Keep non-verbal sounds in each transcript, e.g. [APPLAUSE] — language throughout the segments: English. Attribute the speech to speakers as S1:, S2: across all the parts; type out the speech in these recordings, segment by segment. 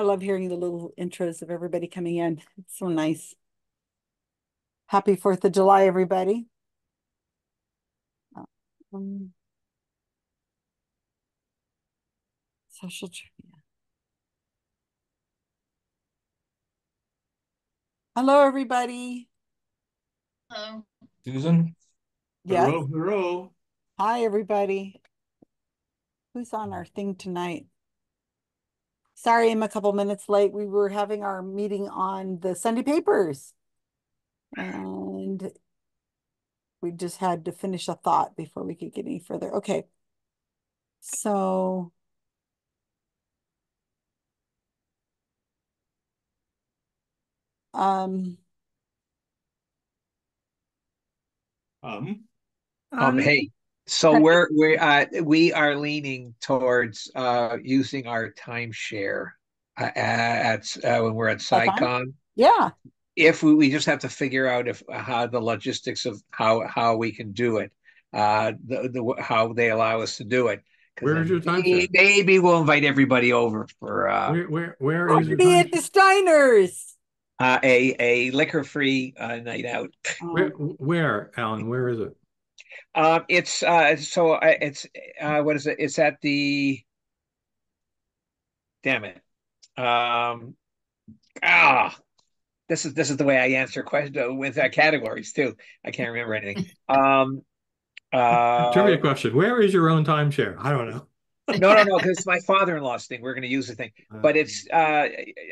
S1: I love hearing the little intros of everybody coming in. It's so nice. Happy Fourth of July, everybody. Um, social trivia. Hello, everybody.
S2: Hello.
S3: Susan?
S1: Yes.
S3: Hello, hello.
S1: Hi, everybody. Who's on our thing tonight? Sorry, I'm a couple minutes late. We were having our meeting on the Sunday papers. And we just had to finish a thought before we could get any further. Okay. So um
S3: Um,
S4: Um,
S2: Um,
S4: hey, so we're we're uh we are leaning towards uh using our timeshare uh, at uh, when we're at
S1: Icon?
S4: SciCon.
S1: yeah,
S4: If we, we just have to figure out if how the logistics of how how we can do it, uh the the how they allow us to do it. 'Cause
S3: Where is
S4: then
S3: your timeshare?
S4: may- Maybe we'll invite everybody over for uh
S3: where, where, where is your
S1: party at the? Steiners.
S4: uh, a a liquor free uh, night out.
S3: Where,
S1: Um,
S3: where, Alan, where is it?
S4: Um, it's uh, so uh, it's uh, what is it? It's at the. Damn it. Um, ah, this is this is the way I answer questions with uh, categories too. I can't remember anything. [LAUGHS] Um, uh,
S3: Trivia question. Where is your own timeshare? I don't know.
S4: no, no, no, because it's my father-in-law's thing. We're going to use the thing,
S3: Uh,
S4: but it's uh,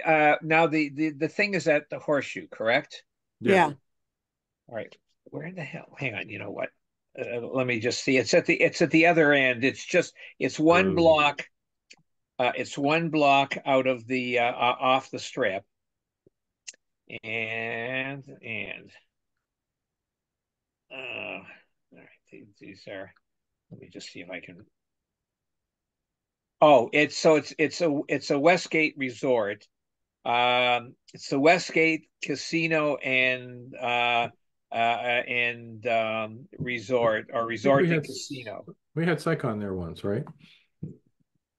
S4: uh, now the the the thing is at the horseshoe, correct?
S1: yeah.
S4: All right. Where in the hell? Hang on. You know what? Uh, let me just see. It's at the it's at the other end. It's just it's one
S3: Oh.
S4: block. Uh, it's one block out of the uh, off the strip. And and uh, all right. These, these are. Let me just see if I can. Oh, it's so it's it's a it's a Westgate resort. Um, it's the Westgate Casino and uh, uh, and um, resort or resort and
S3: had-
S4: casino.
S3: We had SciCon there once, right?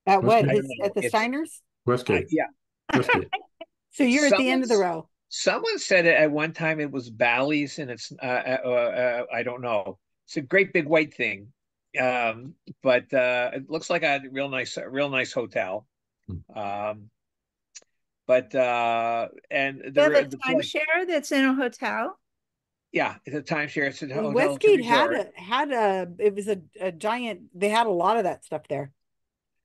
S1: At what?
S3: Westgate.
S1: At the
S4: It's-
S1: Steiners?
S4: Uh,
S3: Westgate.
S4: yeah,
S3: Westgate. [LAUGHS]
S1: So you're at the end of the row.
S4: someone said it at one time it was Bally's, and it's uh, uh, uh, I don't know. It's a great big white thing, um, but uh, it looks like a real nice, a real nice hotel. Um, but uh, and
S2: You
S4: the,
S2: have a
S4: the
S2: timeshare that's in a hotel?
S4: Yeah, it's a timeshare. It's a
S1: And
S4: hotel.
S1: Westgate had a had a it was a, a giant they had a lot of that stuff there.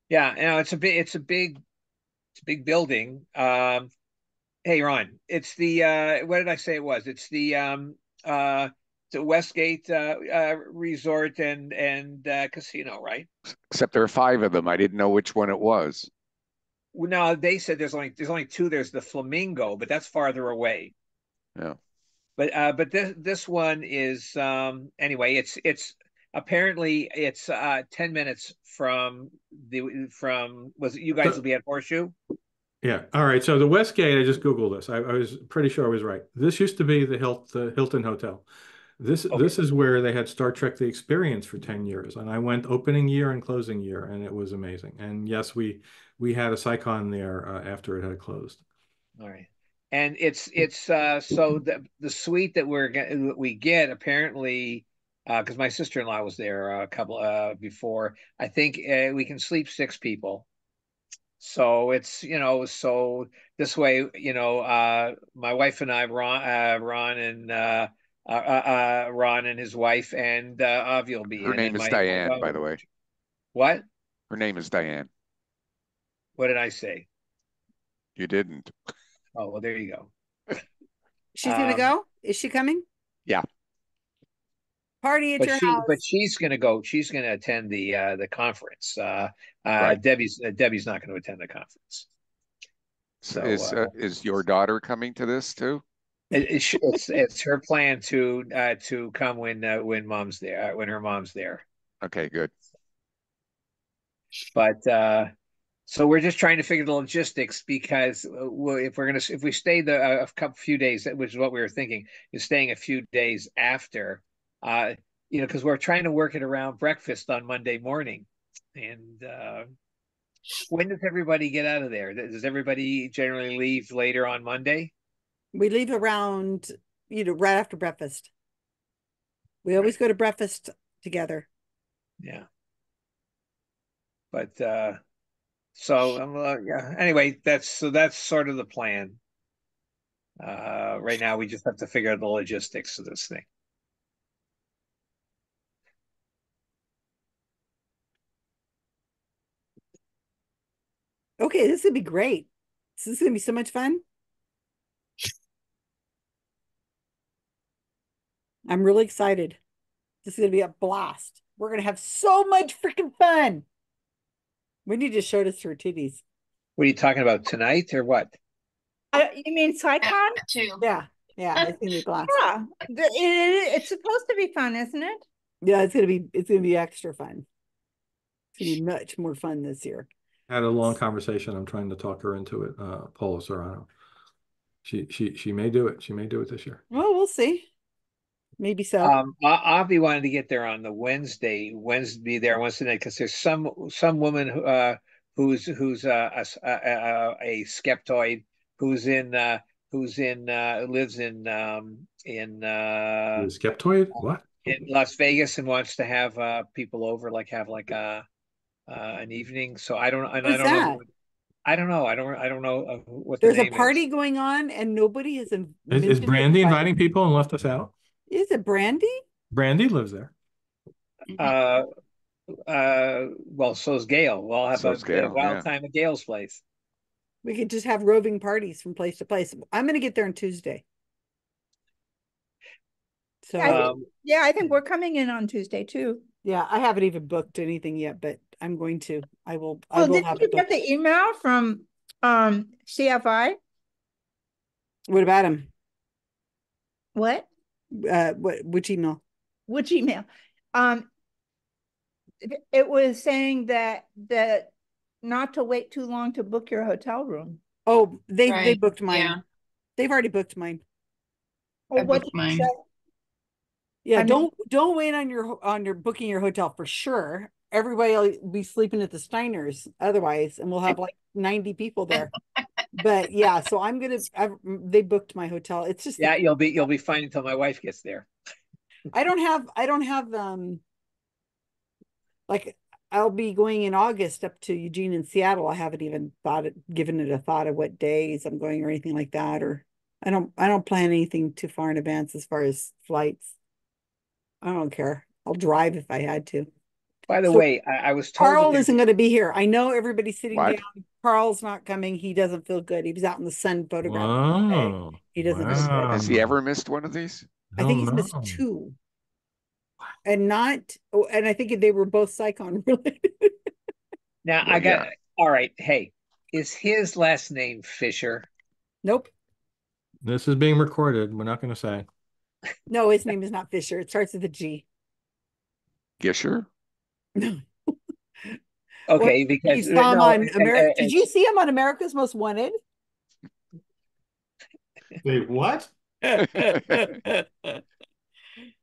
S4: Yeah, you know, it's a big, it's a big, it's a big building. Um, hey, Ron, it's the uh, what did I say it was? It's the um, uh, the Westgate uh, uh, Resort and and uh, Casino, right?
S5: Except there are five of them. I didn't know which one it was.
S4: Well, no, they said there's only there's only two. There's the Flamingo, but that's farther away.
S5: Yeah.
S4: But uh, but this this one is um anyway. It's it's apparently it's uh ten minutes from the from was it you guys will be at Horseshoe?
S3: Yeah. All right. So the Westgate, I just Googled this. I, I was pretty sure I was right. This used to be the Hilt, Hilton Hotel. This
S4: Okay.
S3: this is where they had Star Trek: The Experience for 10 years. And I went opening year and closing year, and it was amazing. And yes, we we had a SciCon there uh, after it had closed.
S4: All right. And it's it's uh so the the suite that we're get- that we get apparently uh because my sister-in-law was there a couple uh before I think uh, we can sleep six people. So it's you know so this way you know uh my wife and I Ron uh, Ron and uh, uh uh Ron and his wife and uh Avi will be
S5: Her
S4: in
S5: name is
S4: my-
S5: Diane, by the way.
S4: What?
S5: Her name is Diane.
S4: What did I say?
S5: You didn't. [LAUGHS]
S4: Oh well there you go. [LAUGHS]
S1: She's gonna
S4: Um,
S1: go? Is she coming?
S5: Yeah.
S1: Party at
S4: But
S1: your
S4: she,
S1: house.
S4: but she's going to go. She's going to attend the uh, the conference. Uh, uh,
S5: Right.
S4: Debbie's uh, Debbie's not going to attend the conference. So
S5: Is
S4: uh,
S5: uh, is your daughter coming to this too?
S4: it, it's, it's it's her plan to uh, to come when uh, when mom's there when her mom's there.
S5: Okay, good.
S4: But uh, so we're just trying to figure the logistics because uh, if we're gonna if we stay the uh, a couple few days, which is what we were thinking, is staying a few days after. Uh, you know, because we're trying to work it around breakfast on Monday morning, and uh, when does everybody get out of there? Does everybody generally leave later on Monday?
S1: We leave around, you know, right after breakfast. We always go to breakfast together.
S4: Yeah. But uh so um, uh, yeah, anyway, that's so that's sort of the plan. Uh right now we just have to figure out the logistics of this thing.
S1: Okay, this is gonna be great. This is gonna be so much fun. I'm really excited. This is gonna be a blast. We're gonna have so much freaking fun. We need to show this to her titties.
S4: What are you talking about tonight or what?
S2: Uh, you mean SciCon?
S6: Too.
S1: Yeah, yeah, it's gonna be blast.
S2: Yeah, the- it- it's supposed to be fun, isn't it?
S1: Yeah, it's gonna be it's gonna be extra fun. It's gonna be much more fun this year.
S3: I Had a long conversation. I'm trying to talk her into it, uh, Paula Serrano. She, she, she may do it. She may do it this year.
S1: Well, we'll see. Maybe so.
S4: Um, A- Avi wanted to get there on the Wednesday, Wednesday, be there Wednesday night because there's some some woman who, uh, who's who's uh, a, s- a, a- a skeptoid who's in uh, who's in uh, lives in um, in uh,
S3: Skeptoid? What?
S4: in Las Vegas and wants to have uh, people over, like have like a uh, an evening. So I don't, and I don't know.
S1: that?
S4: who- I don't know. I don't. I don't know uh, what the
S1: There's a
S4: name is.
S1: party going on and nobody is in.
S3: Is, is Brandy inviting people and left us out?
S1: Is it Brandy?
S3: Brandy lives there.
S4: Uh, uh, well, so's Gail. We'll have a,
S5: So's
S4: a
S5: Gail,
S4: wild
S5: yeah.
S4: time at Gail's place.
S1: We could just have roving parties from place to place. I'm gonna get there on Tuesday. So
S2: Yeah, I think-
S4: Um,
S2: Yeah, I think we're coming in on Tuesday too.
S1: yeah, I haven't even booked anything yet, but I'm going to. I will. I
S2: Oh,
S1: will
S2: did
S1: have
S2: you get
S1: booked.
S2: the email from um CFI?
S1: What about him?
S2: What?
S1: Uh, what? Which email?
S2: Which email? Um, it- it was saying that that not to wait too long to book your hotel room.
S1: Oh, they they booked mine.
S6: yeah.
S1: They've already booked mine.
S2: Or
S6: I
S2: what
S6: booked mine.
S2: say?
S1: Yeah,
S2: I mean-
S1: don't don't wait on your on your booking your hotel for sure. Everybody will be sleeping at the Steiners otherwise, and we'll have like 90 people there. [LAUGHS] But yeah, so I'm gonna. I've, they booked my hotel. It's just
S4: yeah, you'll be you'll be fine until my wife gets there.
S1: I don't have I don't have um like I'll be going in August up to Eugene and Seattle. I haven't even thought it given it a thought of what days I'm going or anything like that or I don't I don't plan anything too far in advance as far as flights. I don't care. I'll drive if I had to.
S4: By the
S1: So-
S4: way, I, I was told that
S1: Carl isn't going to be here. I know everybody's sitting
S5: What?
S1: down. Carl's not coming. He doesn't feel good. He was out in the sun photographing.
S3: Wow.
S1: He doesn't feel good.
S5: Has he ever missed one of these?
S1: I think he's
S3: don't
S1: missed
S3: know.
S1: two. And not, oh, and I think they were both SciCon [LAUGHS] related.
S4: now I got
S5: yeah.
S4: all right. Hey, is his last name Fisher?
S1: Nope.
S3: This is being recorded. We're not going to say.
S1: No, his name is not Fisher. It starts with a G.
S5: Gisher?
S1: No. [LAUGHS]
S4: Okay,
S1: You
S4: because
S1: saw him
S4: no,
S1: on America. Did you see him on America's Most Wanted?
S3: Wait, what? [LAUGHS]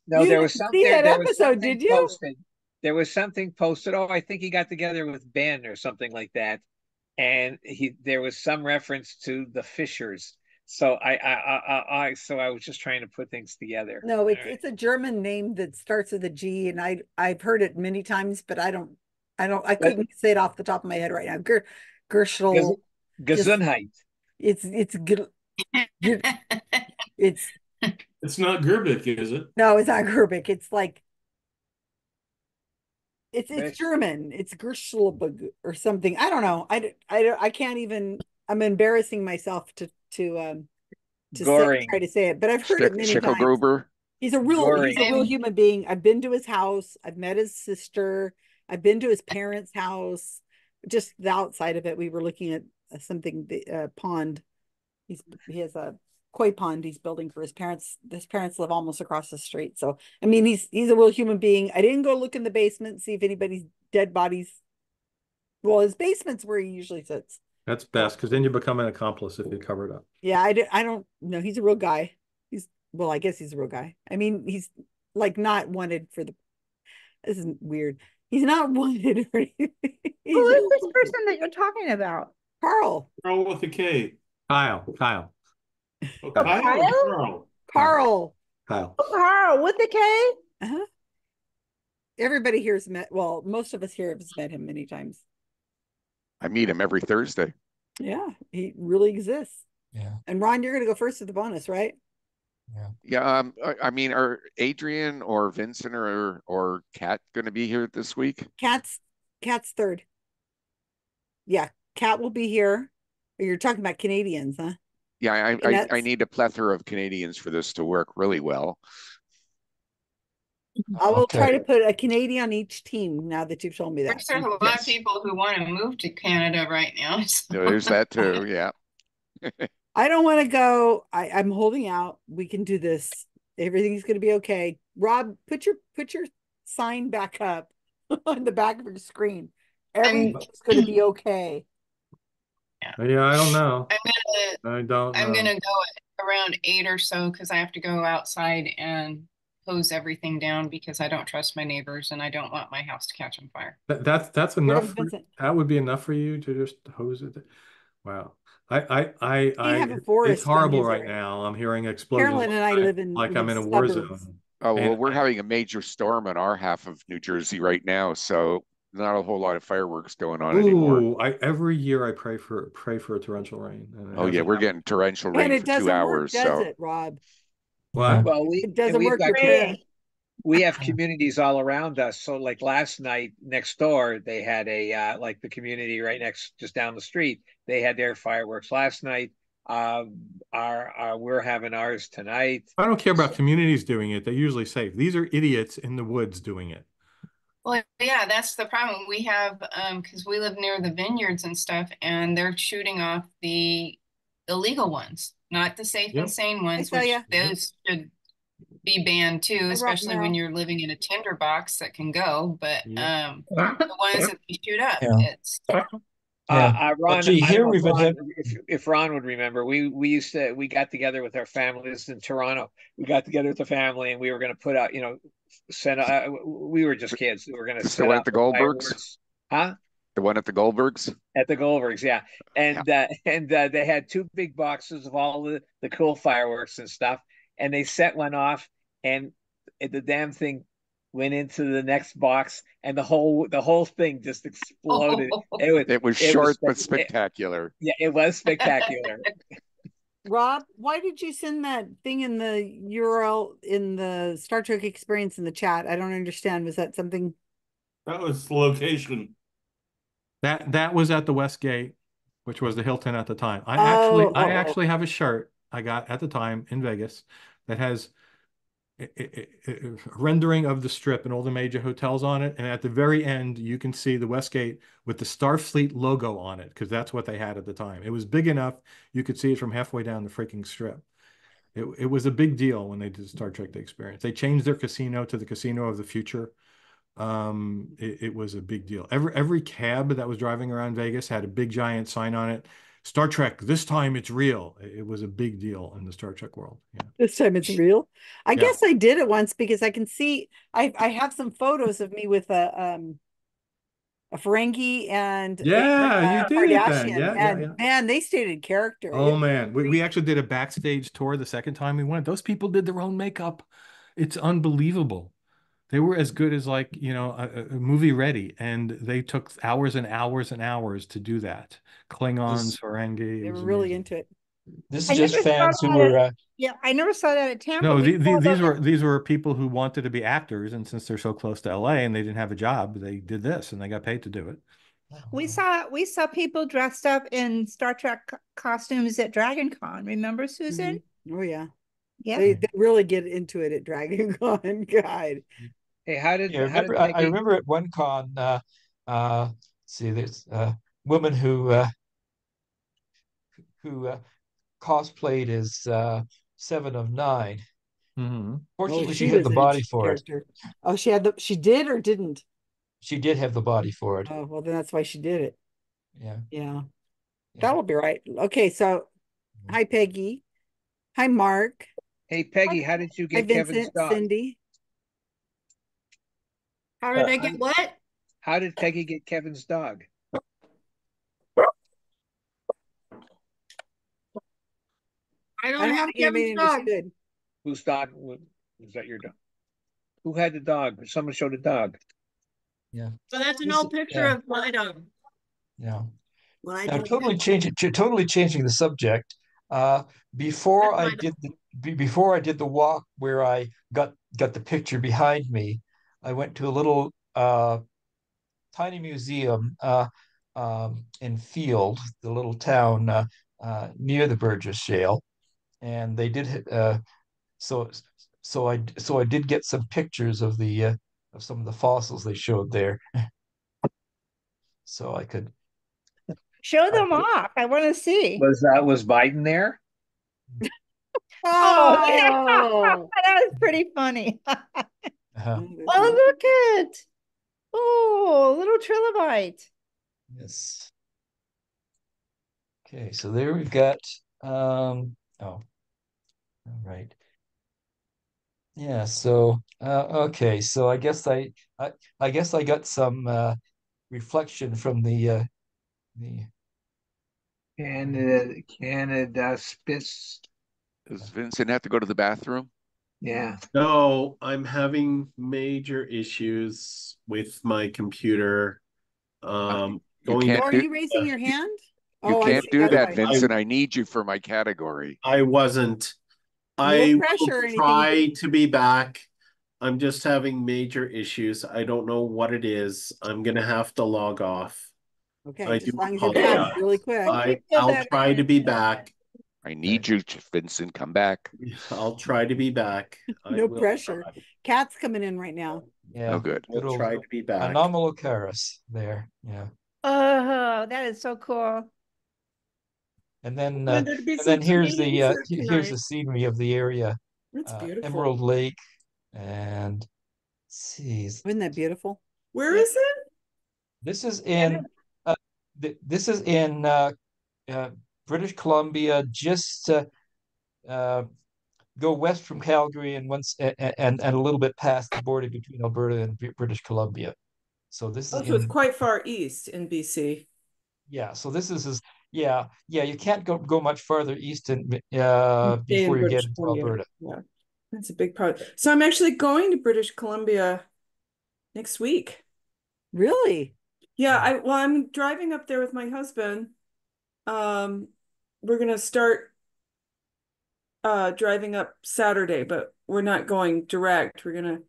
S4: No,
S1: You
S4: there was
S1: didn't
S4: something.
S1: see that
S4: there
S1: episode,
S4: something
S1: did you?
S4: Posted. There was something posted. Oh, I think he got together with Ben or something like that, and he there was some reference to the Fishers. So I I I, I, I so I was just trying to put things together.
S1: No, it's
S4: All right.
S1: it's a German name that starts with a G, and I I've heard it many times, but I don't I don't I couldn't say it off the top of my head right now. Ger, Gershel. just-
S4: Gesundheit.
S1: It's it's good. It's
S3: It's not Gerbic, is it?
S1: no, it's not Gerbic. It's like it's it's
S4: Right.
S1: German. It's Gerschelbug or something. I don't know. I d- I don't- I can't even. I'm embarrassing myself to to um to say, try to say it, but I've heard it
S5: Schick-
S1: many times.
S5: Schickelgruber?
S1: He's a real he's a real human being. I've been to his house. I've met his sister. I've been to his parents' house. Just the outside of it, we were looking at something the uh, pond. He's he has a koi pond he's building for his parents. His parents live almost across the street. So I mean, he's he's a real human being. I didn't go look in the basement see if anybody's dead bodies. Well, his basement's where he usually sits.
S3: That's best because then you become an accomplice if you cover it up.
S1: Yeah, I, do, I don't know. He's a real guy. He's well, I guess he's a real guy. I mean, he's like not wanted for the. This is weird. He's not [LAUGHS] wanted or anything.
S2: Who is this person that you're talking about?
S1: Carl,
S6: Carl with a K.
S3: Kyle, Kyle,
S6: Oh,
S2: Oh,
S6: Kyle
S2: Kyle?
S6: Carl?
S1: Carl.
S3: Kyle.
S2: Oh, Carl with the K?
S1: Uh-huh. Everybody here's met, well, most of us here have met him many times.
S5: I meet him every Thursday.
S1: Yeah, he really exists.
S7: Yeah,
S1: And Ron, you're gonna go first with the bonus, right?
S5: Yeah, Yeah. um, I, I mean, are Adrian or Vincent or or Kat gonna be here this week?
S1: Cat's, Cat's third. Yeah, Cat will be here. You're talking about Canadians, huh?
S5: Yeah, I, I, I need a plethora of Canadians for this to work really well.
S1: I will try to put a Canadian on each team now that you've told me that.
S8: There's a lot
S5: Yes.
S8: of people who want to move to Canada right now. [LAUGHS] so-
S5: There's that too, yeah. [LAUGHS]
S1: I don't want to go. I, I'm holding out. We can do this. Everything's gonna be okay. Rob, put your put your sign back up [LAUGHS] on the back of your screen. Everything's gonna be [CLEARS THROAT] okay.
S3: Yeah, I don't know.
S8: I'm gonna,
S3: I don't
S8: I'm
S3: know.
S8: gonna go around eight or so because I have to go outside and hose everything down because I don't trust my neighbors and I don't want my house to catch on fire.
S3: That, that's that's enough. for- that would be enough for you to just hose it. Wow. I I I, I
S1: have a forest
S3: it's horrible right now. I'm hearing explosions.
S1: Carolyn and I
S3: like-
S1: live in
S3: like I'm in a war
S1: suburbs.
S3: zone.
S5: Oh, well,
S3: And
S5: we're
S3: I-
S5: having a major storm in our half of New Jersey right now, so not a whole lot of fireworks going on anymore.
S3: I every year I pray for pray for a torrential rain.
S5: Oh yeah, we're
S3: happened.
S5: getting torrential
S1: And
S5: rain
S1: it
S5: for
S1: doesn't
S5: two
S1: work,
S5: hours,
S1: does
S5: so
S1: it, Rob?
S3: What?
S4: Well, we,
S1: It doesn't work.
S4: got
S1: your
S2: Great.
S1: plan.
S4: We have [LAUGHS] communities all around us. So like last night next door, they had a uh, like the community right next just down the street. They had their fireworks last night. Um, our, our we're having ours tonight.
S3: I don't care about communities doing it. They're usually safe. These are idiots in the woods doing it.
S8: Well, yeah, that's the problem. We have, um, because we live near the vineyards and stuff, and they're shooting off the illegal ones, not the safe
S3: Yep.
S8: and sane ones,
S1: tell
S8: which those should be banned too,
S1: rock
S8: especially when you're living in a tinder box that can go. But
S3: Yep.
S8: um, [LAUGHS] the ones that they shoot up,
S7: Yeah.
S8: it's
S4: Uh, uh, Ron,
S7: gee, here
S4: don't
S7: we've been
S4: Ron,
S7: had-
S4: if, if Ron would remember, we we used to we got together with our families in Toronto. We got together with the family, and we were going to put out, you know, send. Uh, we were just kids. We were going to
S5: The
S4: set
S5: one at the Goldbergs?
S4: fireworks. huh?
S5: the one at the Goldbergs.
S4: At the Goldbergs, yeah, and uh, [LAUGHS] and uh, they had two big boxes of all the the cool fireworks and stuff, and they set one off, and the damn thing went into the next box, and the whole the whole thing just exploded. [LAUGHS] It was
S5: It was
S4: It was
S5: short but
S4: spec- it-
S5: spectacular.
S4: yeah, it was spectacular. [LAUGHS]
S1: Rob, why did you send that thing in the URL in the Star Trek experience in the chat? I don't understand. Was that something?
S6: That was the location.
S3: That that was at the Westgate, which was the Hilton at the time. I oh, actually
S1: Oh,
S3: I
S1: oh, oh.
S3: actually have a shirt I got at the time in Vegas that has a, a- a- rendering of the strip and all the major hotels on it. And at the very end, you can see the Westgate with the Starfleet logo on it because that's what they had at the time. It was big enough you could see it from halfway down the freaking strip. It, it was a big deal when they did Star Trek: The Experience. They changed their casino to the Casino of the Future um it, it was a big deal every every cab that was driving around vegas had a big giant sign on it star trek this time it's real it, was a big deal in the star trek world yeah
S1: This time it's real. I
S3: Yeah.
S1: guess I did it once because I can see I I have some photos of me with a um a Ferengi and
S3: Yeah,
S1: a
S3: you did it then.
S1: Cardassian,
S3: Yeah, yeah,
S1: and
S3: yeah.
S1: man, they stayed in character.
S3: oh man we, we actually did a backstage tour the second time we went those people did their own makeup it's unbelievable they were as good as like you know a, a movie ready and they took hours and hours and hours to do that klingons
S7: this,
S3: ferengi
S1: they were really
S3: amazing.
S1: into it.
S7: This
S2: I
S7: is just
S2: never
S7: fans who
S2: that.
S7: were, uh,
S2: Yeah, I never saw that at Tampa.
S3: No,
S2: We
S3: the, the, these
S2: that-
S3: were these were people who wanted to be actors, and since they're so close to LA and they didn't have a job, they did this and they got paid to do it.
S2: We saw we saw people dressed up in Star Trek costumes at Dragon Con. Remember, Susan?
S1: Oh yeah.
S2: Yeah.
S1: They, they really get into it at Dragon Con. [LAUGHS] God.
S4: Hey, how did
S7: Yeah, I
S4: how did
S7: remember, I, I remember at one con, uh, uh, let's see, there's a woman who, uh, who, uh, cosplayed as, uh, Seven of Nine.
S3: Mm-hmm.
S7: Fortunately,
S1: Oh,
S7: she had the body
S1: interesting
S7: for it.
S1: Oh, she had the she did or didn't?
S7: She did have the body for it.
S1: Oh, well then that's why she did it.
S7: Yeah.
S1: Yeah.
S7: yeah.
S1: That'll be right. Okay, so hi Peggy. Hi Mark.
S4: Hey Peggy, how did you get Kevin's
S1: Vincent,
S4: dog?
S1: Cindy.
S8: How did
S7: Uh,
S8: I get what?
S4: How did Peggy get Kevin's dog?
S8: I
S1: I
S8: don't
S1: don't
S8: have
S1: think anybody
S8: Kevin's dog.
S1: understood.
S4: Whose dog? wa- Was that your dog? Who had the dog? Someone showed a dog.
S7: Yeah,
S8: So that's an old picture
S7: yeah.
S8: of my dog.
S7: yeah.
S1: When I
S7: Now,
S1: told
S7: totally changing, totally changing the subject. Uh, before
S8: That's
S7: I did the before I did the walk where I got got the picture behind me, I went to a little uh tiny museum uh um in Field, the little town uh, uh near the Burgess Shale, and they did uh so so I so I did get some pictures of the uh, of some of the fossils they showed there. [LAUGHS] So I could
S2: Show them off. I want to see.
S4: Was that was Biden there? [LAUGHS]
S2: Oh, yeah.
S1: Oh. [LAUGHS]
S2: That was pretty funny.
S7: Uh,
S2: Oh, look at. Oh, little trilobite.
S7: Yes. Okay, so there we've got um oh all right. Yeah, so uh okay, so I guess I I I guess I got some uh reflection from the uh the
S4: Canada, Canada Spitz.
S5: Does Vincent have to go to the bathroom?
S4: Yeah.
S6: No, I'm having major issues with my computer. Um,
S5: You
S6: going,
S5: can't
S1: Are you raising your hand?
S5: You
S1: Oh,
S5: can't do that,
S1: right.
S5: Vincent. I need you for my category.
S6: I wasn't.
S1: No
S6: I will try to be back. I'm just having major issues. I don't know what it is. I'm gonna have to log off.
S1: Okay,
S6: I
S1: just
S6: do
S1: long as you're back, really quick.
S6: I, I'll try to be back.
S5: I need you, Vincent. Come back. [LAUGHS]
S6: I'll try to be back. [LAUGHS]
S1: No pressure.
S6: try.
S1: Cat's coming in right now.
S7: yeah,
S5: Oh, good.
S7: good
S6: We'll
S7: old
S6: try to be back.
S7: Anomalocaris there, yeah.
S2: Oh, that is so cool.
S7: And then uh, and then here's the uh here's the scenery of the area,
S9: That's
S7: uh,
S9: beautiful.
S7: Emerald Lake and let's see
S1: Isn't that beautiful?
S9: Where is it?
S7: This is in uh, th this is in uh, uh, British Columbia, just uh, uh, go west from Calgary and once and, and and a little bit past the border between Alberta and British Columbia. So this is
S9: Oh, it's
S7: in,
S9: quite far east in BC.
S7: yeah. So this is, is yeah yeah. You can't go go much farther east in uh
S9: Stay in
S7: before you get
S9: British
S7: into
S9: Columbia.
S7: Alberta.
S9: Yeah, that's a big part. So I'm actually going to British Columbia next week.
S1: Really?
S9: Yeah, I well, I'm driving up there with my husband. Um, we're gonna start uh driving up Saturday, but we're not going direct. We're gonna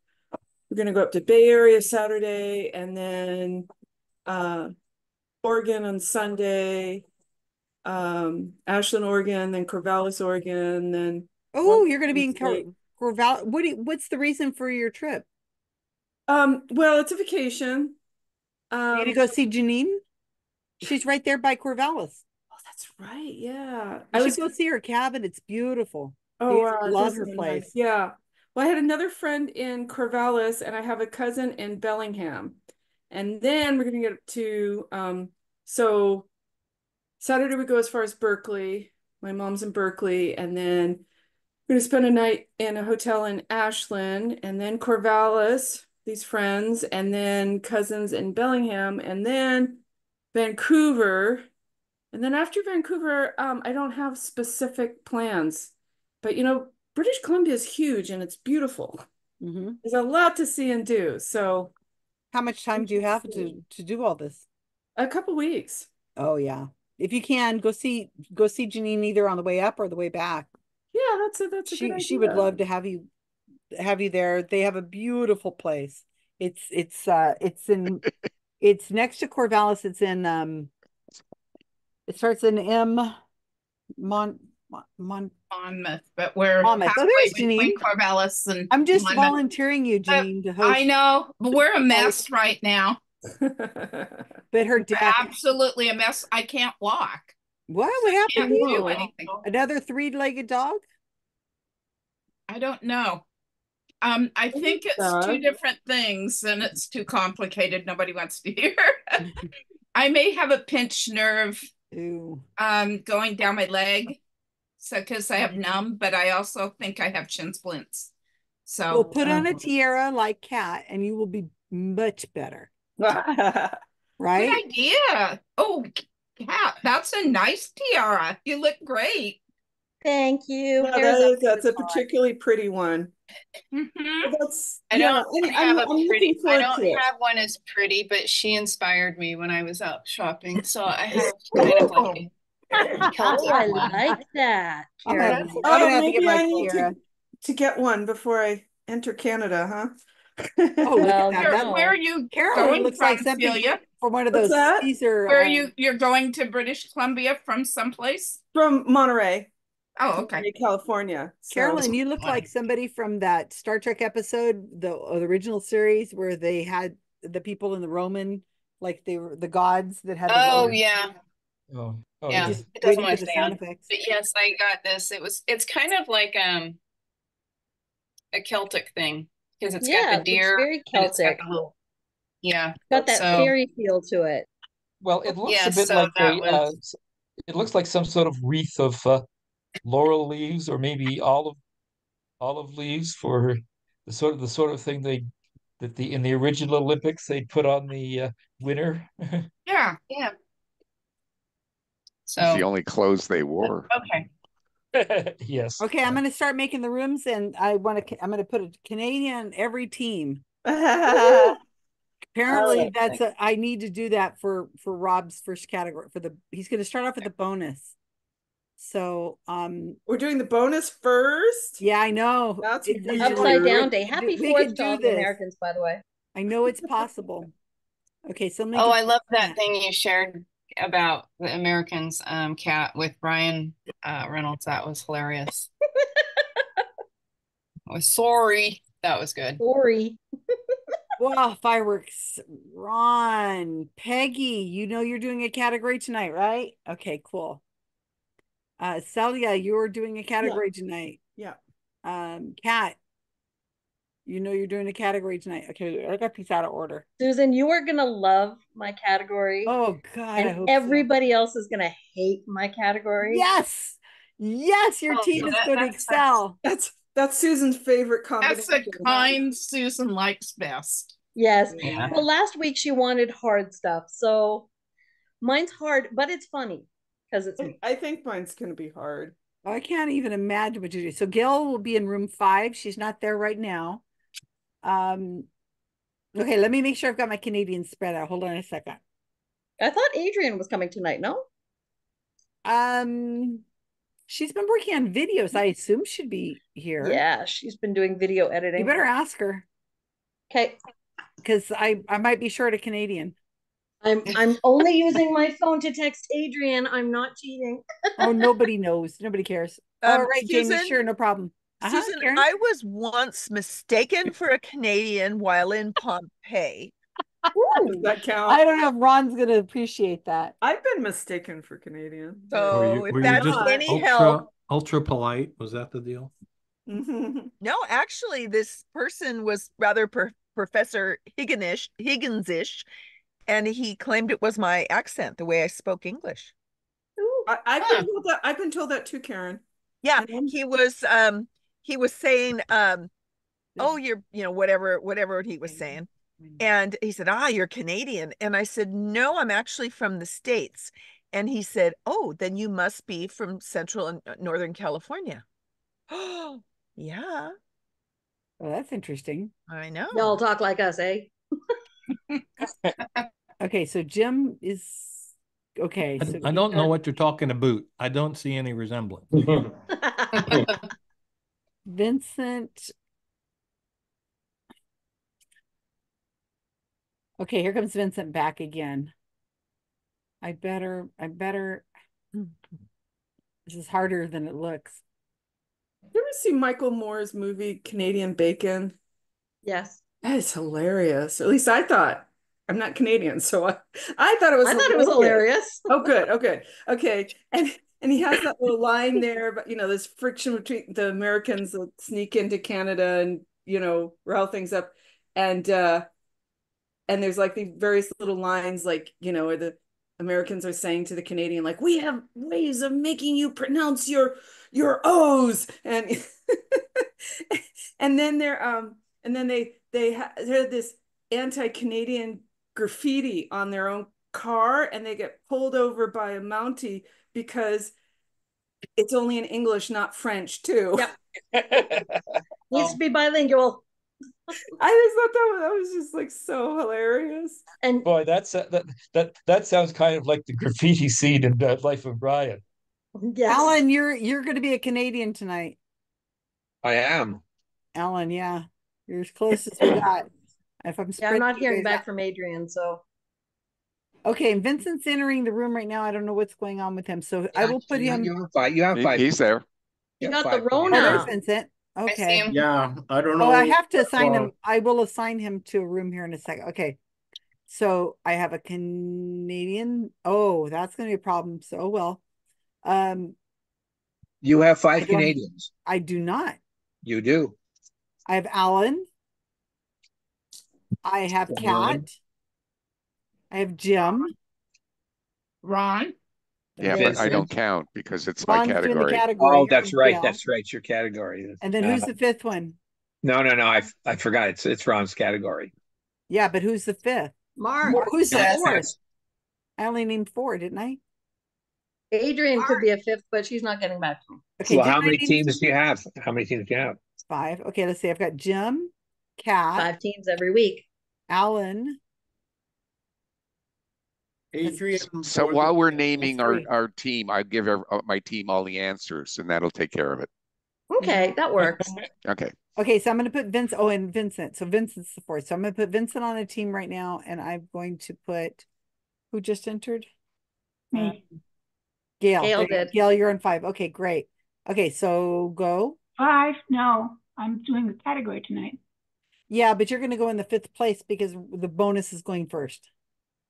S9: we're gonna go up to Bay Area Saturday and then uh Oregon on Sunday, um Ashland, Oregon, then Corvallis, Oregon, then
S1: Oh, you're gonna be in Cor-
S9: State.
S1: Corval. What do you, what's the reason for your trip?
S9: um well, it's a vacation.
S1: You
S9: Um
S1: gonna go see Janine? She's right there by Corvallis.
S9: That's right. Yeah.
S1: You
S9: I
S1: should
S9: was
S1: go see her cabin. It's beautiful.
S9: Oh, wow, it
S1: love her place.
S9: nice. Yeah. Well, I had another friend in Corvallis and I have a cousin in Bellingham. And then we're gonna get to um so Saturday we go as far as Berkeley. My mom's in Berkeley, and then we're gonna spend a night in a hotel in Ashland, and then Corvallis, these friends, and then cousins in Bellingham, and then Vancouver. And then after Vancouver, um, I don't have specific plans. But you know, British Columbia is huge and it's beautiful.
S1: hmm
S9: There's a lot to see and do. So
S1: How much time do you have to to do all this?
S9: a couple weeks.
S1: Oh yeah. If you can, go see go see Janine either on the way up or the way back.
S9: Yeah, that's a that's a
S1: She
S9: good
S1: she would love to have you have you there. They have a beautiful place. It's it's uh it's in [LAUGHS] it's next to Corvallis. It's in um it starts in M Mon Mon, Mon
S8: Monmouth, but we're
S1: Monmouth. Oh, there's
S8: between
S1: Janine.
S8: Corvallis and
S1: I'm just
S8: Monmouth.
S1: volunteering you, Janine, to host.
S8: I know, but we're a mess right now. [LAUGHS]
S1: But her dad,
S8: Absolutely a mess. I can't walk.
S1: what happened? to
S8: do
S1: you?
S8: anything.
S1: Another three-legged dog?
S8: I don't know. Um, I think it's two different things and it's too complicated. Nobody wants to [LAUGHS] hear. I may have a pinched nerve Um going down my leg. So because I have numb, but I also think I have shin splints. So
S1: Well, put on a
S8: um,
S1: tiara like Cat, and you will be much better. [LAUGHS] right?
S10: Good idea. Oh, Cat, that's a nice tiara. You look great.
S11: Thank you.
S9: Yeah, that
S11: Here's
S9: is, that's a
S11: design.
S9: particularly pretty one.
S10: Mhm.
S9: That's
S8: I don't
S9: I'm-
S8: have
S9: I'm-
S8: a
S9: I'm
S8: pretty. I don't have one as pretty, but she inspired me when I was out shopping. So [LAUGHS] I have kind of like [LAUGHS]
S11: Oh, I like that,
S1: I'm gonna,
S11: Carolyn.
S1: I'm
S9: Oh,
S1: gonna get
S9: maybe I need to, to get one before I enter Canada, huh? [LAUGHS]
S1: Oh,
S11: Well.
S10: Where,
S11: no.
S10: where are you
S1: Carolyn
S10: going
S1: looks
S10: from,
S1: like something
S10: Celia?
S1: from one of those
S9: that?
S1: Caesar.
S10: Where are
S1: um,
S10: you? You're going to British Columbia from someplace?
S9: From Monterey,
S10: Oh, okay.
S9: California. So-
S1: Carolyn, you look like somebody from that Star Trek episode, the, uh, the original series, where they had the people in the Roman, like they were the gods that had. the
S8: Oh
S1: Roman-
S8: yeah,
S7: Oh, oh,
S8: yeah.
S1: Just
S8: It doesn't want to
S1: the
S8: stay on.
S1: sound effects.
S8: But yes, I got this. It was. It's kind of like um a Celtic thing because it's
S11: Yeah,
S8: got the
S11: it's
S8: deer.
S11: very
S8: and it's got
S11: Celtic.
S8: the little. Yeah.
S11: Got that
S8: So-
S11: fairy feel to it.
S7: Well, it looks
S8: Yeah,
S7: a bit
S8: so
S7: like a, uh,
S8: was-
S7: s- it looks like some sort of wreath of uh, laurel leaves or maybe olive olive leaves for the sort of the sort of thing they that the in the original Olympics they put on the uh, winner. [LAUGHS]
S10: Yeah.
S8: Yeah.
S5: It's the only clothes they wore.
S8: okay. [LAUGHS]
S7: Yes.
S1: Okay, I'm gonna start making the rooms, and I want to. I'm gonna put a Canadian on every team. [LAUGHS] Apparently,
S11: like
S1: that's a. I need to do that for for Rob's first category for the. He's gonna start off with the bonus. So, um,
S9: We're doing the bonus first.
S1: yeah, I know.
S9: That's
S1: It's
S9: weird.
S1: usually
S11: Upside down day. Happy
S1: can
S11: Fourth
S1: do
S11: to all the. Americans, by the way.
S1: I know it's possible. Okay, so let me
S8: Oh, I love that
S1: that.
S8: thing you shared about the Americans um cat with Ryan uh Reynolds. That was hilarious. [LAUGHS] I was sorry. That was good.
S11: Sorry.
S1: Wow, fireworks. Ron, Peggy, you know you're doing a category tonight, right? Okay, cool. Uh, Celia, you're doing a category tonight.
S9: Yeah.
S1: Um, Kat, you know you're doing a category tonight. Okay, I got these out of order.
S11: Susan, you are gonna love my category.
S1: Oh God, I
S11: and
S1: hope so.
S11: everybody else is gonna hate my category.
S1: Yes, yes, your
S8: Oh,
S1: team is
S8: that-
S1: going to
S8: that's-
S1: excel.
S9: That's that's Susan's favorite
S10: That's the kind Susan likes best.
S11: Yes.
S1: Yeah.
S11: Well, last week she wanted hard stuff, so mine's hard, but it's funny because it's.
S9: I think mine's gonna be hard.
S1: I can't even imagine what to do. So Gail will be in room five. She's not there right now. Um, okay, let me make sure I've got my Canadian spread out. Hold on a second.
S11: I thought Adrian was coming tonight. No.
S1: Um, she's been working on videos. I assume she'd be here.
S11: Yeah, she's been doing video editing.
S1: You better ask her
S11: Okay,
S1: because I I might be short a Canadian.
S11: I'm [LAUGHS] I'm only using my phone to text Adrian. I'm not cheating.
S1: Oh, [LAUGHS] nobody knows. Nobody cares. All
S12: Um,
S1: right, Jamie. Sure, no problem. Uh-huh,
S12: Susan,
S1: Karen?
S12: I was once mistaken for a Canadian while in Pompeii.
S9: Does that count?
S1: I don't know if Ron's gonna appreciate that.
S9: I've been mistaken for Canadian.
S12: So
S3: Were you,
S12: if
S3: were you
S12: that's
S3: just
S12: any
S3: ultra
S12: help,
S3: ultra polite? Was that the deal?
S12: no, actually, this person was rather per- Professor Higginish, Higginsish, and he claimed it was my accent, the way I spoke English.
S9: I, I've
S8: Huh.
S9: been told that. I've been told that too, Karen.
S12: Yeah, he was um he was saying um oh you're you know whatever whatever he was saying and he said ah you're Canadian and I said no I'm actually from the states and he said oh then you must be from central and uh, northern California oh [GASPS] yeah
S1: Well, that's interesting.
S12: I know
S11: Y'all talk like us, eh? [LAUGHS] [LAUGHS]
S1: Okay, so Jim is okay.
S3: I,
S1: So
S3: I don't know what you're talking about. I don't see any resemblance. [LAUGHS]
S1: Vincent. Okay, here comes Vincent back again. I better, I better. This is harder than it looks.
S9: You ever see Michael Moore's movie Canadian Bacon?
S11: yes.
S9: That is hilarious. At least I thought. I'm not Canadian, so I, I thought it was
S11: I thought it was hilarious.
S9: Oh, good. Oh, good. Okay. And and he has that little line there, but you know, this friction between the Americans that sneak into Canada and you know, rile things up. And uh and there's like the various little lines like, you know, where the Americans are saying to the Canadian, like, we have ways of making you pronounce your your O's and [LAUGHS] and then they're um and then they they ha- they're this anti-Canadian graffiti on their own car and they get pulled over by a Mountie because it's only in English, not French, too.
S11: Yep. [LAUGHS] Needs to be bilingual.
S9: I just thought that was, that was just like so hilarious.
S11: And
S7: Boy, that's uh, that that that sounds kind of like the graffiti scene in uh, Life of Brian.
S11: yes.
S1: Alan, you're you're going to be a Canadian tonight.
S4: I am.
S1: Alan, yeah, you're as close as we [COUGHS] got. If I'm
S11: Yeah, I'm not hearing back
S1: out-
S11: from Adrian, so
S1: Okay, and Vincent's entering the room right now. I don't know what's going on with him, so I will put him.
S4: You have five. You have five.
S5: He's there.
S11: he
S4: you
S11: got
S4: have
S11: the
S4: five.
S1: Oh, there's
S11: Rona.
S1: Vincent.
S8: I see
S1: Okay.
S8: him.
S6: Yeah, I don't know.
S1: Oh, I have to assign
S6: well,
S1: him. I will assign him to a room here in a second. Okay. So I have a Canadian. Oh, that's going to be a problem. So, oh well. Um,
S4: You have five
S1: don't-
S4: Canadians.
S1: I do not.
S4: You do.
S1: I have Alan. I have
S4: Alan.
S1: Kat. I have Jim.
S10: Ron,
S5: Yeah, but I don't count because it's my
S1: Ron's doing the
S5: category.
S1: category.
S4: Oh, that's right.
S1: Gail.
S4: That's right. It's your category.
S1: And then who's
S4: Uh,
S1: the fifth one?
S4: No, no, no. I I forgot. It's it's Ron's category.
S1: Yeah, but who's the fifth?
S11: Mark.
S1: Who's the
S4: That's-
S1: fourth? I only named four, didn't I?
S11: Adrian could be a fifth, but she's not getting back to me.
S1: Okay.
S4: Well,
S1: didn't
S4: how
S1: I
S4: many
S1: name
S4: teams do you have? How many teams do you have?
S1: Five. Okay, let's see. I've got Jim, Kat,
S11: Five teams every week.
S1: Alan.
S6: Adrian.
S5: So while we're naming our, our team, I give ev- uh, my team all the answers and that'll take care of it.
S11: Okay, that works.
S5: Okay.
S1: Okay, so I'm going to put Vince. Oh, and Vincent. So Vincent's the fourth. So I'm going to put Vincent on a team right now, and I'm going to put who just entered?
S10: me,
S1: Gail.
S11: Gail
S1: There you go.
S11: did.
S1: Gail, you're on five. Okay, great. Okay, so go.
S10: five, no, I'm doing the category tonight.
S1: Yeah, but you're going to go in the fifth place because the bonus is going first.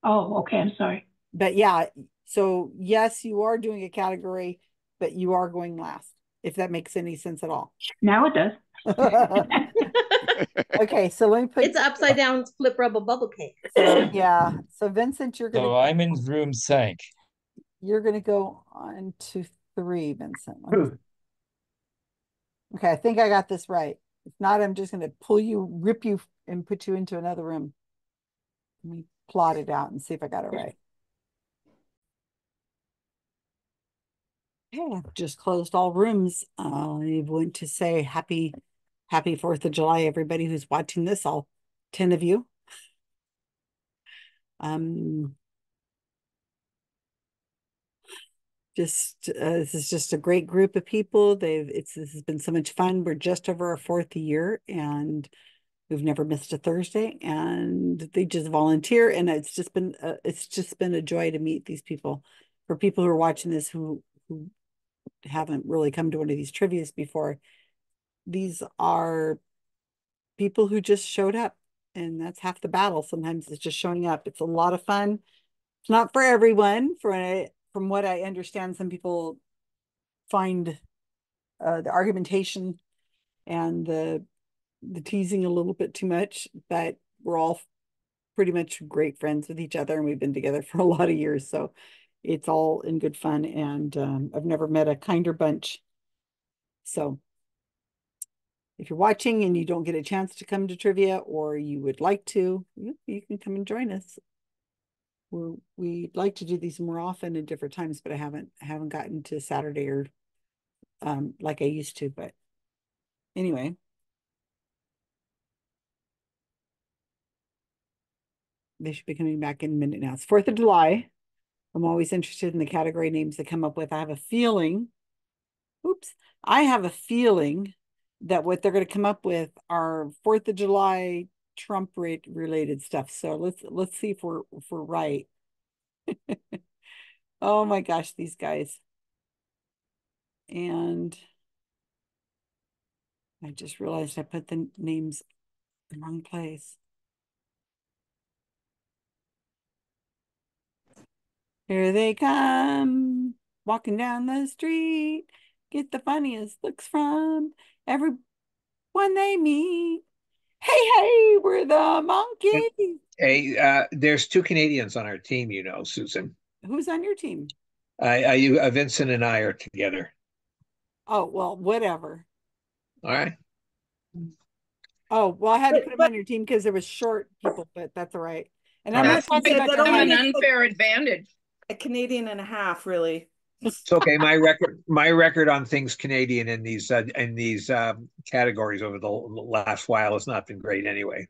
S10: Oh, okay, I'm sorry.
S1: But yeah, so yes, you are doing a category, but you are going last. If that makes any sense at all.
S10: Now it does. [LAUGHS] [LAUGHS]
S1: okay, so let me put.
S11: It's upside down flip rubber bubble cake.
S1: So, [COUGHS] yeah, so Vincent, you're gonna
S7: So I'm in room sank.
S1: you're gonna go on to three, Vincent. Okay, I think I got this right. If not, I'm just gonna pull you, rip you, and put you into another room. Let me plot it out and see if I got it right. Okay, I've just closed all rooms. Uh, I want to say happy, happy Fourth of July, everybody who's watching this, all ten of you. Um, just uh, this is just a great group of people. They've it's this has been so much fun. We're just over our fourth year and we've never missed a Thursday and they just volunteer and it's just been uh, it's just been a joy to meet these people. For people who are watching this who who haven't really come to one of these trivias before, these are people who just showed up and that's half the battle. Sometimes it's just showing up. It's a lot of fun. It's not for everyone. For a, from what I understand, some people find uh, the argumentation and the the teasing a little bit too much, but we're all pretty much great friends with each other and we've been together [LAUGHS] for a lot of years. So it's all in good fun and um, I've never met a kinder bunch. So if you're watching and you don't get a chance to come to trivia or you would like to, you, you can come and join us. We're, we'd like to do these more often at different times, but I haven't haven't gotten to Saturday or um like I used to. But anyway, they should be coming back in a minute now. It's Fourth of July. I'm always interested in the category names they come up with. I have a feeling, oops, I have a feeling that what they're going to come up with are Fourth of July Trump rate related stuff. So let's let's see if we're if we're right. [LAUGHS] oh my gosh, these guys. And I just realized I put the names in the wrong place. Here they come, walking down the street. Get the funniest looks from everyone they meet. Hey, hey, we're the Monkees.
S4: Hey, uh, there's two Canadians on our team, you know, Susan.
S1: Who's on your team?
S4: I, I, you, uh, Vincent and I are together.
S1: Oh, well, whatever.
S4: All right.
S1: Oh, well, I had to put him on your team because there was short people, but that's all right. And I'm not
S4: That's-
S1: talking about
S10: An
S9: only
S1: tonight.
S9: makes
S10: unfair advantage.
S9: a Canadian and a half, really.
S4: It's okay. My record, my record on things Canadian in these uh, in these um, categories over the last while has not been great anyway.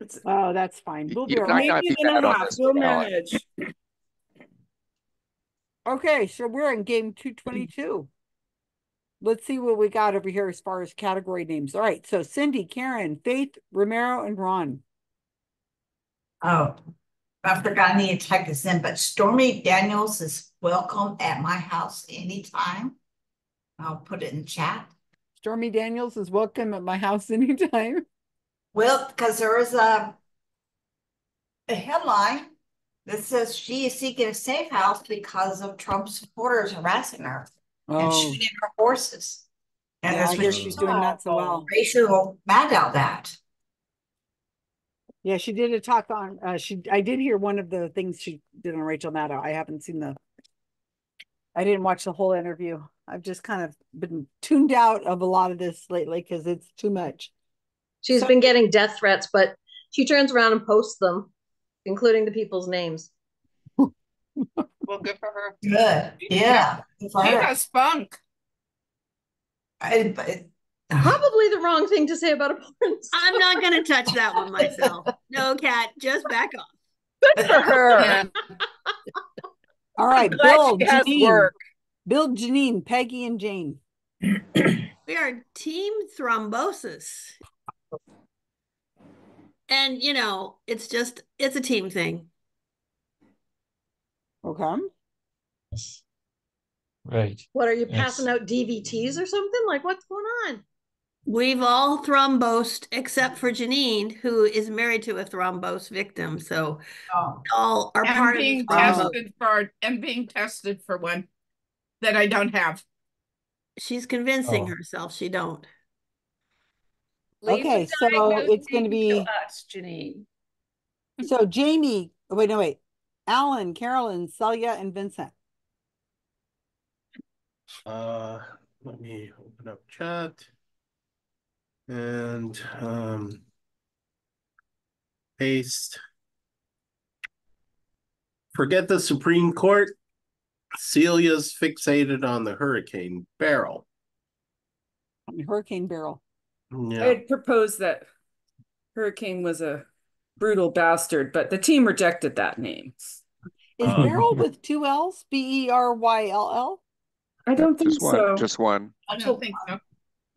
S9: It's
S1: Oh, that's fine. We'll be
S5: You
S1: all
S5: might
S1: right.
S5: not be
S9: and a
S5: on
S9: half, we'll manage.
S1: Okay, so we're in game two twenty-two. Let's see what we got over here as far as category names. All right, so Cindy, Karen, Faith, Romero, and Ron.
S13: Oh, I forgot I need to type this in, but Stormy Daniels is welcome at my house anytime. I'll put it in chat.
S1: Stormy Daniels is welcome at my house [LAUGHS] anytime.
S13: Well, because there is a a headline that says she is seeking a safe house because of Trump supporters harassing her and
S1: Oh,
S13: shooting her horses. And
S1: yeah, I
S13: that's
S1: guess
S13: what
S1: she's doing that so well.
S13: Rachel Maddow that.
S1: Yeah, she did a talk on, uh, she, I did hear one of the things she did on Rachel Maddow. I haven't seen the, I didn't watch the whole interview. I've just kind of been tuned out of a lot of this lately because it's too much.
S11: She's
S1: So-
S11: been getting death threats, but she turns around and posts them, including the people's names. [LAUGHS]
S10: Well, good for her.
S13: Good, yeah. Good for
S10: She
S13: her.
S10: has spunk.
S13: I- but- Uh-huh.
S11: Probably the wrong thing to say about a porn star. [LAUGHS]
S14: I'm not gonna touch that one myself. No, Kat, just back off.
S12: Good for her. [LAUGHS]
S10: Yeah.
S1: All right,
S12: Glad
S1: Bill, Janine,
S12: work.
S1: Bill, Janine, Peggy, and Jane. [CLEARS THROAT]
S14: We are team thrombosis. And you know, it's just it's a team thing.
S1: Okay.
S7: Right.
S11: What are you
S7: Yes.
S11: passing out DVTs or something? Like what's going on?
S14: We've all thrombosed except for Janine, who is married to a thrombose victim. So
S13: Oh.
S14: all are
S10: I'm
S14: part of
S10: being
S14: the
S10: tested for, I'm being tested for one that I don't have.
S14: She's convincing
S7: Oh.
S14: herself she don't.
S9: Leave
S1: Okay, so it's gonna be-
S9: to Us, Janine.
S1: So Jamie, oh, wait, no, wait. Alan, Carolyn, Celia, and Vincent.
S6: Uh, let me open up chat. And, um. Paste. Forget the Supreme Court. Celia's fixated on the hurricane
S1: Beryl. Hurricane Beryl.
S9: I had proposed that Hurricane was a brutal bastard, but the team rejected that name.
S1: Is
S6: Oh.
S1: Beryl with two L's? B E R Y L L?
S9: I don't think
S5: Just one,
S9: so.
S5: just one.
S10: I don't think so.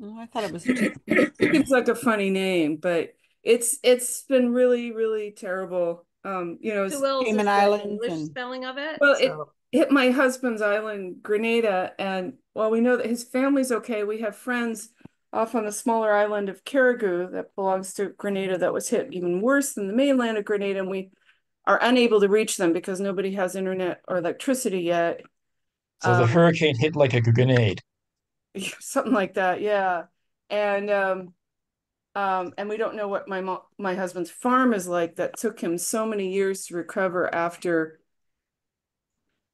S1: Oh, I thought it was two. [CLEARS THROAT]
S9: It's like a funny name, but it's it's been really, really terrible. Um, you know, it's
S11: Who else is
S1: Cayman
S11: the
S1: Islands
S11: English
S1: and-
S11: spelling of it?
S9: Well, it- hit my husband's island, Grenada, and while we know that his family's okay, we have friends off on the smaller island of Carriacou that belongs to Grenada that was hit even worse than the mainland of Grenada, and we are unable to reach them because nobody has internet or electricity yet.
S7: So the
S9: Um,
S7: hurricane hit like a grenade. [LAUGHS]
S9: something like that yeah. And um um and we don't know what my mo- my husband's farm is like that took him so many years to recover after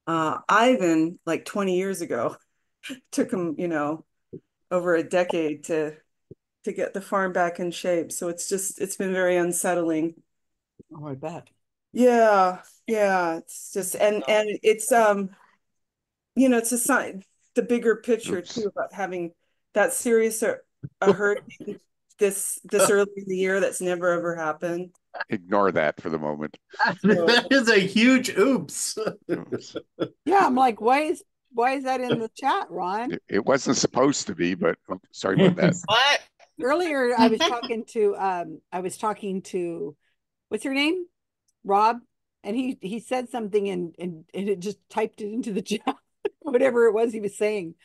S9: uh Ivan like 20 years ago [LAUGHS] took him you know over a decade to to get the farm back in shape. So it's just it's been very unsettling.
S1: Oh, I bet.
S9: yeah, yeah, it's just and and it's um you know, it's a sign the bigger picture
S5: Oops.
S9: too about having that serious a, a hurricane this this [LAUGHS] early in the year that's never ever happened.
S5: Ignore that for the moment. [LAUGHS]
S6: that is a huge oops.
S5: Oops. [LAUGHS]
S1: Yeah, I'm like, why is why is that in the chat, Ron?
S5: It, it wasn't supposed to be, but oh, sorry about that.
S10: What?
S1: Earlier I was talking to um I was talking to what's your name? Rob. And he he said something and and, and it just typed it into the chat, [LAUGHS] whatever it was he was saying.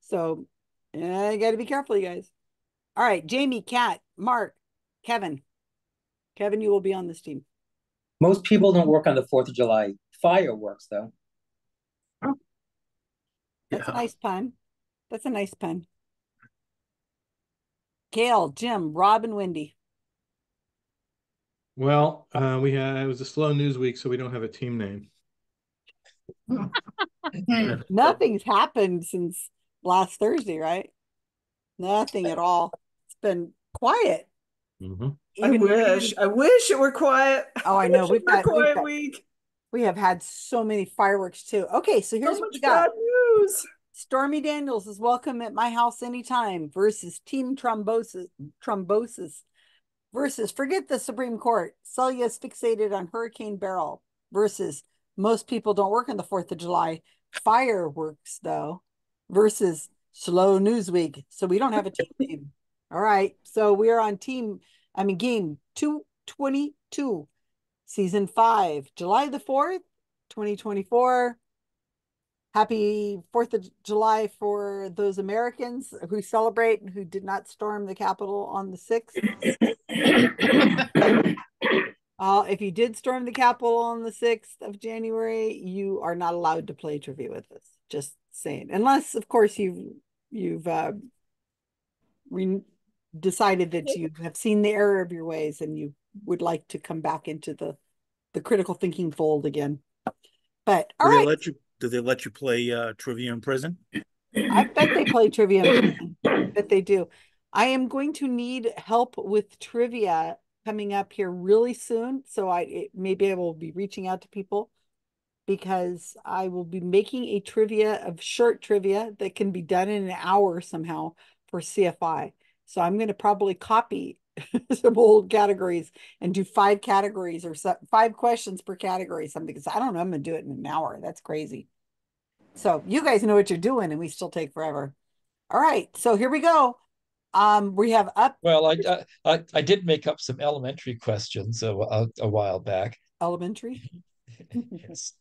S1: So yeah, you gotta be careful, you guys. All right, Jamie, Kat, Mark, Kevin. Kevin, you will be on this team.
S15: Most people don't work on the Fourth of July fireworks, though.
S1: That's a nice pun. That's a nice pun. Gail, Jim, Rob, and Wendy.
S3: Well, uh, we had, it was a slow news week, so we don't have a team name. [LAUGHS] [LAUGHS]
S1: Nothing's happened since last Thursday, right? Nothing at all. It's been quiet.
S3: Mhm.
S9: I
S1: Even-
S9: wish, I wish it were quiet.
S1: Oh, I know.
S9: wish
S1: We've
S9: it were
S1: got, we've
S9: quiet
S1: got-
S9: week.
S1: we have had so many fireworks too. Okay, so here's
S9: So
S1: what we got.
S9: bad news.
S1: Stormy Daniels is welcome at my house anytime versus Team Thrombosis Thrombosis versus forget the Supreme Court. Celia is fixated on Hurricane Beryl versus most people don't work on the 4th of July. Fireworks though versus Slow News Week. So we don't have a team [LAUGHS] name. All right. So we are on team, I mean game 222, season 5, July the 4th, 2024 happy Fourth of July for those Americans who celebrate and who did not storm the Capitol on the sixth. [COUGHS] [COUGHS] Uh, if you did storm the Capitol on the sixth of January, you are not allowed to play trivia with us. Just saying, unless of course you've you've uh, re- decided that you have seen the error of your ways and you would like to come back into the the critical thinking fold again. But all
S16: Do they let you, do they let you play uh trivia in prison?
S1: I bet they play trivia. in prison. I bet they do. I am going to need help with trivia coming up here really soon. So I it, maybe I will be reaching out to people because I will be making a trivia of short trivia that can be done in an hour somehow for CFI. So I'm going to probably copy [LAUGHS] some old categories and do five categories or so, five questions per category, something. Because I don't know, I'm going to do it in an hour. That's crazy. So you guys know what you're doing, and we still take forever. All right, so here we go. Um, we have up
S7: Well, I, I I did make up some elementary questions a, a, a while back.
S1: elementary. [LAUGHS]
S7: Yes.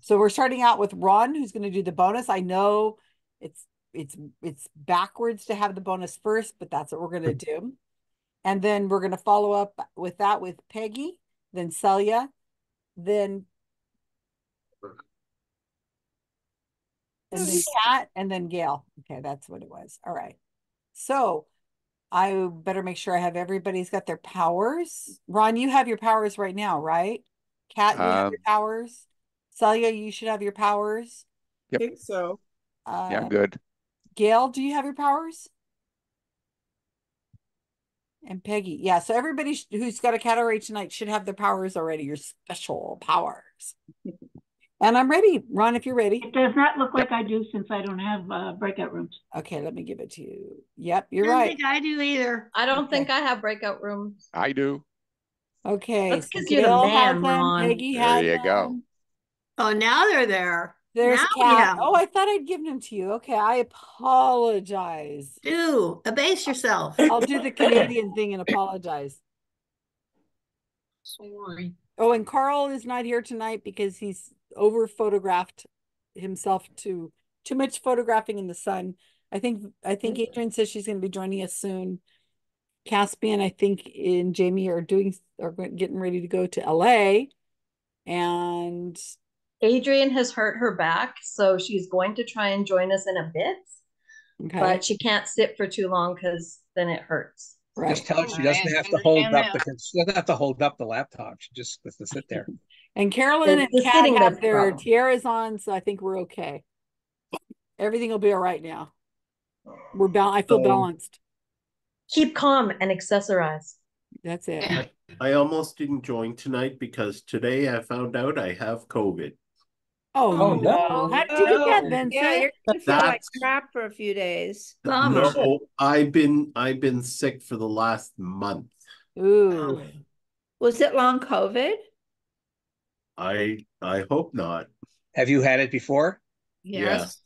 S1: So we're starting out with Ron, who's going to do the bonus. I know it's it's it's backwards to have the bonus first, but that's what we're going to do. And then we're going to follow up with that with Peggy, then Celia, then and then [LAUGHS] Kat, and then Gail. Okay, that's what it was. All right. So I better make sure I have everybody's got their powers. Ron, you have your powers right now, right? Kat, you have your
S5: Um,
S1: powers. Celia, you should have your powers.
S5: Yep.
S9: think so.
S5: Yeah,
S1: Uh,
S5: I'm good.
S1: Gail, do you have your powers? And Peggy, yeah. So everybody who's got a category tonight should have their powers already. Your special powers. [LAUGHS] And I'm ready, Ron. If you're ready.
S17: It does not look like I do since I don't have uh, breakout rooms.
S1: Okay, let me give it to you. Yep, you're
S14: I don't
S1: right.
S14: think I do either.
S11: I don't
S1: Okay.
S11: think I have breakout rooms.
S5: I do.
S1: Okay,
S11: That's
S1: so
S11: 'cause you're the
S1: Gail has
S11: man,
S1: them,
S11: Ron.
S1: Peggy
S5: There
S1: has
S5: you go.
S1: them.
S14: Oh, now they're there.
S1: There's
S14: Now we
S1: Kat.
S14: have
S1: Oh, I thought I'd given them to you. Okay, I apologize.
S14: Do abase yourself. [LAUGHS]
S1: I'll do the Canadian thing and apologize.
S8: Sorry.
S1: Oh, and Carl is not here tonight because he's over photographed himself to too much photographing in the sun. I think I think mm-hmm. Adrian says she's going to be joining us soon. Caspian, I think, and Jamie are doing are getting ready to go to LA, and
S11: Adrian has hurt her back, so she's going to try and join us in a bit,
S1: okay,
S11: but she can't sit for too long because then it hurts.
S1: right.
S4: Just tell her she doesn't have to hold up the, she doesn't have to hold up the laptop. She just has to sit there. [LAUGHS]
S1: And Carolyn
S11: The-
S1: and
S11: the
S1: Kat
S11: sitting
S1: have their
S11: problem.
S1: tiaras on, so I think we're okay. Everything will be all right now. We're bal- I feel
S6: So-
S1: balanced.
S11: Keep calm and accessorize.
S1: That's it.
S8: Yeah.
S6: I almost didn't join tonight because today I found out I have COVID.
S1: Oh,
S7: Oh,
S1: no.
S7: no.
S1: How did you get that, Vincent?
S2: Yeah, you're gonna feel like crap for a few days.
S14: Bummer.
S6: No, I've been I've been sick for the last month.
S1: Ooh.
S2: Was it long COVID?
S6: I I hope not.
S4: Have you had it before?
S6: Yes.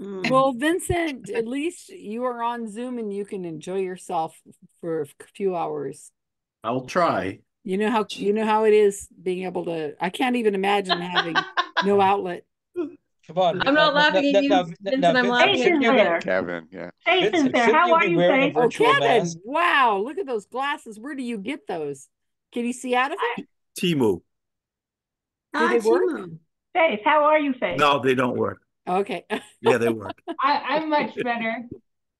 S14: Mm.
S1: Well, Vincent, at least you are on Zoom and you can enjoy yourself for a few hours.
S6: I'll try.
S1: You know how you know how it is being able to. I can't even imagine having no [LAUGHS] outlet.
S7: Come on.
S11: I'm not
S7: now-
S11: laughing at you,
S7: now-
S11: Vincent,
S7: now,
S11: I'm
S7: Vincent,
S11: laughing
S17: at
S7: shouldn't
S17: you there.
S5: Kevin, yeah.
S17: Faith
S7: Vincent,
S17: there. How are you,
S7: wearing
S17: Faith?
S1: Oh, Kevin!
S7: mask?
S1: Wow, look at those glasses. Where do you get those? Can you see out of it?
S16: Temu.
S14: Ah,
S1: they work?
S17: Faith, how are you, Faith?
S16: No, they don't work.
S1: Okay. [LAUGHS]
S16: Yeah, they work.
S18: I, I'm much better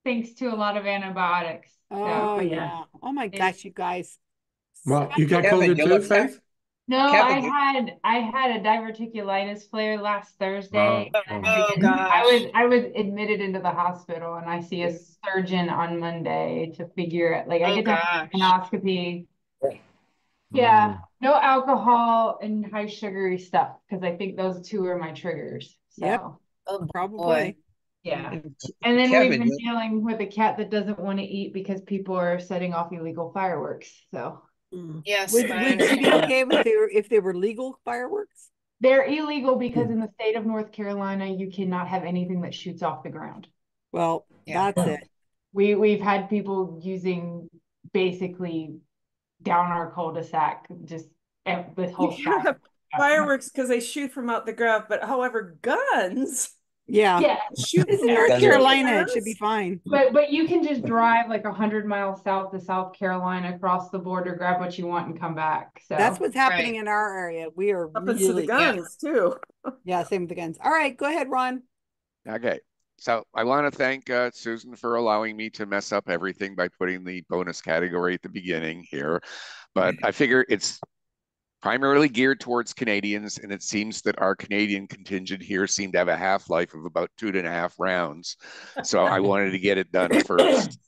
S18: thanks to a lot of antibiotics. So,
S1: Oh
S17: yeah.
S1: yeah. Oh my
S18: It's-
S1: gosh, you guys.
S3: Well, you got
S4: Kevin,
S3: COVID
S4: you
S3: too, Faith?
S18: No,
S4: Kevin,
S18: I had I had a diverticulitis flare last Thursday.
S3: Oh,
S18: and
S3: oh.
S18: I didn't- I was I was admitted into the hospital and I see a surgeon on Monday to figure it. Like I
S8: Oh,
S18: get to have a colonoscopy. Yeah,
S3: Mm.
S18: No alcohol and high sugary stuff because I think those two are my triggers.
S1: Yep.
S18: So
S8: Oh,
S1: Probably.
S18: yeah. Mm-hmm. And then
S4: Kevin,
S18: we've been
S4: you-
S18: dealing with a cat that doesn't want to eat because people are setting off illegal fireworks. So mm.
S8: Yes.
S1: Would,
S8: I
S1: would you be okay if they were, if they were legal fireworks?
S18: they're illegal because mm. in the state of North Carolina, you cannot have anything that shoots off the ground.
S1: Well,
S8: Yeah.
S1: that's it.
S18: We we've had people using basically down our cul-de-sac, just this whole
S9: You have fireworks because they shoot from out the ground, but however, guns.
S1: Yeah.
S18: Yeah,
S9: Shoot
S1: in North Carolina. It should be fine.
S18: but but you can just drive like a hundred miles south to South Carolina, across the border, grab what you want, and come back. So
S1: That's what's happening
S8: Right.
S1: in our area. We are
S9: Happens to the
S1: really,
S9: guns too. [LAUGHS]
S1: yeah, same with the guns. All right, go ahead, Ron.
S5: Okay, so I want to thank uh, Susan for allowing me to mess up everything by putting the bonus category at the beginning here. But I figure it's primarily geared towards Canadians, and it seems that our Canadian contingent here seemed to have a half-life of about two and a half rounds. So I [LAUGHS] wanted to get it done first.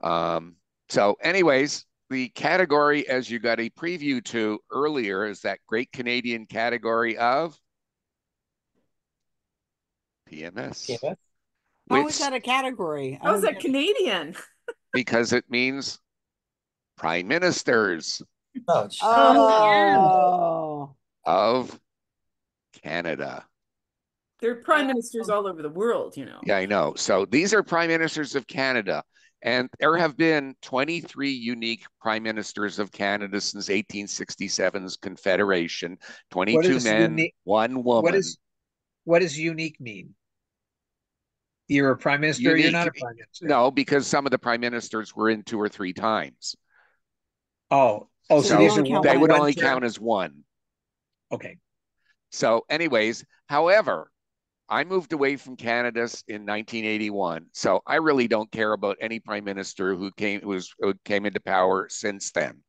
S5: Um, so anyways, the category, as you got a preview to earlier, is that great Canadian category of PMS.
S1: How
S5: which-
S1: is that a category? I
S9: How is
S1: don't
S9: that Canadian? [LAUGHS]
S5: because it means prime ministers
S15: Oh,
S1: Oh,
S5: of Canada.
S9: They're prime ministers all over the world, you know.
S5: Yeah, I know. So these are prime ministers of Canada. And there have been 23 unique prime ministers of Canada since 1867's Confederation, 22
S4: is
S5: men,
S4: unique-
S5: one woman.
S4: What is what does unique mean? You're a prime minister. You're not a prime minister.
S5: No, because some of the prime ministers were in two or three times.
S4: Oh, oh, so,
S5: So
S4: these are
S5: they would only count as one.
S4: Okay.
S5: So, anyways, however, I moved away from Canada in 1981, so I really don't care about any prime minister who came who was who came into power since then.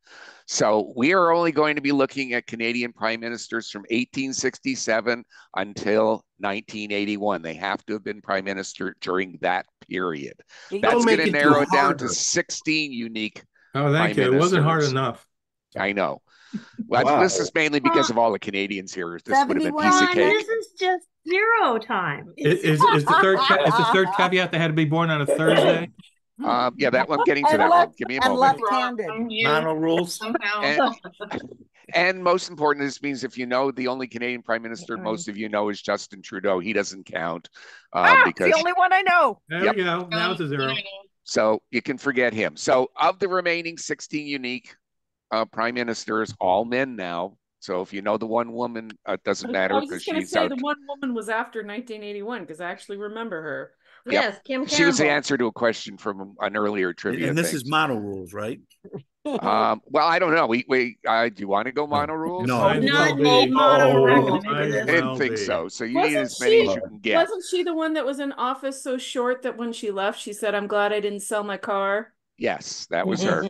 S5: So we are only going to be looking at Canadian prime ministers from 1867 until 1981. They have to have been prime minister during that period. That's going to narrow it down to 16 unique.
S3: Oh, thank
S5: Prime
S3: you. It wasn't hard enough.
S5: I know. [LAUGHS] Well,
S16: Wow.
S5: this is mainly because of all the Canadians here. This would have been piece of cake.
S14: this is just zero time.
S3: Is, is, is the third ca- is the third caveat they had to be born on a Thursday?
S5: Um, yeah, that one. Getting to
S1: And
S5: that one.
S1: left-
S5: Give me a
S1: and
S5: moment.
S1: left-handed.
S8: You
S16: Mono rules.
S8: somehow.
S5: And, [LAUGHS] and most important, this means if you know the only Canadian prime minister most of you know is Justin Trudeau. He doesn't count um,
S12: Ah,
S5: because
S12: the only one I know.
S3: There
S5: Yep.
S3: we go. Now it's a zero.
S5: so you can forget him. So of the remaining 16 unique uh, prime ministers, all men now. So if you know the one woman, uh, it doesn't matter because she's
S9: say
S5: out.
S9: the one woman was after 1981 because I actually remember her.
S5: Yep.
S11: Yes, Kim
S5: She was the answer to a question from an earlier trivia.
S16: And this
S5: thing.
S16: is mono rules, right? [LAUGHS]
S5: Um, well, I don't know. We, we, uh, do you want to go mono rules?
S16: No.
S3: Might as
S14: Not
S3: well be.
S14: mono
S16: Oh,
S14: rules.
S5: I didn't think
S3: be.
S5: so. So you need
S9: Wasn't
S5: as many as you can get.
S9: Wasn't she the one that was in office so short that when she left, she said, "I'm glad I didn't sell my car."
S5: Yes, that was her.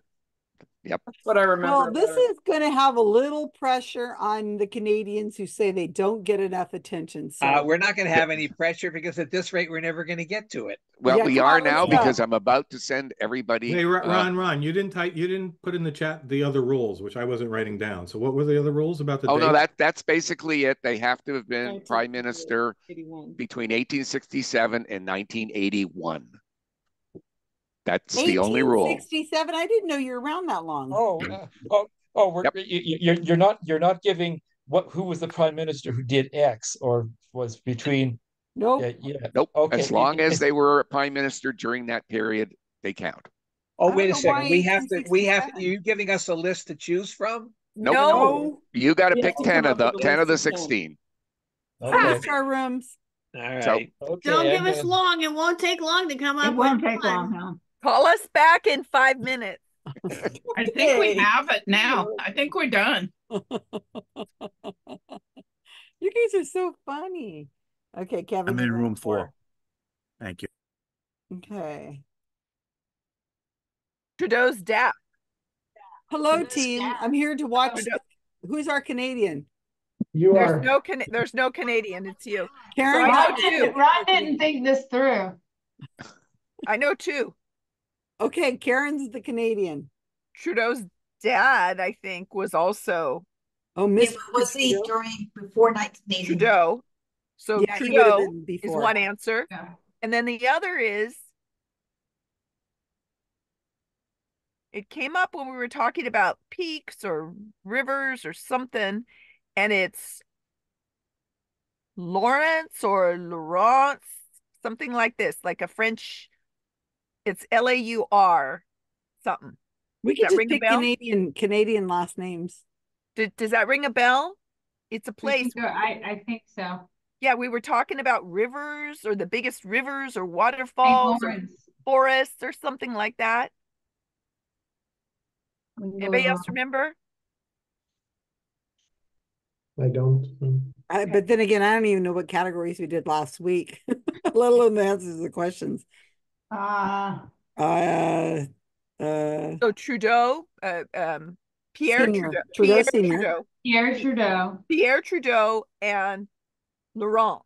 S5: Yep.
S9: That's what I remember.
S1: Well, this is going to have a little pressure on the Canadians who say they don't get enough attention. So
S4: Uh, we're not going to have any pressure because at this rate, we're never going to get to it.
S5: Well,
S1: Yeah,
S5: we are
S1: on, let's
S5: now
S1: go.
S5: because I'm about to send everybody.
S3: Hey, Ron,
S5: uh,
S3: Ron, Ron, you didn't type, you didn't put in the chat the other rules, which I wasn't writing down. So what were the other rules about the
S5: oh no,
S3: date?
S5: that that's basically it. They have to have been prime minister
S9: 81.
S5: between 1867 and 1981. That's the only rule.
S1: 1867. I didn't know you were around that long.
S7: Oh, uh, oh, oh, we're, you, you- you're, you're not, you're not giving what, who was the prime minister who did X or was between,
S1: Nope.
S7: yeah, yeah.
S5: Nope.
S7: Okay,
S5: As long [LAUGHS] as they were a prime minister during that period, they count.
S4: Oh, wait a
S1: don't know why
S4: second. We have to, we have,
S1: 1867.
S4: you giving us a list to choose from?
S5: Nope.
S1: No.
S5: You got to pick 10 of the
S9: up
S5: 10 of the
S9: list of 10.
S5: 16.
S7: Okay,
S1: Five-star rooms.
S4: All
S5: So-
S7: okay.
S14: Don't give us long. It won't take long to come up
S17: It won't
S14: with
S17: take
S14: one.
S17: long, no.
S12: Call us back in five minutes.
S10: I think we have it now. I think we're done. [LAUGHS]
S1: You guys are so funny. Okay, Kevin.
S16: I'm in room four. Thank you.
S1: Okay.
S12: Trudeau's death.
S1: Hello,
S8: Yes,
S1: team.
S8: yeah.
S1: I'm here to watch.
S12: Trudeau-
S1: who's our Canadian?
S6: You
S12: There's no Can, there's no Canadian, it's you. So I know
S18: Ron
S12: two.
S18: didn't, Ron didn't think this through.
S12: I know two.
S1: Okay, Karen's the Canadian.
S12: Trudeau's dad, I think, was also
S1: Oh,
S13: Yeah,
S1: Miss
S13: but was he during before nineteen eighty?
S12: Trudeau. So
S1: Yeah,
S12: Trudeau is one answer.
S18: Yeah.
S12: And then the other is it came up when we were talking about peaks or rivers or something, and it's Lawrence or Laurence, something like this, like a French. It's L A U R something.
S1: We
S12: Does
S1: could just
S12: ring
S1: pick? Canadian Canadian last names.
S12: Did, does that ring a bell? It's a place.
S18: can I, I think so.
S12: Yeah, we were talking about rivers or the biggest rivers or waterfalls or forests or something like that. Anybody else remember?
S6: I don't.
S1: I, but then again, I don't even know what categories we did last week, [LAUGHS] let alone the answers to the questions.
S18: Uh,
S1: Uh, uh,
S12: So Trudeau, uh, um, Pierre
S1: Senior.
S12: Trudeau,
S1: Trudeau
S12: Pierre
S1: Senior.
S12: Trudeau,
S18: Pierre Trudeau.
S12: Pierre Trudeau, and Laurence.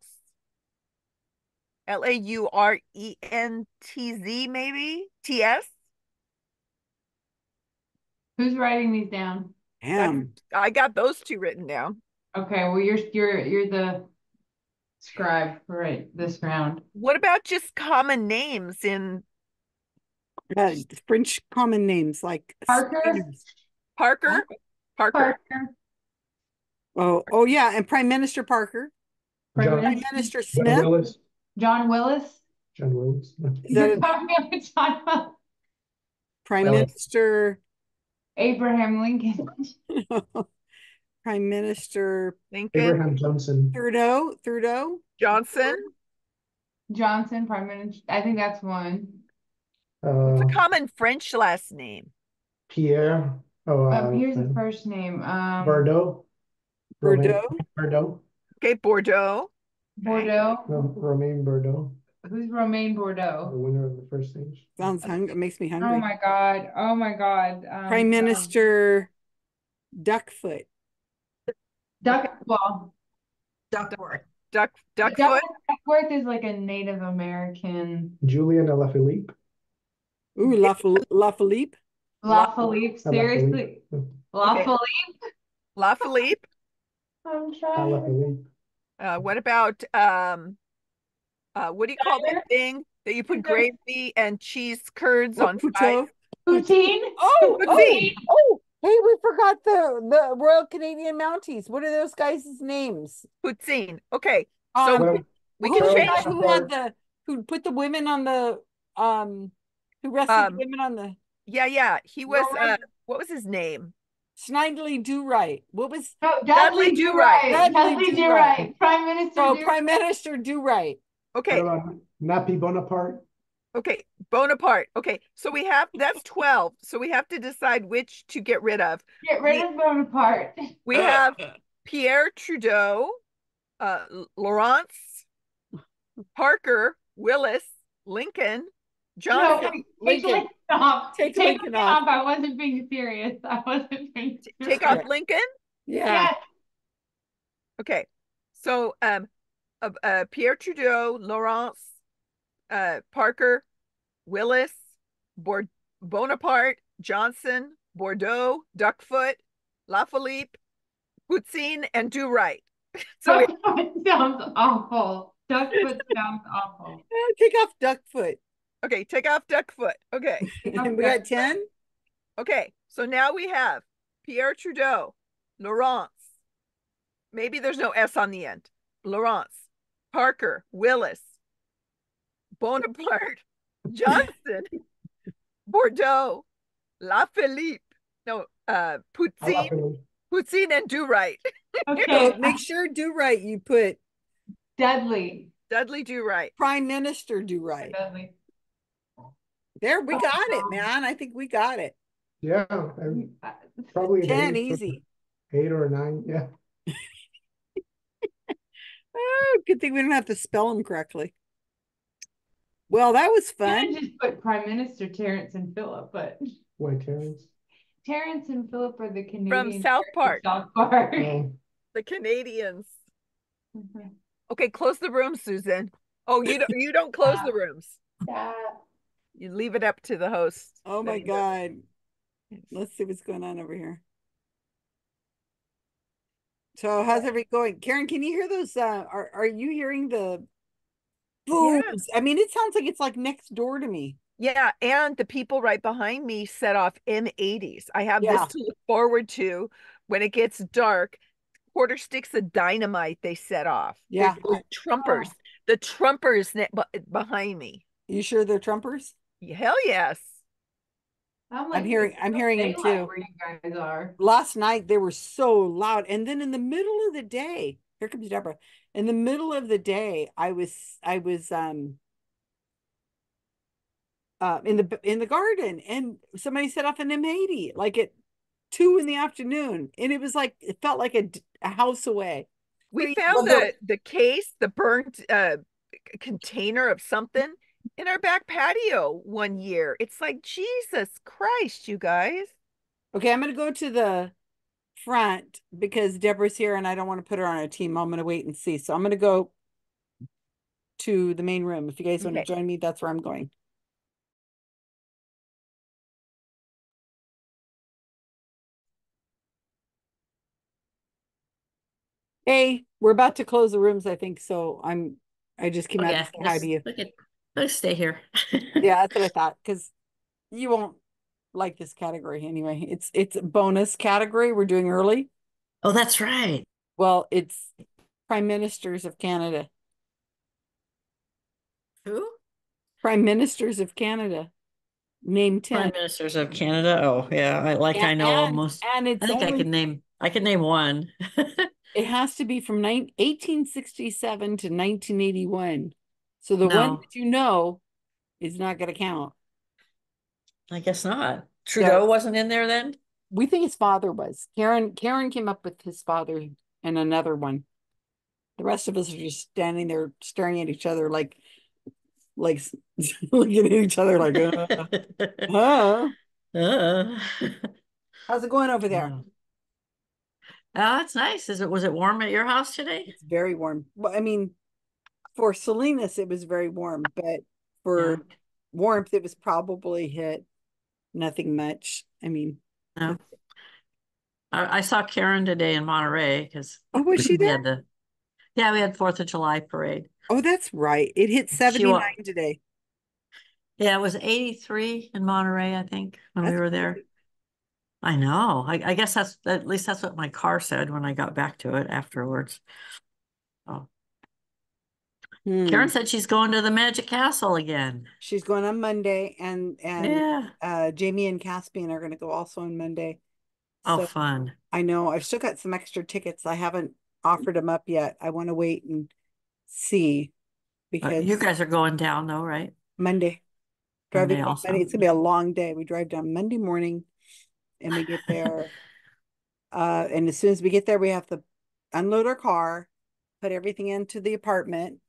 S12: L A U R E N T Z, maybe T S.
S18: Who's writing these down?
S1: damn.
S12: I got those two written down.
S18: Okay, well, you're you're you're the scribe for right this round.
S12: What about just common names in
S1: Uh, French common names like
S18: Parker?
S1: Spaniards.
S12: Parker? Parker.
S18: Parker.
S1: Oh, oh yeah, and Prime Minister Parker,
S18: Prime
S6: John-
S1: Prime
S18: Minister-
S1: Minister
S6: John
S1: Smith.
S6: Willis.
S18: John Willis.
S6: John Willis.
S1: Is that
S18: You're talking about John Willis.
S1: Prime
S6: Willis.
S1: Minister,
S18: Abraham Lincoln. [LAUGHS]
S1: Prime Minister
S12: Lincoln,
S6: Abraham Johnson.
S1: Trudeau, Trudeau.
S12: Johnson.
S18: Johnson, Prime Minister. I think that's one.
S6: Uh,
S12: It's a common French last name.
S6: Pierre. Oh,
S18: Uh,
S6: uh,
S18: here's the
S6: uh,
S18: first name. Um,
S6: Bordeaux.
S1: Bordeaux?
S6: Bordeaux.
S12: Okay, Bordeaux.
S18: Bordeaux.
S6: No, Romain Bordeaux,
S18: Who's Romain Bordeaux?
S6: the winner of the first stage.
S1: Sounds hungry. Makes me hungry.
S18: Oh my God. Oh my God. Um,
S1: Prime
S18: um,
S1: Minister Duckfoot.
S18: Duck. Well,
S13: Duckworth.
S12: Duck
S18: Duck-
S12: Duckfoot.
S18: Duckworth is like a Native American.
S6: Julian Alaphilippe.
S1: Ooh, La, La Philippe.
S18: La Philippe. Seriously. La
S12: Okay.
S18: Philippe.
S12: La Philippe.
S18: I'm trying.
S12: Uh, what about um uh what do you call that thing that you put gravy and cheese curds on
S1: Puto.
S18: Poutine.
S1: Oh, oh,
S12: Poutine.
S1: oh, hey, we forgot the the Royal Canadian Mounties. What are those guys' names?
S12: Poutine. Okay. So
S1: Um,
S6: Well,
S12: we
S1: who
S12: can
S1: was
S12: change
S1: who had the who put the women on the um who wrestled
S12: Um,
S1: women on the
S12: yeah, yeah. He was uh what was his name?
S1: Snidely Do Right. What was
S18: No,
S12: Dudley
S18: Dudley
S12: Do
S18: Do
S12: Right.
S18: Right.
S1: Dudley
S18: Dudley
S1: Do
S18: Do
S1: Right.
S18: Right. Prime Minister.
S1: oh
S18: Do
S1: Prime Minister Do Right?
S12: Okay.
S6: What Nappy Bonaparte?
S12: Okay. Bonaparte. Okay. So we have that's 12. So we have to decide which to get rid of.
S18: Get rid of Bonaparte.
S12: We have Pierre Trudeau, uh, L- Laurence, Parker, Willis, Lincoln,
S18: John.
S12: No,
S18: take
S1: Lincoln.
S18: Lincoln off.
S1: Take
S18: Take
S1: Lincoln
S18: Lincoln
S1: off.
S18: off. I wasn't being serious. I wasn't being serious.
S12: Take off Lincoln.
S1: Yeah.
S18: Yes.
S12: Okay. So um, uh, uh, Pierre Trudeau, Laurence, uh, Parker, Willis, Bord- Bonaparte, Johnson, Bordeaux, Duckfoot, La Philippe, Poutine, and Do Right. [LAUGHS] So we-
S18: Duckfoot [LAUGHS] sounds awful. Duckfoot sounds awful.
S1: Eh, Take off Duckfoot.
S12: okay, take off Duckfoot. Okay. [LAUGHS]
S1: And we got ten.
S12: Okay, so now we have Pierre Trudeau, Laurence. Maybe there's no S on the end. Laurence, Parker, Willis, Bonaparte, Johnson, Bordeaux, La Philippe, no, uh, Poutine, Poutine, and Do Right. [LAUGHS]
S18: Okay.
S1: Oh, make sure Do Right. You put
S18: Dudley.
S12: Dudley Do Right.
S1: Prime Minister Do Right.
S18: Dudley.
S1: There, we got it, man. I think we got it.
S6: Yeah, and probably an
S1: Ten,
S6: eight
S1: easy.
S6: Eight or nine, yeah. [LAUGHS]
S1: Oh, good thing we don't have to spell them correctly. Well, that was
S18: I
S1: fun.
S18: just put Prime Minister Terrence and Philip, but
S6: White Terrence.
S18: Terrence and Philip are the Canadians
S12: From South Park.
S18: South Park.
S12: The Canadians.
S18: Mhm.
S12: Okay, close the room, Susan. Oh, you don't you don't close the rooms.
S18: Yeah.
S12: You leave it up to the host.
S1: Oh my
S12: There you.
S1: God. Let's see what's going on over here. So how's everything going? Karen, can you hear those? Uh, are, are you hearing the booms? I mean, it sounds like it's like next door to me.
S12: Yeah, and the people right behind me set off M80s. I have
S1: Yeah.
S12: this to look forward to when it gets dark. Quarter sticks of dynamite they set off.
S1: Yeah.
S12: those Trumpers. Ah. The Trumpers ne- be- behind me.
S1: You sure they're Trumpers?
S12: Hell yes.
S18: I'm,
S1: I'm hearing, I'm hearing them too.
S18: Where you guys are.
S1: Last night they were so loud, and then in the middle of the day, here comes Deborah. In the middle of the day, I was, I was, um, uh, in the in the garden, and somebody set off an M80 like at two in the afternoon, and it was like it felt like a, a house away.
S12: We found the the case, the burnt uh container of something in our back patio one year. It's like Jesus Christ, you guys.
S1: Okay, I'm gonna go to the front because Deborah's here and I don't want to put her on a team. I'm gonna wait and see. So I'm gonna go to the main room. If you guys want to join me, that's where I'm going. Hey, we're about to close the rooms, I think, so I'm, I just came
S19: Oh,
S1: out
S19: yeah,
S1: to say hi to you.
S19: let's stay here. [LAUGHS]
S1: Yeah, that's what I thought, because you won't like this category anyway. It's, it's a bonus category we're doing early.
S19: Oh, that's right.
S1: Well, it's Prime Ministers of Canada.
S19: Who?
S1: Prime Ministers of Canada. Name
S19: ten.
S1: Prime
S19: Ministers of Canada. Oh, yeah, I like I know
S1: and-
S19: almost.
S1: And it's
S19: I think I can name I can name one. [LAUGHS]
S1: it has to be from nine, 1867 to 1981. So the one that you know is not going to count.
S19: I guess not. Trudeau wasn't in there then?
S1: We think his father was. Karen Karen came up with his father and another one. The rest of us are just standing there staring at each other like like [LAUGHS] looking at each other like uh, [LAUGHS] uh.
S19: Uh.
S1: How's it going over there?
S19: Oh, that's nice. Is it was it warm at your house today?
S1: It's very warm. Well, I mean, for Salinas, it was very warm, but for
S19: Yeah.
S1: warmth, it was probably hit nothing much. I mean,
S19: No. I, I saw Karen today in Monterey because
S1: oh, was she
S19: we
S1: there?
S19: had the yeah, we had Fourth of July parade.
S1: Oh, that's right. It hit 79 today.
S19: Yeah, it was 83 in Monterey, I think, when we were there.
S1: great.
S19: I know. I, I guess that's at least that's what my car said when I got back to it afterwards. Oh,
S1: Hmm.
S19: Karen said she's going to the Magic Castle again.
S1: She's going on Monday, and and
S19: Yeah.
S1: uh, Jamie and Caspian are going to go also on Monday.
S19: Oh,
S1: So
S19: fun.
S1: I know I've still got some extra tickets. I haven't offered them up yet. I want to wait and see
S19: Uh,
S1: because
S19: you guys are going down though, right?
S1: Monday. Driving
S19: Monday also.
S1: Monday. It's gonna be a long day. We drive down Monday morning and we get [LAUGHS] there. Uh, and as soon as we get there, we have to unload our car, put everything into the apartment.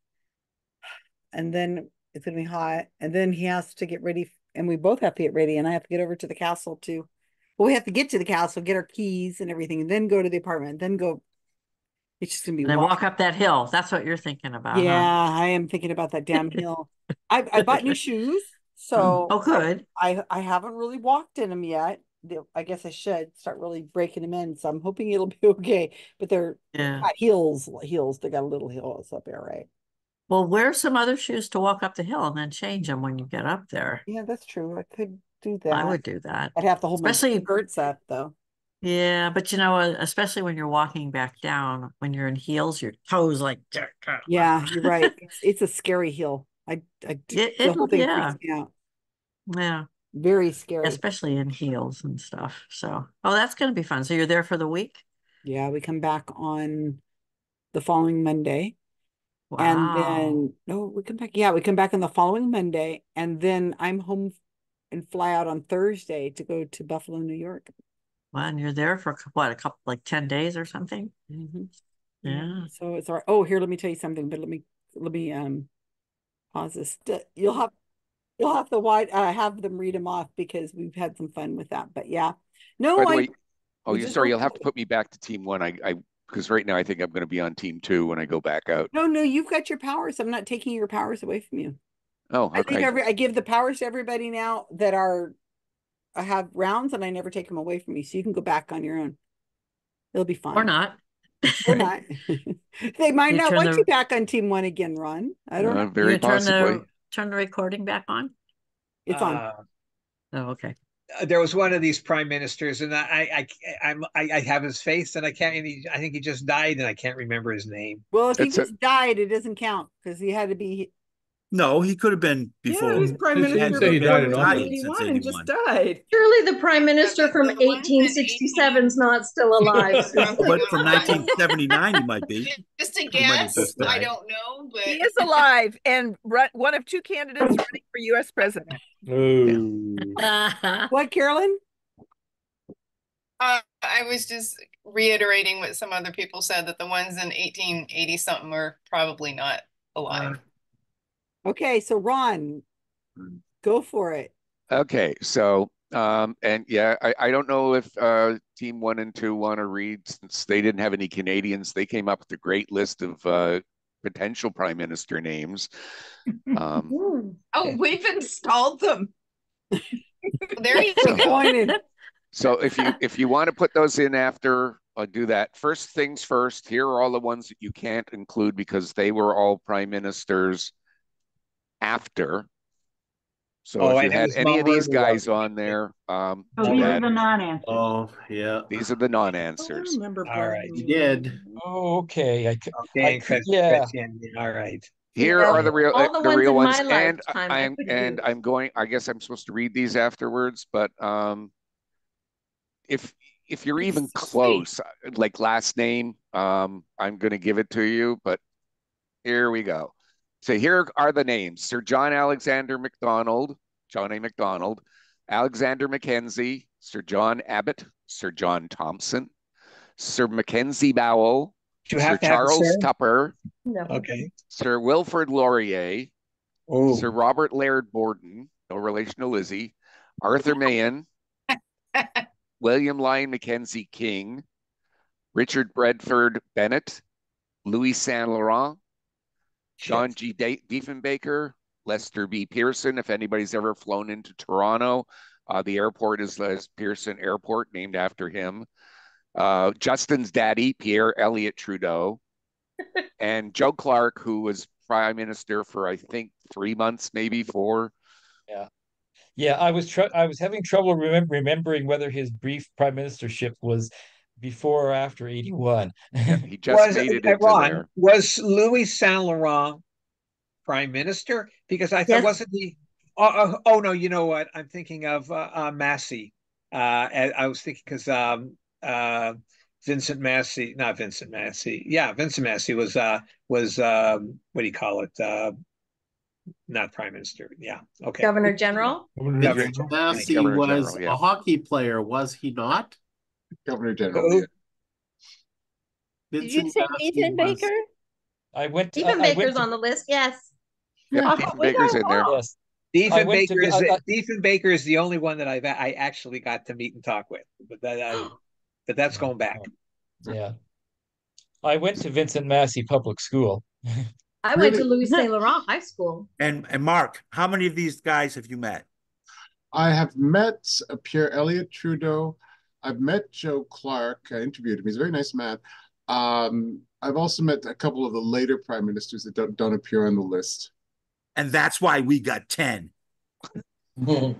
S1: And then it's gonna be hot. And then he has to get ready and we both have to get ready and I have to get over to the castle too. Well, we have to get to the castle, get our keys and everything, and then go to the apartment, then go. It's just gonna be
S19: And then walk up that hill. That's what you're thinking about, huh?
S1: Yeah, I am thinking about that damn hill. I I bought new shoes, so [LAUGHS]
S19: Oh, good.
S1: I I haven't really walked in them yet. I guess I should start really breaking them in. So I'm hoping it'll be [LAUGHS] okay. But they're
S19: Yeah.
S1: heels, heels. They got a little heels up there, right?
S19: Well, wear some other shoes to walk up the hill and then change them when you get up there.
S1: Yeah, that's true. I could do that.
S19: I would do that.
S1: I'd have to hold
S19: Especially-
S1: my skirts up though.
S19: Yeah, but you know, uh, especially when you're walking back down, when you're in heels, your toes like
S1: Yeah, you're right. It's, it's a scary hill. I I
S19: It-
S1: the whole thing
S19: yeah.
S1: freaks me out.
S19: Yeah,
S1: Very scary.
S19: especially in heels and stuff. So, oh, that's going to be fun. So you're there for the week?
S1: Yeah, we come back on the following Monday. And then, no, we come back. Yeah, we come back on the following Monday. And then I'm home and fly out on Thursday to go to Buffalo, New York.
S19: Well, and you're there for what, a couple, like 10 days or something?
S1: Mhm.
S19: Yeah.
S1: So it's all right. Oh, here, let me tell you something, but let me, let me, um, pause this. You'll have, you'll have to wide, uh, have them read them off because we've had some fun with that. But yeah, No, I,
S5: way, oh, you
S1: just
S5: sorry, you'll have to put me back to team one. I, I, because right now I think I'm going to be on team two when I go back out.
S1: no, no, you've got your powers. I'm not taking your powers away from you.
S5: Oh,
S1: I think every, I give the powers to everybody now that are, I have rounds and I never take them away from you. So you can go back on your own. It'll be fine.
S19: Or not.
S1: Or not. [LAUGHS] They might
S19: You
S1: not want
S19: the-
S1: you back on team one again, Ron. I don't
S5: Uh,
S1: know.
S5: very
S19: You turn the, turn the recording back on?
S1: It's on.
S4: Uh,
S19: Oh, okay.
S4: There was one of these prime ministers, and I, I, I I'm, I, I have his face, and I can't. And he, I think he just died, and I can't remember his name.
S1: Well, if he
S5: It's a-
S1: just died, it doesn't count because he had to be,
S16: No, he could have been before.
S9: Yeah, he was prime
S3: He
S9: minister
S3: said he
S9: before
S3: died in office.
S9: 1981 and just died.
S11: Surely the prime minister from
S8: the ones in
S11: eighteen sixty-seven is not still alive. [LAUGHS]
S16: But from 1979, he might be. [LAUGHS]
S8: Just a
S16: He might have
S8: guess.
S16: just
S8: I don't know, but
S12: He is alive and run, one of two candidates running for US president.
S3: Oh. [LAUGHS]
S1: what, Carolyn?
S8: Uh, I was just reiterating what some other people said that the ones in eighteen eighty something were probably not alive.
S1: Okay, so Ron, go for it.
S5: Okay, so um, and yeah, I, I don't know if uh, team one and two want to read since they didn't have any Canadians. They came up with a great list of uh, potential prime minister names. [LAUGHS] Um.
S10: Oh, we've installed them. [LAUGHS]
S8: There you
S1: Good
S8: go.
S5: so if you if you want to put those in after, I'll do that. First things first. Here are all the ones that you can't include because they were all prime ministers after. So
S4: Oh,
S5: if you had any of these guys
S4: wasn't
S5: on there, um,
S17: So
S5: you
S17: these are the non-answers.
S6: Oh, yeah,
S5: these are the non-answers.
S9: remember.
S4: All right.
S6: he did.
S7: Okay, I, c-
S4: Okay,
S7: I-
S4: Chris,
S7: yeah.
S4: Christian, all right.
S5: Here
S11: Yeah,
S5: are the real
S11: all the
S5: the
S11: ones
S5: real
S11: in
S5: ones,
S11: my
S5: and
S11: I
S5: I'm and
S11: use.
S5: I'm going. I guess I'm supposed to read these afterwards, but um, if if you're even close, like last name, um, I'm going to give it to you. But here we go. So here are the names: Sir John Alexander Macdonald, John A. Macdonald, Alexander Mackenzie, Sir John Abbott, Sir John Thompson, Sir Mackenzie Bowell,
S4: you
S5: Sir
S4: have to have a
S5: Charles
S4: sir?
S5: Tupper,
S11: No.
S4: Okay.
S5: Sir Wilfrid Laurier,
S4: Oh,
S5: Sir Robert Laird Borden, no relation to Lizzie, Arthur Meighen, [LAUGHS] William Lyon Mackenzie King, Richard Bradford Bennett, Louis Saint Laurent, John G. De- Diefenbaker, Lester B. Pearson. If anybody's ever flown into Toronto, uh, the airport is Les Pearson Airport, named after him. Uh, Justin's daddy, Pierre Elliott Trudeau, [LAUGHS] and Joe Clark, who was prime minister for I think three months, maybe four.
S7: Yeah, I was tr- I was having trouble remem- remembering whether his brief prime ministership was before or after 81.
S5: He just
S4: was
S5: made it into there.
S4: was Louis Saint Laurent prime minister? Because I thought
S11: Yes.
S4: wasn't he? Oh, oh, oh, no, you know what? I'm thinking of uh, uh, Massey. Uh, I, I was thinking because um, uh, Vincent Massey, not Vincent Massey. Yeah, Vincent Massey was uh, was um, what do you call it? Uh, not prime minister. Yeah. Okay.
S11: Governor General?
S4: Governor
S6: Massey
S5: Governor
S6: was
S5: General, yeah.
S6: a hockey player, was he not?
S20: Governor General.
S4: Who?
S11: Did you say
S6: Massey
S11: Ethan
S6: was-
S11: Baker?
S7: I went. I-
S11: Ethan
S7: I went
S11: Baker's
S7: to-
S11: on the list, yes.
S5: Yeah,
S11: Oh,
S5: Ethan
S11: we
S5: in there.
S11: all-
S7: Yes.
S4: Ethan
S7: went to
S4: Baker is
S7: got-
S4: Diefenbaker is the only one that I've I actually got to meet and talk with, but that I, but that's going back.
S7: Yeah. I went to Vincent Massey Public School.
S11: I went to Louis Saint Laurent High School.
S16: And and Mark, how many of these guys have you met?
S20: I have met uh, Pierre Elliott Trudeau. I've met Joe Clark. I interviewed him. He's a very nice man. Um, I've also met a couple of the later prime ministers that don't, don't appear on the list.
S16: And that's why we got 10. [LAUGHS]
S9: Did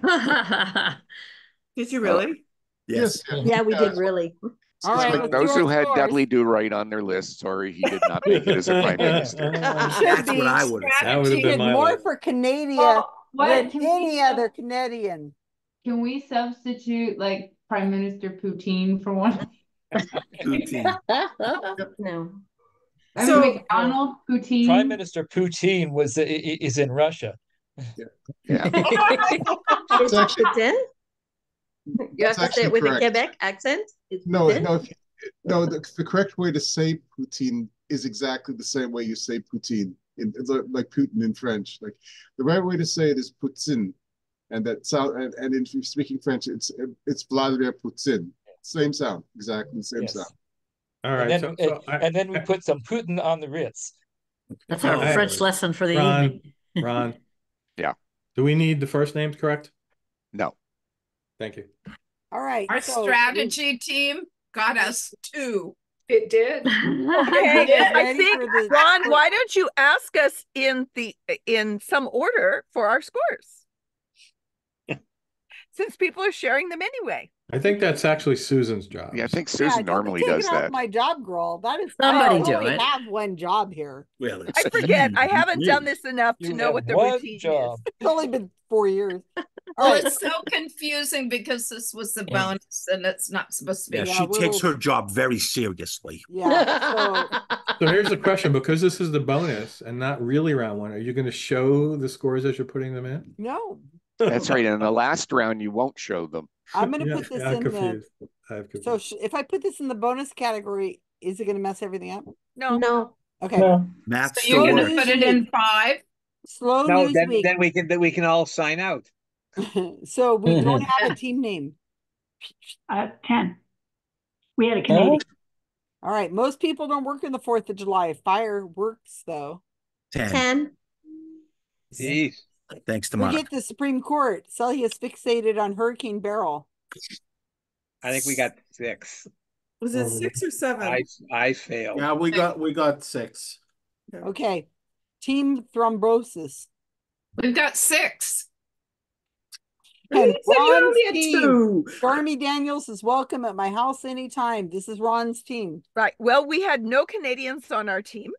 S9: you really?
S20: Yes.
S11: Yeah, we did really.
S1: All right,
S20: like
S5: Those who had
S1: scores.
S5: Dudley Do Right on their list, sorry, he did not make it as a prime [LAUGHS] minister.
S16: That's
S1: be
S16: what I would have said.
S3: That would have
S1: did
S3: been
S1: more
S3: list.
S1: for Canada
S18: Oh,
S1: than any other Canadian.
S18: Can we substitute like Prime Minister Poutine for one? [LAUGHS]
S16: Poutine. [LAUGHS]
S11: No.
S18: I
S9: So-
S18: mean, McDonald Poutine.
S7: Prime Minister Putin was i- i- is in Russia.
S5: Yeah. [LAUGHS]
S11: Is it
S20: actually-
S11: Putin? You have to say it
S20: actually
S11: with a. Quebec accent? It's
S20: No,
S11: Putin?
S20: no, if no. The, the correct way to say Putin is exactly the same way you say Poutine. In, like like Putin in French. Like the right way to say it is Poutine. And that sound, and, and if you're speaking French, it's it's Vladimir Putin. Same sound, exactly same
S7: Yes.
S20: sound.
S3: All right, And
S7: then,
S3: So,
S7: and,
S3: I,
S7: and then we put some Putin on the Ritz.
S19: That's our
S3: I-
S19: French lesson for the
S3: Ron,
S19: evening.
S3: Ron. [LAUGHS]
S5: Yeah.
S3: Do we need the first names correct?
S5: No.
S3: Thank you.
S1: All right.
S10: Our
S1: so-
S10: strategy team got us two.
S9: It did. [LAUGHS]
S12: Okay,
S1: Get
S12: I think,
S1: the-
S12: Ron, [LAUGHS] why don't you ask us in the, in some order for our scores? Since people are sharing them anyway.
S3: I think that's actually Susan's job.
S5: Yeah, I think Susan
S1: don't
S5: normally
S1: take
S5: does
S1: off
S5: that.
S1: My job, girl. That is oh,
S19: Somebody
S1: I
S19: do it.
S1: have one job here.
S16: Well,
S12: I
S16: it's
S12: forget, I haven't
S16: you.
S12: done this enough to
S7: You
S12: know what the
S7: one
S12: routine is. [LAUGHS]
S1: It's only been four years.
S10: Well, [LAUGHS]
S1: All right.
S10: it's so confusing because this was the bonus and it's not supposed to be.
S16: Yeah,
S1: Yeah,
S16: she takes
S1: we'll-
S16: her job very seriously.
S1: Yeah. So [LAUGHS]
S3: So here's the question: because this is the bonus and not really round one, are you going to show the scores as you're putting them in?
S1: no,
S5: That's right. In the last round, you won't show them.
S1: I'm gonna
S3: Yeah,
S1: put this
S3: I'm
S1: in the.
S3: I'm.
S1: So sh- if I put this in the bonus category, is it gonna mess everything up?
S12: No,
S11: No.
S1: Okay.
S7: No.
S16: Math
S10: So you're gonna put it in five?
S1: Slow
S4: No,
S1: news
S4: then
S1: week.
S4: then we can then we can all sign out. [LAUGHS]
S1: so we don't have a team name.
S17: Uh, ten. We had a Canadian.
S1: All right. Most people don't work on the Fourth of July. Fireworks, though.
S16: Ten.
S11: Ten.
S4: Jeez.
S16: Thanks to
S1: We
S16: Mark.
S1: get the Supreme Court. Sully is fixated on Hurricane Beryl.
S4: I think we got six.
S9: Was it oh. six or seven?
S4: I I failed.
S6: Yeah, we got we got six.
S1: Okay. Team thrombosis.
S10: We've got six.
S1: And
S9: said you
S1: Ron's team.
S9: two.
S1: Stormy Daniels is welcome at my house anytime. This is Ron's team.
S12: Right. Well, we had no Canadians on our team,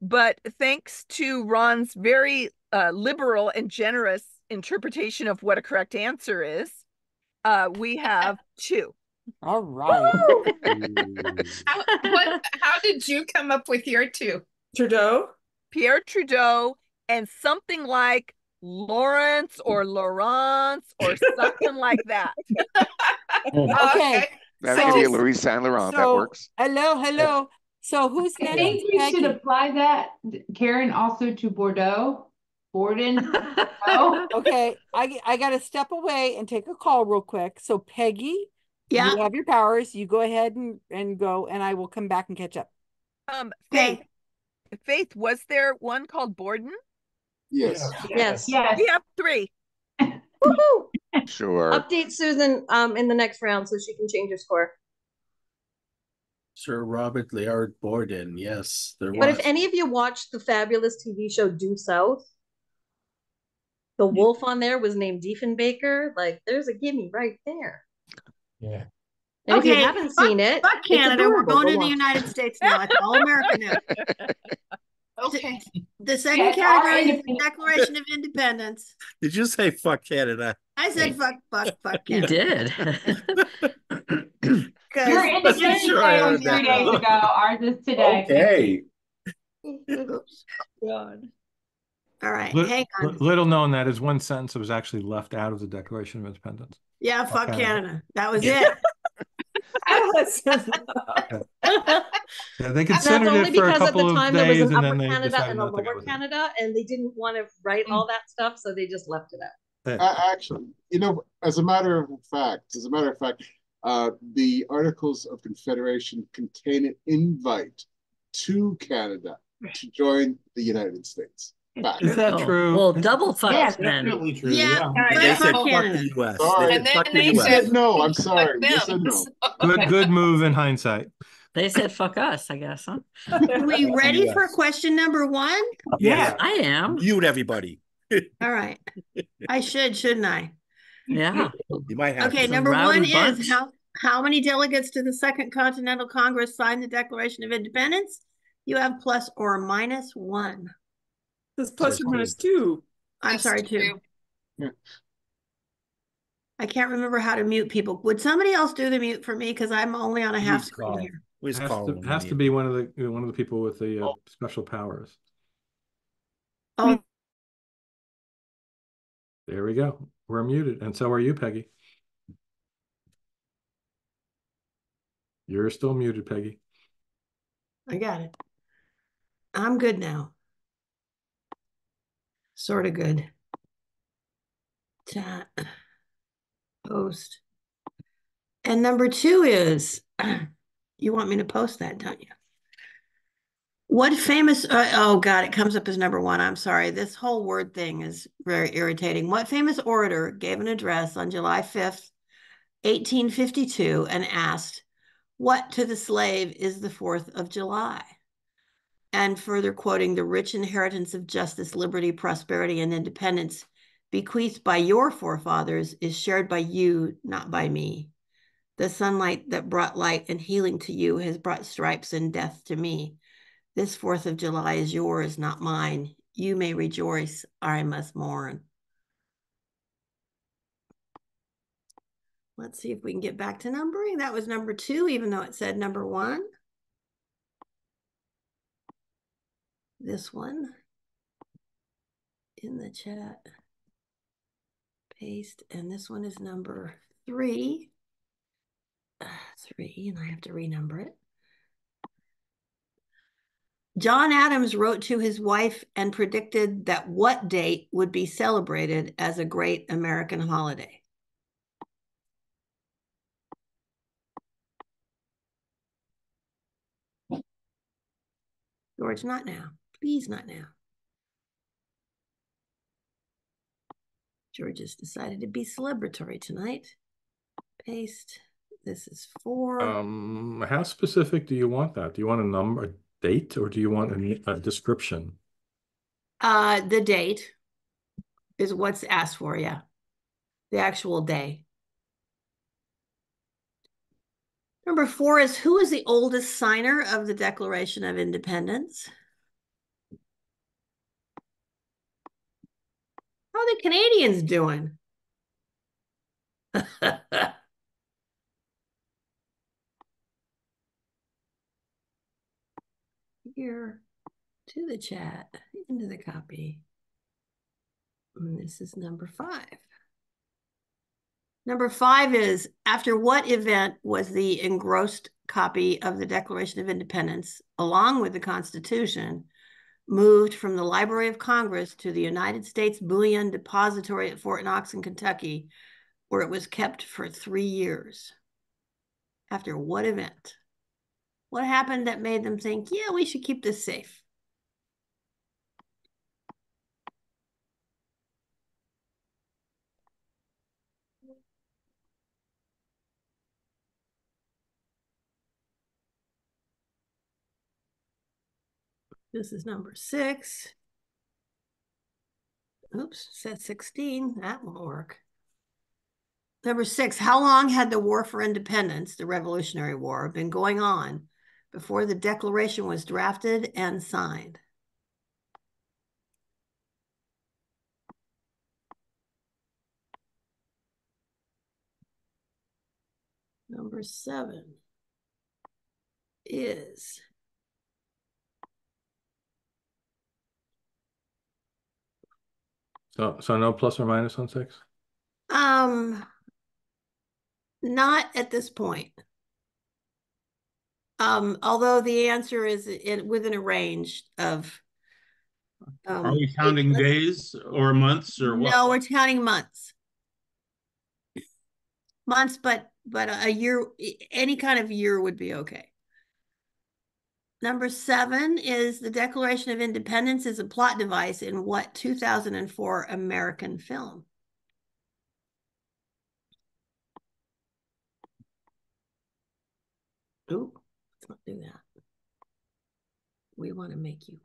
S12: but thanks to Ron's very uh, liberal and generous interpretation of what a correct answer is, uh, we have two.
S1: All right. [LAUGHS]
S10: How, what, how did you come up with your two?
S9: Trudeau.
S12: Pierre Trudeau and something like Lawrence or Laurence or [LAUGHS] something like that. [LAUGHS]
S1: Okay.
S5: That
S1: So-
S5: could be a Louis Saint Laurent. That works.
S1: Hello, hello. So who's
S18: I
S1: next?
S18: think we should apply that, Karen, also to Bordeaux. Borden. [LAUGHS] Oh,
S1: Okay, I I gotta step away and take a call real quick. So Peggy,
S14: Yeah.
S1: you have your powers. You go ahead and and go, and I will come back and catch up.
S12: Um,
S14: Okay.
S12: Faith, Faith, was there one called Borden?
S20: Yes.
S11: Yes.
S18: yes.
S12: We have three. [LAUGHS]
S5: Sure.
S11: Update Susan um in the next round so she can change her score.
S6: Sir Robert Laird Borden. Yes, there
S11: But
S6: was.
S11: if any of you watched the fabulous TV show Due South, the wolf on there was named Diefenbaker. Like, there's a gimme right there.
S7: Yeah.
S11: And if you
S14: Okay,
S11: haven't
S14: fuck-
S11: seen it,
S14: Fuck
S11: it's
S14: Canada, we're
S11: adorable.
S14: going to the. United States now. It's all American now. [LAUGHS]
S10: Okay.
S14: The second
S18: Yes,
S14: category is the Declaration of Independence.
S16: Did you say fuck Canada?
S14: I said fuck, fuck, [LAUGHS] fuck
S19: You did.
S18: Your
S14: 'Cause-
S18: Independence
S16: sure
S18: Day was three days ago. Ours is today.
S6: Okay. [LAUGHS]
S14: Oops. All right,
S3: Lit-
S14: hang
S3: li-
S14: on.
S3: Little known that is one sentence that was actually left out of the Declaration of Independence.
S14: Yeah, fuck
S3: Canada.
S14: Canada. That was it. [LAUGHS] [LAUGHS]
S3: Yeah, they
S11: And that's
S3: considered
S11: only
S3: it for a
S11: because at the
S3: couple of
S11: time there was
S3: days
S11: an
S3: and
S11: upper
S3: then they
S11: Canada and a
S3: not to go
S11: lower
S3: with it.
S11: Canada, and they didn't want to write all that stuff, so they just left it out.
S20: Uh, actually, you know, as a matter of fact, as a matter of fact, uh, the Articles of Confederation contain an invite to Canada to join the United States. Fact.
S3: Is that
S19: Oh,
S3: true?
S19: Well, double
S3: It's
S19: fuck
S3: That's
S19: then.
S3: definitely true.
S14: Yeah.
S3: Yeah.
S14: But
S16: They
S14: fuck
S16: said fuck the US.
S20: Sorry.
S16: They
S10: And
S16: said
S10: then
S16: fuck
S10: they
S16: the US.
S20: said no. I'm sorry. Yes
S10: them.
S20: and no. [LAUGHS]
S3: Good, good move in hindsight.
S19: They said fuck us, I guess, huh?
S14: Are we ready for question number one?
S16: Yeah.
S19: I am.
S16: You and everybody. [LAUGHS]
S14: All right. I should, shouldn't I?
S19: Yeah.
S16: You might have
S14: Okay, number one
S19: bunch.
S14: is how, how many delegates to the Second Continental Congress signed the Declaration of Independence? You have plus or minus one.
S9: This plus or minus two.
S14: I'm
S10: Plus
S14: sorry,
S10: two.
S14: two. I can't remember how to mute people. Would somebody else do the mute for me? Because I'm only on a half
S16: Please
S14: screen
S16: call.
S14: here.
S16: Where's
S3: Has
S16: Carl
S3: to, has to be one of the one of the people with the uh, special powers.
S14: Oh,
S3: There we go. We're muted, and so are you, Peggy. You're still muted, Peggy.
S14: I got it. I'm good now. Sort of good. Chat. Post. And number two is, [CLEARS THROAT] you want me to post that, don't you? What famous, uh, oh God, it comes up as number one. I'm sorry. This whole word thing is very irritating. What famous orator gave an address on July 5th, 1852, and asked, What to the slave is the 4th of July? And further quoting, the rich inheritance of justice, liberty, prosperity, and independence bequeathed by your forefathers is shared by you, not by me. The sunlight that brought light and healing to you has brought stripes and death to me. This 4th of July is yours, not mine. You may rejoice, I must mourn. Let's see if we can get back to numbering. That was number two, even though it said number one. This one in the chat. Paste, and this one is number three. Uh, three, and I have to renumber it. John Adams wrote to his wife and predicted that what date would be celebrated as a great American holiday? George, not now. Please, not now. George has decided to be celebratory tonight. Paste. This is four.
S3: Um, how specific do you want that? Do you want a number, a date, or do you want a, a description?
S14: Uh, the date is what's asked for, yeah. The actual day. Number four is who is the oldest signer of the Declaration of Independence? How are the Canadians doing? [LAUGHS] Here to the chat, into the copy. And this is number five. Number five is after what event was the engrossed copy of the Declaration of Independence, along with the Constitution, moved from the Library of Congress to the United States Bullion Depository at Fort Knox in Kentucky, where it was kept for three years? After what event? What happened that made them think, yeah, we should keep this safe? This is number six. Oops, said 16. That won't work. Number six, how long had the War for Independence, the Revolutionary War, been going on before the Declaration was drafted and signed? Number seven is
S3: So, so no plus or minus on six?
S14: um not at this point. Um, although the answer is in within a range of um,
S21: Are we counting
S14: let's-
S21: days or months or what?
S14: No, we're counting months. Months, but but a year, any kind of year would be okay. Number seven is the Declaration of Independence is a plot device in what 2004 American film? Ooh, let's not do that. We want to make you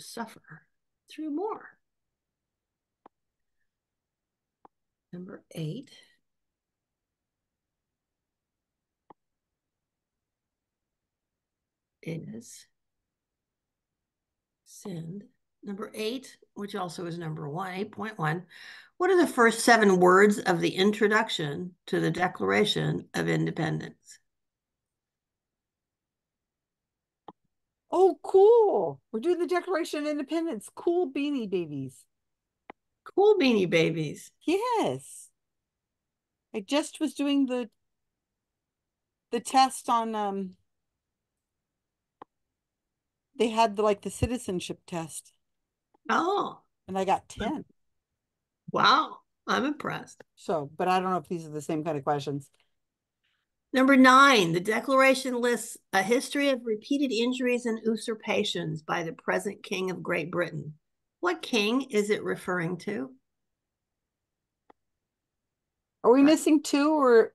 S14: suffer through more. Number eight. Is send number eight, which also is number one, 8.1. What are the first seven words of the introduction to the Declaration of Independence?
S1: Oh, cool. We're doing the Declaration of Independence. Cool beanie babies.
S14: Cool beanie babies.
S1: Yes. I just was doing the the test on um they had the like the citizenship test.
S14: Oh.
S1: And I got 10.
S14: Wow. I'm impressed.
S1: So, but I don't know if these are the same kind of questions.
S14: Number nine, the declaration lists a history of repeated injuries and usurpations by the present king of Great Britain. What king is it referring to?
S1: Are we uh, missing two or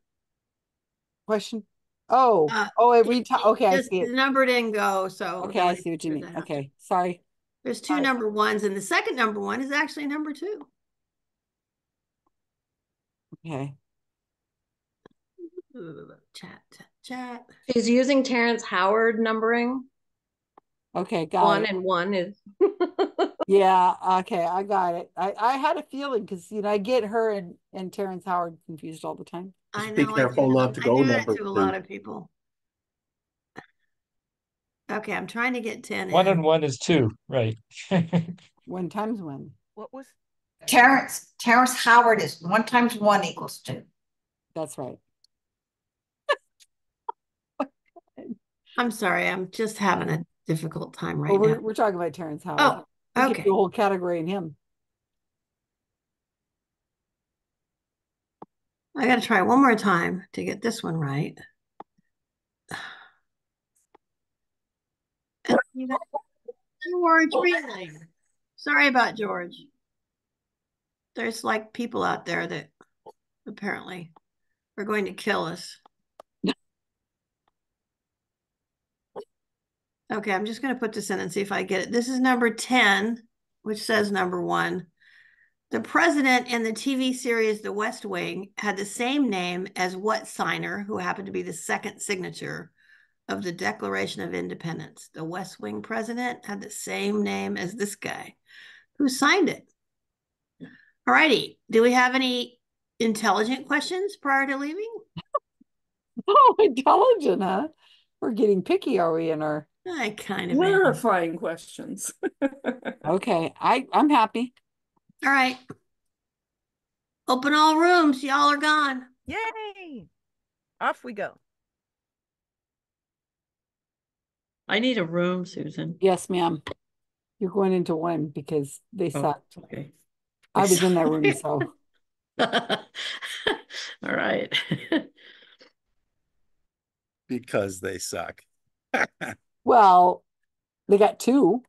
S1: question? Oh,
S14: Uh,
S1: oh, it re okay, I
S14: Just
S1: see
S14: the
S1: it.
S14: number didn't go, so.
S1: Okay, I see what you mean. Okay, sorry.
S14: There's two
S1: Sorry.
S14: number ones, and the second number one is actually number two.
S1: Okay.
S14: Chat, chat, chat.
S11: She's using Terrence Howard numbering.
S1: Okay, got it.
S11: One
S1: it.
S11: and one is [LAUGHS]
S1: Yeah, okay, I got it. I, I had a feeling because, you know, I get her and, and Terrence Howard confused all the time.
S14: I
S6: Just be
S14: know. I
S6: careful
S14: do
S6: not
S14: that-
S6: to go
S14: I do that
S6: number
S14: to a
S6: two.
S14: lot of people. Okay, I'm trying to get ten
S7: One
S14: in.
S7: and one is two, right? [LAUGHS]
S1: One times one.
S12: What was?
S13: Terrence, Terrence Howard is one times one equals two.
S1: That's right. [LAUGHS]
S14: I'm sorry, I'm just having a difficult time right
S1: Well, we're,
S14: now.
S1: we're talking about Terrence Howard.
S14: Oh,
S1: We could
S14: okay.
S1: do a whole category in him.
S14: I gotta try one more time to get this one right. And you got- George, really? Sorry about George. There's like people out there that apparently are going to kill us. Okay, I'm just gonna put this in and see if I get it. This is number ten, which says number one. The president in the TV series The West Wing had the same name as what signer, who happened to be the second signature of the Declaration of Independence? The West Wing president had the same name as this guy who signed it. All righty. Do we have any intelligent questions prior to leaving? [LAUGHS]
S1: Oh, intelligent, huh? We're getting picky, are we, in our,
S14: I kind of am.
S9: Clarifying questions. [LAUGHS]
S1: okay, I, I'm happy.
S14: All right. Open all rooms. Y'all are gone.
S12: Yay! Off we go.
S19: I need a room, Susan.
S1: Yes, ma'am. You're going into one because they
S19: Oh,
S1: sucked.
S19: okay.
S1: I was in that room, so. [LAUGHS]
S19: All right. [LAUGHS]
S16: Because they suck. [LAUGHS]
S1: Well, they got two.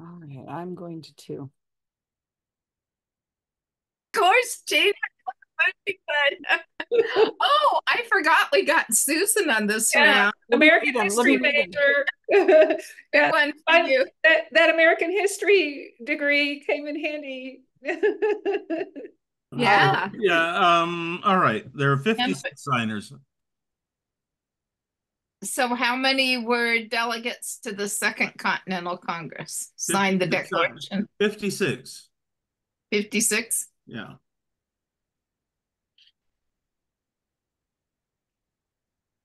S1: All right, I'm going to two.
S10: Of course, Jane. [LAUGHS] oh, I forgot we got Susan on this
S9: Yeah,
S10: round.
S9: American
S1: read 'em,
S9: history major. [LAUGHS] Yeah,
S10: One for
S9: I-
S10: you.
S9: that, that American history degree came in handy. [LAUGHS]
S10: Yeah.
S21: Yeah, um, all right, there are fifty-six signers.
S10: So how many were delegates to the Second Continental Congress signed the Declaration?
S21: 56
S10: declaration?
S21: Fifty-six,
S10: Fifty-six?
S21: yeah.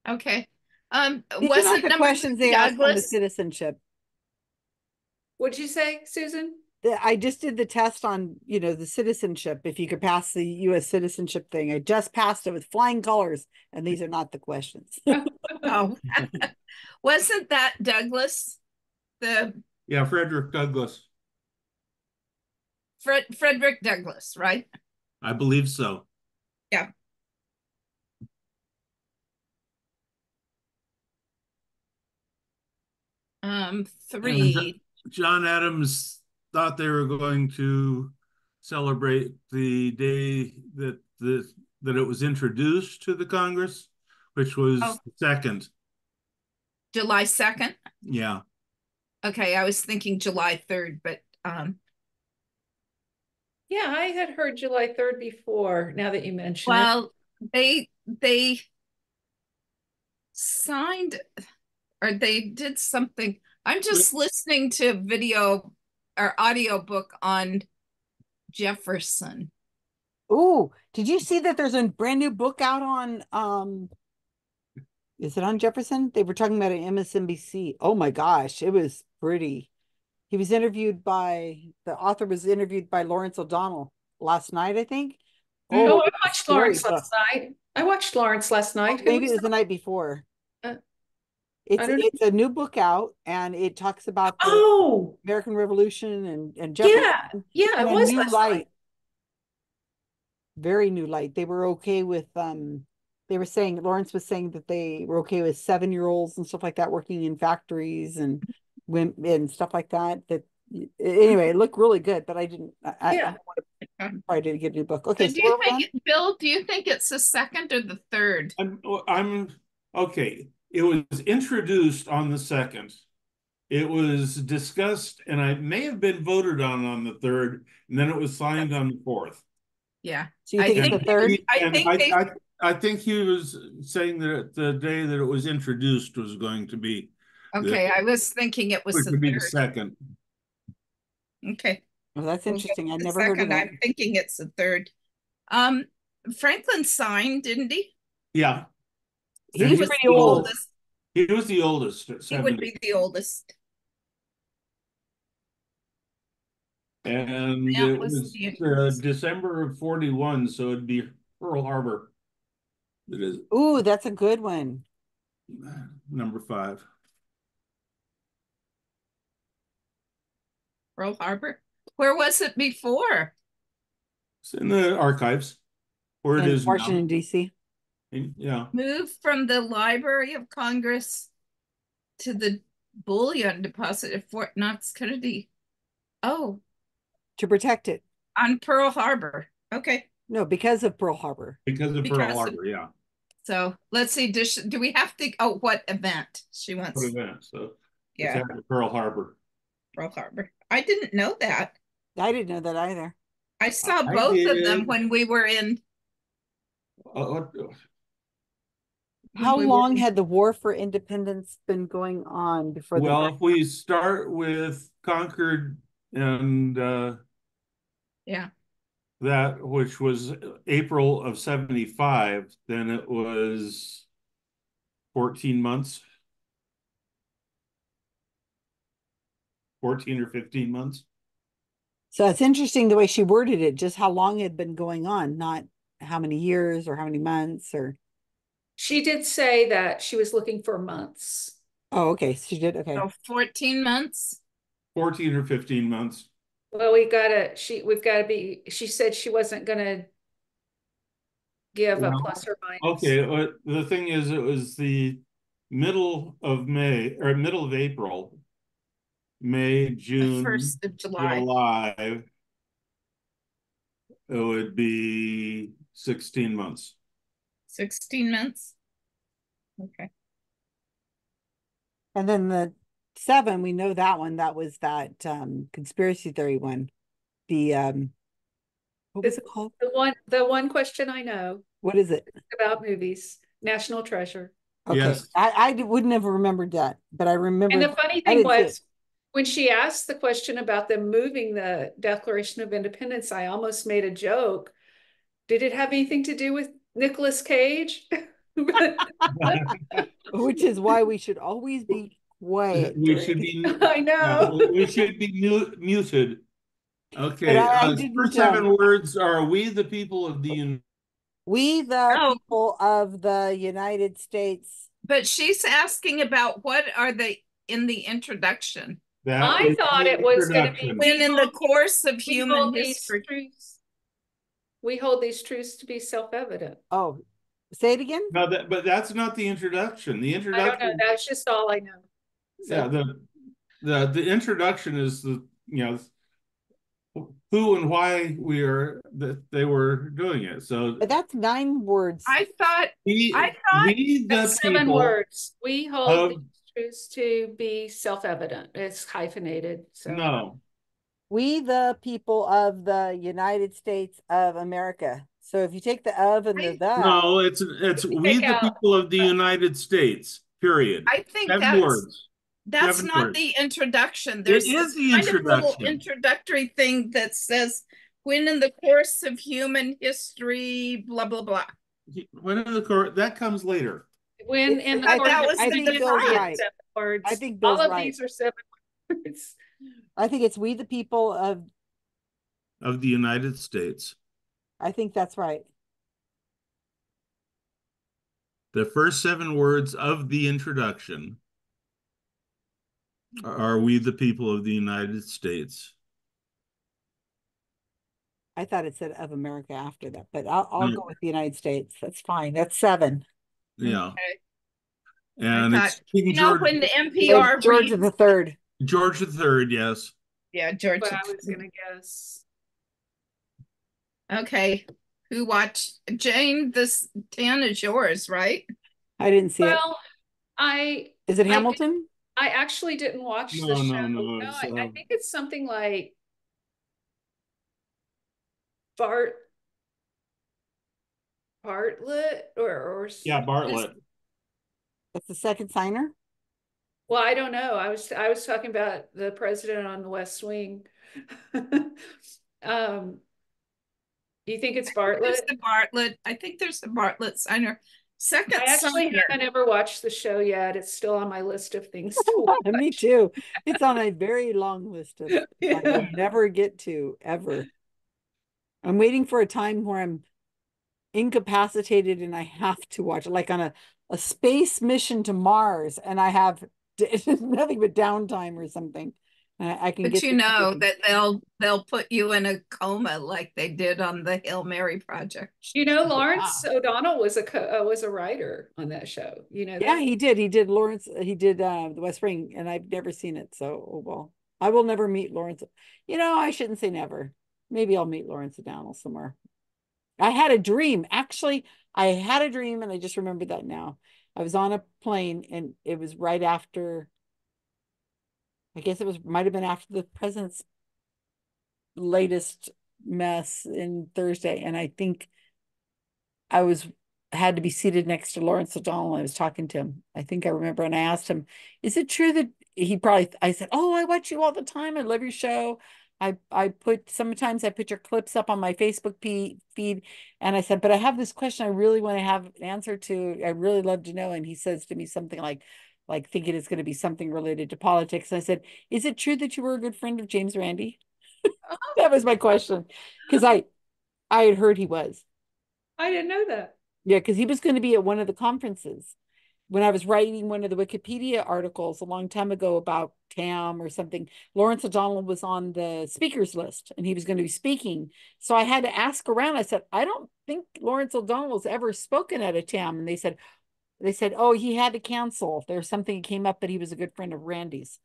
S10: Okay. Um,
S1: These
S10: wasn't
S1: the
S10: number
S1: questions
S10: three
S1: they asked on the citizenship.
S9: What'd you say, Susan?
S1: I just did the test on, you know, the citizenship, if you could pass the US citizenship thing. I just passed it with flying colors, and these are not the questions. [LAUGHS]
S10: Oh, [LAUGHS] wasn't that Douglass? The
S21: Yeah, Frederick Douglass,
S10: Fred Frederick Douglass, right?
S21: I believe so.
S10: Yeah. Um, three.
S21: John Adams thought they were going to celebrate the day that the that it was introduced to the Congress, which was
S10: Oh.
S21: second.
S10: July second.
S21: Yeah.
S10: Okay, I was thinking July third, but um,
S9: Yeah, I had heard July 3rd before, now that you mention it.
S10: well, they they signed or they did something. I'm just listening to video or audio book on Jefferson.
S1: Ooh, did you see that there's a brand new book out on um is it on Jefferson? They were talking about it MSNBC. Oh my gosh, it was pretty. He was interviewed by the author was interviewed by Lawrence O'Donnell last night, I think.
S9: Oh, I watched Lawrence
S1: stuff.
S9: last night. I watched Lawrence last night. Who
S1: Maybe it was
S9: was
S1: the night before.
S9: that?
S1: It's
S9: don't know.
S1: it's a new book out and it talks about the
S9: Oh,
S1: American Revolution and and
S9: yeah,
S1: Jefferson
S9: yeah,
S1: in
S9: it was
S1: new
S9: last
S1: light.
S9: night.
S1: Very new light. They were okay with um they were saying Lawrence was saying that they were okay with seven year olds and stuff like that working in factories and women and stuff like that. That anyway, it looked really good, but I didn't I, I
S10: Yeah.
S1: I didn't get a new book.
S10: So
S1: Okay,
S10: do
S1: so
S10: you
S1: where are we
S10: think, it- Bill, do you think it's the second or the third?
S21: I'm, I'm, okay, it was introduced on the second. It was discussed and I may have been voted on on the third, and then it was signed on the fourth.
S10: Yeah.
S1: So you
S10: I
S1: think it's
S10: think-
S1: the third?
S10: I think
S21: I,
S10: they-
S21: I, I think he was saying that the day that it was introduced was going to be. the-
S10: Okay, I was thinking it was the
S21: be the second.
S10: Okay.
S1: Well, that's interesting.
S10: with
S1: I'd
S10: the
S1: never heard of
S10: second.
S1: that.
S10: I'm thinking it's the third. Um, Franklin signed, didn't he?
S21: Yeah.
S10: He
S21: And
S10: was
S21: was
S10: the
S21: the oldest.
S10: oldest.
S21: He was the oldest at
S10: He would be the oldest.
S21: And
S10: That
S21: it
S10: was
S21: was uh. December of forty-one, so it'd be Pearl Harbor. It is
S1: Ooh, that's a good one.
S21: number five.
S10: Pearl Harbor. Where was it before?
S21: It's in the archives where it
S1: In
S21: is now.
S1: Washington, DC.
S21: Yeah,
S10: Moved from the Library of Congress to the bullion deposit at Fort Knox Kennedy. Oh,
S1: To protect it.
S10: on Pearl Harbor. Okay,
S1: No, because of Pearl Harbor.
S21: because of Pearl
S10: Because of-
S21: Harbor, yeah.
S10: so let's see, does, she- do we have to, oh, what event she wants?
S21: What event, so.
S10: Yeah,
S21: Pearl Harbor.
S10: Pearl Harbor. I didn't know that.
S1: I didn't know that either.
S10: I saw
S21: I
S10: both of them when we were in,
S21: Uh, what-
S1: How
S10: we
S1: long
S10: in-
S1: had the War for Independence been going on before the
S21: Well,
S1: break?
S21: if we start with Concord and uh
S10: yeah,
S21: that, which was April of seventy-five, then it was fourteen months. Fourteen or fifteen months.
S1: So it's interesting the way she worded it, just how long it had been going on, not how many years or how many months or,
S9: She did say that she was looking for months.
S1: oh, okay, she did, okay.
S10: so fourteen months.
S21: Fourteen or fifteen months.
S9: Well, we gotta, she, we've gotta be, she said she wasn't gonna give a
S21: Well,
S9: plus or minus.
S21: Okay, uh, the thing is, it was the middle of May, or middle of April. May,
S10: The
S21: June,
S10: first of July.
S21: July. It would be sixteen months.
S10: Sixteen months? Okay,
S1: And then the seven, we know that one, that was that um conspiracy theory one. The um, what was
S9: This-
S1: it called?
S9: The one, the one question I know
S1: What is it?
S9: about movies, National Treasure.
S1: Okay,
S21: Yes.
S1: I I d- wouldn't have remembered that, but I remember.
S9: And the funny thing
S1: didn't see it.
S9: was, when she asked the question about them moving the Declaration of Independence, I almost made a joke. Did it have anything to do with Nicolas Cage? [LAUGHS] [LAUGHS]
S1: Which is why we should always be quiet. [LAUGHS]
S21: We should be, [LAUGHS]
S9: I
S21: uh,
S9: know.
S21: we should be mu- muted. Okay,
S1: I- I
S21: uh,
S1: didn't,
S21: first seven words are we the people of the, Un-
S1: We the
S10: Oh.
S1: people of the United States.
S10: but she's asking about what are they in the introduction?
S21: that
S9: I thought it was gonna be.
S10: When in the course of human history.
S9: truths- We hold these truths to be self-evident.
S1: Oh, say it again?
S21: No, that, but that's not the introduction. The introduction.
S9: I don't know,
S21: introduction,
S9: that's just all I know.
S21: Yeah, the, the, the introduction is the, you know, who and why we are, that they were doing it. So
S1: But that's nine words.
S10: I thought,
S21: we,
S10: I thought
S21: we the
S9: seven words. We hold
S21: of,
S9: these truths to be self-evident. It's hyphenated, so.
S21: no,
S1: We the people of the United States of America. So if you take the of and the the.
S21: no, it's, it's we the
S9: out-
S21: people of the United States, period.
S10: I think
S21: Seven
S10: that's,
S21: words.
S10: That's
S21: Seven
S10: not the introduction. There's
S21: is
S10: this
S21: the
S10: kind of little introductory thing that says, when in the course of human history, blah, blah, blah.
S21: When in the course that comes later.
S9: When in the.
S1: I
S9: course
S10: that
S9: of
S10: was the
S9: independence,
S10: Bill's
S1: right.
S9: seven Words.
S1: I think
S9: All of
S1: right.
S9: these are seven words.
S1: I think it's we the people of,
S21: Of the United States.
S1: I think that's right.
S21: The first seven words of the introduction Are we the people of the United States?
S1: I thought it said of America after that, but I'll, I'll
S21: No.
S1: go with the United States. That's fine. That's seven.
S21: Yeah.
S10: Okay.
S21: And
S10: I
S21: it's
S10: thought-
S21: King
S10: you know,
S21: George,
S10: when the
S1: George
S10: NPR
S1: George
S10: reads-
S1: the third.
S21: George the Third, yes.
S10: Yeah, George.
S9: But I was gonna guess.
S10: Okay, who watched? Jane, this ten is yours, right?
S1: I didn't see it.
S9: Well, I
S1: Is it
S9: I did-
S1: Hamilton?
S9: I actually didn't watch
S21: No,
S9: the
S21: no,
S9: show.
S21: no,
S9: No,
S21: it's,
S9: I, I
S21: uh,
S9: think it's something like Bart Bartlett or or
S21: Yeah, Bartlett.
S1: That's the second signer?
S9: Well, I don't know. I was I was talking about the president on the West Wing. [LAUGHS] Um, you think it's
S10: There's
S9: Bartlett?
S10: the Bartlett. I think there's the Bartlett signer. Second
S9: I actually
S10: signer.
S9: haven't ever watched the show yet. It's still on my list of things to [LAUGHS] watch.
S1: Me too. It's on a very long list of [LAUGHS] I will never get to ever. I'm waiting for a time where I'm incapacitated and I have to watch it, like on a, a space mission to Mars, and I have [LAUGHS] nothing but downtime or something. And I, I can
S10: But
S1: get
S10: you know
S1: everything.
S10: that they'll they'll put you in a coma like they did on the Hail Mary project.
S9: You know, Lawrence O'Donnell was a co- uh, was a writer on that show. You know,
S1: Yeah,
S9: that?
S1: he did. He did Lawrence. He did uh, the West Wing, and I've never seen it. So, oh well, I will never meet Lawrence. You know, I shouldn't say never. Maybe I'll meet Lawrence O'Donnell somewhere. I had a dream. Actually, I had a dream, and I just remembered that now. I was on a plane, and it was right after. I guess it was might have been after the president's latest mess in Thursday, and I think I was had to be seated next to Lawrence O'Donnell. I was talking to him. I think I remember, and I asked him, "Is it true that he probably?" I said, "Oh, I watch you all the time. I love your show. I I put sometimes I put your clips up on my Facebook feed, and I said, but I have this question I really want to have an answer to. I really love to know." And he says to me something like, like thinking it's going to be something related to politics. And I said, "Is it true that you were a good friend of James Randi?" [LAUGHS] that was my question, because I I had heard he was.
S9: I didn't know that.
S1: Yeah, because he was going to be at one of the conferences. When I was writing one of the Wikipedia articles a long time ago about TAM or something, Lawrence O'Donnell was on the speakers list and he was going to be speaking. So I had to ask around. I said, I don't think Lawrence O'Donnell's ever spoken at a TAM. And they said, they said, oh, he had to cancel. There's something that came up, but he was a good friend of Randi's.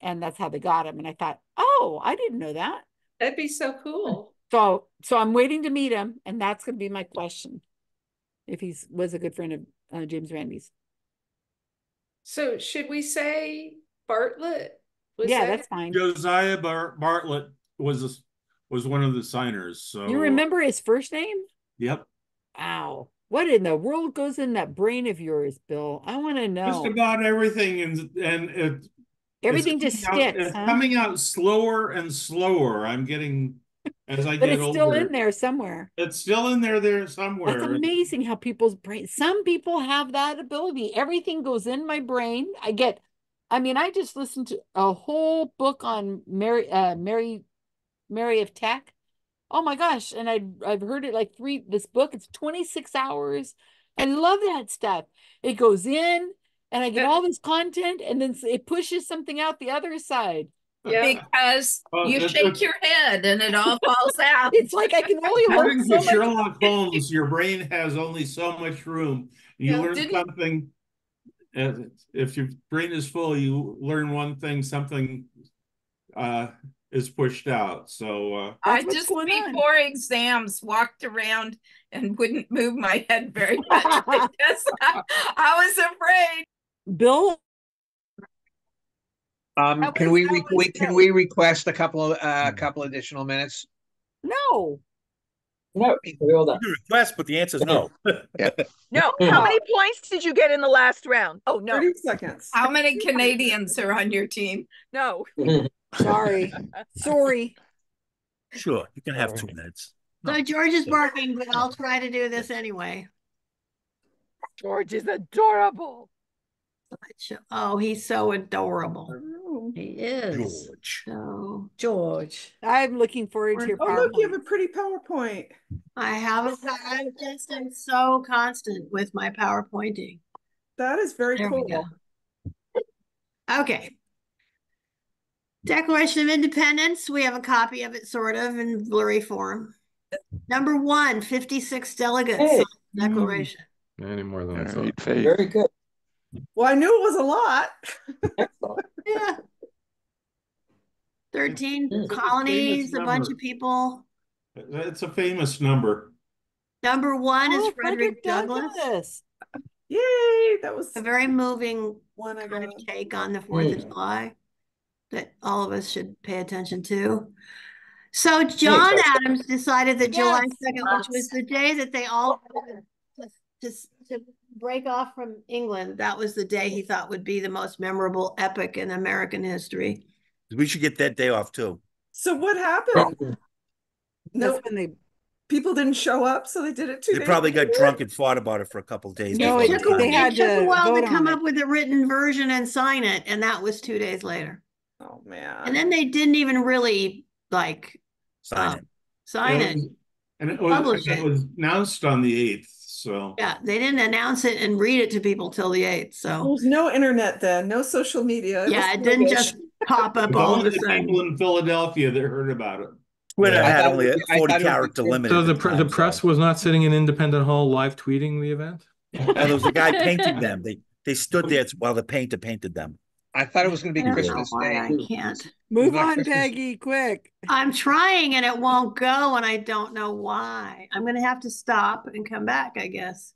S1: And that's how they got him. And I thought, oh, I didn't know that.
S9: That'd be so cool.
S1: So, so I'm waiting to meet him, and that's going to be my question. If he's was a good friend of uh, James Randi's.
S9: So should we say Bartlett? Was
S1: yeah,
S9: that-
S1: that's fine.
S21: Josiah Bar- Bartlett was a, was one of the signers. So
S1: You remember his first name?
S21: Yep.
S1: Wow. What in the world goes in that brain of yours, Bill? I want to know.
S21: Just about everything, and and it
S1: Everything just
S21: out-
S1: sticks,
S21: It's
S1: huh?
S21: coming out slower and slower. I'm getting as I [LAUGHS]
S1: But
S21: get
S1: it's
S21: older.
S1: still in there somewhere.
S21: It's still in there, there somewhere.
S1: It's amazing how people's brain. Some people have that ability. Everything goes in my brain. I get. I mean, I just listened to a whole book on Mary, uh, Mary, Mary of Tech. Oh my gosh! And I I've heard it like three. This book it's twenty six hours. I love that stuff. It goes in, and I get all this content, and then it pushes something out the other side. Yeah.
S10: Because
S21: Oh,
S10: you shake
S21: it's-
S10: your head and it all falls [LAUGHS] out.
S1: It's like I can only hold so
S21: to
S1: much.
S21: Sherlock [LAUGHS] Holmes, your brain has only so much room. You
S10: Yeah,
S21: learn something. If your brain is full, you learn one thing, something uh, is pushed out. So uh,
S10: I just
S1: going on.
S10: before exams walked around and wouldn't move my head very [LAUGHS] much because I, I was afraid.
S1: Bill,
S4: Um, can
S10: was-
S4: we,
S10: that
S4: re-
S10: was
S4: we, can we request a couple of, uh, couple additional minutes?
S1: no.
S15: No, hold on.
S16: You request, but the answer is no. [LAUGHS]
S12: No, [LAUGHS] how many points did you get in the last round? Oh, no,
S9: Thirty seconds.
S10: How many Canadians are on your team?
S12: no. [LAUGHS]
S1: Sorry. Sorry.
S16: Sure, you can have two minutes.
S14: So George is barking, but I'll try to do this anyway.
S12: George is adorable.
S14: Oh, he's so adorable.
S1: Oh,
S14: He is.
S16: George.
S14: So
S1: George. I'm looking forward to your
S9: Oh, look, you have
S1: PowerPoint.
S9: a pretty PowerPoint.
S14: I have a, I just am so constant with my PowerPointing.
S9: That is very
S14: There we
S9: cool.
S14: go. Okay. Declaration of Independence, we have a copy of it sort of in blurry form. Number one, 56 delegates
S22: Hey.
S14: signed the declaration.
S3: Any more than I
S5: All
S3: thought.
S22: Very good.
S9: Well, I knew it was a lot. [LAUGHS]
S14: Yeah. 13
S21: It's a
S14: colonies, a
S21: famous
S14: bunch
S21: number.
S14: of people.
S21: It's a famous number.
S14: Number one is
S1: Oh,
S14: Frederick Douglass.
S1: Douglass.
S9: Yay, that was
S14: A very moving
S9: one I
S14: kind
S9: got.
S14: of take on the Fourth of. July that all of us should pay attention to. So John Adams decided that July
S1: Yes.
S14: second, which was the day that they all to, to, to break off from England, that was the day he thought would be the most memorable epic in American history.
S16: We should get that day off too.
S9: So what happened? No,
S1: when they
S9: people didn't show up, so they did it too.
S16: They
S9: days
S16: probably got
S9: later?
S16: drunk and fought about it for a couple days.
S1: No, it-
S16: the
S14: took a-
S1: they had
S14: it took a
S1: to
S14: while to come
S1: on
S14: up with a written version and sign it, and that was two days later.
S9: Oh man.
S14: And then they didn't even really like
S16: Sign
S14: um,
S16: it.
S14: sign
S21: It
S14: it.
S21: And it was, it
S14: it.
S21: was announced on the eighth, so.
S14: Yeah, they didn't announce it and read it to people till the eighth.
S9: So There
S14: So
S9: was no internet then, no social media.
S14: yeah, it didn't
S9: sluggish.
S14: just pop up all
S21: only
S14: of a
S21: the people in Philadelphia that heard about it.
S16: Twitter
S21: Yeah.
S4: I
S16: had only a forty character
S4: the-
S16: limit.
S3: So the
S16: the
S3: pr- the press
S16: so-
S3: was not sitting in Independent Hall live tweeting the event? [LAUGHS]
S16: And there was a guy painting them. They they stood there while the painter painted them.
S4: I thought it was gonna be
S14: don't
S4: Christmas Day.
S14: I can't.
S1: move on,
S4: Christmas.
S1: Peggy, quick.
S14: I'm trying and it won't go, and I don't know why. I'm gonna have to stop and come back, I guess.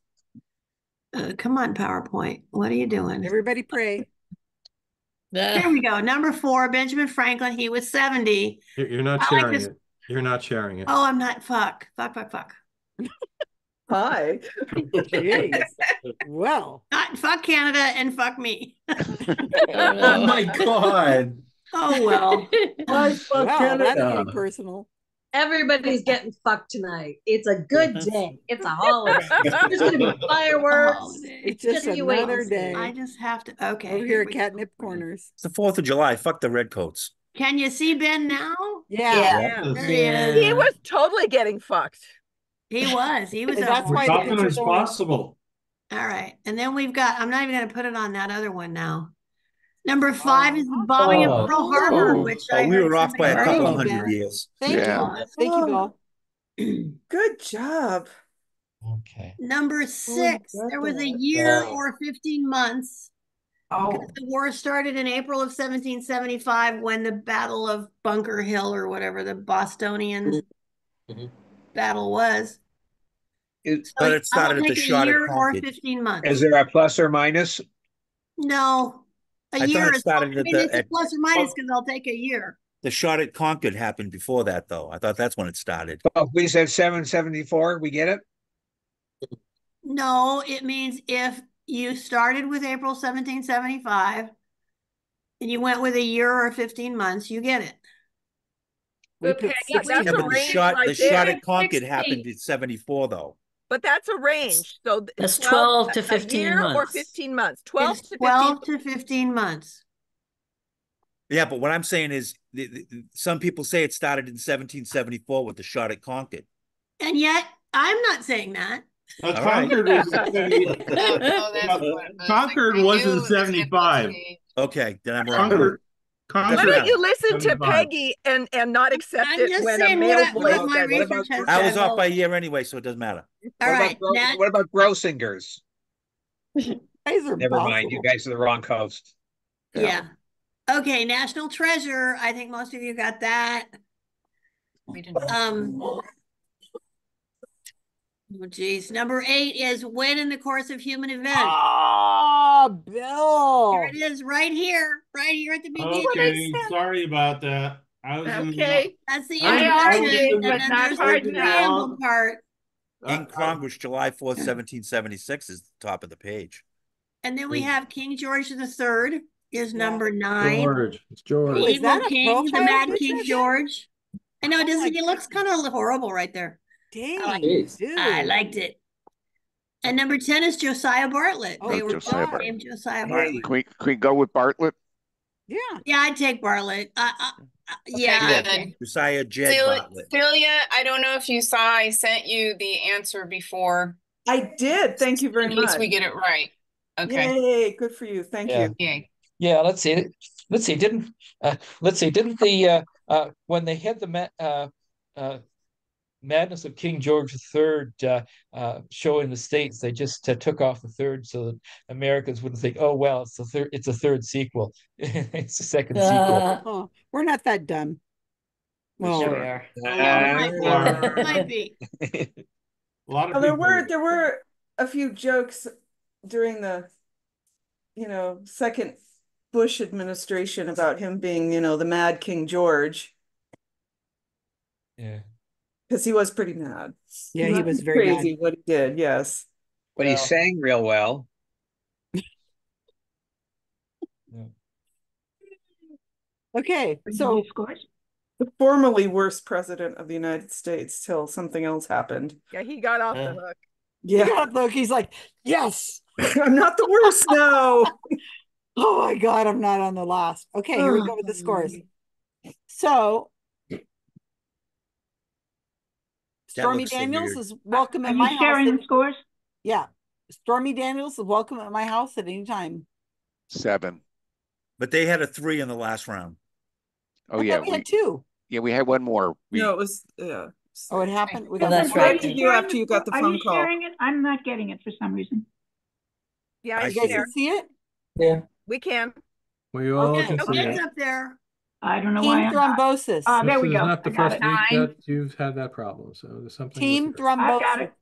S14: Uh, come on, PowerPoint. What are you doing?
S1: Everybody pray.
S14: There we go. Number four, Benjamin Franklin. He was 70.
S3: You're you're not
S14: I like
S3: sharing
S14: this-
S3: it. You're not sharing it.
S14: Oh, I'm not. Fuck. Fuck, fuck, fuck. [LAUGHS]
S9: Hi.
S1: Jeez. Well,
S14: Not fuck Canada and fuck me. [LAUGHS]
S6: Oh my god.
S14: Oh, well.
S6: Why fuck
S1: wow, that's
S6: Canada?
S1: getting personal.
S11: Everybody's getting fucked tonight. It's a good day. It's a holiday. There's gonna be [LAUGHS] fireworks.
S1: It's just
S11: Just you wait and
S1: another day.
S14: I just have to. Okay.
S1: Over here at
S14: we-
S1: Catnip Corners.
S16: It's the Fourth of July. Fuck the redcoats.
S14: Can you see Ben now?
S1: Yeah.
S21: Yeah.
S14: There he is.
S12: He was totally getting fucked.
S14: He was. He was.
S1: That's why
S21: As
S1: the
S14: horse.
S21: often
S1: pictures
S21: as
S1: are-
S21: possible.
S14: All right. And then we've got, I'm not even going to put it on that other one now. Number five is the bombing
S6: Oh.
S14: of Pearl Harbor,
S6: Oh.
S14: which I
S16: Oh, we
S14: heard
S16: were off by a couple of
S14: already
S16: hundred
S14: did.
S16: years.
S1: Thank
S5: Yeah.
S1: you. Thank you, Bill. [CLEARS THROAT]
S9: Good job.
S7: Okay.
S14: Number six,
S9: got
S14: there was a year
S22: Wow.
S14: or 15 months.
S18: Oh,
S14: The war started in April of 1775 when the Battle of Bunker Hill or whatever the Bostonian
S22: Mhm.
S14: battle was.
S4: Is,
S14: So
S16: But it
S14: I
S16: started at the
S14: take a
S16: shot at
S14: or
S16: Concord.
S14: 15 months.
S4: is there a plus or minus?
S14: No, a
S16: I thought
S14: year
S16: it
S14: is,
S16: started
S14: I
S16: at
S14: mean,
S16: the-
S14: it's a
S16: at-
S14: plus or minus oh. because I'll take a year.
S16: The shot at Concord happened before that, though. I thought that's when it started.
S4: Well, we said seven seventy-four, we get it?
S14: No, it means if you started with April seventeen seventy-five and you went with a year or fifteen months, you get it.
S1: We
S12: But
S1: put
S12: Peggy,
S1: six
S12: that's
S16: Yeah,
S12: a
S16: but the
S12: range
S16: shot,
S12: right
S16: the shot at Concord
S18: 60.
S16: happened in seventy-four, though.
S12: But that's a range. So
S19: That's 12 to
S12: a
S19: 15
S12: year Or
S19: months.
S12: fifteen months, twelve to fifteen.
S14: twelve to fifteen months.
S16: Yeah, but what I'm saying is, the, the, some people say it started in seventeen seventy-four with the shot at Concord.
S14: And yet, I'm not saying that.
S21: Uh,
S16: All right.
S21: Concord was,
S8: No, no, that's what it was.
S21: Concord
S8: I
S21: was in
S8: it was gonna
S21: 75.
S16: Okay, then I'm wrong.
S21: Concord.
S12: Why don't you listen to
S21: 75.
S12: Peggy and, and not accept
S14: I'm
S12: it
S14: just
S12: when a
S14: saying
S12: male
S14: what I-
S12: voice
S14: what
S12: says
S14: my?
S4: What about-
S14: research has
S16: I was off by a year anyway, so it doesn't matter.
S14: All
S4: What
S14: right,
S4: about, Gro-
S14: Nat-
S4: what about Grossinger's?
S1: Guys [LAUGHS] are
S4: Never mind, you guys are the wrong coast.
S14: yeah. Okay, National Treasure. I think most of you got that.
S8: We didn't.
S14: Um. Oh geez, number eight is when in the course of human events.
S1: Ah, Bill.
S14: Here it is, right here, right here at the beginning.
S21: Okay, sorry about that. I was in the-
S12: Okay,
S14: That's the
S21: I- I
S14: introduction,
S21: in the-
S14: and then there's the preamble part,
S16: In Congress, July fourth, seventeen seventy-six is the top of the page.
S14: and then we have King George the Third is number nine.
S3: George, it's George.
S14: The
S1: Is
S14: evil
S1: that
S14: king, the Mad King? George. I know,
S1: it
S14: doesn't
S1: my
S14: he looks kind of horrible right there.
S1: Dang,
S14: like
S22: Jeez.
S1: dude.
S14: I liked it. And number ten is Josiah Bartlett.
S1: Oh,
S14: They were
S5: Josiah
S14: both
S5: Bartlett.
S14: named Josiah Bartlett.
S5: can we, can we go with Bartlett?
S1: Yeah.
S14: Yeah, I'd take Bartlett. Uh, uh, yeah.
S8: good.
S14: okay.
S16: Josiah Jed
S8: Celia,
S16: Bartlett.
S8: Celia, I don't know if you saw, I sent you the answer before.
S9: I did. Thank you very
S8: In
S9: much.
S8: case we get it right. Okay.
S9: Yay, good for you. Thank
S7: Yeah.
S9: you.
S8: Yay.
S7: Yeah, let's see. let's see, didn't uh, let's see, didn't the uh, uh, when they had the ma- uh, uh, Madness of King George III uh, uh, show in the states, they just uh, took off the third so that Americans wouldn't think, "Oh well, it's the third, it's a third sequel, [LAUGHS] it's a second sequel."
S1: Oh, we're not that dumb. Well,
S7: Sure we are. [LAUGHS]
S14: Might be.
S3: A lot of
S9: Well, there were there were a few jokes during the, you know, second Bush administration about him being, you know, the mad King George,
S7: Yeah.
S9: Because he was pretty mad.
S1: Yeah, he was very mad.
S9: crazy what he did. Yes.
S4: But he
S9: Well.
S4: sang real well. yeah. [LAUGHS]
S1: Okay, so
S9: the formerly worst president of the United States till something else happened.
S12: Yeah, he got off
S1: Uh.
S12: the hook.
S9: Yeah.
S1: look, he's like, yes, [LAUGHS]
S9: I'm not the worst now. [LAUGHS]
S1: oh my God, I'm not on the last. Okay, here we go with the scores. So Stormy
S23: looks so
S1: Daniels is welcome at
S23: you
S1: my house.
S23: sharing
S1: at-
S23: the scores?
S1: Yeah, Stormy Daniels is welcome at my house at any time.
S5: Seven.
S16: But they had a three in the last round.
S5: Oh
S1: I
S5: yeah,
S1: thought we had two.
S5: yeah, we had one more. We,
S9: No, it was yeah.
S1: Oh, it happened. We
S23: Are
S1: got
S23: you
S1: one
S23: sharing
S1: more.
S9: you after you got the
S23: Are
S9: phone
S23: you
S9: call.
S23: sharing it? I'm not getting it for some reason.
S12: Yeah,
S5: I
S12: I
S1: You guys can see it?
S19: Yeah.
S12: We can.
S3: We all
S1: Okay,
S3: can see
S1: okay.
S3: it.
S14: It's up there.
S23: I don't know why
S1: Team
S23: I'm not.
S1: thrombosis.
S23: Ah, there
S3: This
S23: we
S3: is
S23: go.
S3: not the
S23: I
S3: first week
S8: Nine.
S3: that you've had that problem, so there's something. with
S1: Team
S3: yours.
S23: I've got
S1: thrombosis.
S23: it.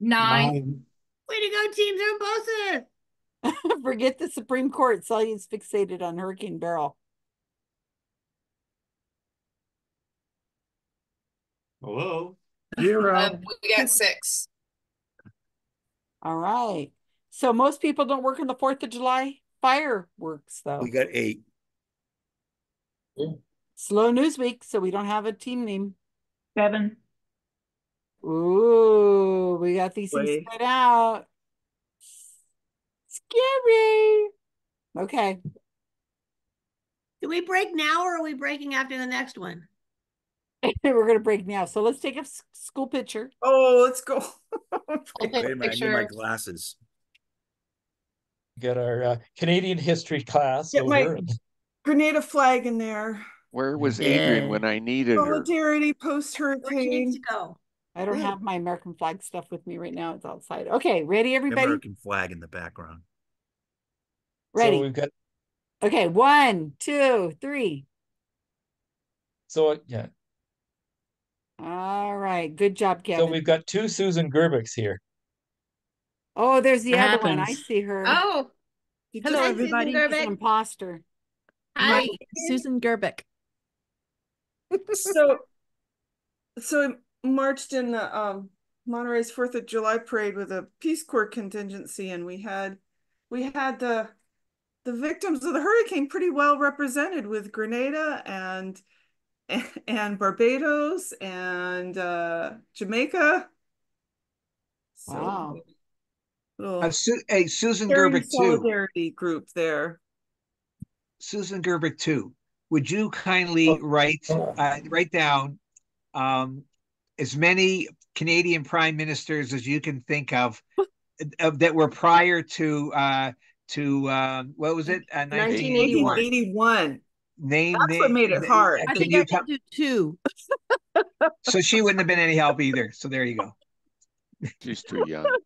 S8: Nine.
S14: Way to go, Team Thrombosis. [LAUGHS]
S1: Forget the Supreme Court. Sullivan's fixated on Hurricane Beryl.
S3: Hello.
S8: Uh,
S3: Zero.
S8: we got six.
S1: All right. So most people don't work on the Fourth of July fireworks, though.
S16: We got eight.
S1: Slow news week, so we don't have a team name.
S23: Seven.
S1: Ooh, we got these things
S9: Boy.
S1: spread out. Scary. Okay.
S14: Do we break now or are we breaking after the next one? [LAUGHS]
S1: We're gonna break now. So let's take a school picture.
S9: Oh, let's go.
S8: I'll
S16: Wait
S8: a
S16: a minute, I need my
S8: picture.
S16: glasses.
S7: Got our uh, Canadian history class
S9: Get
S7: over. and-
S9: Grenada flag in there.
S5: where was Adrian
S14: Yeah.
S5: when I needed her?
S9: Solidarity post
S14: Where she needs
S9: hurricane.
S14: to go.
S1: I don't have my American flag stuff with me right now. It's outside. Okay, ready, everybody?
S16: American flag in the background. Ready.
S7: So
S1: Ready.
S7: we've got
S1: Okay, one, two, three.
S7: so uh, yeah.
S1: All right, good job, Kevin.
S7: So we've got two Susan Gerbics here.
S1: Oh, there's the
S19: What
S1: other one. I see her.
S8: Oh,
S14: Hello, everybody.
S1: she's an imposter.
S14: Hi.
S12: Susan Gerbic.
S9: So, so I marched in the um Monterey's Fourth of July parade with a Peace Corps contingency, and we had we had the the victims of the hurricane pretty well represented with Grenada and [LAUGHS] and Barbados and uh Jamaica. So,
S1: Wow.
S9: little
S4: Uh, Su- hey, Susan
S9: caring
S4: Gerbic too.
S9: solidarity group there.
S4: Susan Gerbic too. Would you kindly write uh, write down um, as many Canadian prime ministers as you can think of, [LAUGHS] of that were prior to uh, to um, what was it? Uh,
S9: 1981. 1981.
S4: Name
S9: That's what made it
S4: name-
S9: hard. I think
S4: you
S9: I
S4: tell-
S9: can
S12: do two. [LAUGHS]
S4: so she wouldn't have been any help either. So there you go.
S5: She's too young. [LAUGHS]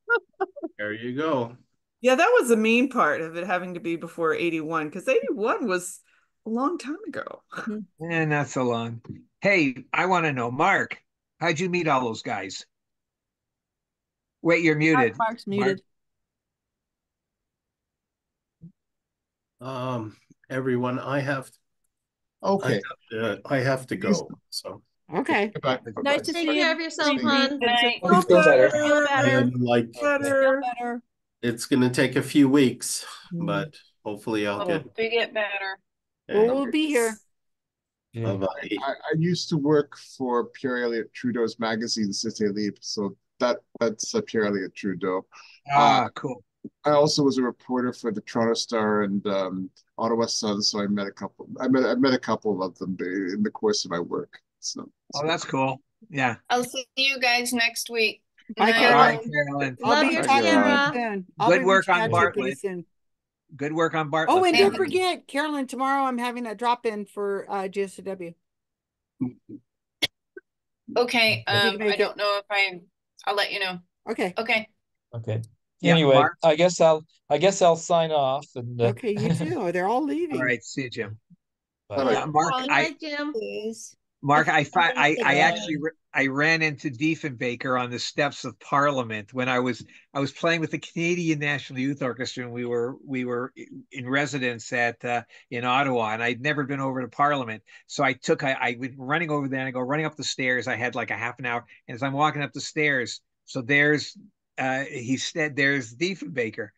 S6: There you go.
S9: Yeah, that was the mean part of it having to be before 81, because 81 was a long time ago.
S4: And not so long. Hey, I want to know, Mark, how'd you meet all those guys? Wait, you're muted.
S12: Mark's
S4: Mark.
S12: muted.
S6: Um, everyone, I have.
S20: Okay.
S6: I have to, I have to go. So.
S1: Okay.
S20: Goodbye.
S11: Nice to Take care of yourself, hon.
S19: Hope you feel better.
S6: And like,
S9: Better.
S12: Better.
S6: it's gonna take a few weeks, but hopefully I'll get.
S8: we get better.
S1: We'll be here.
S6: Bye-bye.
S20: I, I used to work for Pierre Elliott Trudeau's magazine, Cité Libre, so that that's uh, Pierre Elliott Trudeau.
S4: Ah,
S20: Uh,
S4: cool.
S20: I also was a reporter for the Toronto Star and um, Ottawa Sun, so I met a couple. I met I met a couple of them in the course of my work. So,
S4: Oh, that's cool. Yeah.
S8: I'll see you guys next week.
S1: Bye,
S8: Night.
S4: All right,
S1: Carolyn.
S4: Carolyn.
S1: I'll
S11: Love
S1: be
S11: your
S1: talking to you soon. I'll
S4: Good work on
S1: out to you pretty
S4: Bartlett.
S1: soon.
S4: Good work on Bartlett.
S1: Oh, and don't forget, Carolyn, tomorrow I'm having a drop-in for uh GSW.
S8: Okay, um, I don't know if I, I'll let you know.
S1: Okay.
S8: Okay.
S7: Okay.
S4: Yeah,
S7: Anyway,
S4: Mark?
S7: I guess I'll I guess I'll sign off and uh,
S1: Okay, you too. They're all leaving.
S4: All right, see you, Jim.
S7: Bye.
S4: Yeah, Mark,
S11: Good
S4: I,
S11: night, Jim.
S4: Mark, I, fi- I, I actually, I ran into Diefenbaker on the steps of Parliament when I was, I was playing with the Canadian National Youth Orchestra and we were, we were in residence at, uh, in Ottawa and I'd never been over to Parliament. So I took, I, I went running over there and I go running up the stairs. I had like a half an hour. And as I'm walking up the stairs, so there's, uh, he said, there's Diefenbaker.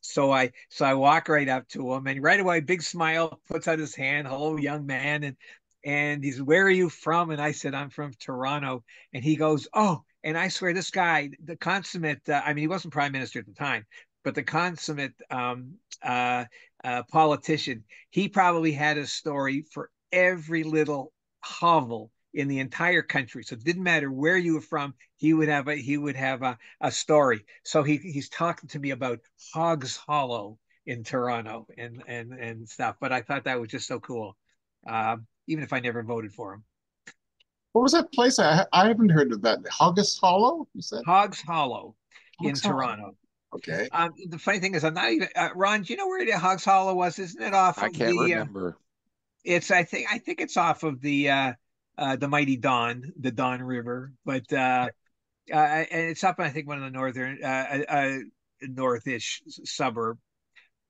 S4: So I, so I walk right up to him and right away, big smile, puts out his hand, hello, young man. And and he's where are you from? And i said i'm from toronto. And he goes oh and i swear this guy the consummate uh, i mean he wasn't prime minister at the time but the consummate um, uh, uh, politician he probably had a story for every little hovel in the entire country. So it didn't matter where you were from he would have a he would have a, a story. So he, he's talking to me about Hogg's Hollow in toronto and and and stuff but i thought that was just so cool. Um, even if I never voted for him.
S20: What was that place? I I haven't heard of that. Hoggis Hollow, you said?
S4: Hogg's Hollow in
S20: Hollow.
S4: Toronto.
S20: Okay.
S4: Um, the funny thing is, I'm not even uh, Ron. Do you know where the Hogg's Hollow was? Isn't it off?
S5: I
S4: of
S5: can't
S4: the, uh,
S5: remember.
S4: it's I think I think it's off of the uh, uh, the mighty Don, the Don River, but uh, uh, and it's up. I think one of the northern uh, uh, uh, northish suburb.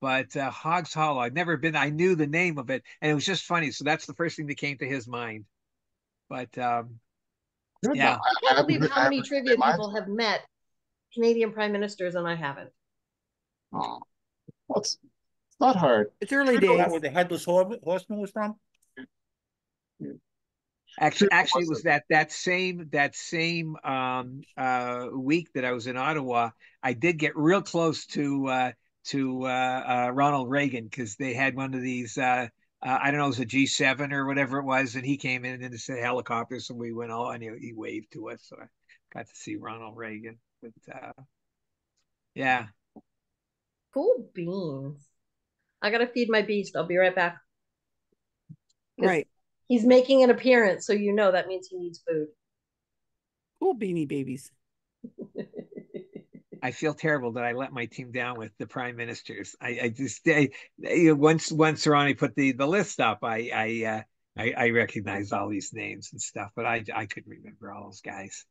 S4: But uh, Hogg's Hollow, I'd never been. I knew the name of it, and it was just funny. So that's the first thing that came to his mind. But um, yeah,
S11: I can't believe how many trivia people have met Canadian prime ministers and I haven't.
S20: Oh, well, it's, it's not hard.
S1: It's early days.
S16: where the headless horseman was from?
S4: Actually, actually, it was that that same that same um, uh, week that I was in Ottawa. I did get real close to uh, to uh, uh, Ronald Reagan because they had one of these. Uh, uh, I don't know, it was a G seven or whatever it was, and he came in and said helicopters, and we went all and he, he waved to us, so I got to see Ronald Reagan. But uh, yeah,
S11: Cool beans. I gotta feed my beast. I'll be right back.
S1: Right.
S11: He's making an appearance, so you know that means he needs food.
S1: Cool beanie babies. [LAUGHS]
S4: I feel terrible that I let my team down with the prime ministers. I, I just I, once once Ronnie put the the list up, I I uh, I, I recognized all these names and stuff, but I I couldn't remember all those guys.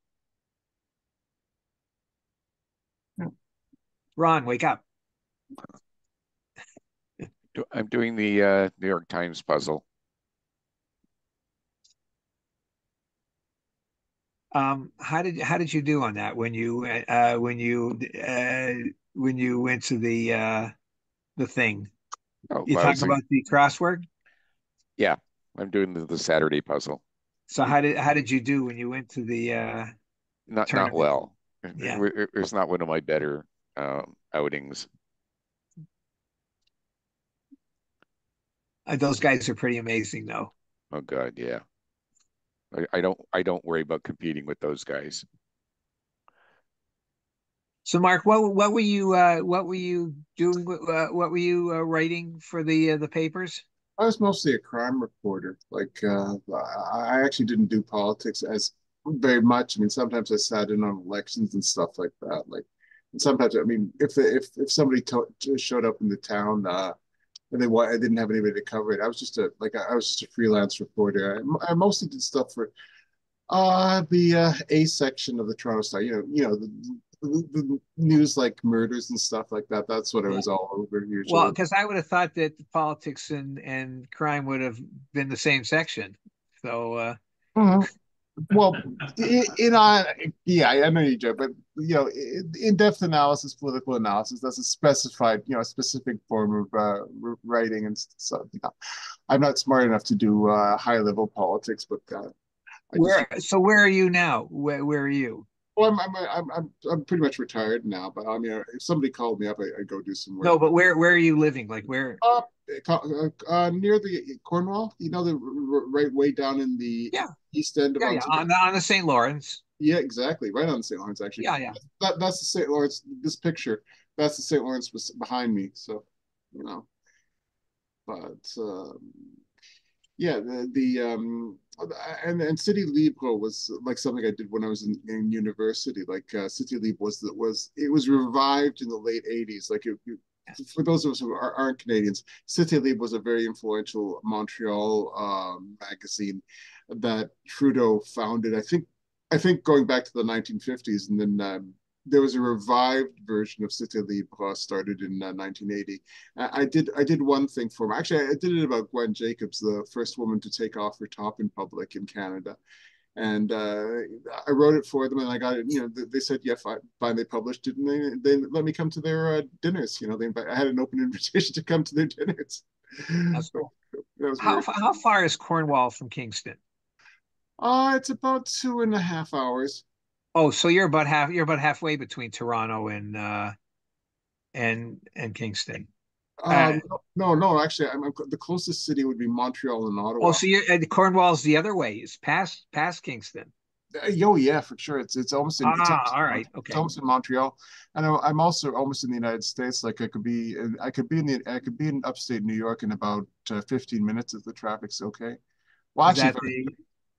S4: Ron, wake up!
S5: I'm doing the uh, New York Times puzzle.
S4: Um, how did how did you do on that when you uh when you uh when you went to the uh the thing?
S5: Oh,
S4: You
S5: well,
S4: talking about the crossword?
S5: Yeah, I'm doing the, the Saturday puzzle.
S4: So how did how did you do when you went to the uh
S5: Not not well.
S4: Yeah.
S5: It- it- It's not one of my better um, outings.
S4: Uh, those guys are pretty amazing though.
S5: Oh God, yeah. I, I don't I don't worry about competing with those guys.
S4: So, Mark, what what were you uh, what were you doing? Uh, what were you uh, writing for the uh, the papers?
S20: I was mostly a crime reporter. Like, uh, I I actually didn't do politics as very much. I mean, sometimes I sat in on elections and stuff like that. Like, and sometimes, I mean, if if if somebody to, showed up in the town, uh, and they I didn't have anybody to cover it. I was just a like I was just a freelance reporter. I, I mostly did stuff for uh the uh, A section of the Toronto Star. You know, you know the, the, news like murders and stuff like that. That's what I was all over usually.
S4: Well, because I would have thought that politics and and crime would have been the same section. So, uh,
S20: Mhm. Well, i- in on yeah, I know you joke, but you know, in-depth analysis, political analysis, that's a specified, you know, a specific form of uh, writing and so. You know, I'm not smart enough to do uh, high-level politics, but uh,
S4: where
S20: just,
S4: so where are you now? Where where are you?
S20: well, I'm, I'm I'm I'm I'm pretty much retired now. But I mean, if somebody called me up, I, I go do some work.
S4: No, but where where are you living? Like where?
S20: Uh, uh, uh, near the Cornwall, you know, the right way down in the
S4: Yeah.
S20: East end of
S4: Yeah, yeah, on the on the St. Lawrence.
S20: Yeah, exactly. Right on the St. Lawrence, actually.
S4: Yeah, yeah.
S20: That, that's the St. Lawrence. This picture, that's the St. Lawrence was behind me. So, you know. But um, yeah, the the um and and Cité Libre was like something I did when I was in, in university. Like uh, Cité Libre was that was it was revived in the late '80s. Like it, for those of us who are, aren't Canadians, Cité Libre was a very influential Montreal um, magazine that Trudeau founded. I think I think going back to the 1950s, and then um, there was a revived version of Cité Libre started in uh, 1980. I did I did one thing for him. Actually, I did it about Gwen Jacobs, the first woman to take off her top in public in Canada. And uh, I wrote it for them, and I got it. You know, they, said yeah, fine, fine. They published it, and they they let me come to their uh, dinners. You know, they I had an open [LAUGHS] invitation to come to their dinners.
S4: That's [LAUGHS] cool. How, how far is Cornwall from Kingston?
S20: Uh, it's about two and a half hours.
S4: Oh, so you're about half you're about halfway between Toronto and uh and and Kingston.
S20: Um, uh, no, no, actually, I'm, I'm, the closest city would be Montreal and Ottawa.
S4: Oh, so you're uh, Cornwall's the other way. It's past past Kingston.
S20: Uh, yo, yeah, for sure. It's it's almost in.
S4: Ah,
S20: it's almost,
S4: all right, okay.
S20: It's almost in Montreal, and I, I'm also almost in the United States. Like I could be, I could be in the, I could be in upstate New York in about uh, 15 minutes if the traffic's okay. Well, actually,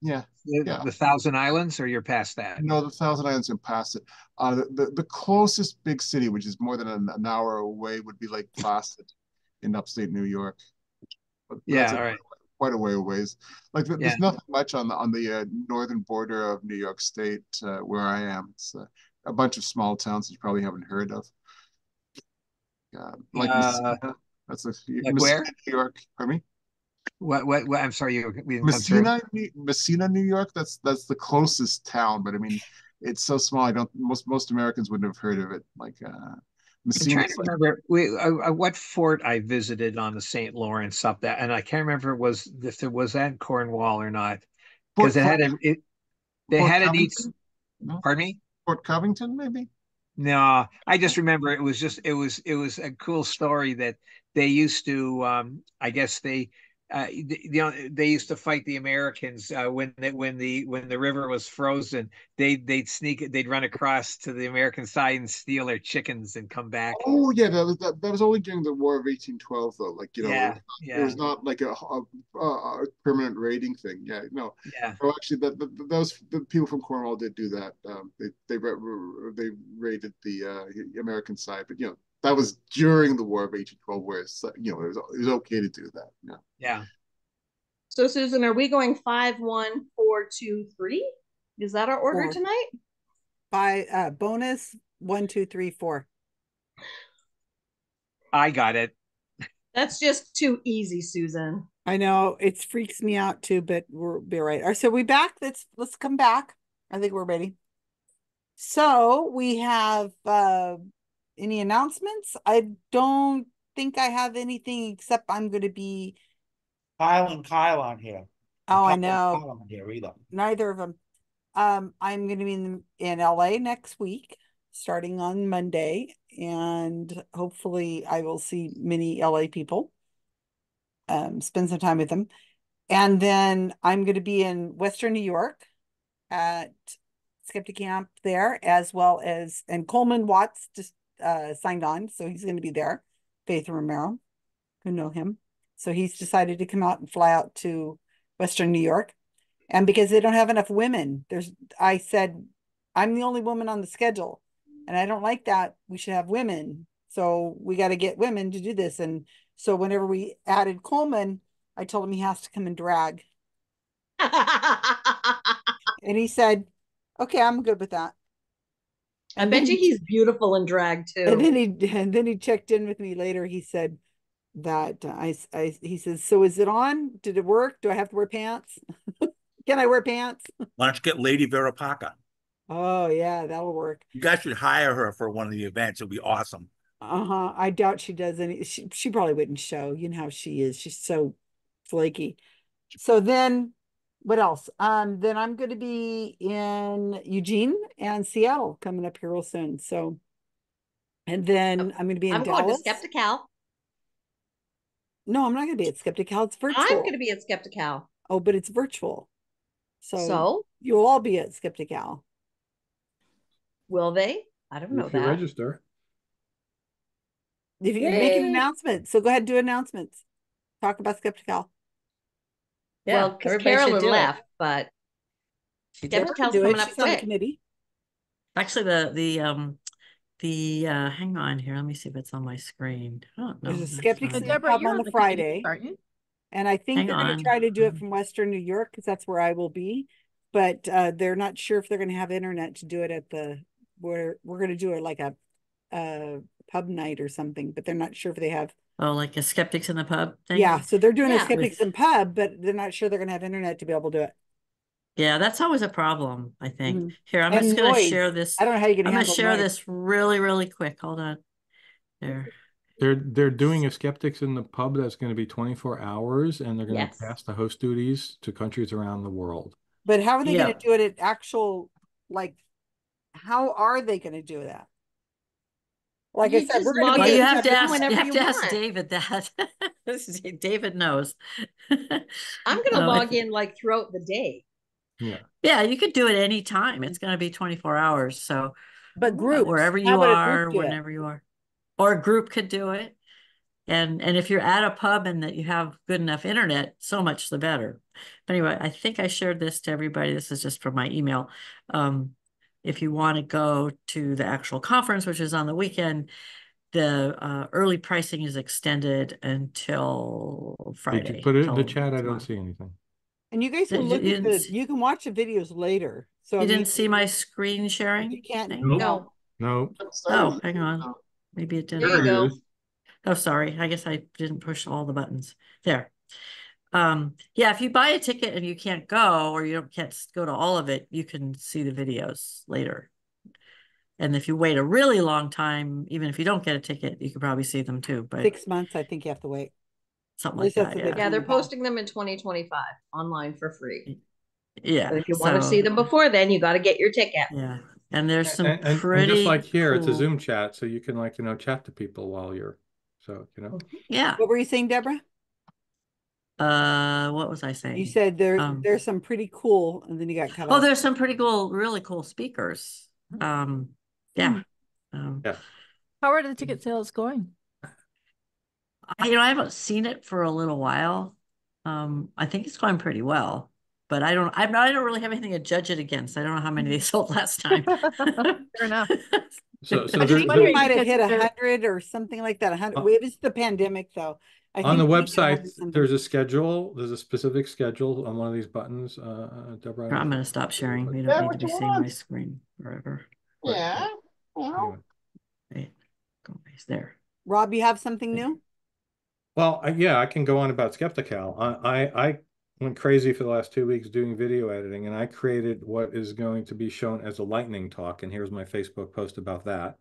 S20: yeah,
S4: the,
S20: yeah.
S4: the Thousand Islands, or you're past that?
S20: No, the Thousand Islands are past it. Uh, the, the, the closest big city, which is more than an, an hour away, would be Lake Placid in upstate New York. But
S4: yeah, all right.
S20: Quite a way away. Like there's
S4: Yeah.
S20: nothing much on the on the uh, northern border of New York State uh, where I am. It's uh, a bunch of small towns that you probably haven't heard of. Yeah, like
S4: Uh,
S20: Massena. That's a
S4: like
S20: Massena,
S4: where?
S20: New York. Pardon me.
S4: What what, what I'm sorry, you we.
S20: Massena, New- Massena, New York. That's that's the closest town, but I mean, it's so small. I don't. Most most Americans wouldn't have heard of it. Like uh,
S4: I'm trying to remember we, uh, uh, what fort I visited on the St. Lawrence up that, and I can't remember if it was if it was at Cornwall or not, because it had a it. They
S20: Fort
S4: had a neat.
S20: Covington? No?
S4: Pardon me.
S20: Fort Covington, maybe.
S4: No, I just remember it was just it was it was a cool story that they used to. Um, I guess they. Uh, you know, they used to fight the Americans uh, when the, when the when the river was frozen. They they'd sneak they'd run across to the American side and steal their chickens and come back.
S20: Oh yeah, that was that, that was only during the War of eighteen twelve though. Like you know,
S4: Yeah,
S20: it, was not,
S4: yeah.
S20: it was not like a, a, a permanent raiding thing. Yeah, no.
S4: Yeah.
S20: Oh, actually, that, that those the people from Cornwall did do that. Um, they they they raided the uh, American side, but you know that was during the War of eighteen twelve, where it's, you know it was it was okay to do that. Yeah.
S4: Yeah.
S11: So Susan, are we going five, one, four, two, three? Is that our order
S1: Four.
S11: tonight?
S1: By uh bonus one, two, three, four.
S4: I got it.
S11: That's just too easy, Susan.
S1: I know it freaks me out too, but we'll be right. All right, so we back. Let's let's come back. I think we're ready. So we have uh any announcements? I don't think I have anything except I'm gonna be
S16: Kyle and Kyle aren't here.
S1: Oh, I know.
S16: Kyle aren't here either.
S1: neither of them. Um, I'm gonna be in in LA next week, starting on Monday, and hopefully I will see many LA people. Um, spend some time with them. And then I'm gonna be in Western New York at Skeptic Camp there, as well as and Coleman Watts just uh signed on, so he's gonna be there. Faith Romero, who know him. So he's decided to come out and fly out to Western New York. And because they don't have enough women, there's I said I'm the only woman on the schedule. And I don't like that. We should have women. So we got to get women to do this. And so whenever we added Coleman, I told him he has to come and drag. [LAUGHS] and he said, Okay, I'm good with that.
S11: I bet you [LAUGHS] he's beautiful in drag too.
S1: And then he and then he checked in with me later. He said that uh, I, I he says, so is it on? Did it work? Do I have to wear pants? [LAUGHS] Can I wear pants? [LAUGHS]
S16: Why don't you get Lady Vera Parker?
S1: Oh yeah, that'll work.
S16: You guys should hire her for one of the events. It'll be awesome.
S1: Uh-huh. I doubt she does any she, she probably wouldn't show. You know how she is. She's so flaky. So then what else? Um, then I'm gonna be in Eugene and Seattle coming up here real soon. So and then I'm gonna be in
S11: I'm going to Skeptical.
S1: No, I'm not gonna be at Skeptical. It's virtual.
S11: I'm going to be at Skeptical.
S1: Oh, but it's virtual. So,
S11: So?
S1: you'll all be at Skeptical.
S11: Will they? I don't know
S3: If you
S11: that.
S3: register.
S1: If you make an announcement, so go ahead and do announcements. Talk about Skeptical.
S11: Well, because
S19: everybody should
S11: Carolyn
S19: do it.
S11: left, but
S19: She did.
S11: Skeptical's
S1: Do it.
S11: coming up
S1: She's on the
S11: quick.
S1: committee.
S19: Actually, the, the, um, the, uh, hang on here, let me see if it's on my screen. Oh, no.
S1: There's a
S19: that's
S1: Skeptics
S19: not
S1: in
S19: it.
S1: the Pub on the Friday.
S12: aren't
S1: And I think
S19: Hang
S1: they're gonna try to do it from Western New York, because that's where I will be. But uh, they're not sure if they're gonna have internet to do it at the, where, we're gonna do it like a, a pub night or something, but they're not sure if they have.
S19: Oh, like a skeptics in the pub thing?
S1: Yeah, so they're doing a
S11: Yeah.
S1: Skeptics in Pub, but they're not sure they're gonna have internet to be able to do it.
S19: Yeah, that's always a problem, I think.
S1: Mhm.
S19: Here, I'm
S1: And
S19: just gonna share this.
S1: I don't know how you can
S19: I'm gonna share
S1: noise.
S19: this really, really quick. Hold on. There.
S3: They're they're doing a skeptics in the pub that's going to be 24 hours, and they're going
S11: Yes.
S3: to pass the host duties to countries around the world.
S1: But how are they gonna do it at actual, like, how are they gonna do that? Like I
S11: You
S1: said, we're gonna.
S19: Well, you have to ask, you have
S11: you
S19: to ask. David that. [LAUGHS] David knows. [LAUGHS]
S11: I'm gonna
S19: Um,
S11: log
S19: if-
S11: in like throughout the day.
S3: Yeah.
S19: Yeah, you could do it anytime. It's gonna be twenty-four hours, so.
S1: But
S19: uh,
S1: groups,
S19: Wherever you are,
S1: group do it?
S19: whenever you are. Or a group could do it. And, and if you're at a pub and that you have good enough internet, so much the better. But anyway, I think I shared this to everybody. This is just from my email. Um, if you want to go to the actual conference, which is on the weekend, the uh, early pricing is extended until Friday.
S3: Did you put it in the
S19: till
S3: chat? I don't see anything.
S1: And you guys can look
S19: you
S1: at
S19: didn't
S1: the,
S19: s-
S1: you can watch the videos later, so. I
S19: You
S1: mean,
S19: didn't see my screen sharing?
S1: You can't,
S19: thing?
S3: Nope.
S11: No,
S3: No.
S19: Oh, hang on. Maybe it didn't.
S11: you go.
S19: Oh, sorry. I guess I didn't push all the buttons. There. Um, yeah, if you buy a ticket and you can't go or you don't can't go to all of it, you can see the videos later. And if you wait a really long time, even if you don't get a ticket, you could probably see them too, but
S1: Six months, I think you have to wait.
S19: something like that, yeah.
S11: Yeah, they're
S1: in the past.
S11: posting them in 2025 online for free.
S19: Yeah.
S11: But if you want to see them before then, you got to get your ticket.
S19: Yeah. And there's some
S3: And, and, and just like here, it's a Zoom chat, so you can like, you know, chat to people while you're, so, you know.
S19: Yeah.
S1: What were you saying, Deborah?
S19: Uh, what was I saying?
S1: You said there,
S19: Um,
S1: there's some pretty cool, and then you got cut
S19: Oh,
S1: off.
S19: there's some pretty cool, really cool speakers. Um, yeah. Um,
S3: Yeah.
S22: How are the ticket sales going?
S19: I, you know, I haven't seen it for a little while. Um, I think it's going pretty well, but I don't, I'm not, I don't really have anything to judge it against. I don't know how many they [LAUGHS] sold last time. [LAUGHS]
S22: Fair enough.
S3: So, so
S1: I
S3: there,
S1: think
S3: there-
S1: we might have hit a
S22: they're-
S1: hundred or something like that, a hundred,
S3: Uh,
S1: it was the pandemic though. I
S3: on the
S1: think we
S3: website, there's a schedule, there's a specific schedule on one of these buttons, uh, Deborah. I don't
S19: I'm gonna stop sharing. We don't need to be
S20: you
S19: seeing my screen forever.
S20: Yeah.
S3: Anyway.
S19: Hey, go there.
S1: Rob, you have something new?
S3: Well, I, yeah, I can go on about Skeptical. I, I, I went crazy for the last two weeks doing video editing, and I created what is going to be shown as a lightning talk. And here's my Facebook post about that.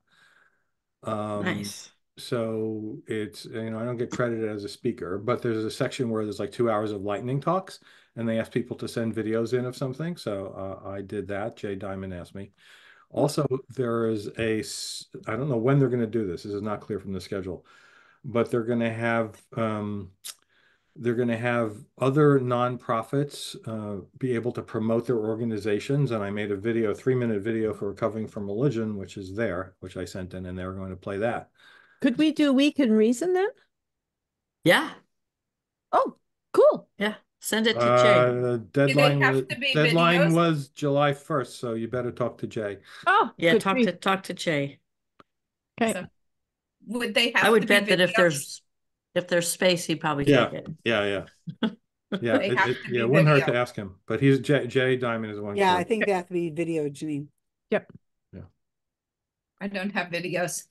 S3: Um,
S19: Nice.
S3: So it's, you know, I don't get credited as a speaker, but there's a section where there's like two hours of lightning talks, and they ask people to send videos in of something. So uh, I did that. Jay Diamond asked me. Also, there is a i don't know when they're going to do this. This is not clear from the schedule, but they're going to have, um, they're going to have other nonprofits uh, be able to promote their organizations. And I made a video, three minute video for Recovering from Religion, which is there, which I sent in, and they were going to play that.
S22: Could we do Week in Reason then?
S19: Yeah.
S22: Oh, cool.
S19: Yeah. Send it to
S3: Uh,
S19: Jay.
S3: the deadline was, deadline
S4: videos?
S3: was July 1st, so you better talk to Jay.
S22: Oh,
S19: Yeah, talk
S22: grief.
S19: to talk to Jay.
S22: Okay.
S12: Would they have
S19: I
S12: to
S19: would
S12: be
S19: bet that if there's if there's space, he'd probably
S3: Yeah,
S19: take it.
S3: yeah, yeah. [LAUGHS] Yeah, it, it, yeah, it wouldn't hurt to ask him, but he's Jay, Jay Diamond is the one.
S1: Yeah, I think they have to be video, Janine.
S22: Yep. Yeah.
S12: I don't have videos.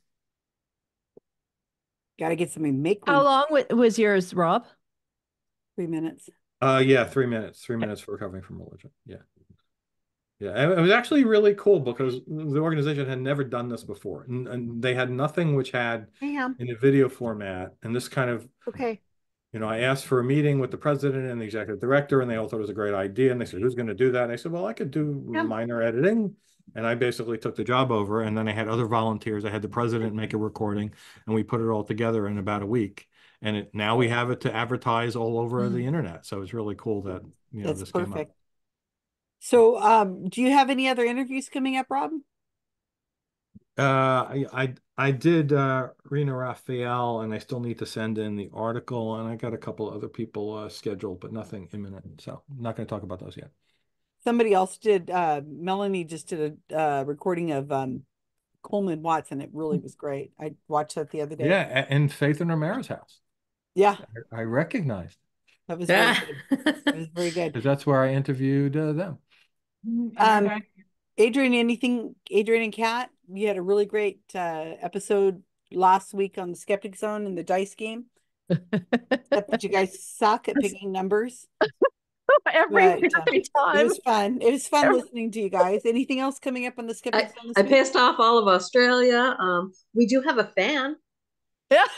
S1: Gotta get somebody to make
S22: How long wa- was yours, Rob?
S1: three minutes.
S3: Uh, yeah, three minutes, three minutes for recovering from religion. Yeah. Yeah, it was actually really cool because the organization had never done this before, and, and they had nothing which had in a video format, and this kind of
S1: okay.
S3: you know, I asked for a meeting with the president and the executive director, and they all thought it was a great idea. And they said, "Who's going to do that?" And I said, "Well, I could do
S1: Yeah.
S3: minor editing." And I basically took the job over, and then I had other volunteers. I had the president make a recording, and we put it all together in about a week. And it, now we have it to advertise all over the internet. So it's really cool that you know
S1: That's
S3: this came up.
S1: So, um, do you have any other interviews coming up, Rob?
S3: Uh, I, I, I did, uh, Rena Raphael and I still need to send in the article and I got a couple other people, uh, scheduled, but nothing imminent. So I'm not gonna talk about those yet.
S1: Somebody else did, uh, Melanie just did a, uh, recording of, um, Coleman Watts and it really was great. I watched that the other day.
S3: Yeah, a- in Faith and Romera's house.
S1: Yeah,
S3: I I recognized,
S1: that was very good. It was very good. [LAUGHS]
S3: because that's where I interviewed, uh, them.
S1: Um, Adrian, anything, Adrian and Kat, you had a really great uh episode last week on the Skeptic Zone and the dice game. [LAUGHS] Except that you guys suck at picking numbers. [LAUGHS] [LAUGHS]
S22: every,
S1: But, uh,
S22: every
S1: It was fun. It was fun listening to you guys. Anything else coming up on the Skeptic Zone? this
S11: I
S1: week?
S11: pissed off all of Australia. Um, we do have a fan.
S22: Yeah. [LAUGHS]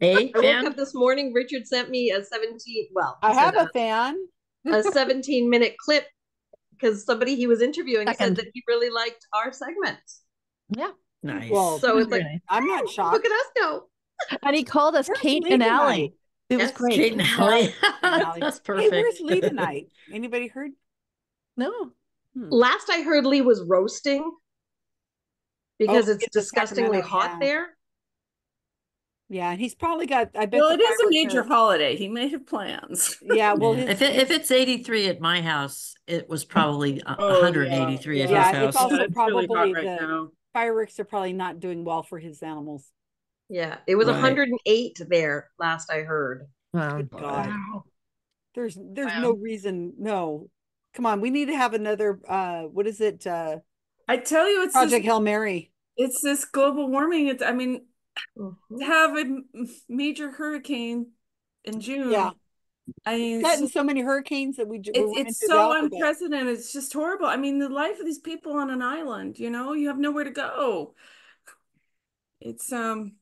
S19: Hey,
S11: I woke
S19: fan?
S11: up this morning. Richard sent me a 17. Well,
S1: I have
S11: said
S1: a fan.
S11: a [LAUGHS] 17 minute clip because somebody he was interviewing
S22: Second.
S11: said that he really liked our segments.
S22: Yeah.
S19: Nice.
S1: Well,
S11: So it's like,
S22: nice.
S1: I'm not shocked.
S11: look at us go.
S22: And he called us
S1: Where's
S22: Kate and
S1: tonight?
S22: Allie. It was great.
S19: Kate and Ally.
S1: Allie.
S19: That's
S1: Hey, where's. Lee tonight? Anybody heard?
S22: No. Hmm.
S11: Last I heard, Lee was roasting because
S1: Oh,
S11: it's
S1: it's
S11: disgustingly hot
S1: yeah.
S11: there.
S1: Yeah, and he's probably got, I bet.
S9: Well, it is a major
S1: are-
S9: holiday. He may have plans. [LAUGHS]
S1: Yeah, well,
S19: Yeah.
S1: his,
S19: If it, if it's eighty-three at my house, it was probably a
S9: Oh,
S19: hundred and eighty-three at his
S1: yeah,
S19: house.
S1: it's also
S9: Yeah, it's really
S1: probably
S9: right
S1: the
S9: now.
S1: fireworks are probably not doing well for his animals.
S11: Yeah, it was
S19: Right.
S11: 108 there last I heard.
S22: Wow.
S1: Good God. There's there's
S8: Wow.
S1: no reason. No, come on. We need to have another. Uh, what is it? Uh,
S9: I tell you, it's
S1: Project
S9: this,
S1: Hail Mary.
S9: it's this global warming. It's I mean,
S11: Mhm.
S9: to have a m- major hurricane in June.
S1: Yeah.
S9: I mean, it's,
S1: Gotten so many hurricanes that we. j- we're
S9: it's,
S1: running
S9: it's
S1: through the
S9: so unprecedented. It's just horrible. I mean, the life of these people on an island. You know, you have nowhere to go. It's um.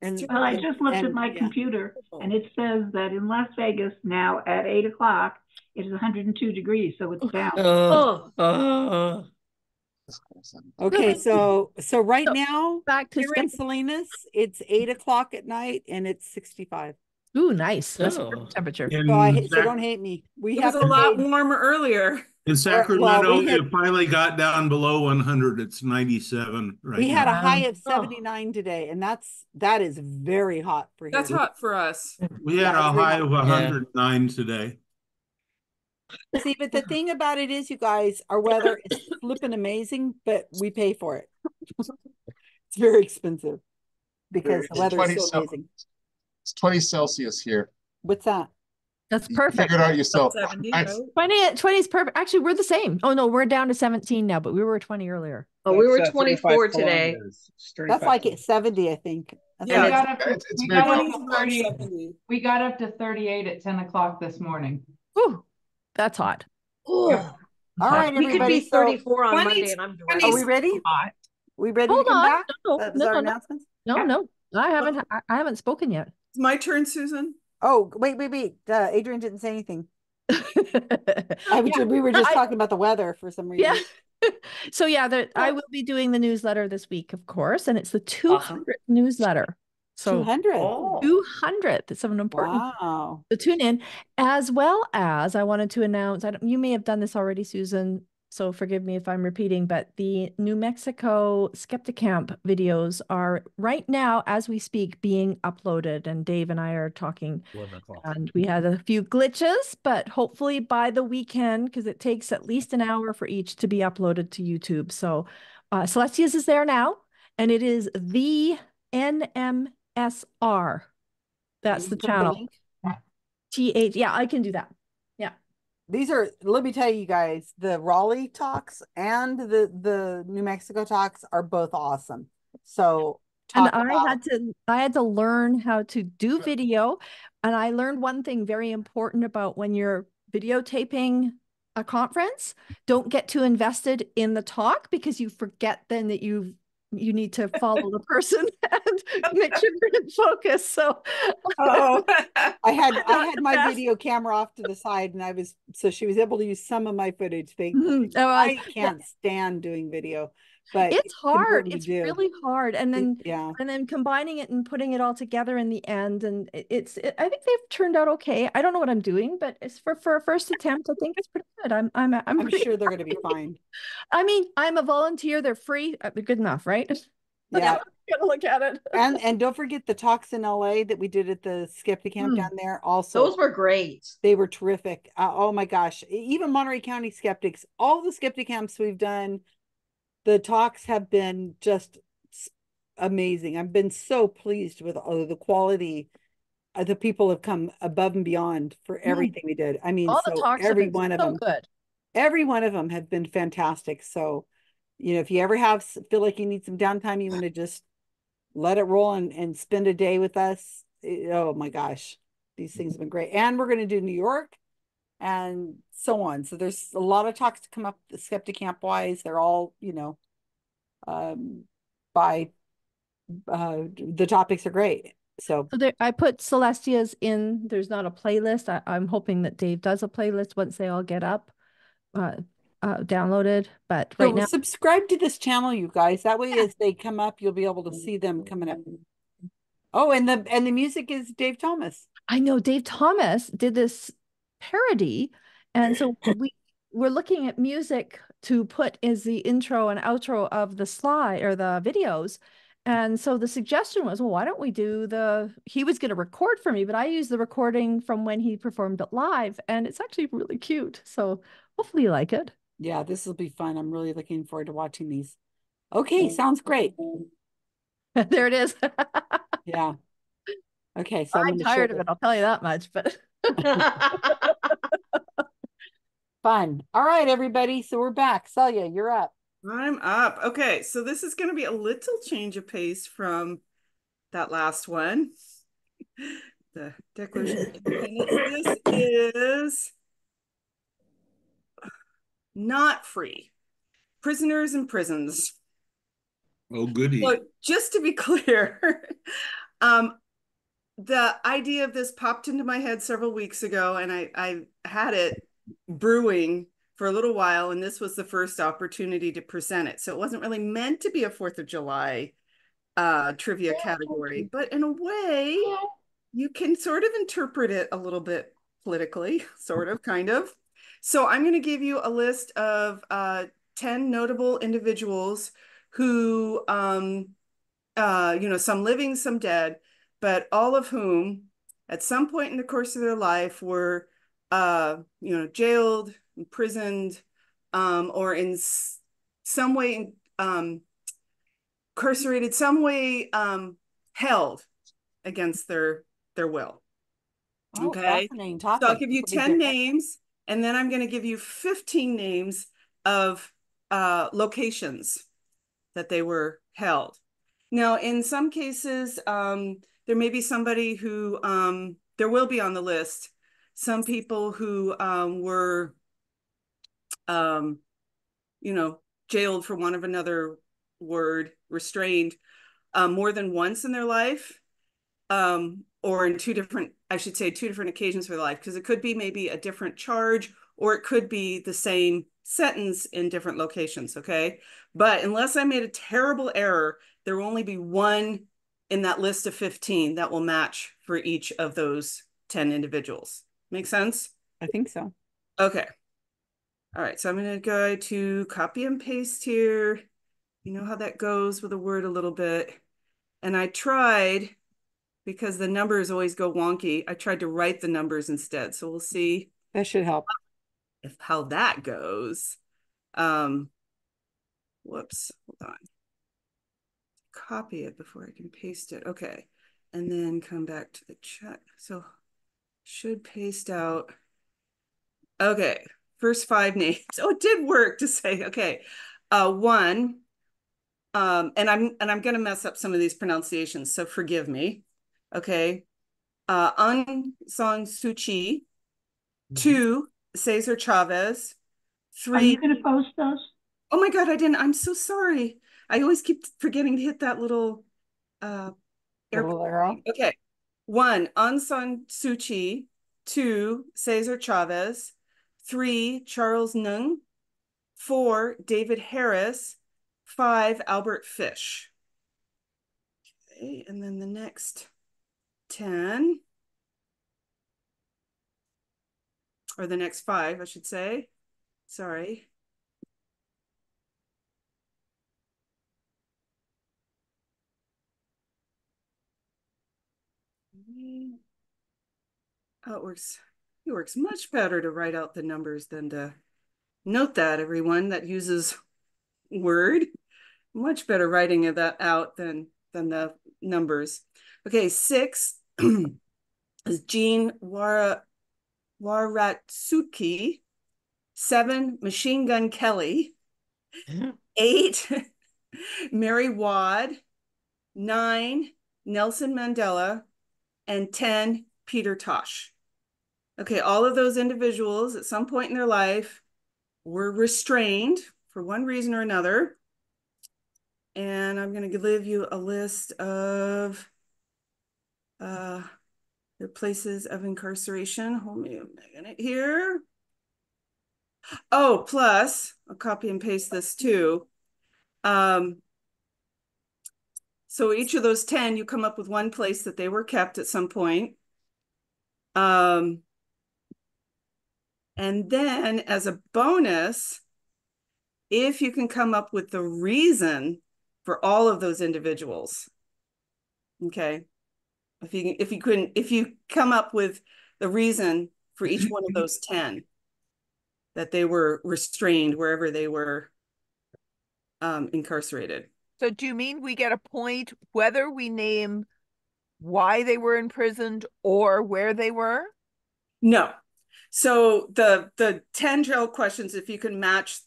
S1: And
S23: Well, I just looked at my
S1: yeah.
S23: computer and it says that in Las Vegas now at eight o'clock, it is hundred and two degrees, so it's down. [LAUGHS]
S19: Oh, oh, oh.
S1: Okay, so so right
S22: So,
S1: now
S22: Back to
S1: here in. Salinas, it's eight o'clock at night and it's sixty-five.
S22: Ooh, nice. That's
S19: Oh.
S22: perfect temperature.
S1: So I so
S21: Sac-
S1: don't hate me. We
S9: It
S1: have
S9: was a lot
S1: pay-
S9: warmer earlier.
S21: In Sacramento,
S1: we had-
S21: it finally got down below 100. It's 97 right
S1: We
S21: now.
S1: had a high of seventy-nine today, and that's that is very hot for here.
S9: That's hot for us.
S21: We had
S1: Yeah,
S21: a high
S1: hot.
S21: of 109 today.
S1: See, but the thing about it is, you guys, our weather is flipping amazing, but we pay for it. It's very expensive because the weather is so
S20: so-
S1: amazing.
S20: It's 20 Celsius here.
S1: What's that?
S22: That's perfect.
S20: Figure it out yourself.
S9: 70,
S20: I-
S9: right?
S22: 20, 20 is perfect. Actually, we're the same. Oh no, we're down to 17 now, but we were 20 earlier.
S11: Oh, we were
S4: That's, uh, 35
S11: 24 today.
S1: That's like at seventy, I think. I
S9: Yeah,
S18: We got up to,
S20: It's- it's
S18: we got up to 30 we got up to thirty-eight at ten o'clock this morning.
S22: Whew, that's hot.
S11: Oh,
S1: All right,
S11: we could
S1: everybody.
S11: be
S1: so-
S11: 34 on Monday and I'm
S1: Are we ready?
S10: Hot.
S1: We ready to
S22: Hold
S1: come
S22: on.
S1: back?
S22: No,
S1: That
S22: no, no, no,
S1: announcements?
S22: no, no. I haven't. I, I haven't spoken yet.
S9: It's my turn, Susan.
S1: Oh, wait, wait, wait. Uh, Adrian didn't say anything. [LAUGHS] I
S22: Yeah,
S1: we were just
S22: I-
S1: talking about the weather for some reason.
S22: Yeah. [LAUGHS] so yeah, the, I will be doing the newsletter this week, of course, and it's the 200th newsletter. So
S1: Two hundred.
S22: 200th. It's an important
S1: Wow.
S22: to tune in, as well as I wanted to announce. I don't, you may have done this already, Susan. So forgive me if I'm repeating, but the New Mexico Skeptic Camp videos are right now, as we speak, being uploaded. And Dave and I are talking, and we had a few glitches, but hopefully by the weekend, because it takes at least an hour for each to be uploaded to YouTube. So uh, Celestia's is there now, and it is the NMSR. That's
S1: You
S22: the channel.
S1: link?
S22: TH. Yeah, I can do that. Yeah.
S1: These are, let me tell you guys, the Raleigh talks and the the New Mexico talks are both awesome. So
S22: And I
S1: about-
S22: had to I had to learn how to do video. And I learned one thing very important about when you're videotaping a conference, don't get too invested in the talk because you forget then that you've you need to follow the person [LAUGHS] and [LAUGHS] make sure you're in focus. So
S9: Oh, [LAUGHS]
S1: I had I had my video camera off to the side and I was so she was able to use some of my footage. Thank
S22: Mhm. Oh, I-
S1: I can't stand doing video. But
S22: it's hard. It's
S1: do.
S22: really hard. And
S1: It-
S22: then
S1: yeah.
S22: and then combining it and putting it all together in the end. And it's it, I think they've turned out okay. I don't know what I'm doing, but it's for for a first attempt. I think it's pretty good. I'm I'm I'm,
S1: I'm sure they're going to be fine. [LAUGHS]
S22: I mean, I'm a volunteer. They're free. uh, Good enough, right? [LAUGHS]
S1: Yeah.
S22: how I'm gonna look at it.
S1: And [LAUGHS] and don't forget the talks in LA that we did at the Skeptic Camp
S11: Hmm.
S1: down there. Also,
S11: Those were great.
S1: They were terrific. Uh, oh my gosh! Even Monterey County skeptics, all the skeptic camps we've done, the talks have been just amazing. I've been so pleased with all the quality. Uh, the people have come above and beyond for everything we did. I mean,
S22: Hmm. All the
S1: so
S22: talks have
S1: every one of
S22: so
S1: them,
S22: good.
S1: every one of them have been fantastic. So, you know, if you ever have feel like you need some downtime, you want to just let it roll and, and spend a day with us. eh, oh my gosh, these things have been great. And we're going to do New York and so on. So there's a lot of talks to come up the skeptic camp wise. They're all, you know, um, by uh, the topics are great. So
S22: So there, I put Celestia's in. There's not a playlist. I, I'm hoping that Dave does a playlist once they all get up, uh, uh, downloaded. But
S1: So
S22: right now,
S1: subscribe to this channel, you guys. That way, as they come up, you'll be able to see them coming up. Oh, and the and the music is Dave Thomas.
S22: I know Dave Thomas did this parody, and so [LAUGHS] we we're looking at music to put as the intro and outro of the slide or the videos. And so the suggestion was, well, why don't we do the, he was going to record for me, but I used the recording from when he performed it live, and it's actually really cute. So hopefully you like it.
S1: Yeah, this will be fun. I'm really looking forward to watching these. Okay, sounds great. [LAUGHS]
S22: there it is. [LAUGHS]
S1: Yeah. Okay, so I'm,
S22: I'm tired of it, I'll tell you that much, but [LAUGHS]
S1: Fun. All right, everybody. So we're back. Celia, you're up.
S9: I'm up. Okay, so this is going to be a little change of pace from that last one. The Declaration of Independence. This is not free. Prisoners in prisons.
S21: Oh, goody.
S9: So just to be [LAUGHS] clear, um, the idea of this popped into my head several weeks ago, and I, I had it brewing for a little while, and this was the first opportunity to present it. So it wasn't really meant to be a Fourth of July uh, trivia category, but in a way, you can sort of interpret it a little bit politically, [LAUGHS] sort of, kind of. So I'm going to give you a list of uh, 10 notable individuals who, um, uh, you know, some living, some dead, but all of whom at some point in the course of their life were, uh, you know, jailed, imprisoned, um, or in s- some way um, incarcerated, some way um, held against their their will.
S1: Oh,
S9: Okay. So I'll give you 10 names, and then I'm going to give you 15 names of uh, locations that they were held. Now, in some cases, um, there may be somebody who, um, there will be on the list, some people who um, were, um, you know, jailed for one of another word, restrained uh, more than once in their life um, or in two different, I should say, two different occasions for their life, because it could be maybe a different charge or it could be the same sentence in different locations. Okay. But unless I made a terrible error, there will only be one in that list of 15 that will match for each of those 10 individuals. Make sense?
S1: I think so.
S9: Okay. All right. So I'm going to go to copy and paste here. You know how that goes with a word a little bit. And I tried, because the numbers always go wonky, I tried to write the numbers instead. So we'll see
S1: That should help.
S9: if how that goes. Um, whoops, hold on. Copy it before I can paste it. Okay. And then come back to the chat. So should paste out. Okay. First five names. [LAUGHS] Oh, it did work to say, okay. Uh, one, um, and I'm and I'm gonna mess up some of these pronunciations, so forgive me. Okay. Uh Aung San Suu Kyi. Two, Cesar Chavez.
S23: Are
S9: Three.
S23: you going to post those?
S9: Oh my God, I didn't. I'm so sorry. I always keep forgetting to hit that little uh
S1: arrow.
S9: Okay. One, Aung San Suu Kyi. Two, Cesar Chavez. Three, Charles Nung. Four, David Harris. five, Albert Fish. Okay, and then the next 10, or the next five, I should say. Sorry. Oh, it works. It works much better to write out the numbers than to note that everyone that uses Word. Much better writing of that out than than the numbers. Okay, six [CLEARS THROAT] is Jean Wara Waratsuki. Seven, Machine Gun Kelly. [LAUGHS] Eight, [LAUGHS] Mary Wad. Nine, Nelson Mandela. And 10, Peter Tosh. Okay, all of those individuals at some point in their life were restrained for one reason or another. And I'm going to give you a list of uh, their places of incarceration. Hold me a minute here. Oh, plus, I'll copy and paste this too. Um, so each of those 10, you come up with one place that they were kept at some point. Um, and then as a bonus, if you can come up with the reason for all of those individuals, okay, if you if you couldn't if you come up with the reason for each one of those 10 that they were restrained wherever they were um, incarcerated.
S12: So do you mean we get a point whether we name why they were imprisoned or where they were?
S9: No. So the the 10 drill questions, if you can match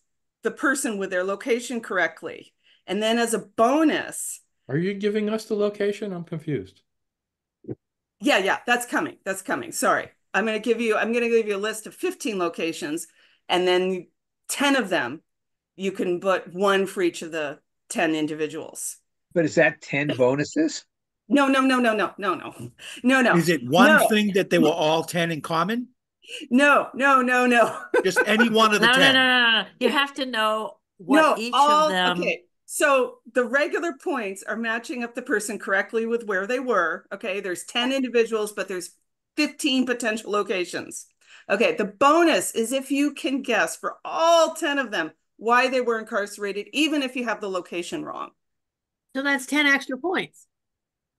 S9: the person with their location correctly. And then as a bonus.
S3: Are you giving us the location? I'm confused.
S9: Yeah, yeah, that's coming. That's coming. Sorry. I'm going to give you I'm going to give you a list of 15 locations and then 10 of them you can put one for each of the 10 individuals.
S4: But is that 10 [LAUGHS] bonuses?
S9: No, no, no, no, no, no, no. No, no.
S16: Is it one
S9: no.
S16: thing that they were all 10 in common?
S9: No, no, no, no.
S16: Just any one of the [LAUGHS]
S19: No, no,
S16: 10.
S19: no, no, no. You have to know what each
S9: all-
S19: of them.
S9: Okay, so the regular points are matching up the person correctly with where they were. Okay, there's 10 individuals, but there's 15 potential locations. Okay, the bonus is if you can guess for all 10 of them why they were incarcerated, even if you have the location wrong.
S14: So that's 10 extra points.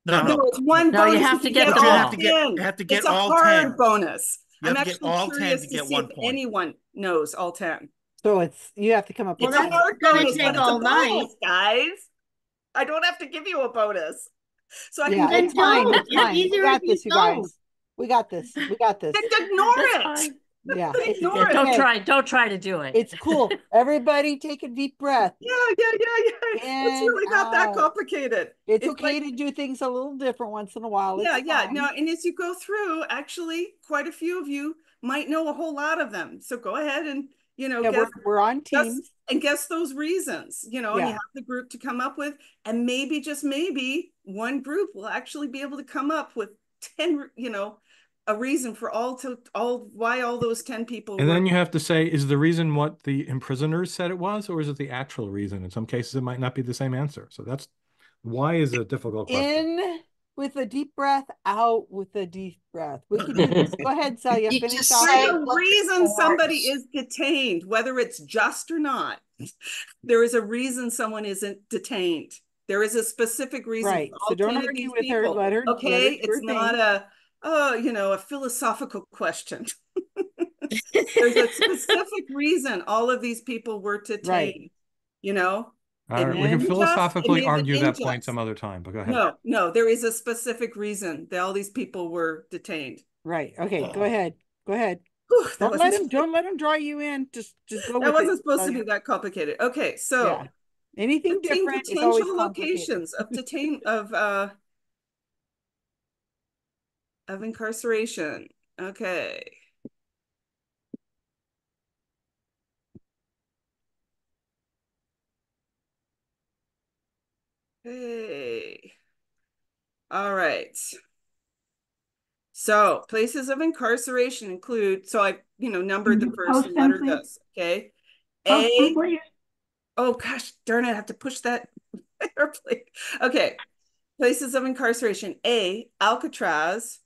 S16: No, no.
S9: it's one
S19: No, you
S9: bonus
S19: have to get
S9: all
S19: them all.
S16: have to get-
S9: 10.
S16: you have to get
S9: it's a
S16: all
S9: hard
S16: 10.
S9: bonus.
S16: You
S9: I'm
S16: have to get
S9: actually
S16: all 10
S9: curious
S16: to
S9: to
S16: get
S9: see
S16: one
S9: if
S16: point.
S9: anyone knows all 10.
S1: So it's you have to come up
S9: It's
S1: with
S9: a
S1: something.
S9: hard
S14: gonna
S9: bonus,
S14: take all
S9: a
S14: night.
S9: guys. I don't have to give you a bonus. So I
S1: Yeah,
S9: can
S1: it's fine. It's
S14: It's
S1: fine. We got this, you guys. We got this. We got this.
S9: Just ignore
S19: That's
S9: it.
S19: Fine.
S1: Yeah. [LAUGHS]
S9: Ignore it.
S19: Don't
S1: okay.
S19: try. Don't try to do it.
S1: It's cool. [LAUGHS] Everybody take a deep breath.
S9: Yeah, yeah, yeah, yeah. it's really not that
S1: uh,
S9: complicated.
S1: It's,
S9: It's
S1: okay
S9: like-
S1: to do things a little different once in a while.
S9: Yeah,
S1: It's
S9: yeah.
S1: fine.
S9: No, and as you go through, actually, quite a few of you might know a whole lot of them. So go ahead and you know
S1: Yeah, we're,
S9: guess,
S1: we're on
S9: guess and guess those reasons. You know, and you have the group to come up with, and maybe just maybe one group will actually be able to come up with ten. You know, a reason for all to all why all those ten people.
S3: And
S9: were-
S3: then you have to say, is the reason what the imprisoners said it was, or is it the actual reason? In some cases, it might not be the same answer. So that's why is a difficult question.
S1: In with a deep breath, out with a deep breath. We can [LAUGHS] do this. Go ahead, Celia.
S10: You
S1: Finish
S10: just
S1: off.
S10: say-
S9: There's a
S10: look
S9: reason
S10: for
S9: somebody is detained, whether it's just or not. [LAUGHS] There is a reason someone isn't detained. There is a specific reason.
S1: Right. So don't argue with her.
S9: people,
S1: her- let her
S9: Okay,
S1: do her
S9: it's not
S1: thing.
S9: a oh, you know, a philosophical question. [LAUGHS] There's a [LAUGHS] specific reason all of these people were detained. You know,
S3: All right, we can
S9: isn't just- it
S3: philosophically argue that point some other time, but go ahead.
S9: no, no, there is a specific reason that all these people were detained.
S1: Right. Okay. Go ahead. Go ahead.
S9: Whew,
S1: Don't let
S9: wasn't-
S1: him. Don't let him draw you in. Just, just go.
S9: That
S1: with
S9: wasn't supposed to be that complicated. Okay, so.
S1: Yeah. Anything different
S9: potential locations of detain of uh of incarceration. Okay. Hey. All right. So places of incarceration include, so I, you know, numbered the
S23: mm-hmm.
S9: first
S23: oh,
S9: and
S23: them,
S9: lettered
S23: please?
S9: those, okay?
S23: Oh,
S9: A,
S23: please.
S9: Oh gosh, darn it, I have to push that [LAUGHS] airplane. Okay. Places of incarceration. A, Alcatraz.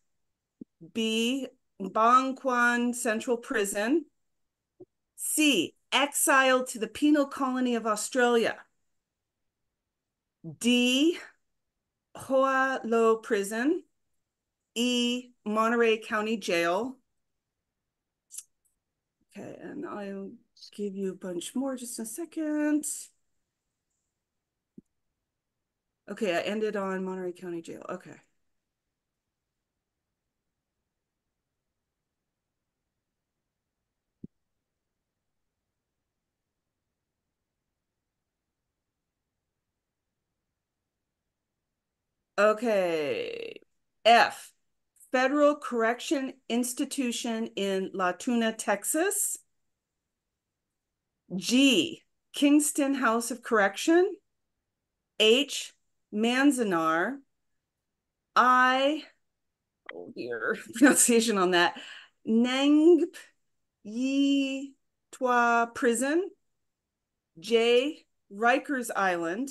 S9: B, Bang Kwang Central Prison. C, exiled to the penal colony of Australia. D, Hoa Lo Prison. E, Monterey County Jail. Okay, and I'll give you a bunch more just a second. Okay, I ended on Monterey County Jail. Okay. Okay. F, Federal Correction Institution in La Tuna, Texas. G, Kingston House of Correction. H, Manzanar. I, oh dear, [LAUGHS] pronunciation on that. Nang Yi Twa Prison. J, Rikers Island.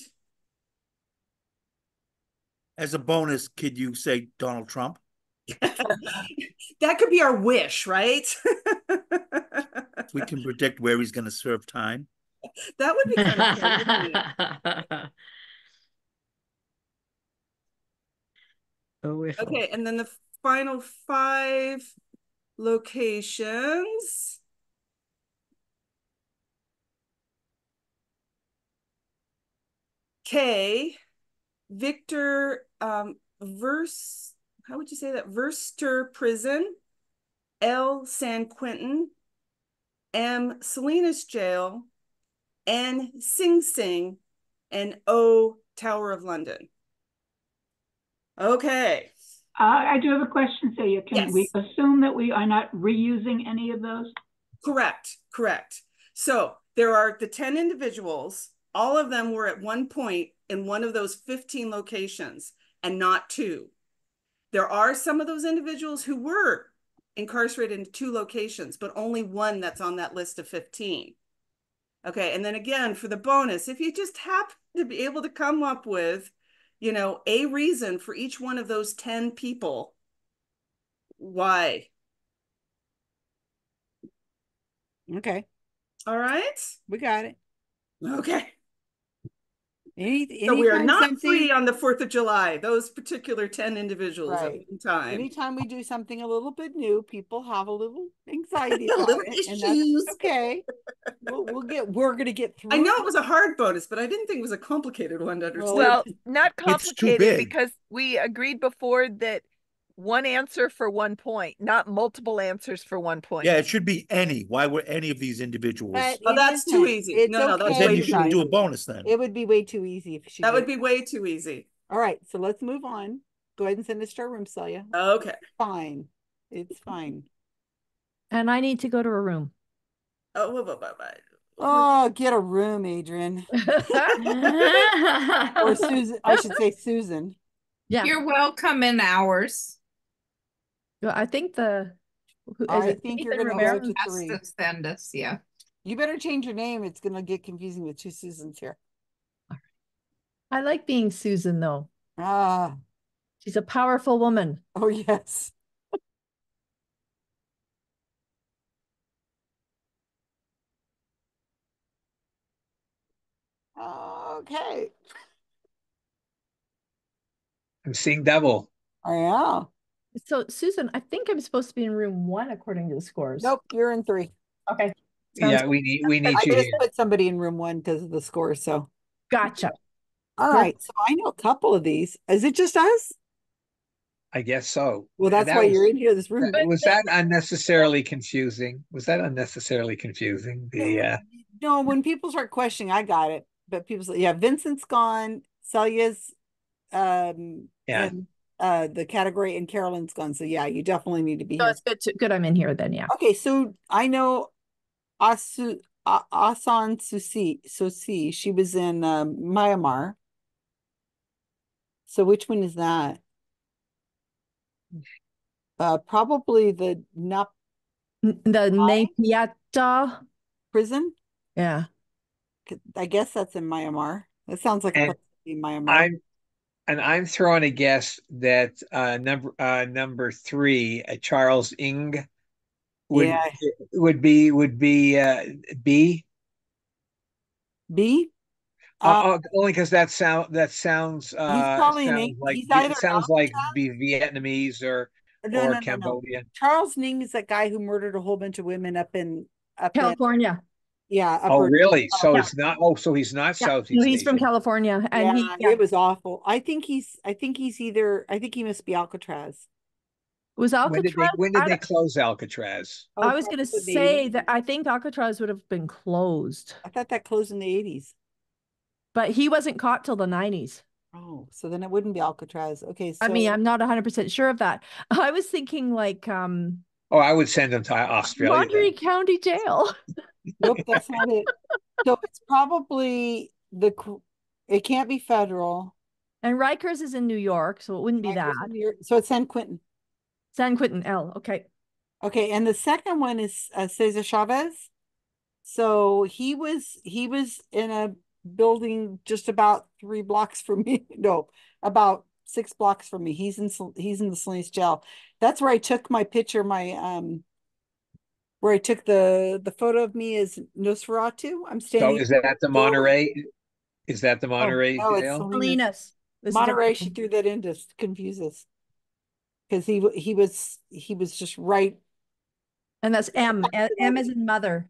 S16: As a bonus, could you say Donald Trump? [LAUGHS]
S9: that could be our wish, right? [LAUGHS]
S16: we can predict where he's going to serve time.
S9: That would be kind of fun.
S19: Oh,
S9: okay, and then the final five locations. K, Victor um, Verse, how would you say that? Verster Prison, L, San Quentin, M, Salinas Jail, N, Sing Sing, and O, Tower of London. Okay.
S23: Uh, I do have a question, Celia. Can
S9: Yes.
S23: we assume that we are not reusing any of those?
S9: Correct, correct. So there are the 10 individuals, all of them were at one point in one of those 15 locations and not two. There are some of those individuals who were incarcerated in two locations, but only one that's on that list of 15. Okay, and then again, for the bonus, if you just happen to be able to come up with, you know, a reason for each one of those 10 people, why?
S1: Okay,
S9: All right.
S1: we got it.
S9: Okay.
S1: Any,
S9: So we are not free on the Fourth of July, those particular ten individuals at one time.
S1: Anytime we do something a little bit new, people have a little [LAUGHS] anxiety
S9: A
S1: about
S9: little
S1: it, and
S9: issues.
S1: that's okay. We'll, we'll get. We're gonna get through.
S9: I know
S1: it.
S9: it was a hard bonus, but I didn't think it was a complicated one to understand.
S12: Well, not complicated because we agreed before that one answer for one point, not multiple answers for one point.
S16: Yeah, it should be any. Why were any of these individuals?
S1: But
S9: Oh,
S1: it
S9: that's too
S1: isn't.
S9: easy.
S1: It's
S9: No, no, that's
S1: okay,
S16: then
S9: way
S16: you shouldn't do a bonus then.
S1: It would be way too easy if she.
S9: That would
S1: did.
S9: be way too easy.
S1: All right, so let's move on. Go ahead and send us to our room, Celia.
S9: Okay.
S1: Fine, it's fine.
S22: And I need to go to a room.
S9: Oh, bye, bye, bye, bye.
S1: Oh, get a room, Adrian. [LAUGHS] Or Susan. I should say Susan.
S22: Yeah.
S10: You're welcome in ours.
S22: Well, I think the. who- is
S1: I
S22: it
S1: think you're
S22: Ethan
S1: gonna go
S22: Rivera?
S1: to three.
S10: to send us, yeah.
S1: You better change your name. It's gonna get confusing with two Susans here.
S22: I like being Susan though.
S1: Ah,
S22: She's a powerful woman.
S1: oh yes. Okay.
S4: I'm seeing double.
S1: I am.
S22: So Susan, I think I'm supposed to be in room one according to the scores.
S1: Nope, you're in three.
S22: Okay. Sounds
S4: Yeah, we need we need
S1: I
S4: you
S1: just
S4: here.
S1: put somebody in room one because of the score. So,
S22: Gotcha.
S1: all
S22: Good.
S1: right. So I know a couple of these. Is it just us?
S4: I guess so.
S1: Well, that's
S4: That
S1: why
S4: was-
S1: you're in here. This room.
S4: Was that unnecessarily confusing? Was that unnecessarily confusing? The uh
S1: No, when people start questioning, I got it. But people say, yeah, Vincent's gone, Celia's um
S4: Yeah.
S1: and uh the category and Carolyn's gone. So yeah, you definitely need to be
S22: So
S1: here.
S22: it's good to good I'm in here then, yeah.
S1: Okay, so I know Asu A- Asan Susi Susi, she was in um Myanmar. So which one is that? Uh probably the Nap
S22: The Naypyidaw
S1: prison.
S22: Yeah.
S1: i guess that's in Myanmar. That sounds like a
S4: And
S1: place in Myanmar.
S4: I'm and I'm throwing a guess that uh number uh number three, uh, Charles Ng would
S1: Yeah.
S4: would be would be uh B.
S1: B.
S4: Uh, uh, only because that sound that sounds uh
S1: probably
S4: sounds
S1: Ing-
S4: like
S1: he's
S4: it sounds like be Vietnamese or
S1: No,
S4: or
S1: no, no, no.
S4: Cambodian.
S1: Charles Ning is that guy who murdered a whole bunch of women up in up in-
S22: California.
S1: Yeah.
S4: Oh,
S1: upper-
S4: really? So
S1: yeah.
S4: it's not. Oh, so he's not
S22: Yeah,
S4: Southeast
S22: no, he's from California, and he
S1: yeah,
S22: yeah,
S1: it was awful. I think he's. I think he's either. I think he must be Alcatraz.
S22: was
S4: When did they
S22: Alcatraz.
S4: when did they close Alcatraz?
S1: Oh,
S22: I was gonna say
S1: 80s.
S22: that I think Alcatraz would have been closed,
S1: I thought that closed in the eighties.
S22: but he wasn't caught till the nineties.
S1: Oh, so then it wouldn't be Alcatraz. Okay, so
S22: I mean, I'm not 100% sure of that. [LAUGHS] I was thinking like um
S4: Oh, I would send him to Australia. then.
S22: Laundry County Jail. [LAUGHS]
S1: nope, that's not it. So it's probably the. It can't be federal.
S22: And Rikers is in New York, so it wouldn't be
S1: Rikers
S22: that.
S1: in New York- So it's San Quentin.
S22: San Quentin L. Okay.
S1: Okay, and the second one is uh, Cesar Chavez. So he was he was in a building just about three blocks from me. [LAUGHS] No, about six blocks from me. He's in he's in the Salinas jail. That's where I took my picture. My um, where I took the the photo of me is Nosferatu. I'm
S4: So
S1: standing.
S4: is that the Monterey? Is that the oh, Monterey
S1: no, it's? Salinas.
S22: Salinas.
S1: Monterey. She threw that in to confuse us because he he was he was just right.
S22: And that's M. A- M is in mother.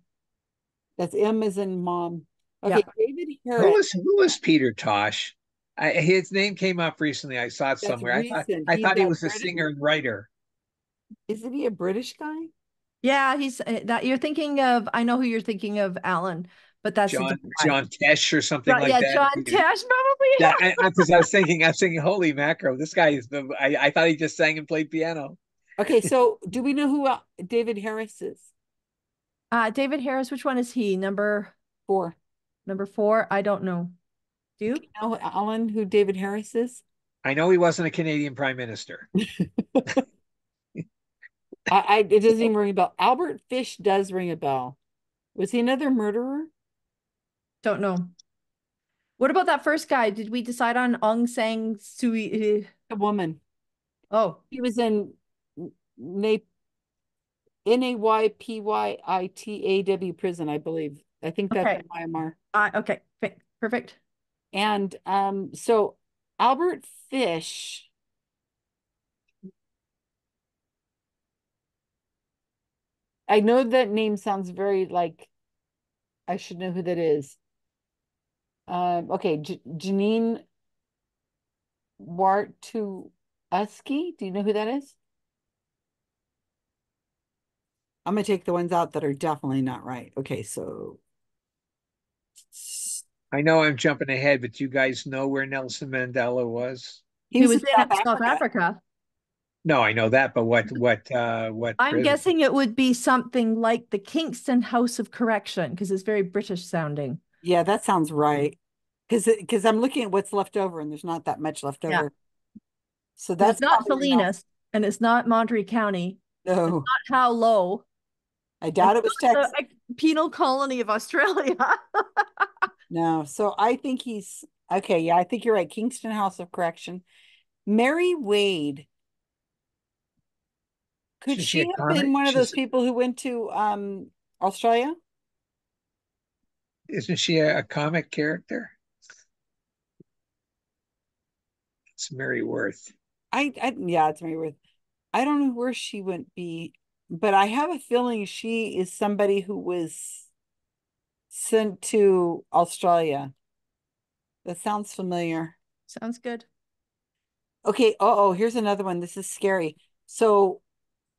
S1: That's M is in mom.
S22: Yeah.
S1: Okay, David
S4: Who
S1: Harris.
S4: was who was Peter Tosh? I, his name came up recently. I saw it
S1: That's
S4: somewhere. I thought. I
S1: He's
S4: thought he was a
S1: British-
S4: singer and writer.
S1: Isn't he a British guy?
S22: Yeah, he's uh, that you're thinking of. I know who you're thinking of, Alan, but that's
S4: John
S22: different.
S4: John Tesh or something
S22: Right,
S4: like
S22: yeah,
S4: that.
S22: John Tesh probably.
S4: Yeah, because I, was thinking, I was thinking, holy macro, this guy is the. I, I thought he just sang and played piano.
S1: Okay, so do we know who uh, David Harris is?
S22: Uh, David Harris, which one is he? Number
S1: Four.
S22: number four? I don't know. Do you?
S1: Know Alan who David Harris is?
S4: I know he wasn't a Canadian prime minister. [LAUGHS]
S1: I, I it doesn't [LAUGHS] even ring a bell. Albert Fish does ring a bell. Was he another murderer?
S22: Don't know. What about that first guy? Did we decide on Aung San Suu?
S1: A woman.
S22: Oh,
S1: He was in N A Y P Y I T A W prison, I believe. I think that's
S22: Okay.
S1: in Myanmar.
S22: uh, okay, perfect.
S1: And um, so Albert Fish. I know that name sounds very like I should know who that is. Um, okay, J Janine Wartuski. Do you know who that is? I'm gonna take the ones out that are definitely not right. Okay, so
S4: I know I'm jumping ahead, but you guys know where Nelson Mandela was?
S1: he,
S22: He
S1: was,
S22: was
S1: in
S22: in
S1: South
S22: South
S1: Africa.
S22: Africa.
S4: No, I know that, but what [LAUGHS] what uh what
S22: I'm
S4: prison?
S22: guessing it would be something like the Kingston House of Correction because it's very British sounding.
S1: Yeah, that sounds right. Because because I'm looking at what's left over, and there's not that much left
S22: Yeah.
S1: over. So
S22: That's
S1: that's
S22: not
S1: probably not-
S22: Salinas and it's not Monterey County.
S1: No,
S22: Not How Low.
S1: I doubt it was Texas.
S22: The penal colony of Australia. [LAUGHS]
S1: No, so I think he's okay. Yeah, I think you're right. Kingston House of Correction. Mary Wade. Could
S4: Is
S1: she
S4: she
S1: have
S4: comic?
S1: been one of those
S4: She's-
S1: people who went to um Australia?
S4: Isn't she a, a comic character? It's Mary Worth.
S1: I, I yeah, it's Mary Worth. I don't know where she would be, but I have a feeling she is somebody who was sent to Australia. That sounds familiar.
S22: Sounds good.
S1: Okay. Oh, oh, here's another one. This is scary. So,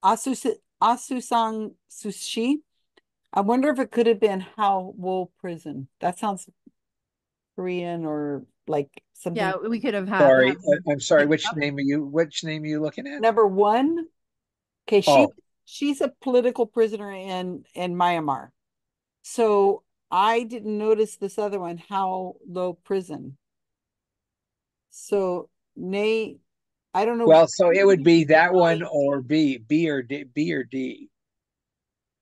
S1: Asu Asusang Sushi. I wonder if it could have been How Wool Prison. That sounds Korean or like something.
S22: Yeah, we could have had.
S4: Sorry,
S22: had-
S4: I- I'm sorry. Which name are you? Which name are you looking at?
S1: Number one. Okay, she
S4: Oh.
S1: she's a political prisoner in in Myanmar. So I didn't notice this other one, How Low Prison. So Nay, I don't know.
S4: Well, so it would be that one or B, B or D, B or D.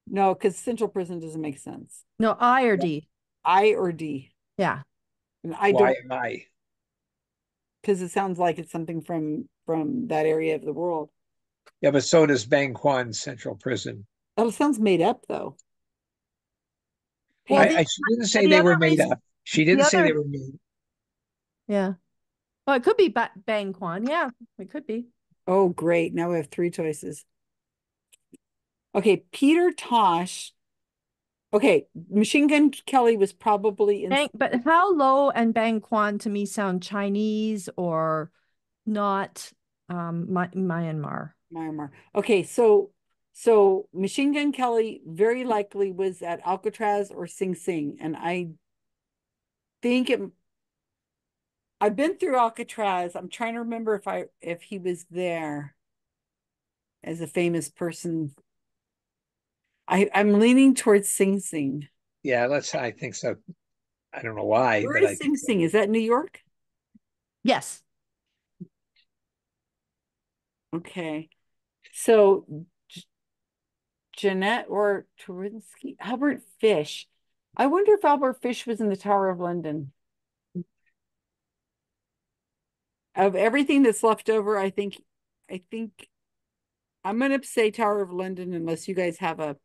S1: No, because Central Prison doesn't make sense.
S22: No, I or D.
S1: I or D?
S22: Yeah.
S1: And I
S4: Why
S1: don't,
S4: am I?
S1: because it sounds like it's something from, from that area of the world.
S4: Yeah, but so does Bang Kwan Central Prison.
S1: That sounds made up, though.
S22: Well,
S4: I,
S22: the-
S4: I, she didn't say
S22: the
S4: they were
S22: other
S4: made
S22: reason-
S4: up. She didn't say they were made.
S22: Yeah. Well, it could be ba- Bang Kwan. Yeah, it could be.
S1: Oh, great. Now we have three choices. Okay, Peter Tosh. Okay, Machine Gun Kelly was probably in
S22: Bang, but how low and Bang Kwan to me sound Chinese or not um My- Myanmar.
S1: Myanmar. Okay, so so Machine Gun Kelly very likely was at Alcatraz or Sing Sing, and I think it. I've been through Alcatraz. I'm trying to remember if I if he was there as a famous person. I I'm leaning towards Sing Sing.
S4: Yeah, let's. I think so. I don't know why,
S1: Where
S4: but I
S1: Sing Sing? Is that New York?
S22: Yes.
S1: Okay, so J- Jeanette or Torinsky, Albert Fish. I wonder if Albert Fish was in the Tower of London. Of everything that's left over, I think, I think I'm gonna say Tower of London unless you guys have a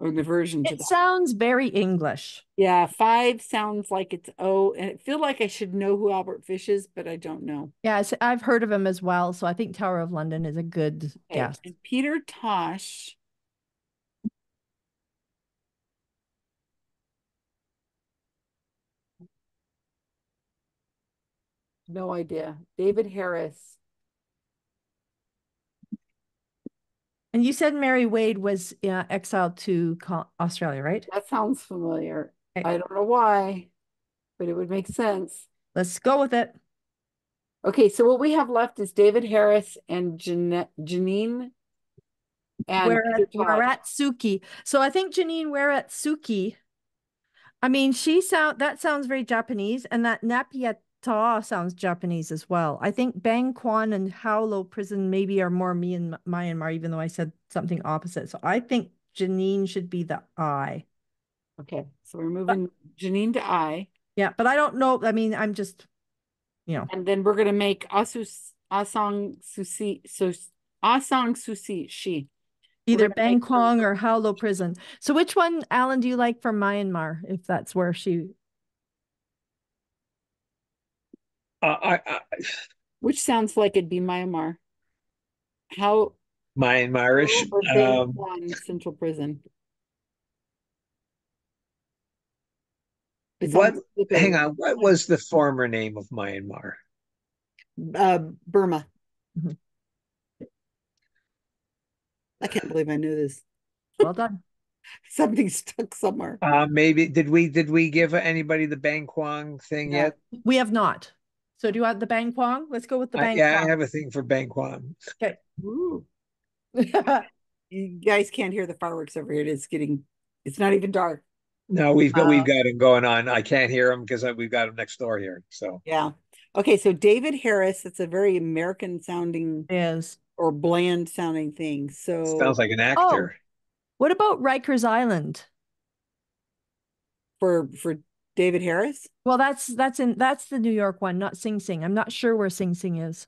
S1: an aversion to
S22: It sounds very English.
S1: Yeah, five sounds like it's O, and I feel like I should know who Albert Fish is, but I don't know.
S22: Yeah, I've heard of him as well, so I think Tower of London is a good
S1: Okay,
S22: guess.
S1: and Peter Tosh. No idea. David Harris.
S22: And you said Mary Wade was uh, exiled to Australia, right?
S1: That sounds familiar. I don't know why, but it would make sense.
S22: Let's go with it.
S1: Okay, so what we have left is David Harris and Jeanette, Janine and
S22: We're at, we're
S1: Tosh.
S22: at Suki. So I think Janine, we're at Suki. I mean, she sound that sounds very Japanese, and that Napiata sounds Japanese as well. I think Bang Kwan and Howlo Prison maybe are more Myan- Myanmar, even though I said something opposite. So I think Janine should be the I.
S1: Okay, so we're moving Janine to I.
S22: Yeah, but I don't know. I mean, I'm just, you know,
S1: And then we're gonna make Asus Asang Susi so Asang Susi she.
S22: either
S1: her-
S22: Bangkok or Howlo Prison. So which one, Alan, do you like for Myanmar? If that's where she
S4: Uh, I, I,
S1: Which sounds like it'd be Myanmar. How
S4: Myanmarish.
S1: or
S4: Um,
S1: Central Prison. It
S4: what?
S1: sounds
S4: Hang on. What was the former name of Myanmar?
S1: Uh, Burma.
S22: Mhm.
S1: I can't believe I knew this.
S22: well done. [LAUGHS]
S1: Something stuck somewhere.
S4: Uh, maybe did we did we give anybody the Bang Kwang thing
S1: No.
S4: yet?
S22: We have not. So do you want the Bang Kwang? Let's go with the
S4: I-
S22: Bang
S4: yeah, I have a thing for Bang Kwang.
S22: Okay. [LAUGHS]
S1: You guys can't hear the fireworks over here. It's getting, it's not even dark.
S4: No, we've got we've
S1: Uh,
S4: got him going on. I can't hear them because we've got them next door here. So
S1: Yeah. Okay, so David Harris, it's a very American sounding
S22: is
S1: or bland sounding thing. So
S4: sounds like an
S22: Oh,
S4: actor.
S22: what about Rikers Island?
S1: for for David Harris.
S22: Well, that's that's in that's the New York one, not Sing Sing. I'm not sure where Sing Sing is.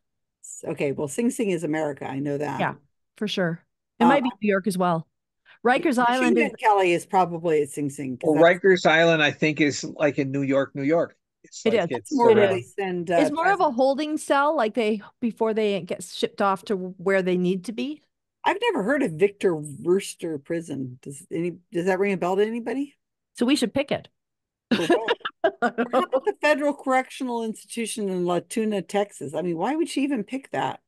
S1: Okay, well, Sing Sing is America. I know that.
S22: Yeah, for sure. It
S1: Uh,
S22: might be New York as well. Rikers Island is
S1: Kelly is probably at Sing Sing.
S4: Well, Rikers Island, I think, is like in New York, New York. It's
S22: It
S4: like
S22: is.
S4: it's
S1: more
S22: It
S1: where
S4: uh,
S1: they
S22: is.
S1: send. Uh,
S22: it's more of a holding cell, like they before they get shipped off to where they need to be.
S1: I've never heard of Victor Verster Prison. Does any does that ring a bell to anybody?
S22: So we should pick it.
S1: Or How [LAUGHS] about the Federal Correctional Institution in La Tuna, Texas? I mean, why would she even pick that?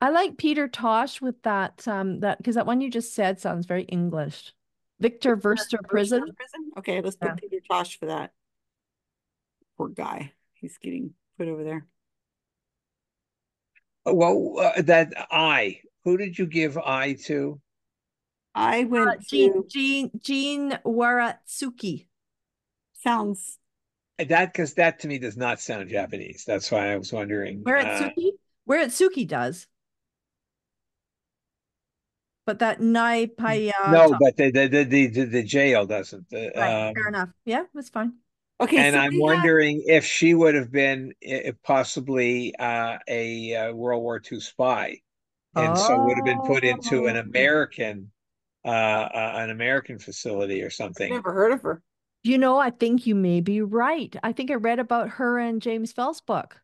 S22: I like Peter Tosh with that um that because that one you just said sounds very English. Victor Verster Prison.
S1: Prison? Okay, let's put
S22: Yeah.
S1: Peter Tosh for that. Poor guy. He's getting put over there.
S4: well, uh, that I. Who did you give I to?
S1: I went
S22: Uh, Jean
S1: to
S22: Jean Jean Waratsuki.
S1: Sounds
S4: That because that to me does not sound Japanese. That's why I was wondering.
S22: Where
S4: uh,
S22: at Suki? Where at Suki does. but that Nai Paya.
S4: No, but the, the, the, the, the jail doesn't. uh,
S22: Right,
S4: um,
S22: fair enough. Yeah, that's fine.
S1: Okay,
S4: and
S1: so
S4: I'm
S1: we have-
S4: wondering if she would have been i- possibly uh, a uh, World War II spy, and so would have been put into an
S1: Oh.
S4: American, uh, uh, an American facility or something.
S1: I've Never heard of her.
S22: You know, I think you may be right. I think I read about her in James Fell's book.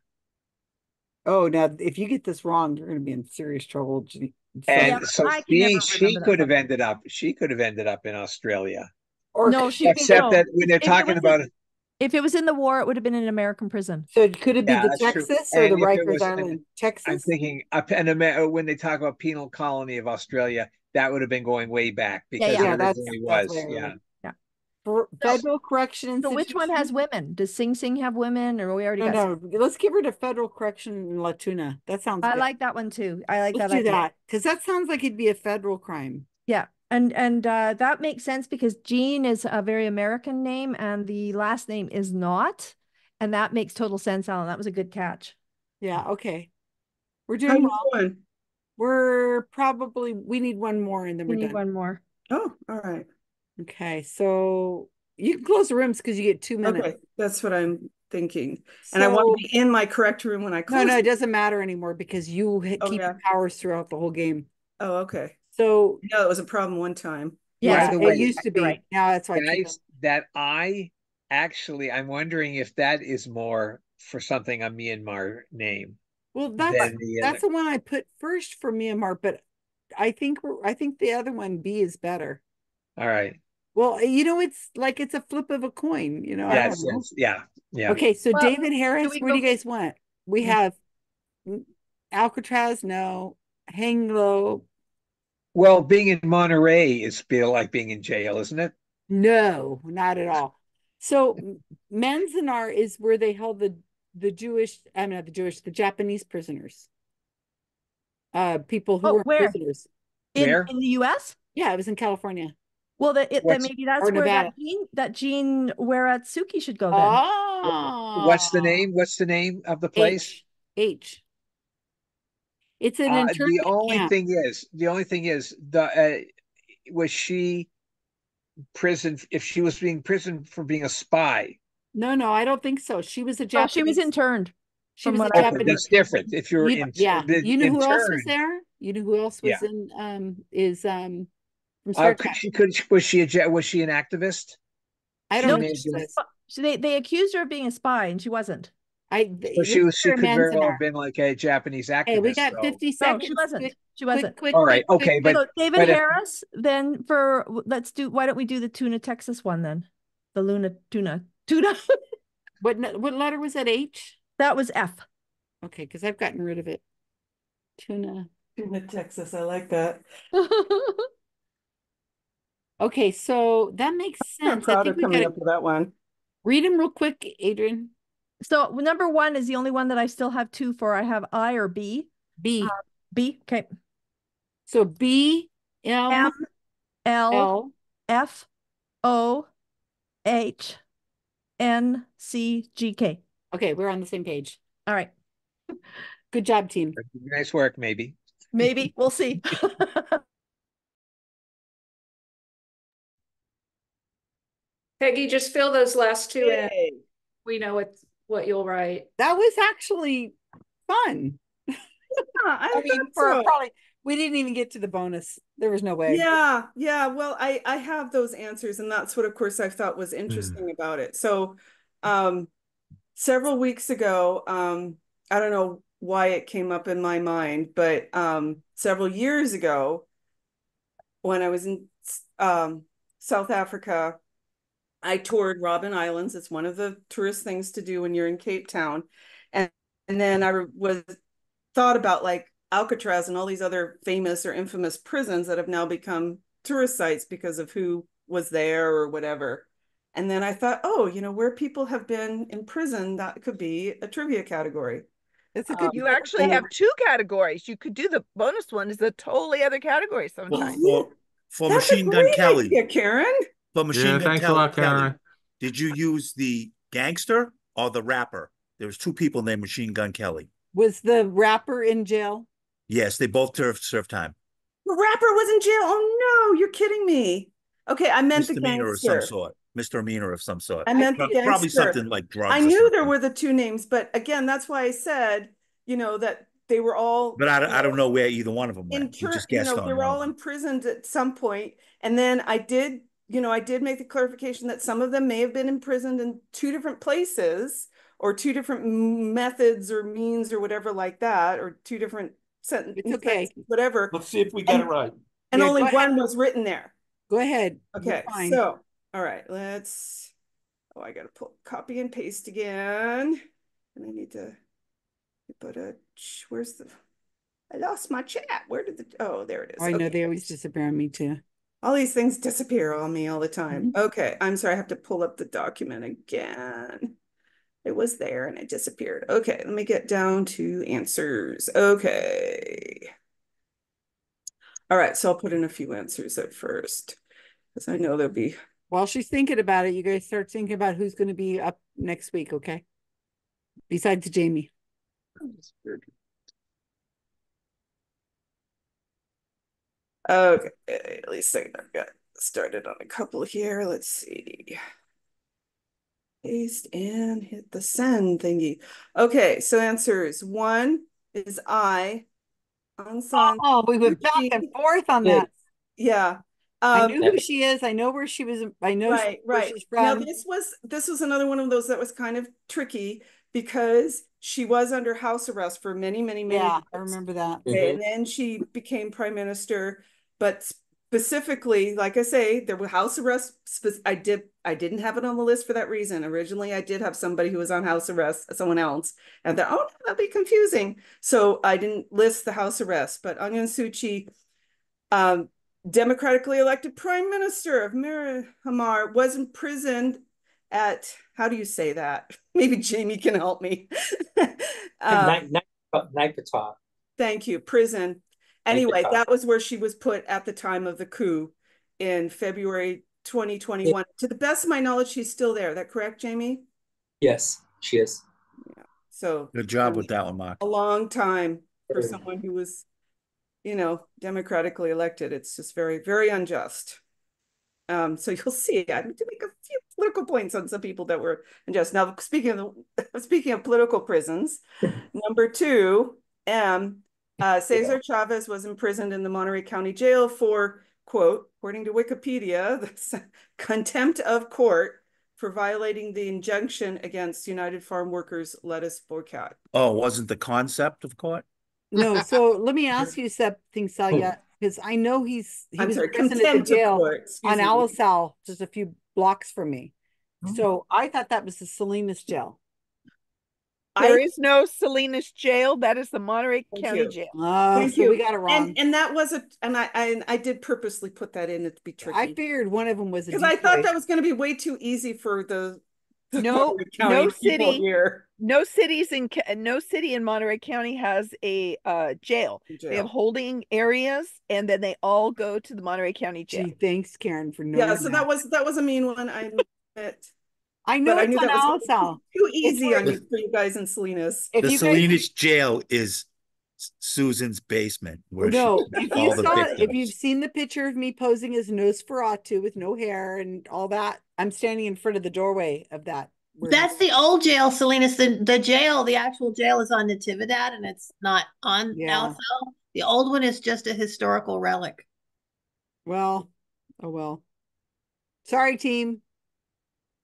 S1: Oh, now if you get this wrong, you're going to be in serious trouble. G-
S4: And
S22: but
S4: so
S22: I can never
S4: she she could have ended up she could have ended up in Australia.
S1: Or
S22: No, she
S4: except
S22: no.
S4: that when they're
S22: If
S4: talking
S22: was
S4: about
S22: in- If it was in the war, it would have been in an American prison.
S1: So could it be
S4: Yeah,
S1: the
S4: that's true.
S1: Texas or
S4: And
S1: the Rikers
S4: was an-
S1: Island?
S4: I'm thinking a, an uh, when they talk about penal colony of Australia, that would have been going way back because
S22: yeah.
S4: it
S1: Yeah, that's-
S4: originally
S1: that's
S4: was.
S1: what
S4: Yeah.
S1: Remember. For Federal Correction
S22: So which one has women? Does Sing Sing have women, or we already
S1: No,
S22: got?
S1: no, let's give her to Federal Correction in La Tuna. That sounds
S22: I
S1: good.
S22: like that one too. I like
S1: Let's
S22: that.
S1: do
S22: idea.
S1: that because that sounds like it'd be a federal crime.
S22: Yeah, and and uh, that makes sense because Jean is a very American name, and the last name is not, and that makes total sense, Alan. That was a good catch.
S1: Yeah, okay. We're doing
S9: you
S1: well.
S9: doing?
S1: We're probably we need one more and then
S22: We
S1: we're
S22: need
S1: done.
S22: one more.
S9: Oh, all right.
S1: Okay, so you can close the rooms because you get two minutes.
S9: Okay, that's what I'm thinking. And I want to be in my correct room when I close.
S1: no, it
S9: it.
S1: doesn't matter anymore because you ha-
S9: Oh,
S1: keep
S9: yeah.
S1: powers throughout the whole game.
S9: Oh, okay.
S1: So
S9: No, it was a problem one time.
S1: yeah,
S4: By the
S1: it used to be.
S22: right.
S1: Now that's why. I
S4: that I actually I'm wondering if that is more for something a Myanmar name.
S1: Well, that's
S4: the
S1: that's
S4: other.
S1: the one I put first for Myanmar, but I think I think the other one B is better.
S4: All right.
S1: Well, you know, it's like it's a flip of a coin. You know, I
S4: Yes,
S1: know.
S4: yes, yeah, yeah.
S1: Okay, so
S22: Well,
S1: David Harris,
S22: we
S1: what do you guys want? We
S22: Mm.
S1: have Alcatraz, no, Hang Low,
S4: Well, being in Monterey is feel like being in jail, isn't it?
S1: no, not at all. So M- Manzanar is where they held the the Jewish, I'm not the Jewish, the Japanese prisoners. Uh, people who
S22: Oh,
S1: were
S22: where?
S1: prisoners.
S22: In
S4: Where?
S22: in the U.S.
S1: Yeah, it was in California.
S22: Well, that it, then
S4: What's-
S22: maybe that's where
S1: Nevada.
S22: that Jean that Jean Weratsuki should go then.
S1: Oh,
S4: What's the name? What's the name of the place?
S1: H. H. It's an
S4: Uh, the only
S1: camp.
S4: thing is, the only thing is, the uh, was she prison? If she was being prisoned for being a spy,
S1: No, no, I don't think so. She was a
S22: No,
S1: Japanese.
S22: she was interned.
S1: She was a
S22: what I-
S4: okay,
S1: Japanese.
S4: that's different. If you're
S1: You-
S4: in,
S1: yeah,
S4: the-
S1: you know who else was there? You know who else was
S4: Yeah.
S1: in? Um, is um from Star
S4: Uh,
S1: Trek.
S4: could she could was she a was she an activist?
S1: I don't know.
S4: may
S1: she.
S22: So they they accused her of being a spy, and she wasn't.
S1: I.
S4: So she was. She could very well have been like a Japanese activist.
S1: Hey, we got
S4: so-
S1: fifty
S22: No,
S1: seconds.
S22: she wasn't. She wasn't.
S1: quick,
S4: All right,
S1: quick,
S4: okay,
S1: quick,
S4: but
S22: So David
S4: but if-
S22: Harris, then for let's do. Why don't we do the tuna Texas one then? The Luna tuna tuna. [LAUGHS]
S1: What what letter was that? H.
S22: that was F.
S1: Okay, because I've gotten rid of it. Tuna.
S9: Tuna, Texas. I like that. [LAUGHS]
S1: Okay, so that makes sense.
S9: I'm
S1: sense. I
S9: proud
S1: think
S9: of coming up with that one.
S1: read them real quick, Adrian.
S22: So number one is the only one that I still have two for. I have I or B.
S1: B.
S22: Uh, B. Okay.
S1: So B M
S22: M L
S1: L.
S22: F O H N C G K.
S1: Okay, we're on the same page.
S22: All right.
S1: Good job, team.
S4: nice work, maybe.
S22: Maybe we'll see. [LAUGHS]
S9: Peggy, just fill those last two in. We know what what you'll write.
S1: That was actually fun.
S9: Yeah, I, [LAUGHS]
S1: I mean, for
S9: so.
S1: probably we didn't even get to the bonus. There was no way.
S9: Yeah, yeah. Well, I I have those answers, and that's what, of course, I thought was interesting about it. So, um, several weeks ago, um, I don't know why it came up in my mind, but um, several years ago, when I was in um South Africa, I toured Robben Islands. It's one of the tourist things to do when you're in Cape Town, and and then I was thought about like Alcatraz and all these other famous or infamous prisons that have now become tourist sites because of who was there or whatever. And then I thought, oh, you know, where people have been in prison, that could be a trivia category.
S1: It's a um,
S9: good
S12: You actually have two categories. You could do the bonus one is a totally other category sometimes.
S16: For, for
S9: That's a
S16: Machine Gun Kelly.
S9: idea, Karen.
S16: For Machine
S3: Yeah,
S16: Gun
S3: thanks a
S16: Kelly,
S3: lot,
S16: Kelly, did you use the gangster or the rapper? There was two people named Machine Gun Kelly.
S1: Was the rapper in jail?
S16: Yes, they both served served time.
S9: The rapper was in jail. Oh no, you're kidding me. Okay, I meant the
S16: Misdemeanor of some sort, misdemeanor of some sort.
S9: I meant the
S16: Prob- Probably something like drugs.
S9: I knew there were the two names, but again, that's why I said, you know, that they were all.
S16: But I, don't- I don't know where either one of them
S9: in
S16: went. You
S9: turn,
S16: just
S9: you know,
S16: on
S9: they were all imprisoned at some point, and then I did, you know, I did make the clarification that some of them may have been imprisoned in two different places or two different methods or means or whatever like that, or two different sentences,
S1: okay.
S9: whatever.
S7: Let's see if we get it right.
S9: And
S1: Yeah,
S9: only
S1: go ahead.
S9: one was written there.
S1: Go ahead.
S9: Okay,
S1: fine.
S9: so, all right, let's, oh, I gotta pull, copy and paste again. And I need to put a, uh, where's the, I lost my chat. Where did the, oh, there it is.
S1: Oh, I know they always disappear on me too.
S9: All these things disappear on me all the time.
S1: Mm-hmm.
S9: Okay, I'm sorry, I have to pull up the document again. It was there and it disappeared. Okay, let me get down to answers. Okay. All right, so I'll put in a few answers at first, because I know there'll be,
S1: While she's thinking about it, you guys start thinking about who's going to be up next week, okay? Besides Jamie.
S9: Okay, at least I got started on a couple here. Let's see. Paste and hit the send thingy. Okay, so answers. One is I. Ansan.
S1: Oh, we went back and forth on that.
S9: Yeah.
S1: I
S9: Um,
S1: knew who she is. I know where she was. I know
S9: right,
S1: where
S9: right.
S1: she's
S9: Now
S1: from.
S9: this was this was another one of those that was kind of tricky because she was under house arrest for many, many, many
S1: Yeah, I remember that.
S9: Okay, and then she became prime minister, but specifically, like I say, there were house arrest. I did, I didn't have it on the list for that reason. Originally, I did have somebody who was on house arrest, someone else, and thought, oh, that'd be confusing. So I didn't list the house arrest, but Aung San Suu Kyi, um, democratically elected prime minister of Myanmar, was imprisoned at, how do you say that? [LAUGHS] Maybe Jamie can help me. [LAUGHS] Um,
S15: Night, night, night
S9: Thank you, prison.
S15: Thank you,
S9: Anyway, that was where she was put at the time of the coup in February 2021. To the best of my knowledge, she's still there. That correct, Jamie?
S15: Yes, she is. Yeah.
S9: So
S16: Good job with that one, Mark.
S9: a long time for someone who was, you know, democratically elected. It's just very, very unjust. Um, so you'll [LAUGHS] see, I need to make a few political points on some people that were unjust. Now, speaking of the, [LAUGHS] speaking of political prisons, [LAUGHS] number two, M, uh, Cesar Chavez was imprisoned in the Monterey County Jail for, quote, according to Wikipedia, [LAUGHS] the contempt of court for violating the injunction against United Farm Workers lettuce boycott.
S16: Oh, wasn't the concept of court?
S1: No, [LAUGHS] so let me ask you something, Celia, because I know he's he
S9: I'm
S1: was
S9: sorry,
S1: imprisoned at
S9: contempt
S1: the jail on
S9: me.
S1: Alisal, just a few blocks from me.
S9: Oh.
S1: So I thought that was the Salinas jail.
S12: There
S9: I-
S12: is no Salinas jail. That is the Monterey
S9: Thank
S12: County
S9: you.
S12: Jail.
S1: Oh,
S9: Thank
S1: so
S9: you.
S1: we got it wrong.
S9: And and that was a and I I, I did purposely put that in to be tricky.
S1: I figured one of them was
S9: because I thought that was going to be way too easy for the, the
S12: No, no city,
S9: here.
S12: no cities in no city in Monterey County has a uh, jail. They have holding areas, and then they all go to the Monterey County Jail.
S1: Gee, thanks, Karen, for knowing
S9: Yeah, so that was that was a mean one. I admit.
S1: I know
S9: but I knew
S1: on
S9: that was
S1: Alisal. [LAUGHS]
S9: too easy on you for you guys in Salinas.
S1: If
S16: The
S1: you guys-
S16: Salinas jail is Susan's basement where
S1: No, if you saw, if you've seen the picture of me posing as Nosferatu with no hair and all that, I'm standing in front of the doorway of that. room.
S14: That's the old jail, Salinas. The the jail, the actual jail is on Natividad and it's not on
S1: Yeah.
S14: Alisal. The old one is just a historical relic.
S1: Well, oh well. Sorry, team.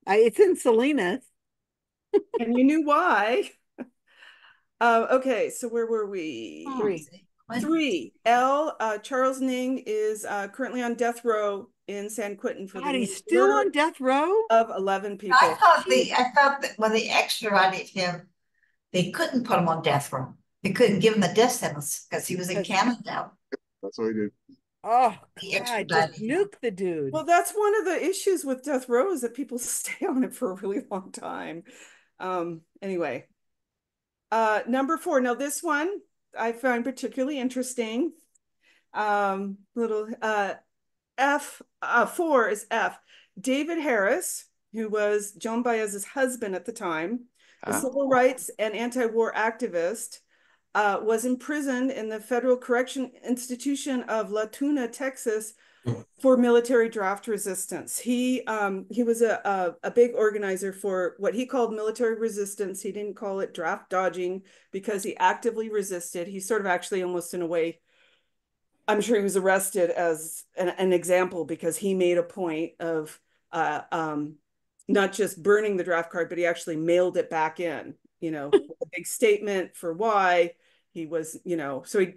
S1: I, it's in Salinas.
S9: and you knew why. Uh, [LAUGHS] okay, so where were we?
S1: Three.
S9: Three. L. Uh, Charles Ning is uh, currently on death row in San Quentin for
S1: God,
S9: the
S1: he's still on death row.
S9: of eleven people.
S24: I thought the, I thought that when they extradited him, they couldn't put him on death row. They couldn't give him the death sentence because he was in Canada.
S20: That's what he did.
S1: Oh,
S24: He
S1: God, just nuke the dude.
S9: Well, that's one of the issues with death row is that people [LAUGHS] stay on it for a really long time. Um, anyway. Uh, number four. Now this one I find particularly interesting. Um, little uh F uh four is F. David Harris, who was Joan Baez's husband at the time, the
S5: Ah.
S9: civil rights and anti-war activist, uh, was imprisoned in the Federal Correction Institution of La Tuna, Texas, for military draft resistance. He um, he was a, a a big organizer for what he called military resistance. He didn't call it draft dodging because he actively resisted. He sort of actually almost in a way. I'm sure he was arrested as an, an example because he made a point of uh, um, not just burning the draft card, but he actually mailed it back in. You know, [LAUGHS] a big statement for why he was. You know, so he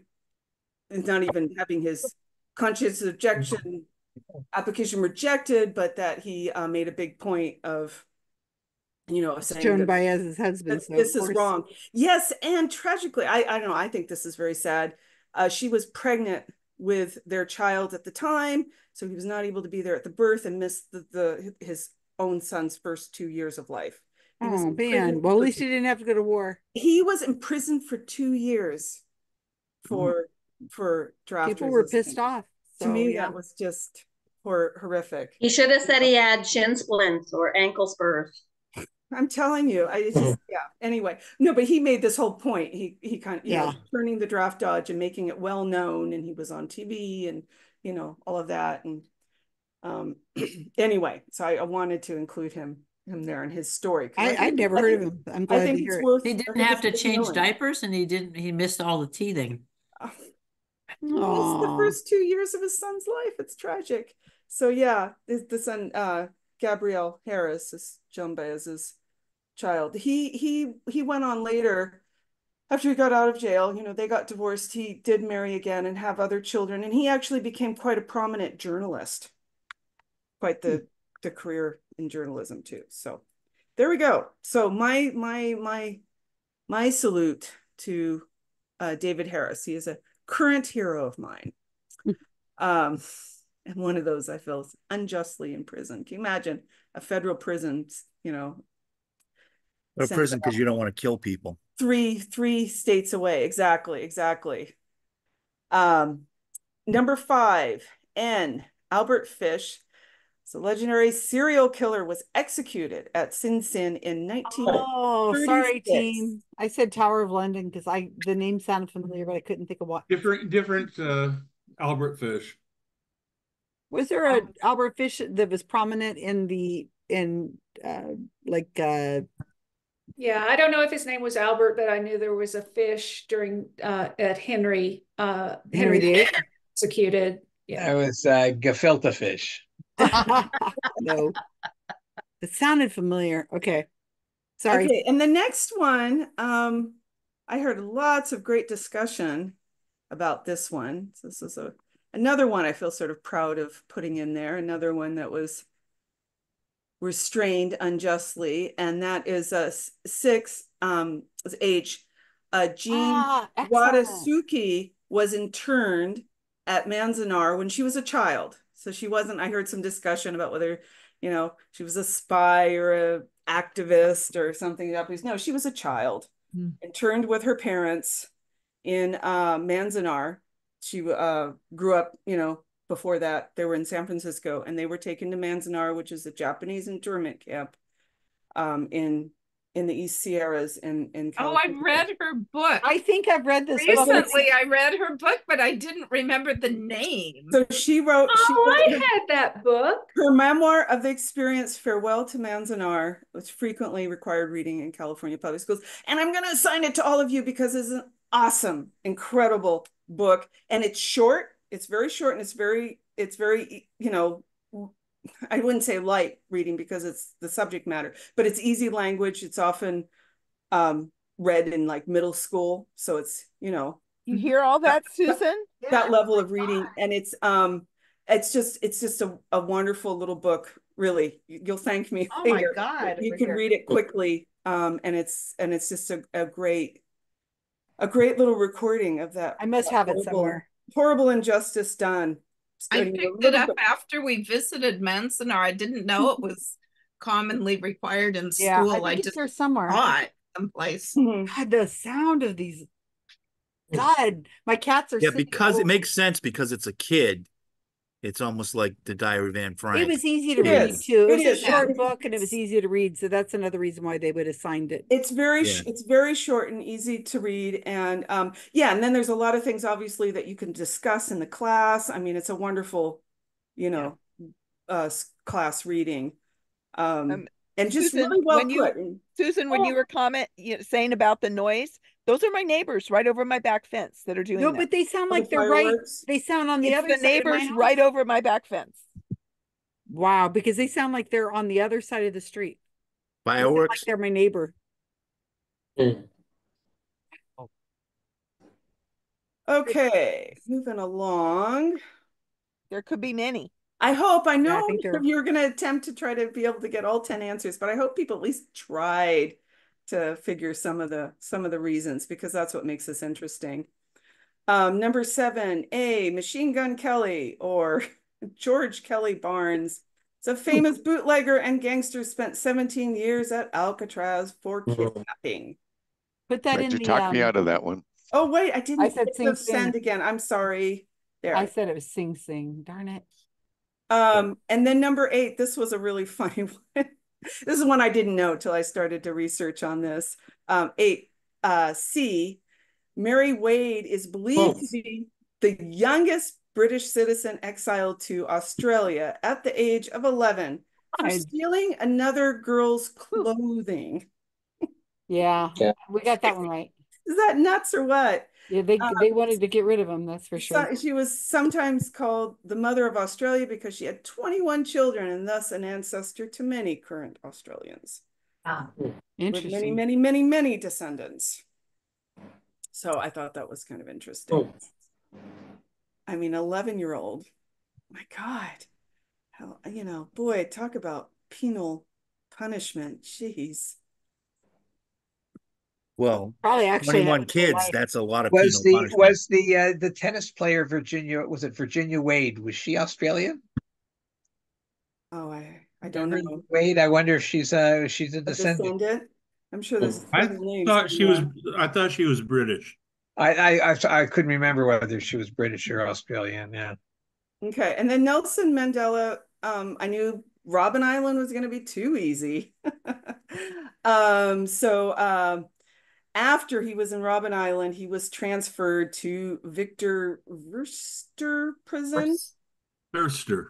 S9: is not even having his conscientious objection application rejected, but that he uh, made a big point of, you know, saying
S1: Joan
S9: that-
S1: Baez's husband. so
S9: this is wrong. Yes, and tragically, I I don't know. I think this is very sad. Uh, she was pregnant with their child at the time, so he was not able to be there at the birth and missed the, the his own son's first two years of life. He was
S1: Oh man. Well, at least he didn't have to go to war.
S9: he was in prison for two years for for draft.
S1: People were pissed off.
S9: To me,
S1: yeah.
S9: that was just hor- horrific.
S11: He should have said he had shin splints or ankle spurs.
S9: I'm telling you, I just yeah. Anyway, no, but he made this whole point. He he kind of you know
S1: Yeah.
S9: turning the draft dodge and making it well known, and he was on TV and you know all of that. And um, [CLEARS THROAT] anyway, so I, I wanted to include him him there in his story.
S1: I,
S9: think-
S1: I'd never
S9: I
S1: heard of him. I'm
S9: I
S1: glad to
S9: think
S1: hear
S9: it's
S1: it.
S9: worth.
S19: He didn't have to change
S9: knowing.
S19: diapers and he didn't, he missed all the teething. [LAUGHS]
S9: It's the first two years of his son's life. It's tragic. So yeah, the, the son, uh, Gabriel Harris is Joan Baez's child. He he he went on later after he got out of jail. You know, they got divorced. He did marry again and have other children, and he actually became quite a prominent journalist. Quite the the career in journalism too. So there we go. So my my my my salute to uh, David Harris. He is a current hero of mine. [LAUGHS] um, and one of those I feel is unjustly in prison. Can you imagine a federal prison? You know, a
S16: prison because you don't want to kill people.
S9: three three states away. Exactly, exactly. Um, number five, N. Albert Fish. So legendary serial killer was executed at Sing Sing in 19.
S1: Oh, sorry,
S9: 36.
S1: team. I said Tower of London because I the name sounded familiar, but I couldn't think of what.
S21: Different, different, uh, Albert Fish.
S1: Was there a Albert Fish that was prominent in the in uh like uh
S25: Yeah, I don't know if his name was Albert, but I knew there was a fish during uh at Henry uh
S1: Henry
S25: Henry
S1: VIII?
S25: executed. Yeah.
S4: That was uh, gefilte fish. [LAUGHS]
S1: no. It sounded familiar. Okay. Sorry.
S9: Okay, and the next one, um, I heard lots of great discussion about this one. So this is a another one I feel sort of proud of putting in there. Another one that was restrained unjustly, and that is a six um H. Uh, Jeanne
S1: Ah.
S9: Wakatsuki was interned at Manzanar when she was a child. So she wasn't. I heard some discussion about whether, you know, she was a spy or a activist or something. No, she was a child
S22: Hmm.
S9: interned with her parents in uh, Manzanar. She uh, grew up, you know, before that they were in San Francisco and they were taken to Manzanar, which is a Japanese internment camp um, in in the East Sierras in in
S10: California. Oh,
S9: I've
S10: read her book.
S1: I think I've read this book.
S10: Recently, I read her book, but I didn't remember the name.
S9: So she wrote. She
S25: Oh,
S9: wrote
S25: I
S9: her,
S25: had that book.
S9: her memoir of the experience, "Farewell to Manzanar," was frequently required reading in California public schools. And I'm going to assign it to all of you because it's an awesome, incredible book, and it's short. It's very short, and it's very, it's very, you know, I wouldn't say light reading because it's the subject matter, but it's easy language. It's often um, read in like middle school, so it's you know
S12: You hear all that, Susan?
S9: that level of reading and it's um it's just it's just a, a wonderful little book really You- you'll thank me
S1: Oh my. God,
S9: you can
S1: here.
S9: read it quickly um and it's and it's just a, a great a great little recording of that
S1: I must
S9: that
S1: have it somewhere.
S9: horrible injustice done
S10: I picked it up
S9: bit-
S10: after we visited Manzanar. I didn't know it was [LAUGHS] commonly required in
S1: Yeah, I
S10: school.
S1: think
S10: I
S1: it's
S10: just
S1: there somewhere.
S10: saw someplace. Mm-hmm.
S1: God, the sound of these. God, my cats are
S16: Yeah,
S1: sitting
S16: because it makes sense because it's a kid It's almost like the Diary of Anne Frank.
S1: It was easy to
S9: It
S1: read
S9: is.
S1: too. It
S9: It
S1: was
S9: is.
S1: a short
S9: Yeah.
S1: book and it was easy to read, so that's another reason why they would have signed it.
S9: It's very sh
S16: Yeah.
S9: it's very short and easy to read and um yeah, and then there's a lot of things obviously that you can discuss in the class. I mean, it's a wonderful, you know, uh class reading. Um,
S12: Um,
S9: and just
S12: Susan,
S9: really well
S12: when you-
S9: put. and-
S12: Susan, when oh. you were comment, you know, saying about the noise, those are my neighbors right over my back fence that are doing
S1: No,
S12: that.
S1: but they sound
S9: Oh, the
S1: like they're right. They sound on the
S12: It's
S1: other
S12: the
S1: side of my
S12: neighbors
S1: house.
S12: right over my back fence.
S1: Wow, because they sound like they're on the other side of the street. They sound Like they're my neighbor.
S9: Okay, moving along.
S12: There could be many.
S9: I hope, I
S1: Yeah, I
S9: know you're gonna attempt to try to be able to get all 10 answers, but I hope people at least tried to figure some of the some of the reasons because that's what makes this interesting. Um, number seven, A, Machine Gun Kelly or [LAUGHS] George Kelly Barnes. It's a famous bootlegger and gangster spent 17 years at Alcatraz for kidnapping.
S1: Put that
S5: Right,
S1: in
S5: you
S1: the
S5: talked me
S1: um,
S5: out of that one.
S9: Oh, wait, I didn't
S1: I said
S9: hit
S1: Sing
S9: send
S1: Sing.
S9: again. I'm sorry. There.
S1: I said it was Sing Sing. Darn it.
S9: Um, and then number eight, this was a really [LAUGHS] funny one. This is one I didn't know till I started to research on this. Um, eight, uh, C, Mary Wade is believed to be the youngest British citizen exiled to Australia at the age of 11 for stealing another girl's clothing.
S1: Yeah, we got that one right.
S9: Is that nuts or what?
S1: Yeah, they
S9: Um,
S1: they wanted to get rid of him, that's for
S9: So-
S1: sure.
S9: she was sometimes called the mother of Australia because she had 21 children and thus an ancestor to many current Australians.
S24: Ah.
S9: With many, many, many, many descendants. So I thought that was kind of interesting. I mean, 11 year old, my God, how, you know, boy, talk about penal punishment. Jeez.
S16: Well,
S1: Probably actually.
S16: twenty-one
S1: had
S16: kids. That's a lot of
S4: Was
S16: penal
S4: the
S16: punishment.
S4: was the uh, the tennis player Virginia was it Virginia Wade? Was she Australian?
S9: Oh, I, I don't
S4: Remember
S9: know.
S4: Wade. I wonder if she's uh she's a
S9: A
S4: descendant.
S9: descendant? I'm sure this.
S21: I
S9: name's
S21: thought she was. I thought she was British.
S4: I, I I I couldn't remember whether she was British or Australian. Yeah.
S9: Okay, and then Nelson Mandela, um, I knew Robben Island was going to be too easy. [LAUGHS] um, so um, after he was in Robben Island, he was transferred to Victor Verster prison.
S21: Thirster.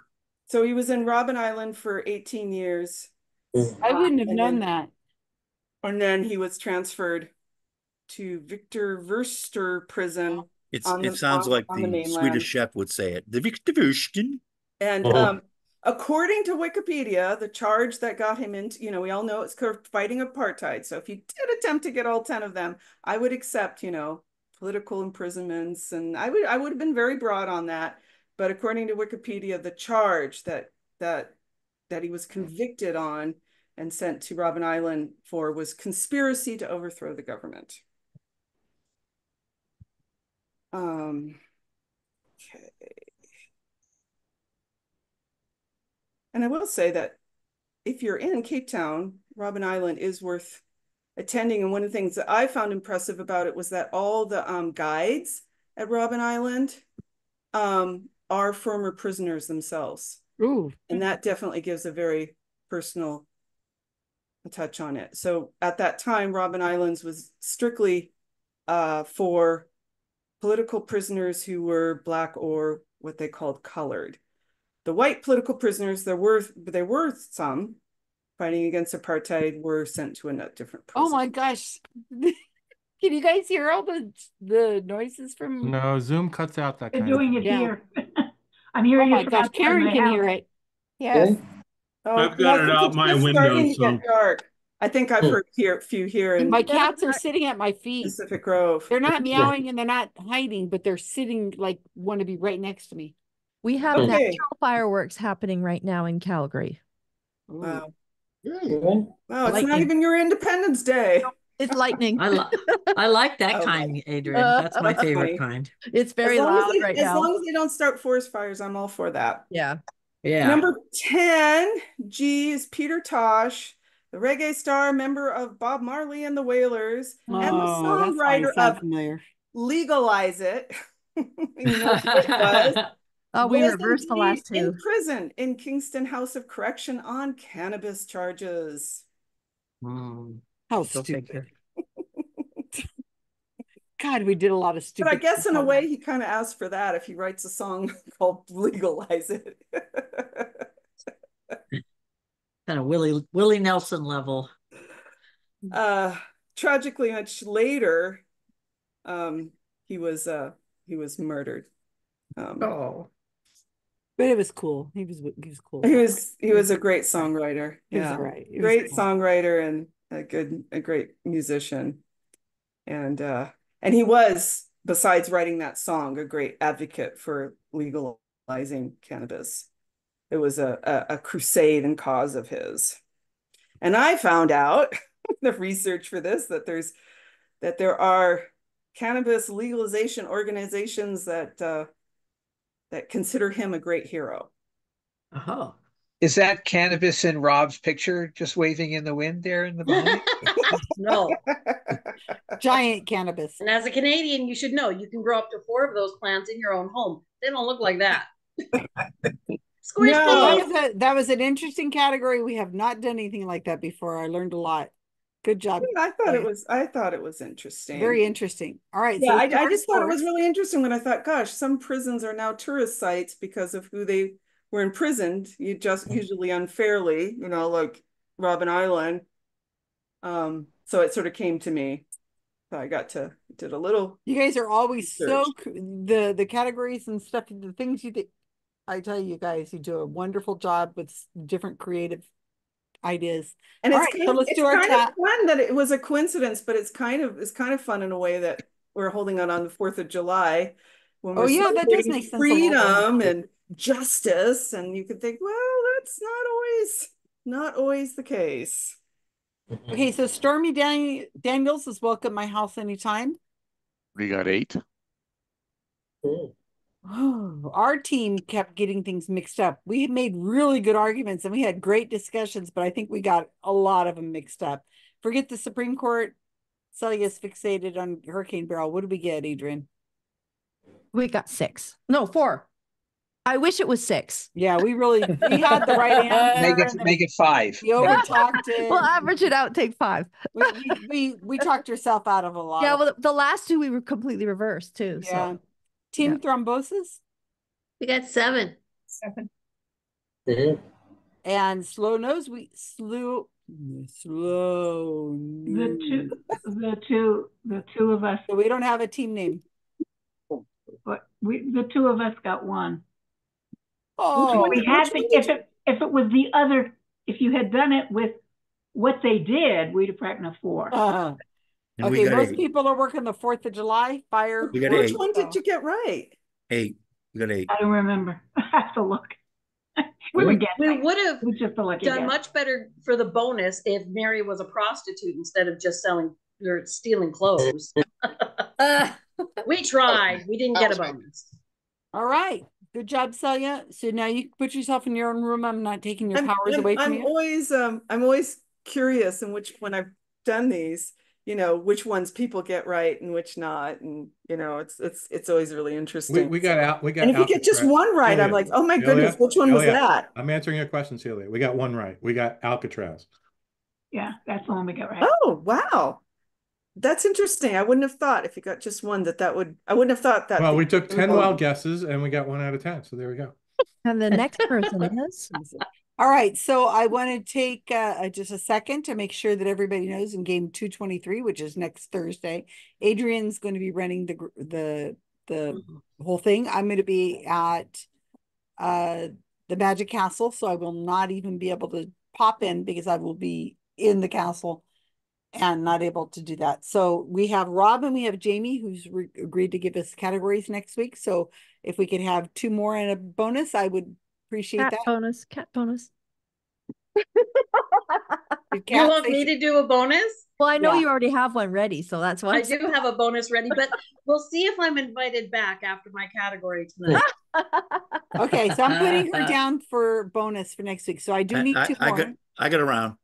S9: So he was in Robben Island for 18 years.
S1: I wouldn't have
S9: And
S1: known
S9: then-
S1: that.
S9: And then he was transferred to Victor Verster prison.
S16: It's, it
S9: the-
S16: sounds
S9: on-
S16: like
S9: on
S16: the
S9: mainland.
S16: Swedish chef would say it. The Victorwursten.
S9: And
S16: Oh.
S9: um, according to Wikipedia, the charge that got him into, you know, we all know it's fighting apartheid. So if you did attempt to get all 10 of them, I would accept, you know, political imprisonments and I would I would have been very broad on that. But according to Wikipedia, the charge that that that he was convicted on and sent to Robben Island for was conspiracy to overthrow the government. Um, okay. And I will say that if you're in Cape Town, Robben Island is worth attending. And one of the things that I found impressive about it was that all the um, guides at Robben Island um, are former prisoners themselves.
S1: Ooh.
S9: And that definitely gives a very personal touch on it. So at that time, Robben Islands was strictly uh, for political prisoners who were black or what they called colored. The white political prisoners, there were there were some fighting against apartheid, were sent to a different prison.
S1: Oh my gosh. [LAUGHS] Can you guys hear all the the noises from?
S3: No, Zoom cuts out that
S23: They're
S3: kind of
S23: doing it
S1: Yeah.
S23: here. [LAUGHS] I'm hearing
S1: Oh
S23: it
S1: my
S23: from
S1: gosh, Karen can hear it.
S12: Yes.
S9: Oh,
S21: I've got it out my window,
S9: starting to
S21: so-
S9: get dark. I think I've heard here, few here in
S1: My cats are sitting at my feet.
S9: Pacific Grove.
S1: They're not meowing and they're not hiding, but they're sitting like want to be right next to me.
S22: We have
S9: Okay.
S22: natural fireworks happening right now in Calgary.
S9: Wow.
S20: Yay.
S9: Wow, it's not even your Independence Day.
S22: It's lightning.
S19: I, li- [LAUGHS] I like that
S9: Okay.
S19: kind, Adrian. That's my [LAUGHS] favorite
S9: funny.
S19: kind.
S22: It's very
S9: as long as
S22: loud
S9: they,
S22: right
S9: as
S22: now.
S9: As long as they don't start forest fires, I'm all for that.
S22: Yeah.
S19: Yeah.
S9: Number 10, G is Peter Tosh, the reggae star, member of Bob Marley and the Wailers, and the
S1: Oh, that's why
S9: songwriter of
S1: familiar.
S9: Legalize It. [LAUGHS] you know who it was.
S22: Oh, we
S9: was
S22: reversed the last two.
S9: In prison in Kingston House of Correction on cannabis charges.
S1: How stupid. [LAUGHS] God, we did a lot of stupid.
S9: But I guess in a way he kind of asked for that if he writes a song [LAUGHS] called Legalize It. [LAUGHS]
S19: Kind of Willie Willie Nelson level.
S9: uh tragically much later um he was uh he was murdered um
S19: oh
S1: But it was cool. He was he was cool.
S9: he was he was a great songwriter
S1: He was
S9: yeah
S1: great. Was
S9: great
S1: cool.
S9: songwriter and a good a great musician and uh and he was besides writing that song a great advocate for legalizing cannabis it was a a, a crusade and cause of his and i found out [LAUGHS] the research for this that there's that there are cannabis legalization organizations that uh that consider him a great hero
S19: Oh.
S4: Is that cannabis in Rob's picture just waving in the wind there in the behind? [LAUGHS] [LAUGHS]
S11: No.
S1: Giant cannabis.
S11: And as a Canadian, you should know you can grow up to four of those plants in your own home. They don't look like that. [LAUGHS] Squish
S1: No, that was, a, that was an interesting category. We have not done anything like that before. I learned a lot. Good job.
S9: i thought it was i thought it was interesting
S1: very interesting. All right.
S9: yeah
S1: so
S9: I, I just thought it was really interesting when i thought gosh some prisons are now tourist sites because of who they were imprisoned you just usually unfairly you know like robben island um so it sort of came to me so i got to did a little
S1: You guys are always so
S9: research.
S1: c- the the categories and stuff, the things you think. I tell you guys, you do a wonderful job with different creative ideas.
S9: and
S1: All
S9: it's
S1: right,
S9: kind,
S1: so
S9: of,
S1: let's
S9: it's
S1: do our
S9: kind
S1: chat.
S9: of fun that it was a coincidence but it's kind of it's kind of fun in a way that we're holding it on the 4th of july when
S1: Oh,
S9: we're
S1: yeah, that does
S9: celebrating
S1: make sense a little bit.
S9: freedom and justice and you could think well that's not always not always the case mm-hmm.
S1: Okay, so Stormy Dan- Daniels is welcome my house anytime.
S5: We got eight. [SIGHS]
S1: Our team kept getting things mixed up. We made really good arguments and we had great discussions, but I think we got a lot of them mixed up. Forget the Supreme Court. Celia's fixated on Hurricane Beryl. What did we get, Adrian?
S22: We got six. No, four. I wish it was six.
S1: Yeah, we really we had the right [LAUGHS] answer.
S4: Make it make it five.
S1: We overtalked it.
S22: We'll average it out, take five.
S1: we, we, we we talked yourself out of a lot.
S22: Yeah, well, the last two we were completely reversed too.
S1: yeah.
S22: So
S1: Team thrombosis
S11: We got seven.
S10: Seven.
S1: and slow nose. We slew slow.
S23: The two, the two, the two of us,
S1: So we don't have a team name.
S23: but we, the two of us got one.
S1: Oh,
S23: We had to, if it, if it was the other, if you had done it with what they did, we'd have gotten a four.
S1: Uh,
S16: And we
S1: okay,
S16: got
S1: most
S16: eight.
S1: people are working the Fourth of July fire.
S16: We got
S9: which
S16: eight.
S9: one did you get right
S16: Eight. We got eight.
S23: I don't remember. [LAUGHS] I have to look. [LAUGHS] We were
S11: We would have
S23: We just
S11: done
S23: guess.
S11: much better for the bonus if Mary was a prostitute instead of just selling or stealing clothes. [LAUGHS] we tried. We didn't get a bonus.
S1: All right, good job, Celia. So now you can put yourself in your own room. I'm not taking your
S9: I'm,
S1: powers
S9: I'm-
S1: away from
S9: I'm
S1: you.
S9: always um I'm always curious in which when I've done these, you know, which ones people get right and which not. And you know, it's it's it's always really interesting.
S3: We, we got out. We got.
S9: and if you get just one right, I'm like, oh my
S3: Celia,
S9: goodness, which one was that?
S3: I'm answering your question, Celia. We got one right. We got Alcatraz.
S23: Yeah, that's the one we got right.
S9: Oh wow. That's interesting. I wouldn't have thought if you got just one that that would I wouldn't have thought that.
S3: Well, we took 10 wild guesses and we got one out of 10. So there we go.
S22: and the [LAUGHS] next person is [LAUGHS]
S1: All right, so I want to take uh, just a second to make sure that everybody knows in game 223, which is next Thursday, Adrian's going to be running the the the whole thing. I'm going to be at uh the Magic Castle, so I will not even be able to pop in because I will be in the castle and not able to do that. So we have Rob and we have Jamie who's re- agreed to give us categories next week. So if we could have two more and a bonus, I would appreciate
S22: cat
S1: that.
S22: bonus, cat bonus. [LAUGHS]
S1: Did
S11: You want me to do a bonus?
S22: Well, I know
S1: Yeah.
S22: you already have one ready, so that's why.
S11: I
S22: I'm saying-
S11: do have a bonus ready, but [LAUGHS] we'll see if I'm invited back after my category tonight. [LAUGHS]
S1: Okay, so I'm putting her down for bonus for next week. So I do
S16: I,
S1: need
S16: I,
S1: two
S16: I
S1: more.
S16: got I got around.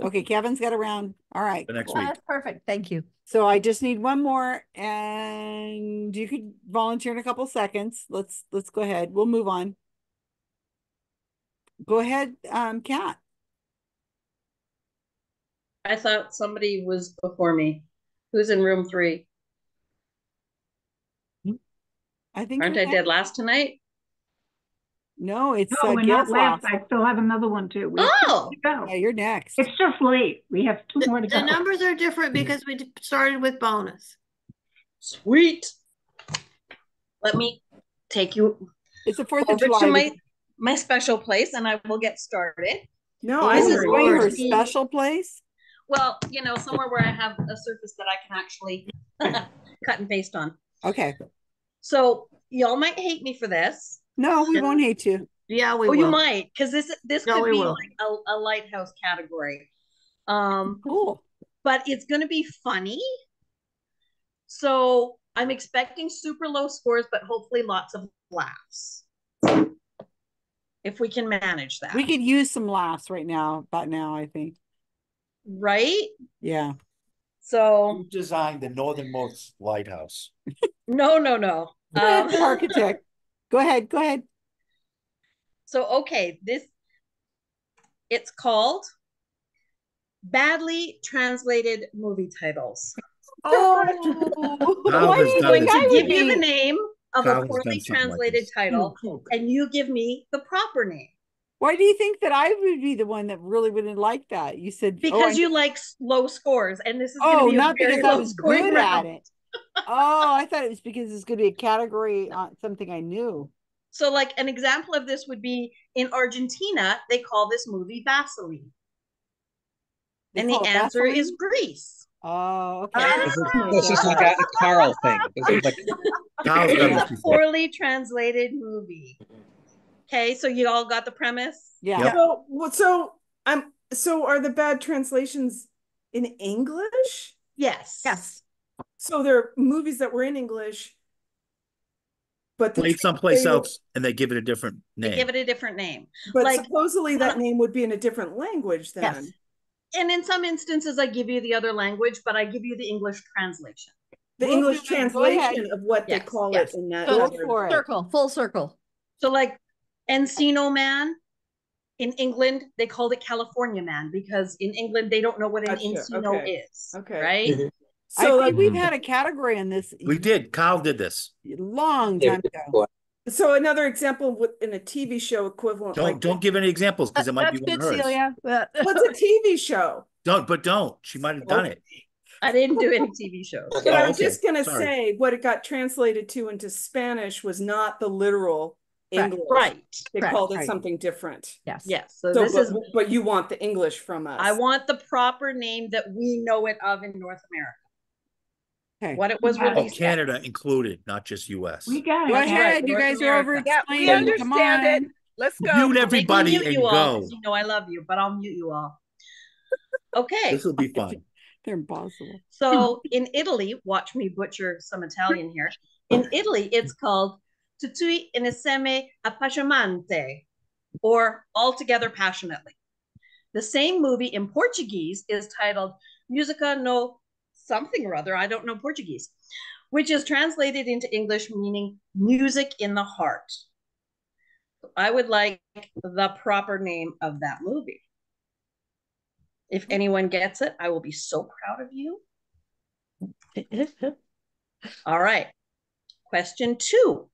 S1: Okay, Kevin's got around. All right.
S16: The next
S1: cool.
S16: week.
S22: That's perfect. Thank you.
S1: So I just need one more and you could volunteer in a couple seconds. Let's, let's go ahead. We'll move on. Go ahead, um, Kat.
S11: I thought somebody was before me. Who's in room three?
S1: I think.
S11: Aren't I dead last tonight?
S1: No, it's
S23: No,
S1: uh,
S23: we're not last.
S1: last.
S23: I still have another one too. We have two
S11: Oh!
S23: to go.
S1: Yeah, you're next.
S23: It's just late. We have two more to
S14: The
S23: go.
S14: The numbers are different because we started with bonus.
S11: Sweet. Let me take you
S1: It's the Fourth of July.
S11: to my my special place, and I will get started.
S9: No, I
S11: This
S1: this
S11: is
S1: is
S9: agree.
S1: going to her
S11: going to be-
S1: special place?
S11: Well, you know, somewhere where I have a surface that I can actually [LAUGHS] cut and paste on.
S1: Okay.
S11: So y'all might hate me for this.
S1: No, we won't hate you.
S14: Yeah, we
S11: oh,
S14: will.
S11: you might, because this this
S14: No,
S11: could be
S14: will.
S11: like a, a lighthouse category. Um,
S1: Cool.
S11: but it's going to be funny. So I'm expecting super low scores, but hopefully lots of laughs. If we can manage that,
S1: We could use some laughs right now, about now, I think.
S11: right?
S1: Yeah.
S11: So
S16: Who designed the northernmost lighthouse? [LAUGHS]
S11: no, no, no. [LAUGHS] Um,
S1: architect. [LAUGHS] Go ahead, go ahead.
S11: So okay, this it's called badly translated movie titles.
S1: Oh,
S16: Kyle
S1: why
S16: has
S1: you
S11: I'm going to give you the name of
S16: Kyle
S11: a poorly
S16: done something like
S11: translated
S16: this.
S11: Hmm, title, oh, and you give me the proper name
S1: Why do you think that I would be the one that really wouldn't like that? You said oh,
S11: because
S1: I-
S11: you like low scores, and this is going
S1: Oh,
S11: to be
S1: not
S11: a very
S1: because I
S11: low
S1: was
S11: scoring
S1: good at it. Oh, I thought it was because it's going to be a category [LAUGHS] on something I knew.
S11: So, like an example of this would be in Argentina, they call this movie Vaseline,
S1: They
S11: and the
S1: call it
S11: answer is Grease.
S1: Oh, okay.
S4: This ah! is, this is like a, a Carl thing. This is like [LAUGHS]
S16: Kyle's
S11: It's a poorly translated movie. Okay, so you all got the premise?
S1: Yeah.
S16: Yep.
S9: So, so I'm so are the bad translations in English?
S11: Yes.
S22: Yes.
S9: So there are movies that were in English, but the
S16: Played someplace else and they give it a different
S11: They
S16: name.
S11: give it a different name.
S9: But
S11: like-
S9: supposedly that uh, name would be in a different language then.
S22: Yes.
S11: And in some instances, I give you the other language, but I give you the English translation.
S9: The
S1: We'll
S9: English
S1: do it. Go ahead.
S9: translation of what they call
S11: yes.
S9: it in that.
S22: So
S1: Go
S9: other-
S1: for it.
S22: circle, full circle.
S11: So, like Encino Man in England, they called it California Man because in England, they don't know what an
S9: Gotcha,
S11: Encino
S9: okay,
S11: is.
S9: okay.
S11: Right? Mm-hmm.
S1: I
S9: So
S1: think
S9: like,
S1: we've had a category on this
S16: We did. Kyle did this.
S1: long time ago.
S9: So another example with in a TV show equivalent.
S16: Don't
S9: like
S16: don't give any examples because it might
S22: That's
S16: be one
S22: good,
S16: of hers.
S22: Celia.
S9: What's a TV show?
S16: Don't, but don't. She might have done it.
S11: I didn't do any TV shows. [LAUGHS]
S9: But
S16: Oh,
S9: I was just gonna
S16: Sorry.
S9: say what it got translated to into Spanish was not the literal
S22: Correct.
S9: English.
S11: Right.
S9: They
S22: Correct.
S9: called it
S1: Right.
S9: something different.
S22: Yes.
S11: Yes. So,
S9: So,
S11: this
S9: but,
S11: is,
S9: but you want the English from us.
S11: I want the proper name that we know it of in North America.
S1: Okay.
S11: What it was
S23: Yeah.
S16: Oh,
S11: released. as.
S16: Canada included, not just US.
S23: We got it.
S1: Go
S23: it.
S1: ahead. You
S11: North
S1: guys are over
S11: America.
S12: Yeah, we
S1: explaining. Come
S12: understand
S1: on.
S12: it. Let's go.
S16: Mute
S11: Make me
S16: everybody
S11: mute
S16: and
S11: you all,
S16: go.
S11: 'cause You know I love you, but I'll mute you all. Okay.
S16: This will be [LAUGHS] fun.
S1: They're impossible.
S11: So in Italy, watch me butcher some Italian here. In Italy, it's called Tutti insieme appassionante, or Altogether Passionately. The same movie in Portuguese is titled Musica no something or other, I don't know Portuguese, which is translated into English meaning music in the heart. I would like the proper name of that movie. If hmm. anyone gets it, I will be so proud of you. [LAUGHS] All right. Question two.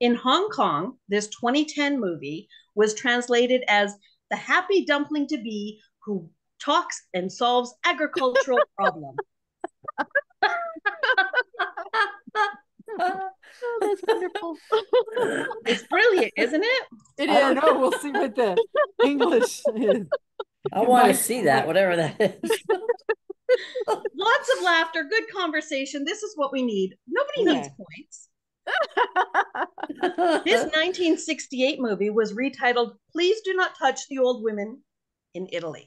S11: In Hong Kong, this 2010 movie was translated as The Happy Dumpling to Be Who Talks and Solves Agricultural [LAUGHS] Problem.
S22: Oh, that's wonderful. [LAUGHS]
S11: It's brilliant, isn't it?
S22: It
S1: I don't know. We'll see what the English is.
S19: I want to see that, whatever that is. [LAUGHS]
S11: Lots of laughter, good conversation. This is what we need. Nobody needs points. This 1968 movie was retitled Please Do Not Touch the Old Women in Italy.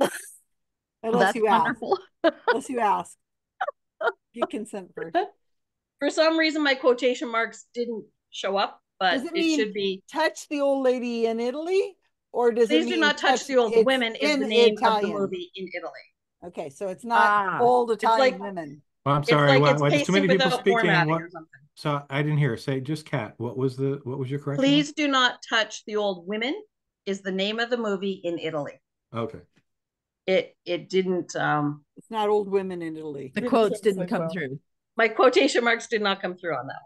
S1: Unless
S22: That's
S1: you ask. [LAUGHS] Unless you ask. Get consent first. [LAUGHS]
S11: For some reason, my quotation marks didn't show up, but
S1: Does
S11: it,
S1: it mean
S11: should be
S1: touch the old lady in Italy or does it
S11: Please do not touch the old women is the
S1: in
S11: name
S1: Italian?
S11: of the movie in Italy.
S1: Okay, so it's not
S11: Ah.
S1: old
S11: It's
S1: Italian
S11: like-
S1: women.
S3: Well, I'm sorry.
S11: like
S3: why- why- there's too many people speaking. What- So I didn't hear. Say just cat. What was the what was your correction?
S11: Please do not touch the old women is the name of the movie in Italy.
S3: Okay.
S11: It it didn't um
S1: It's not old women in Italy.
S22: The quotes didn't come through.
S11: my quotation marks did not come through on that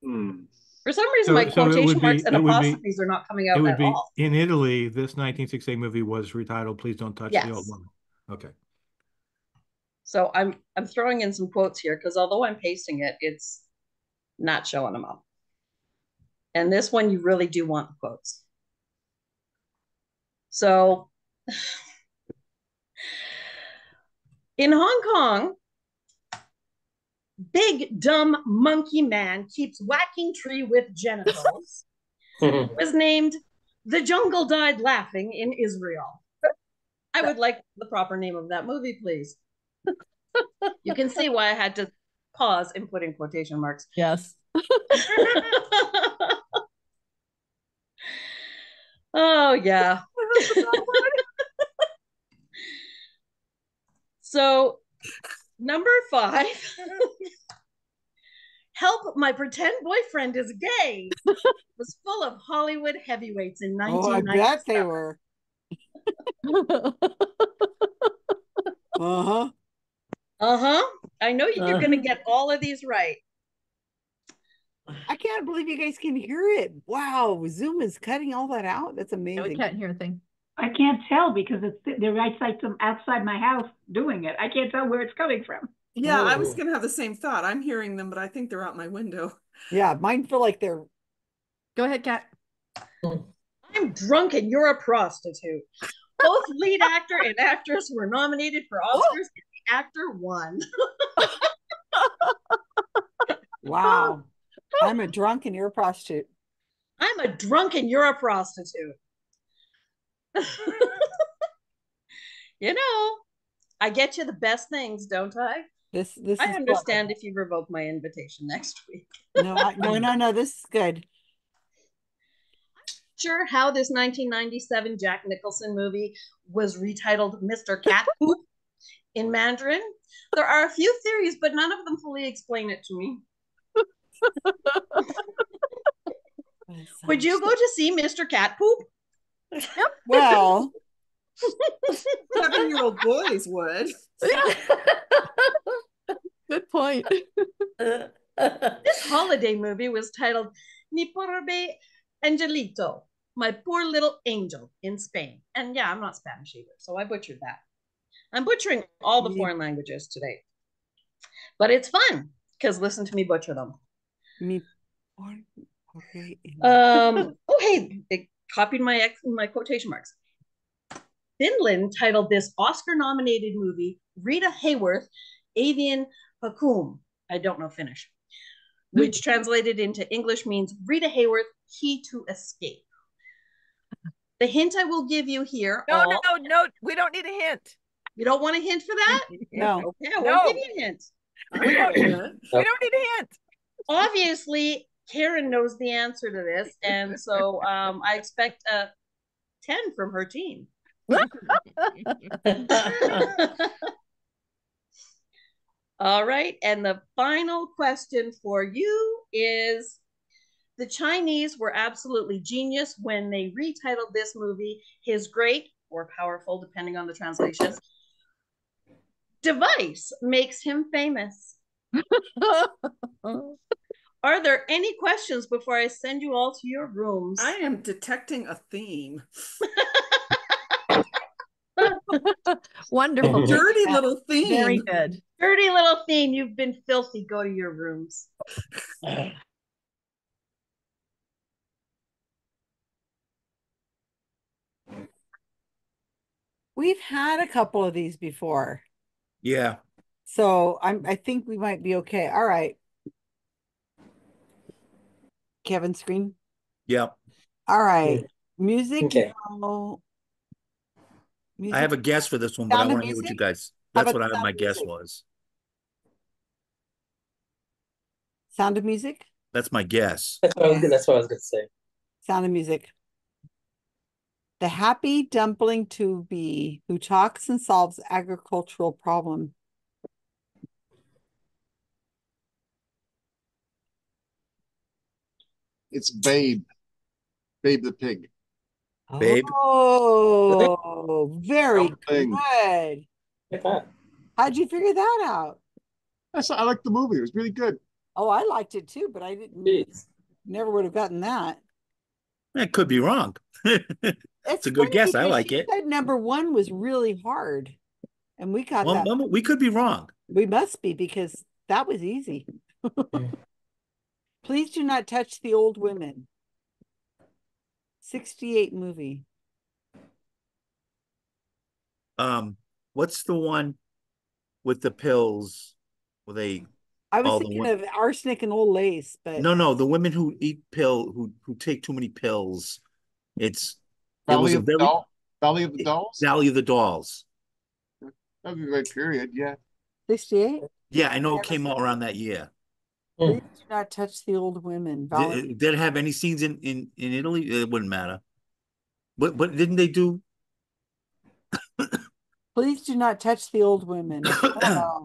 S11: one. For some reason
S3: So-
S11: my
S3: so
S11: quotation
S3: would be-
S11: marks and
S3: it would be-
S11: apostrophes are not coming
S3: It
S11: out
S3: would
S11: at
S3: be
S11: all.
S3: in Italy. This 1968 movie was retitled "Please Don't Touch the Old Woman." Okay.
S11: So I'm I'm throwing in some quotes here because although I'm pasting it, it's not showing them up. And this one you really do want the quotes. So in Hong Kong, big dumb monkey man keeps whacking tree with genitals [LAUGHS] was named The Jungle Died Laughing in Israel. I would like the proper name of that movie, please. you can see why I had to pause and put in quotation marks.
S22: Yes. [LAUGHS] [LAUGHS]
S11: oh, yeah. So, number five. [LAUGHS] Help, my pretend boyfriend is gay. was full of Hollywood heavyweights in
S1: Oh, I bet they were. Uh-huh.
S11: Uh-huh. I know you're
S1: Uh.
S11: gonna get all of these right.
S1: I can't believe you guys can hear it. Wow, Zoom is cutting all that out. That's amazing.
S22: We can't hear a thing.
S23: I can't tell because it's they're right outside some outside my house doing it. I can't tell where it's coming from.
S9: Yeah, I was
S1: oh.
S9: gonna have the same thought. I'm hearing them, but I think they're out my window.
S1: Yeah, mine feel like they're
S22: Go ahead, Kat.
S11: I'm drunk and you're a prostitute. Both lead actor and actress were nominated for Oscars, and the actor won. [LAUGHS]
S1: wow. I'm a drunk and you're a prostitute.
S11: I'm a drunk and you're a prostitute. [LAUGHS] you know, I get you the best things, don't I?
S1: This this
S11: I understand if you revoke my invitation next week.
S1: No, I, no, no, no. This is good.
S11: Sure, how this 1997 Jack Nicholson movie was retitled Mr. Cat Poop in Mandarin. There are a few theories, but none of them fully explain it to me. [LAUGHS] Would you go to see Mr. Cat Poop?
S1: Well,
S9: Seven-year-old boys would. [LAUGHS]
S22: Good point. [LAUGHS]
S11: This holiday movie was titled Mi Pobre Angelito, My Poor Little Angel in Spain. And yeah, I'm not Spanish either, so I butchered that. I'm butchering all the foreign languages today. But it's fun because listen to me butcher them.
S1: Me okay.
S11: Um, oh, hey, it copied my ex- my quotation marks. Finland titled this Oscar-nominated movie Rita Hayworth, Avian Hakum. I don't know Finnish, which mm-hmm. translated into English means Rita Hayworth, Key to Escape. The hint I will give you here.
S12: No,
S11: all-
S12: no, no, we don't need a hint.
S11: You don't want a hint for that? [LAUGHS]
S1: No.
S11: Okay, I won't
S12: No.
S11: give you a hint.
S12: We [COUGHS] don't, we don't need a hint.
S11: Obviously, Karen knows the answer to this, and so um, I expect a 10 from her team. [LAUGHS] All right, and the final question for you is the Chinese were absolutely genius when they retitled this movie His Great or Powerful, depending on the translation. Device makes him famous. [LAUGHS] Are there any questions before I send you all to your rooms?
S9: I am detecting a theme. [LAUGHS]
S22: Wonderful. [LAUGHS]
S9: Dirty little theme.
S22: Very good.
S11: Dirty little theme, you've been filthy. Go to your rooms. [SIGHS]
S1: We've had a couple of these before.
S16: Yeah.
S1: So I'm I think we might be okay. All right. Kevin screen.
S16: Yep.
S1: All right. Music.
S16: Okay.
S1: no.
S16: I have a guess for this one, but I
S1: of
S16: want to hear what you
S1: Music?
S16: guys.
S1: How
S16: That's
S1: about
S16: what I,
S1: Sound
S16: my
S1: of
S16: guess
S1: Music?
S16: was.
S1: Sound of Music.
S16: That's my guess.
S15: That's what I was, that's what I was gonna say.
S1: Sound of Music. The happy dumpling to be who talks and solves agricultural problem.
S20: It's Babe. Babe the pig.
S16: Babe.
S1: Oh, very
S20: Dumpling.
S1: good. How'd you figure that out?
S20: That's, I like the movie. It was really good.
S1: Oh, I liked it too, but I didn't, never would have gotten that.
S16: That could be wrong. [LAUGHS] it's a good guess. I like it.
S1: said number one was really hard. And we got
S16: Well,
S1: that.
S16: well, we could be wrong.
S1: We must be because that was easy. Please do not touch the old women. 68 movie.
S16: Um, what's the one with the pills? Where they
S1: I was thinking of arsenic and old lace, but
S16: no, no, the women who eat pill who who take too many pills. It's it was
S20: Valley
S16: a
S20: of the
S16: very
S20: Doll. Valley of the Dolls.
S16: Valley of the Dolls.
S20: That'd be the right period. Yeah.
S1: 68.
S16: Yeah, I know it came out around that year.
S1: Please do not touch the old women. Valley-
S16: Did, did it have any scenes in, in, in Italy? It wouldn't matter. But but didn't they do? [COUGHS]
S1: Please do not touch the old women. [COUGHS] I.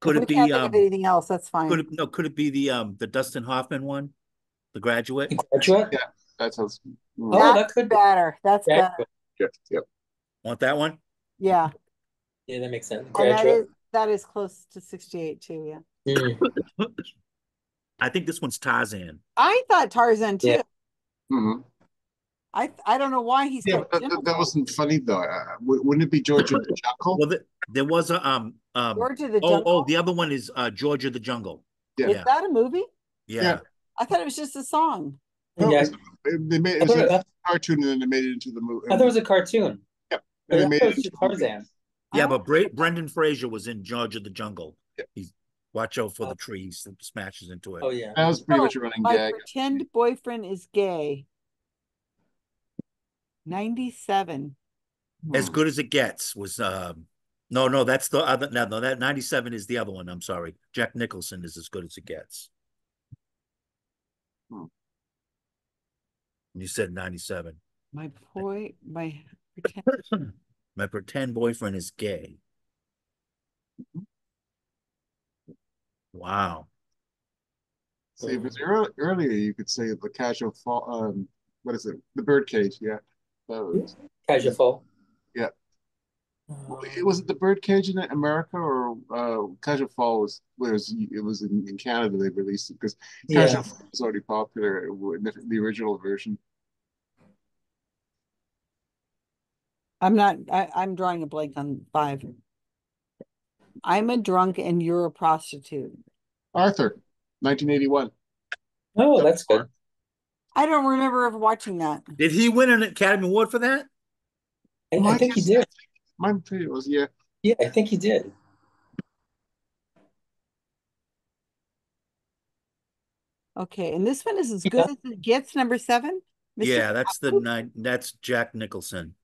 S16: Could
S1: If
S16: it
S1: we can't
S16: be
S1: think of
S16: um?
S1: anything else, that's fine.
S16: Could it no? Could it be the um the Dustin Hoffman one, The Graduate? Graduate.
S20: Yeah, that sounds.
S16: Oh,
S1: That's better. That's
S15: That
S1: better.
S20: Yep, yep.
S16: Want that one?
S1: Yeah.
S15: Yeah, that makes sense.
S1: And
S15: Graduate.
S1: is that is close to 68 too, yeah.
S15: Mm. [COUGHS]
S16: I think this one's Tarzan.
S1: I thought Tarzan too.
S15: Yeah.
S20: Mm-hmm.
S1: I I don't know why he's
S20: Yeah, that, that wasn't funny though. Uh, wouldn't it be Georgia the [LAUGHS] Jungle?
S16: Well, the, there was a um um.
S1: Georgia the
S16: oh
S1: Jungle?
S16: oh, the other one is uh George of the Jungle.
S20: Yeah.
S1: Is that a movie?
S16: Yeah.
S1: I thought it was just a song.
S20: No,
S15: Yeah.
S20: it was- they made it was a
S15: it-
S20: cartoon and then they made it into the movie.
S15: I thought it was a cartoon.
S20: Yep.
S15: I
S20: And they made
S15: it
S20: it
S15: was
S20: into movie.
S15: Tarzan.
S16: Yeah, but Bra- Brendan Fraser was in George of the Jungle.
S20: Yeah.
S16: He's watch out for the trees that smashes into it.
S15: Oh yeah.
S20: That was pretty
S1: Oh,
S20: much a running
S1: My
S20: gag.
S1: pretend boyfriend is gay. 97.
S16: As good as it gets was um no no that's the other no no that 97 is the other one. I'm sorry. Jack Nicholson is as good as it gets.
S20: Hmm.
S16: You said 97.
S1: My boy, my [COUGHS] pretend.
S16: My pretend boyfriend is gay. Wow.
S20: See, if it's early, earlier, you could say the Cage aux Folles. Um, what is it? The birdcage. Yeah. That was,
S15: Cage aux Folles.
S20: yeah. It was it the birdcage in America or uh, Cage aux Folles was was it was in, in Canada they released it because
S15: Yeah.
S20: Cage aux Folles was already popular in the, the original version.
S1: I'm not, I, I'm drawing a blank on five. I'm a drunk and you're a prostitute.
S20: Arthur, 1981.
S15: Oh, that's good.
S1: I don't remember ever watching that.
S16: Did he win an Academy Award for that?
S15: I, I think he did.
S20: Mine pretty was yeah.
S15: Yeah, I think he did.
S1: Okay, and this one is as
S15: Yeah.
S1: good as it gets, number seven? Mr.
S16: Yeah, that's the nine. That's Jack Nicholson.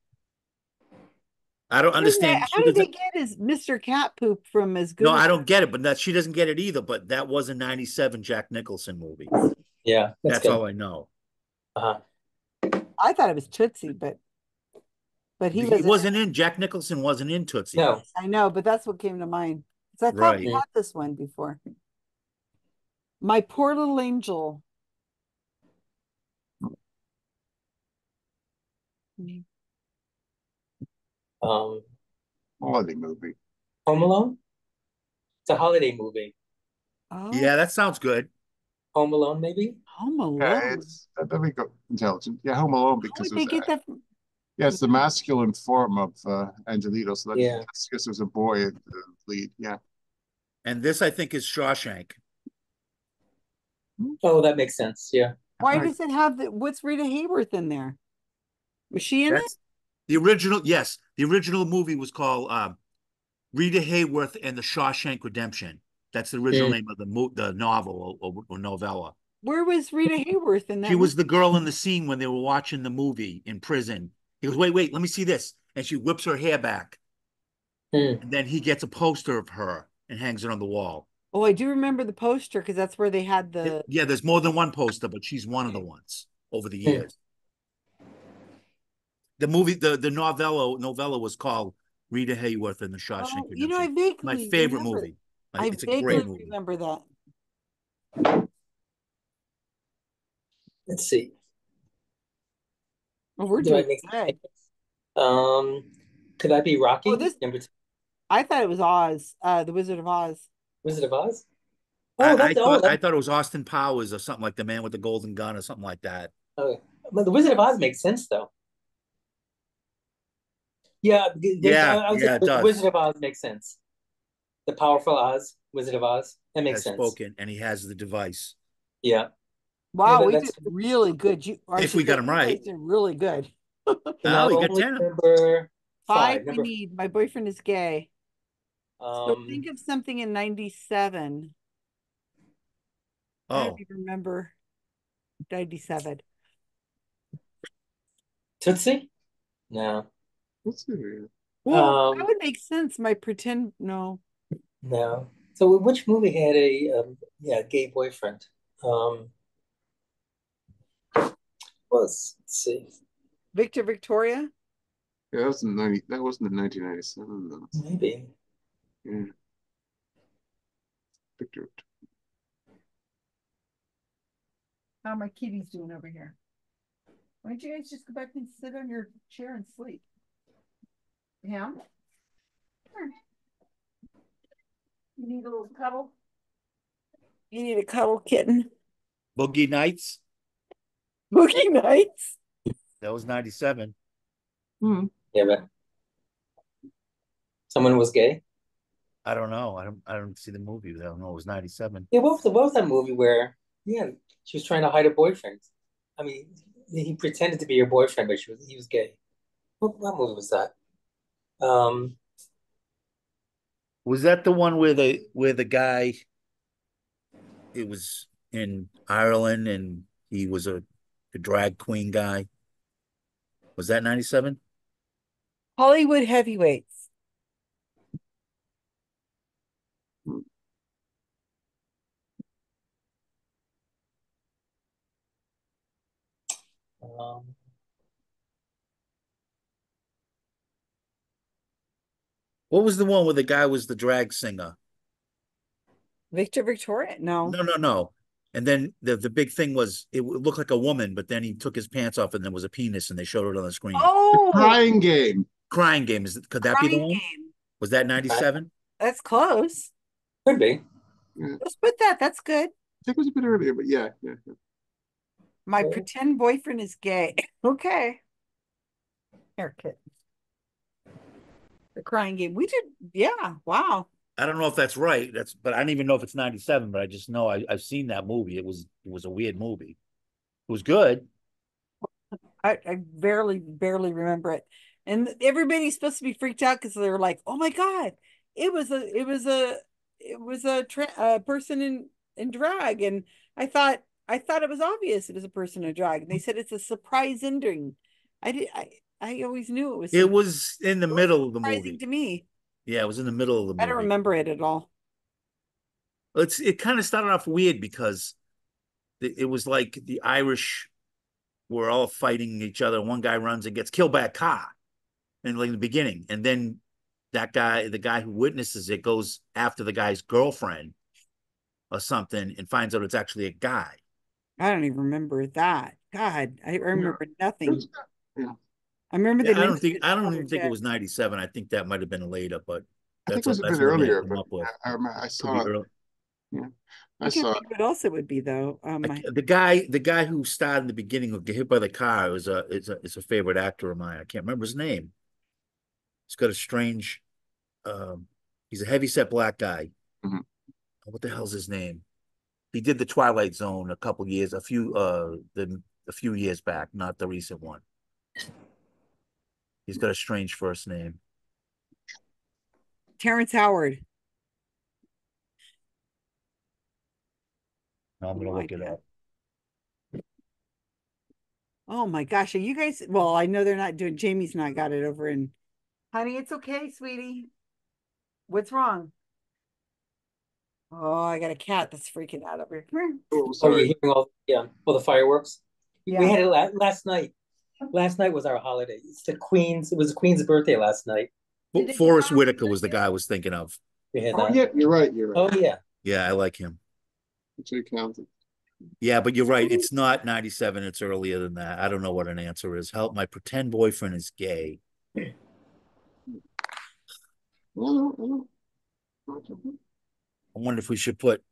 S16: I don't
S1: How did
S16: understand.
S1: How
S16: She
S1: did they get his Mr. Cat Poop from as good?
S16: No,
S1: as-
S16: I don't get it, but that she doesn't get it either. But that was a '97 Jack Nicholson movie.
S15: Yeah, that's,
S16: That's all I know.
S15: Uh-huh.
S1: I thought it was Tootsie, but but he
S16: He
S1: wasn't.
S16: wasn't in. Jack Nicholson wasn't in Tootsie.
S15: No.
S1: I know, but that's what came to mind. 'Cause I thought we
S16: Right.
S1: had this one before. My poor little angel.
S15: Um,
S20: Holiday movie.
S15: Home Alone. It's a holiday movie.
S1: Oh,
S16: Yeah, that sounds good.
S15: Home Alone, maybe.
S1: Home Alone.
S20: Yeah, it's that that we go intelligent. Yeah, Home Alone
S1: How
S20: because
S1: did
S20: it
S1: they
S20: was,
S1: get
S20: uh,
S1: that? from-
S20: yeah, it's the masculine form of uh, Angelito. So that,
S15: Yeah.
S20: that's because there's a boy at the lead. Yeah.
S16: And this, I think, is Shawshank.
S15: Oh, that makes sense. Yeah.
S1: Why
S20: Alright.
S1: does it have the? What's Rita Hayworth in there? Was she in it?
S16: That's the original. Yes, the original movie was called um, Rita Hayworth and the Shawshank Redemption. That's the original
S15: Mm.
S16: name of the mo- the novel or, or novella.
S1: Where was Rita Hayworth in that?
S16: She was the girl in the scene when they were watching the movie in prison. He goes, "Wait, wait, let me see this," and she whips her hair back,
S15: Hmm.
S16: and then he gets a poster of her and hangs it on the wall.
S1: Oh, I do remember the poster because that's where they had the.
S16: Yeah, there's more than one poster, but she's one of the ones over the
S15: Hmm.
S16: years. The movie, the the novella novella was called Rita Hayworth and the Shawshank
S1: Oh, you know, I
S16: Redemption.
S1: vaguely
S16: My favorite
S1: remember-
S16: movie.
S1: I
S16: Like, it's a
S1: vaguely
S16: great movie.
S1: remember that.
S15: Let's see.
S1: Oh, we're
S15: Do I
S1: doing
S15: make-
S1: good.
S15: Um, could I be Rocky?
S1: Oh, this-
S15: Number two,
S1: I thought it was Oz, uh, the Wizard of Oz.
S15: Wizard of Oz?
S16: I,
S15: Oh,
S16: I
S15: that's oh,
S16: thought I thought it was Austin Powers or something like the man with the golden gun or something like that.
S15: oh, but the Wizard of Oz makes sense though. Yeah, th-
S16: Yeah,
S15: I- I
S16: yeah,
S15: like,
S16: it
S15: the
S16: does.
S15: Wizard of Oz makes sense. The powerful Oz, Wizard of Oz, that makes
S16: Has
S15: sense.
S16: spoken and he has the device.
S15: Yeah.
S1: Wow,
S15: that-
S1: we did really good. You,
S16: If
S1: should
S16: we got
S1: him
S16: right.
S1: guys Did really good. [LAUGHS]
S16: Oh,
S15: Now
S16: we got 10.
S15: Number
S1: Five,
S15: five.
S1: we need. My boyfriend is gay. So
S15: um,
S1: think of something in '97. I
S16: Oh,
S1: don't even remember. '97.
S15: Tootsie? No,
S20: Let's here.
S1: Well,
S15: Um,
S1: that would make sense. My pretend. No.
S15: no. So which movie had a um, yeah gay boyfriend? Um, was let's see,
S1: Victor Victoria.
S20: Yeah, that was in ninety. That wasn't in nineteen ninety seven though.
S15: maybe.
S20: Yeah. Victor.
S1: How are my kitties doing over here? Why don't you guys just go back and sit on your chair and sleep? Yeah. You need a little cuddle? You need a cuddle kitten?
S16: Boogie Nights.
S1: Boogie Nights?
S16: That was ninety seven.
S15: Yeah, hmm. but someone was gay.
S16: I don't know. I don't. I don't see the movie. I don't know. It was ninety seven.
S15: Yeah, what was, what was that movie where yeah she was trying to hide her boyfriend? I mean, he pretended to be her boyfriend, but she was he was gay. What, what movie was that? Um,
S16: Was that the one where the where the guy? It was in Ireland, and he was a, a drag queen guy. Was that ninety seven?
S1: Hollywood heavyweights.
S15: um,
S16: What was the one where the guy was the drag singer?
S1: Victor Victoria? No.
S16: No, no, no. And then the the big thing was it looked like a woman, but then he took his pants off and there was a penis, and they showed it on the screen.
S1: Oh,
S20: Crying game.
S16: Crying game is could that be the one?
S1: Game.
S16: Was that ninety seven?
S1: That's close.
S15: could be.
S20: Yeah.
S1: Let's put that. That's good.
S20: I think it was a bit earlier, but yeah, yeah. yeah.
S1: My
S15: Okay.
S1: pretend boyfriend is gay. [LAUGHS] Okay. Haircut. The crying game. We did, yeah. Wow.
S16: I don't know if that's right. That's but I don't even know if it's ninety seven. But I just know I, I've seen that movie. It was it was a weird movie. It was good.
S1: I, I barely, barely remember it. And everybody's supposed to be freaked out because they're like, "Oh my God, it was a, it was a, it was a, tra- a person in in drag." And I thought, I thought it was obvious it was a person in drag. And they said it's a surprise ending. I did, I, I always knew it was.
S16: It was in the middle of the
S1: surprising
S16: movie.
S1: to me.
S16: Yeah, it was in the middle of the movie.
S1: I don't remember it at all.
S16: It's it kind of started off weird because it, it was like the Irish were all fighting each other. One guy runs and gets killed by a car, in like the beginning, and then that guy, the guy who witnesses it, goes after the guy's girlfriend or something, and finds out it's actually a guy.
S1: I don't even remember that. God, I remember nothing.
S20: Yeah.
S1: I remember
S16: Yeah,
S1: the
S16: I don't think I don't even think it was ninety seven. I think that might have been later, but
S20: I think
S16: that's
S20: it was a
S16: that's
S20: bit earlier, but. I, I, I saw it. Yeah,
S1: I
S20: I
S1: can't
S20: saw
S1: think what else it would be though. Um,
S16: I
S1: I-
S16: the guy, the guy who starred in the beginning of Get Hit by the Car is a is a is a favorite actor of mine. I can't remember his name. He's got a strange, um, he's a heavy set black guy.
S20: Mhm.
S16: What the hell's his name? He did the Twilight Zone a couple years, a few uh the a few years back, not the recent one. He's got a strange first name.
S1: Terrence Howard.
S16: I'm gonna
S1: Oh my
S16: look it up.
S1: Oh my gosh, are you guys? Well, I know they're not doing. Jamie's not got it over in. Honey, it's okay, sweetie. What's wrong? Oh, I got a cat that's freaking out over here. Come here.
S20: Oh,
S15: Oh, you
S20: sorry.
S15: hearing all yeah, all the fireworks? We had it last night. Last night was our holiday. It's the Queen's. It was the Queen's birthday last night.
S16: Fo- Forest Whitaker was the guy I was thinking of.
S20: Oh, yeah, you're right, you're right.
S15: Oh yeah.
S16: Yeah, I like him.
S20: Jay counted.
S16: Yeah, but you're right. It's not 97. It's earlier than that. I don't know what an answer is. Help, my pretend boyfriend is gay. [LAUGHS] I wonder if we should put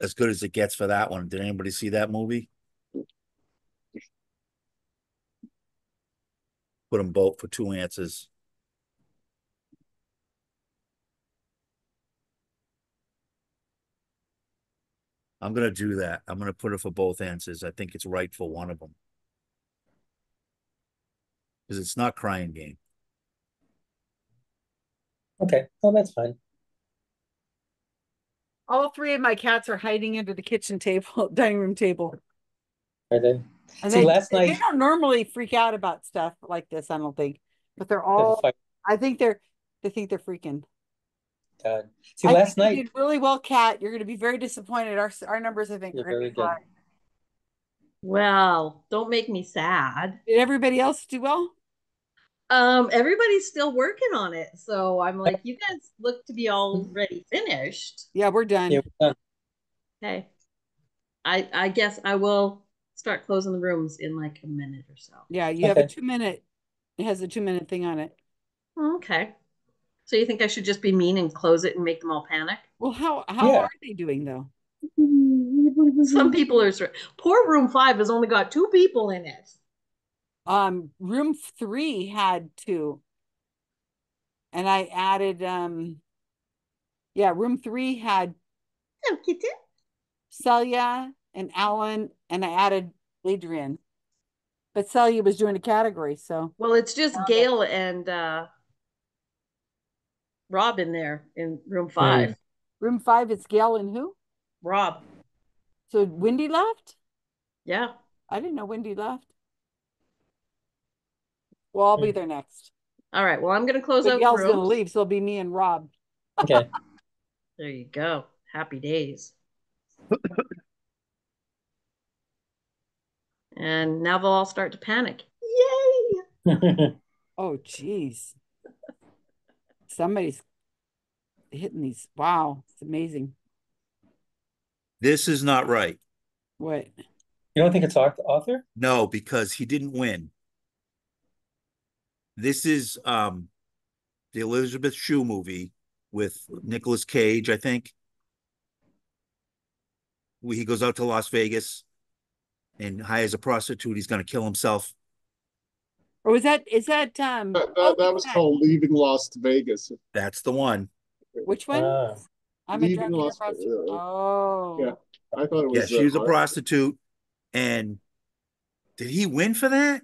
S16: as good as it gets for that one. Did anybody see that movie? Put them both for two answers. I'm gonna do that. I'm gonna put it for both answers. I think it's right for one of them. Because it's not crying game.
S15: Okay. Well, that's fine.
S1: All three of my cats are hiding under the kitchen table, [LAUGHS] dining room table.
S15: Are they?
S1: And
S15: See,
S1: they,
S15: last
S1: they don't normally freak out about stuff like this, I don't think. But they're all. I think they're they think they're freaking.
S15: God. See,
S1: I
S15: last
S1: think you
S15: night
S1: did really well, Kat. You're gonna be very disappointed. Our our numbers, I think,
S15: You're
S1: gonna
S15: very good.
S1: high.
S11: Well, don't make me sad.
S1: Did everybody else do well?
S11: Um, everybody's still working on it, so I'm like, you guys look to be already finished.
S1: Yeah, we're done.
S15: yeah, we're done.
S11: Okay. I I guess I will start closing the rooms in like a minute or so.
S1: Yeah, you have a two minute. It has a two minute thing on it.
S11: Okay. So you think I should just be mean and close it and make them all panic?
S1: Well, how how
S15: Yeah.
S1: are they doing though? [LAUGHS]
S11: Some people are sort- poor room five has only got two people in it.
S1: Um, room three had two. And I added um yeah, room three had
S11: Hello, kitten.
S1: Celia and Alan, and I added Adrian. But Celia was doing a category, so
S11: Well, it's just Gail and uh Rob in there in room five.
S1: room five is Gail and who?
S11: Rob.
S1: So Wendy left?
S11: Yeah.
S1: I didn't know Wendy left. Well, I'll be there next.
S11: All right. Well, I'm gonna close
S1: But
S11: out
S1: Gail's gonna leave, so it'll be me and Rob.
S15: Okay. [LAUGHS]
S11: There you go. Happy days. [LAUGHS] and now they'll all start to panic. Yay! [LAUGHS]
S1: Oh, jeez. Somebody's hitting these. Wow, it's amazing.
S16: This is not right.
S1: What?
S15: You don't think it's Arth- Arthur?
S16: No, because he didn't win. This is um the Elizabeth Shue movie with Nicolas Cage, I think. He goes out to Las Vegas and hires a prostitute. He's gonna kill himself.
S1: Or was that is that um
S20: That,
S1: oh,
S20: that, that was called Leaving Las Vegas.
S16: That's the one.
S1: which one?
S15: Ah.
S1: I'm a
S20: Leaving
S1: drunk and a
S20: Las
S1: prostitute.
S20: Vegas.
S1: Oh.
S20: Yeah, I thought it was.
S16: Yeah, she was a
S20: uh,
S16: prostitute. And did he win for that?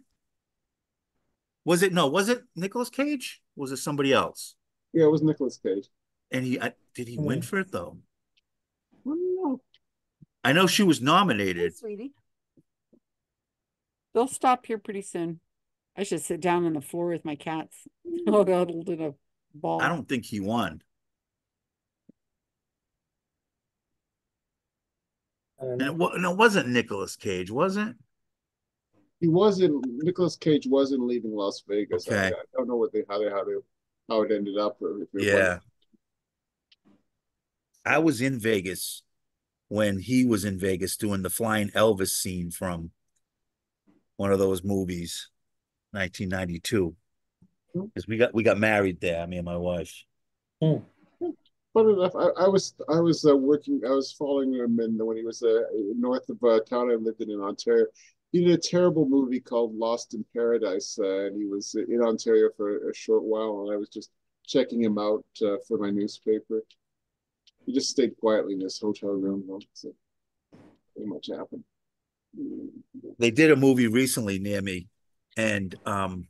S16: Was it no? Was it Nicolas Cage? Was it somebody else?
S20: Yeah, it was Nicolas Cage.
S16: And he I, did he win
S20: Mm.
S16: for it though?
S20: I don't know.
S16: I know she was nominated.
S1: sweetie. They'll stop here pretty soon. I should sit down on the floor with my cats. [LAUGHS] Oh, huddled in a ball.
S16: I don't think he won. And it, wa- no, it wasn't Nicolas Cage, was it?
S20: He wasn't. Nicolas Cage wasn't leaving Las Vegas. I,
S16: Okay.
S20: I don't know what they how they how they how it ended up. or if it
S16: Yeah.
S20: was-
S16: I was in Vegas when he was in Vegas doing the flying Elvis scene from one of those movies, 1992. Because we got we got married there, me and my wife.
S20: Funny enough, I, I was I was uh, working. I was following him in when he was uh, north of uh, town I lived in in Ontario. He did a terrible movie called Lost in Paradise, uh, and he was in Ontario for a short while. And I was just checking him out uh, for my newspaper. He just stayed quietly in his hotel room. though, So pretty much happened.
S16: They did a movie recently near me, and um,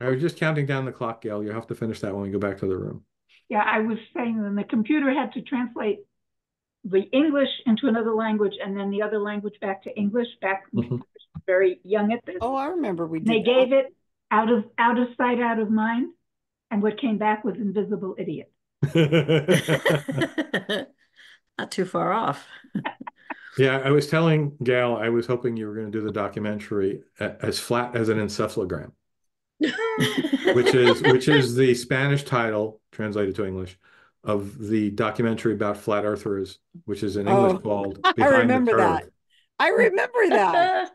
S3: I was just counting down the clock, Gail. You have to finish that when we go back to the room.
S23: Yeah, I was saying then the computer had to translate the English into another language and then the other language back to English back when I was very young at this.
S1: Oh, I remember we
S23: And they
S1: that.
S23: gave it out of out of sight, out of mind, and what came back was invisible idiot. [LAUGHS] [LAUGHS] [LAUGHS]
S11: Not too far off. [LAUGHS]
S3: Yeah, I was telling Gail, I was hoping you were going to do the documentary uh, as flat as an encephalogram, [LAUGHS] which is which is the Spanish title translated to English of the documentary about flat earthers, which is in English
S1: Oh,
S3: called [LAUGHS]
S1: I
S3: Behind the
S1: remember
S3: Curve.
S1: that. I remember that.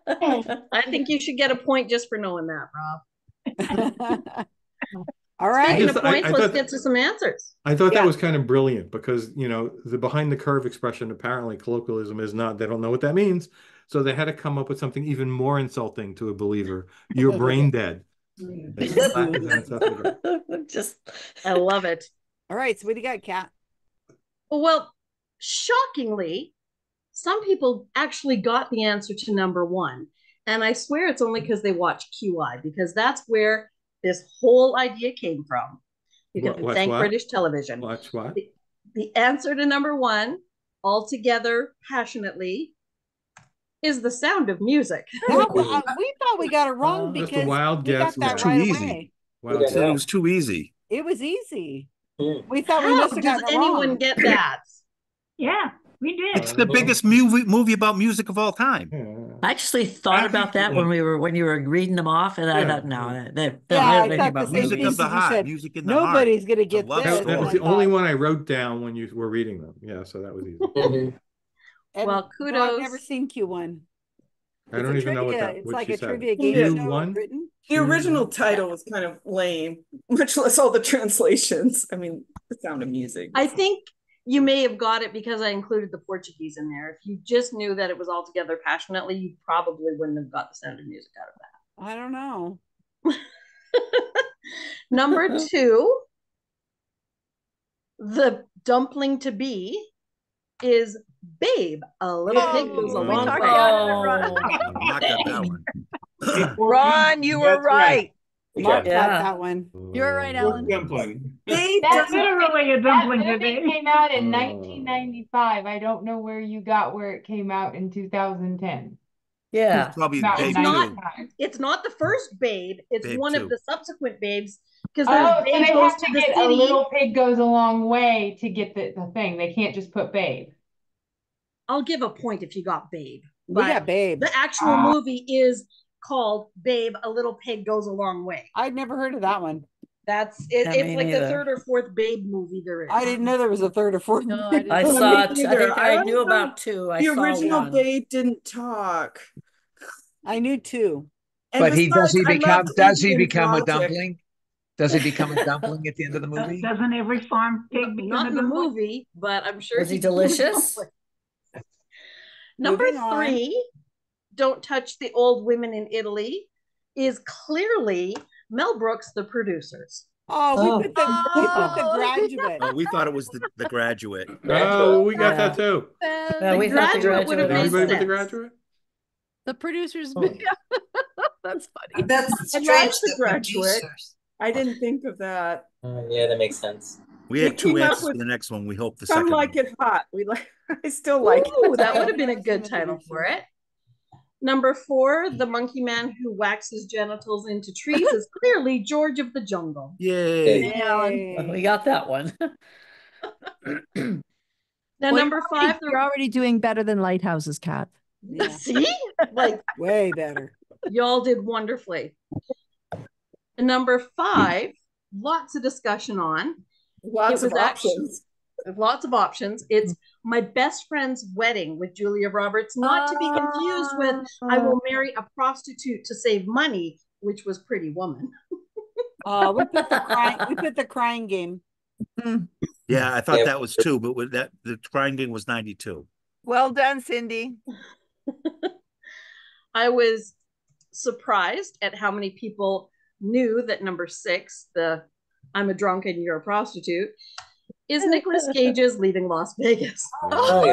S11: I think you should get a point just for knowing that, Rob.
S1: All right.
S11: Speaking of
S3: Because I-
S11: points,
S3: I
S11: let's
S3: thought-
S11: get to some answers.
S3: I thought
S11: Yeah.
S3: that was kind of brilliant because, you know, the behind the curve expression apparently colloquialism is not, they don't know what that means. So they had to come up with something even more insulting to a believer. You're brain [LAUGHS] dead. It's flat as an encephalogram.
S11: Just, I love it.
S1: All right. So what do you got, Kat?
S11: Well, shockingly, some people actually got the answer to number one. And I swear it's only because they watch QI, because that's where this whole idea came from. You can
S3: watch
S11: thank
S3: what?
S11: British television.
S3: Watch what?
S11: The, the answer to number one, altogether passionately, is the sound of music.
S1: That wa- uh, we thought we got it wrong
S3: That's the
S1: because
S3: wild
S1: we
S3: guess.
S1: got that
S16: Too
S1: right
S16: easy.
S1: away.
S3: Wild
S16: It said it was too easy.
S1: It was easy.
S21: Hmm.
S1: We thought we must have
S11: does
S1: gotten it
S11: anyone
S1: wrong.
S11: get that? [COUGHS]
S23: Yeah, we did.
S16: It's the biggest movie movie about music of all time.
S19: I actually thought about that when we were when you were reading them off, and I thought, no, that, that,
S1: Yeah,
S19: that
S1: I thought
S19: about
S1: the same
S16: music of the heart,
S1: said,
S16: music in the heart.
S1: Nobody's gonna get this.
S3: That, that was
S1: I
S3: the only
S1: thought-
S3: one I wrote down when you were reading them. Yeah, so that was easy. [LAUGHS]
S1: and-
S11: Well,
S1: I've
S11: kudos.
S1: never seen Q1.
S3: I
S1: It's
S3: don't
S1: a
S3: even know what
S1: trivia-
S3: that
S1: It's
S3: what
S1: like
S3: she
S1: a
S3: said.
S1: trivia game
S9: Yeah.
S1: show
S3: Q1?
S1: written.
S9: The original title was kind of lame, [LAUGHS] much less all the translations. I mean, the sound of music.
S11: I think you may have got it because I included the Portuguese in there. If you just knew that it was all together passionately, you probably wouldn't have got the sound of music out of that.
S1: I don't know. [LAUGHS]
S11: Number [LAUGHS] two, the dumpling to be is Babe, a little pig goes a
S1: Oh,
S11: long way.
S1: about
S16: Mark got that one.
S12: Ron, you [LAUGHS] were
S21: That's right.
S12: Right.
S1: Mark
S19: Yeah.
S1: got that one.
S22: You're right, Alan.
S21: Dumpling.
S23: That's
S9: doesn't-
S23: literally a dumpling.
S18: That
S23: movie
S18: came out in
S3: Oh.
S18: 1995. I don't know where you got where it came out in 2010.
S19: Yeah.
S16: Probably
S18: Not
S16: Babe
S11: It's not- It's not the first Babe, it's
S16: Babe
S11: one
S16: two.
S11: of the subsequent Babes because
S18: Oh,
S11: there's
S18: so they have
S11: to
S18: to
S11: the
S18: get a little pig goes a long way to get the, the thing. They can't just put babe.
S11: I'll give a point if you got Babe.
S1: We got Babe.
S11: the actual
S18: Ah.
S11: movie is called Babe, a little pig goes a long way.
S1: I'd never heard of that one.
S11: That's it,
S19: Yeah,
S11: it's
S19: me
S11: like the third or fourth Babe movie there is.
S1: I didn't know there was a third or fourth.
S22: No, I didn't.
S19: I saw
S9: me
S19: it. I think I
S9: I
S19: knew about two. I
S9: the
S19: saw
S9: original
S19: one.
S9: Babe didn't talk.
S1: I knew two.
S9: And
S4: But he does he become does he
S9: Indian
S4: become a dumpling? Does he become a dumpling at the end of the movie?
S23: Doesn't every farm pig become
S11: Not
S23: a
S11: in the movie, but I'm sure
S19: Was he
S11: he's
S19: delicious?
S11: Number
S1: Moving on.
S11: Three, don't touch the old women in Italy, is clearly Mel Brooks, the producers.
S1: Oh, we
S19: Oh.
S1: put the we put the graduate.
S16: Oh, we thought it was the, the graduate. [LAUGHS]
S3: Oh, we got
S19: Yeah.
S3: that too.
S19: Yeah,
S11: The
S19: we thought
S11: Graduate would have made
S3: Everybody but the graduate?
S22: The producers.
S9: Oh. [LAUGHS]
S22: That's funny.
S24: That's strange.
S9: watched The Graduate.
S24: producers-
S9: I didn't think of that.
S15: Uh, yeah, that makes sense.
S16: We had two
S9: came up
S16: answers
S9: with
S16: for the next one. We hope the
S9: Some
S16: second
S9: like
S16: one.
S9: it hot. We like. [LAUGHS] I still like
S11: Ooh,
S9: it.
S11: that would have been a good title for it. Number four, the monkey man who waxes genitals into trees is [LAUGHS] clearly George of the Jungle.
S16: Yay.
S1: Yay.
S19: We got that one. [CLEARS THROAT]
S11: Now,
S22: Well,
S11: number five,
S22: they're already doing better than lighthouses, Kat.
S1: Yeah, [LAUGHS]
S11: see, like
S1: way better.
S11: y'all did wonderfully. And number five, lots of discussion on.
S9: Lots
S11: It
S9: of
S11: was actually-
S9: options.
S11: Lots of options. It's my best friend's wedding with Julia Roberts, not to be confused with I will marry a prostitute to save money, which was Pretty Woman.
S1: Uh, [LAUGHS] we put the crying. We put the crying game.
S16: Yeah, I thought
S15: Yeah.
S16: that was two, but with that the grinding was 92.
S12: Well done, Cindy. [LAUGHS]
S11: I was surprised at how many people knew that number six, the I'm a drunk and you're a prostitute, is Nicolas Cage's Leaving Las Vegas. [LAUGHS]
S15: Oh,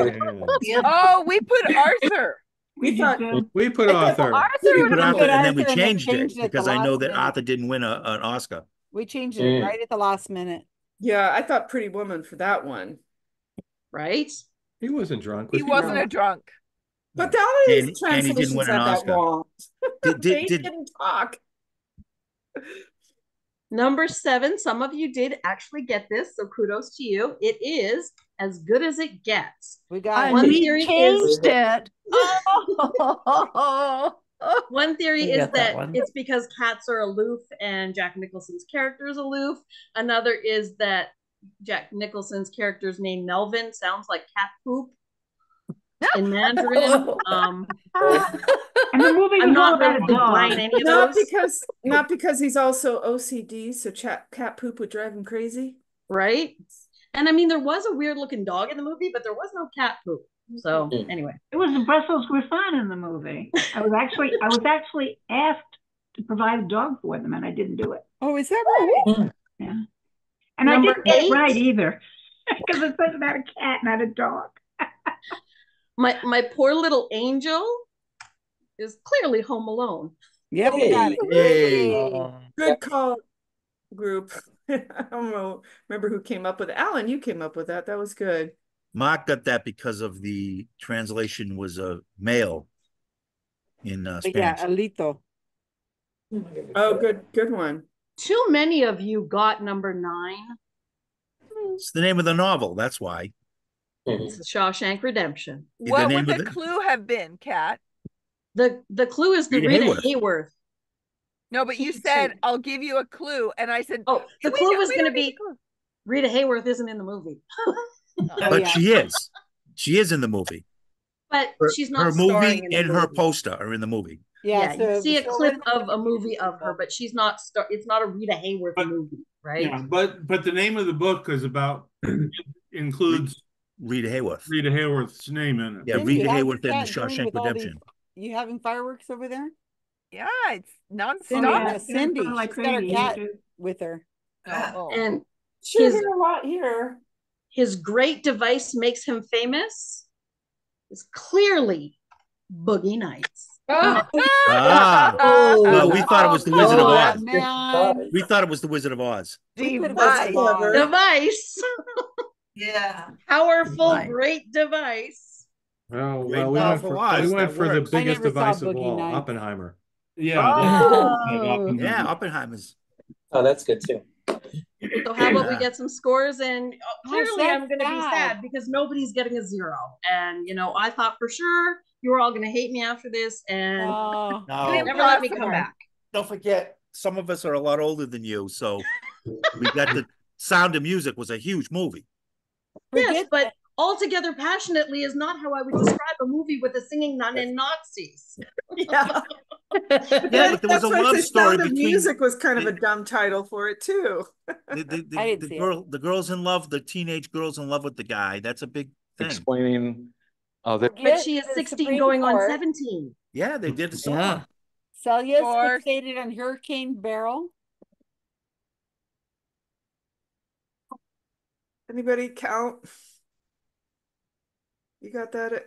S15: yeah.
S12: Oh, we put Arthur.
S9: We thought
S3: We put Arthur.
S12: Arthur
S16: We put
S12: have
S16: Arthur, and then we
S1: Arthur and
S16: changed it
S1: it
S16: because I know that
S1: minute.
S16: Arthur didn't win a, an Oscar.
S1: We changed it
S15: Mm.
S1: right at the last minute.
S9: Yeah, I thought Pretty Woman for that one.
S11: Right?
S3: He wasn't drunk.
S12: He
S3: was
S12: wasn't
S3: drunk?
S12: a drunk.
S9: But the other
S16: And- and he didn't win an
S9: that
S16: Oscar.
S9: wrong.
S16: Did, did, [LAUGHS] did,
S9: didn't talk.
S11: Number seven, some of you did actually get this, so kudos to you. It is as good as it gets.
S1: We got
S11: one
S22: we
S11: theory
S22: changed
S11: is
S22: it. Oh. [LAUGHS]
S11: one theory
S19: We
S11: is
S19: that
S11: that it's because cats are aloof and Jack Nicholson's character is aloof. Another is that Jack Nicholson's character's name Melvin sounds like cat poop in Mandarin. [LAUGHS] Um,
S23: And the movie
S11: I'm not
S23: about
S11: really buying any of
S9: Not
S11: those.
S9: because not because he's also OCD, so cat cat poop would drive him crazy.
S11: right? And I mean, there was a weird looking dog in the movie, but there was no cat poop. So
S23: Mm.
S11: anyway,
S23: It was the Brussels Griffon in the movie. I was actually I was actually asked to provide a dog for them, and I didn't do it.
S1: Oh, is that right?
S23: Yeah, and I
S11: Number
S23: didn't get it right either, [LAUGHS] because it says about a cat, not a dog.
S11: My my poor little angel is clearly home alone.
S1: Yep, we got it.
S16: Hey.
S9: Good call, group. [LAUGHS] I don't know, remember who came up with it. Alan, you came up with that. That was good.
S16: Mark got that because of the translation was a male in uh,
S1: But yeah,
S16: Spanish.
S1: Alito.
S9: Oh, good, good one.
S11: Too many of you got number nine.
S16: It's the name of the novel. That's why. Mm-hmm.
S11: It's the Shawshank Redemption.
S16: The
S12: What
S16: name
S12: would the
S16: the-
S12: clue have been, Kat?
S11: The the clue is the
S16: Rita
S11: Rita
S16: Hayworth.
S11: Hayworth.
S12: No, but you said
S11: said-
S12: I'll give you a clue, and I said,
S11: Oh, the clue was going to be. Rita Hayworth isn't in the movie, [LAUGHS]
S16: but oh, she is. She is in the movie.
S11: but
S16: Her,
S11: she's not
S16: her movie
S11: in the
S16: and her poster are in the movie.
S11: Yeah,
S1: so
S11: you see a
S1: so
S11: clip of a movie of her, but she's not. Star- it's not a Rita Hayworth movie, right?
S21: Yeah, but but the name of the book is about [CLEARS THROAT] includes
S16: Rita Hayworth.
S21: Rita Hayworth's name in it.
S16: Yeah,
S1: Cindy,
S16: Rita Hayworth
S1: your
S16: and the Shawshank
S1: with all these-
S16: Redemption.
S1: You having fireworks over there?
S12: Yeah, it's nonstop.
S1: Cindy,
S23: yeah,
S1: uh, Cindy,
S23: going like
S1: she's got her cat with her.
S12: Oh.
S11: And
S9: she's
S11: his
S9: a lot here.
S11: his great device makes him famous is clearly Boogie Nights.
S10: Oh, [LAUGHS]
S16: Ah,
S11: Oh,
S16: well, we thought it was the Wizard of
S1: Oh,
S16: Oz.
S1: man.
S16: We thought it was the Wizard of Oz.
S12: Device.
S11: device, [LAUGHS]
S24: Yeah.
S11: powerful,
S19: Right.
S11: great device.
S16: oh
S3: well, we went for, we went for the
S16: works.
S1: I
S3: biggest device of all,
S1: Nights.
S3: Oppenheimer.
S21: Yeah.
S1: Oh.
S16: Yeah, Oppenheimer's.
S15: Oh, that's good too.
S11: So how about we get some scores? And
S1: Oh,
S11: clearly,
S1: sad,
S11: I'm going to be
S1: sad.
S11: sad because nobody's getting a zero. And you know, I thought for sure you were all going to hate me after this, and
S1: Oh.
S16: No,
S11: you never let me come back.
S16: don't forget, some of us are a lot older than you, so we got the Sound of Music was a huge movie.
S11: Yes,
S1: Forget
S11: but altogether passionately is not how I would describe a movie with a singing nun and Nazis. [LAUGHS]
S19: Yeah. [LAUGHS]
S16: Yeah, but there was
S9: That's
S16: a love story
S9: Sound of
S16: between
S9: Music was kind of
S16: the-
S9: a dumb title for it too.
S16: the, the, [LAUGHS] the,
S1: I didn't
S16: the
S1: see it.
S16: girl, the girls in love, the teenage girls in love with the guy. That's a big thing.
S26: explaining oh that
S11: But she is 16
S1: Supreme
S11: going on 17.
S16: Yeah, they did the song.
S19: Yeah.
S1: Celia's
S12: Four.
S1: fixated on Hurricane Beryl.
S9: Anybody count? You got that?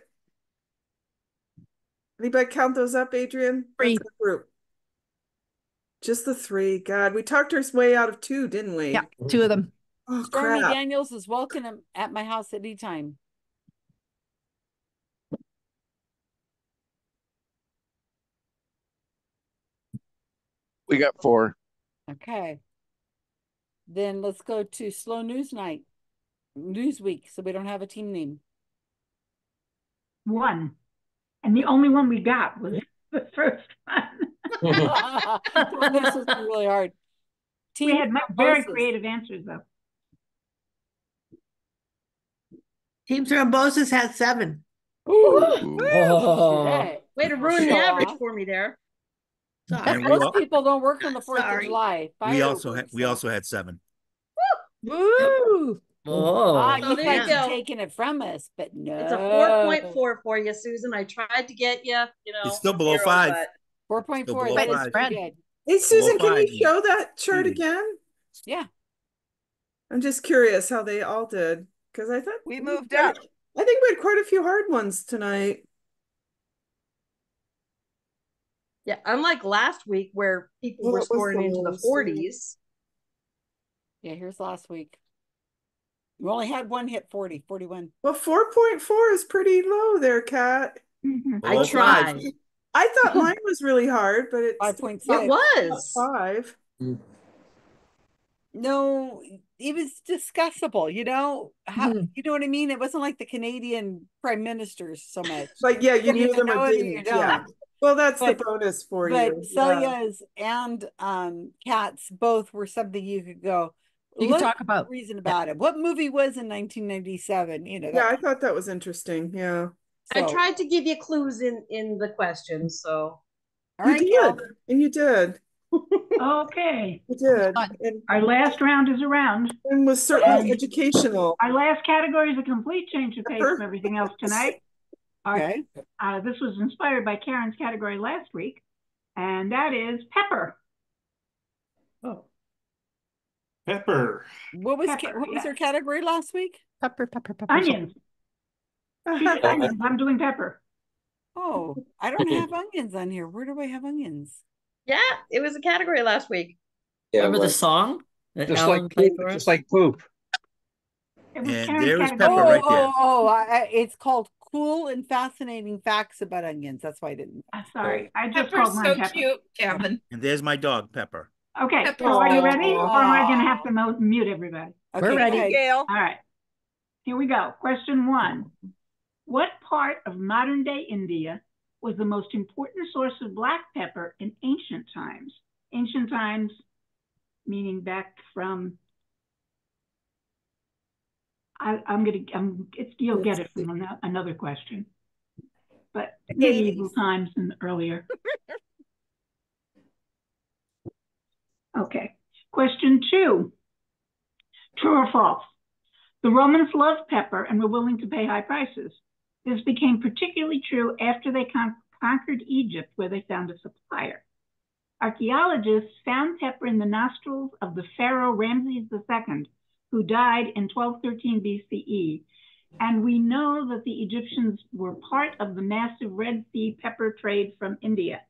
S9: Anybody count those up, Adrian?
S22: Three.
S9: The group. Just the three. God, we talked our way out of two, didn't we?
S22: Yeah, two of them.
S9: Oh
S1: Stormy
S9: crap.
S1: Daniels is welcome at my house anytime.
S5: We got four.
S1: Okay. Then let's go to slow news night, news week. So we don't have a team name.
S23: One. And the only one we got was [LAUGHS] the first one. [LAUGHS]
S1: Well, this is really hard.
S23: We
S1: Team
S23: had ma- very creative answers though.
S14: Team Thrombosis had seven.
S5: Ooh.
S1: Okay.
S11: Way to ruin the average for me there.
S16: And we,
S1: Most
S16: al-
S1: people don't work on the Fourth of
S14: Sorry.
S1: July.
S16: we also had we also had seven.
S22: Woo!
S19: Oh,
S11: So
S1: you
S11: there
S1: guys
S11: you
S1: are taking it from us, but no.
S11: It's a 4.4 for you, Susan. I tried to get you, you know.
S16: It's still below
S11: zero,
S16: five.
S1: Four point four.
S16: below
S1: That is
S16: five.
S1: pretty good.
S9: Hey Susan, can
S16: five,
S9: you show that chart
S16: Easy.
S9: again?
S1: Yeah.
S9: I'm just curious how they all did. Because I thought
S12: We moved
S9: quite-
S12: up.
S9: I think we had quite a few hard ones tonight.
S11: Yeah, unlike last week where people
S9: What
S11: were scoring
S9: the
S11: into the 40s.
S1: Yeah, here's last week. We only had one hit 40, 41.
S9: Well, 4.4 is pretty low there, Kat.
S23: Mhm.
S11: I
S16: Below five.
S11: tried.
S9: I thought [LAUGHS] mine was really hard, but it's
S1: Five point
S11: It was.
S9: five.
S1: no, it was discussable, you know, how,
S9: Mhm.
S1: you know what I mean? It wasn't like the Canadian prime ministers so much.
S9: But yeah, you
S1: You
S9: knew
S1: either
S9: them or
S1: it or you
S9: didn't, yeah. Well, that's the bonus for
S1: But
S9: you. yeah.
S1: Celia's and um Cats both were something you could go.
S22: You could
S1: "Look
S22: talk about-
S1: reason about it. What movie was in 1997? You know,
S9: Yeah, I thought that was interesting, yeah.
S11: I tried to give you clues in in the questions, so.
S1: All
S9: You
S1: right,
S9: did,
S1: Cal.
S9: and you did,
S23: Okay,
S9: you did, and
S23: our last round is around.
S9: and was certainly
S23: Um,
S9: educational.
S23: Our last category is a complete change of pace from everything else [LAUGHS] tonight. Our-
S1: Okay.
S23: Uh, this was inspired by Karen's category last week, and that is pepper.
S9: Oh.
S21: Pepper.
S1: What was ca-
S23: Pepper,
S1: what was
S23: yeah.
S1: category last week?
S22: Pepper, pepper, pepper.
S23: Onions. Onions. I'm doing pepper.
S1: Oh, I don't have onions on here. Where do I have onions?
S11: Yeah, it was a category last week.
S15: Yeah,
S19: Remember the song that
S4: Just
S19: Alan
S4: like
S19: played
S4: poop,
S19: for us?
S4: just like poop.
S16: And
S23: Karen's
S16: there is pepper
S1: oh,
S16: right there.
S1: oh, oh, I, I, it's called Cool and Fascinating Facts About Onions. That's why I didn't.
S23: Uh, sorry, I just
S10: Pepper's
S23: called mine
S10: so
S23: pepper.
S10: cute, Kevin.
S16: And there's my dog, Pepper.
S23: Okay, so are you ready, or am I gonna have to mo- mute everybody?
S1: Okay,
S22: We're ready.
S1: go.
S12: Gail.
S23: All right, here we go. Question one. What part of modern day India was the most important source of black pepper in ancient times? Ancient times, meaning back from. I, I'm gonna, I'm, it's, you'll get it from another question. But medieval times and earlier. [LAUGHS] Okay, question two. True or false? The Romans loved pepper and were willing to pay high prices. This became particularly true after they con- conquered Egypt, where they found a supplier. Archaeologists found pepper in the nostrils of the pharaoh Ramses II, who died in 1213 BCE. And we know that the Egyptians were part of the massive Red Sea pepper trade from India.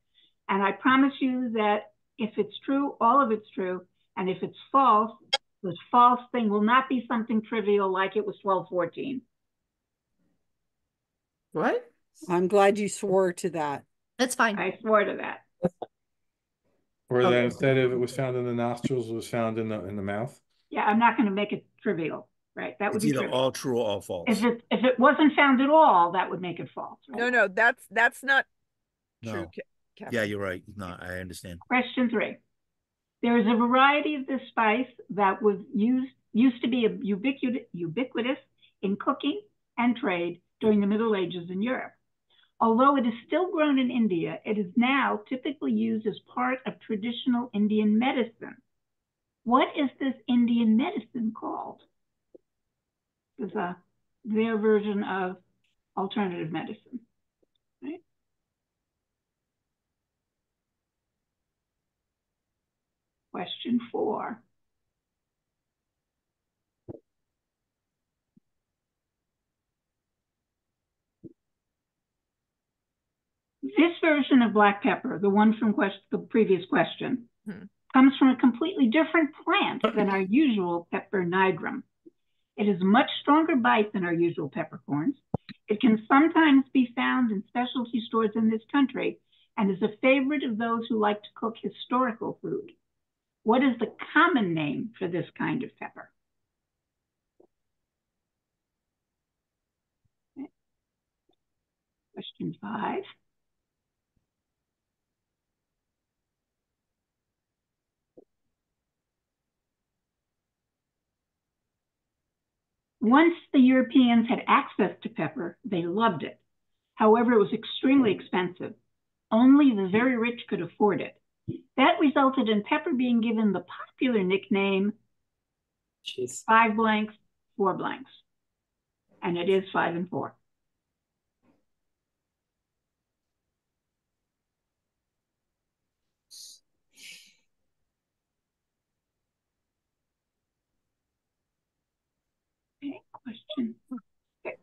S23: And I promise you that if it's true, all of it's true. And if it's false, the false thing will not be something trivial like it was 1214.
S9: What?
S1: I'm glad you swore to that.
S22: That's fine.
S23: I swore to that.
S3: Or that
S9: Okay.
S3: instead of it was found in the nostrils, it was found in the in the mouth.
S23: Yeah, I'm not going to make it trivial, right? That would
S16: It's
S23: be
S16: either
S23: trivial.
S16: all true or all false.
S23: If it if it wasn't found at all, that would make it false. Right?
S12: No, no, that's that's not true.
S16: No.
S12: Ke- Kevin.
S16: Yeah, you're right. No, I understand.
S23: Question three. There is a variety of this spice that was used used to be a ubiquitous, ubiquitous in cooking and trade during the Middle Ages in Europe. Although it is still grown in India, it is now typically used as part of traditional Indian medicine. What is this Indian medicine called? It's a their version of alternative medicine. Right? Question four. This version of black pepper, the one from quest- the previous question,
S12: Hmm.
S23: comes from a completely different plant than our usual pepper nigrum. It is a much stronger bite than our usual peppercorns. It can sometimes be found in specialty stores in this country and is a favorite of those who like to cook historical food. What is the common name for this kind of pepper? Question five. Once the Europeans had access to pepper, they loved it. However, it was extremely expensive. Only the very rich could afford it. That resulted in pepper being given the popular nickname
S15: Jeez.
S23: five blanks, four blanks. And it is five and four. Okay, question six.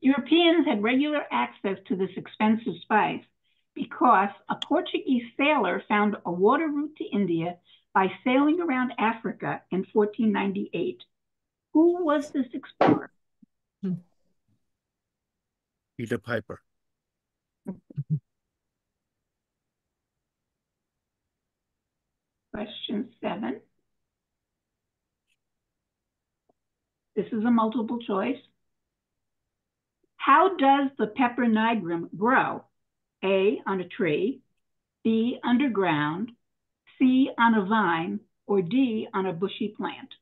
S23: Europeans had regular access to this expensive spice because a Portuguese sailor found a water route to India by sailing around Africa in 1498. Who was this explorer?
S16: Peter Piper. [LAUGHS]
S23: Question seven. This is a multiple choice. How does the pepper nigrum grow? A, on a tree, B, underground, C, on a vine, or D, on a bushy plant?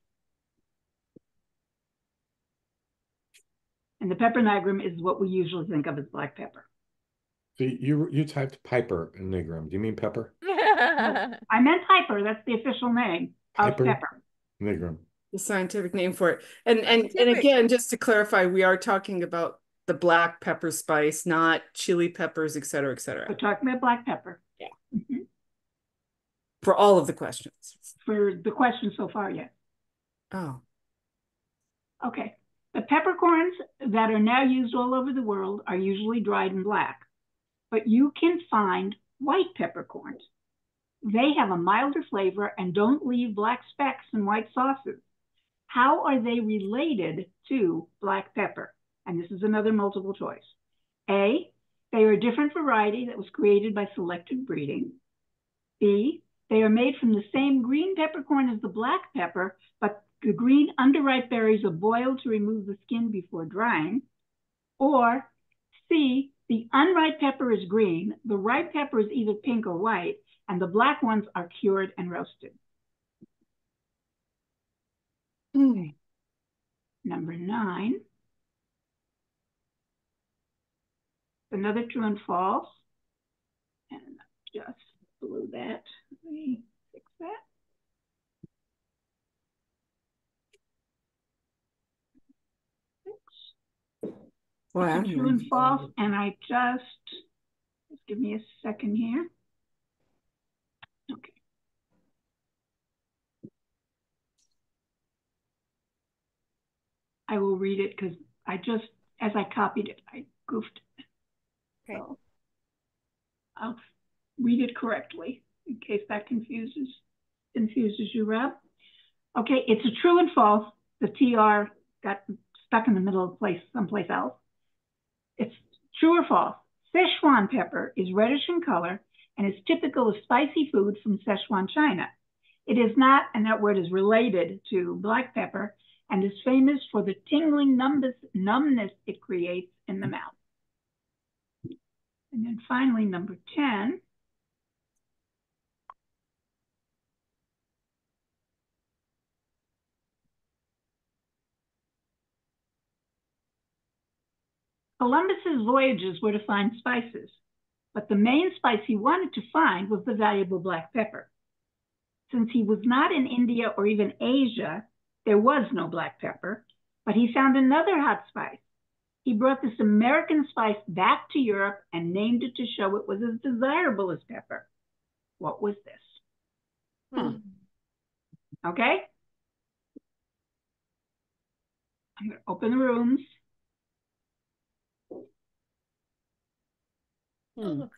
S23: And the pepper nigrum is what we usually think of as black pepper.
S3: So you you typed Piper in Nigrum. Do you mean pepper? [LAUGHS]
S23: I meant Piper. That's the official name of pepper.
S3: Nigrum.
S9: The scientific name for it. And and and again, just to clarify, we are talking about the black pepper spice, not chili peppers, et cetera, et cetera.
S23: We're talking about black pepper.
S9: Yeah.
S23: Mhm.
S9: For all of the questions.
S23: For the question so far, yes.
S9: Oh.
S23: Okay. The peppercorns that are now used all over the world are usually dried and black, but you can find white peppercorns. They have a milder flavor and don't leave black specks in white sauces. How are they related to black pepper? And this is another multiple choice. A, they are a different variety that was created by selective breeding. B, they are made from the same green peppercorn as the black pepper, but the green underripe berries are boiled to remove the skin before drying. Or C, the unripe pepper is green, the ripe pepper is either pink or white, and the black ones are cured and roasted. Hmm. Number nine. Another true and false. And I just blew that. Let me fix that.
S9: Wow.
S23: True and false, and I just, just give me a second here. Okay. I will read it because I just, as I copied it, I goofed.
S12: Okay.
S23: So I'll read it correctly in case that confuses confuses you, Rob. Okay, it's a true and false. The TR got stuck in the middle of place someplace else. It's true or false. Sichuan pepper is reddish in color and is typical of spicy food from Sichuan, China. It is not, and that word is related to black pepper, and is famous for the tingling numbness, numbness it creates in the mouth. And then finally, number 10. Columbus's voyages were to find spices, but the main spice he wanted to find was the valuable black pepper. Since he was not in India or even Asia, there was no black pepper, but he found another hot spice. He brought this American spice back to Europe and named it to show it was as desirable as pepper. What was this?
S12: Hmm.
S23: Okay? I'm going to open the rooms.
S12: Hmm.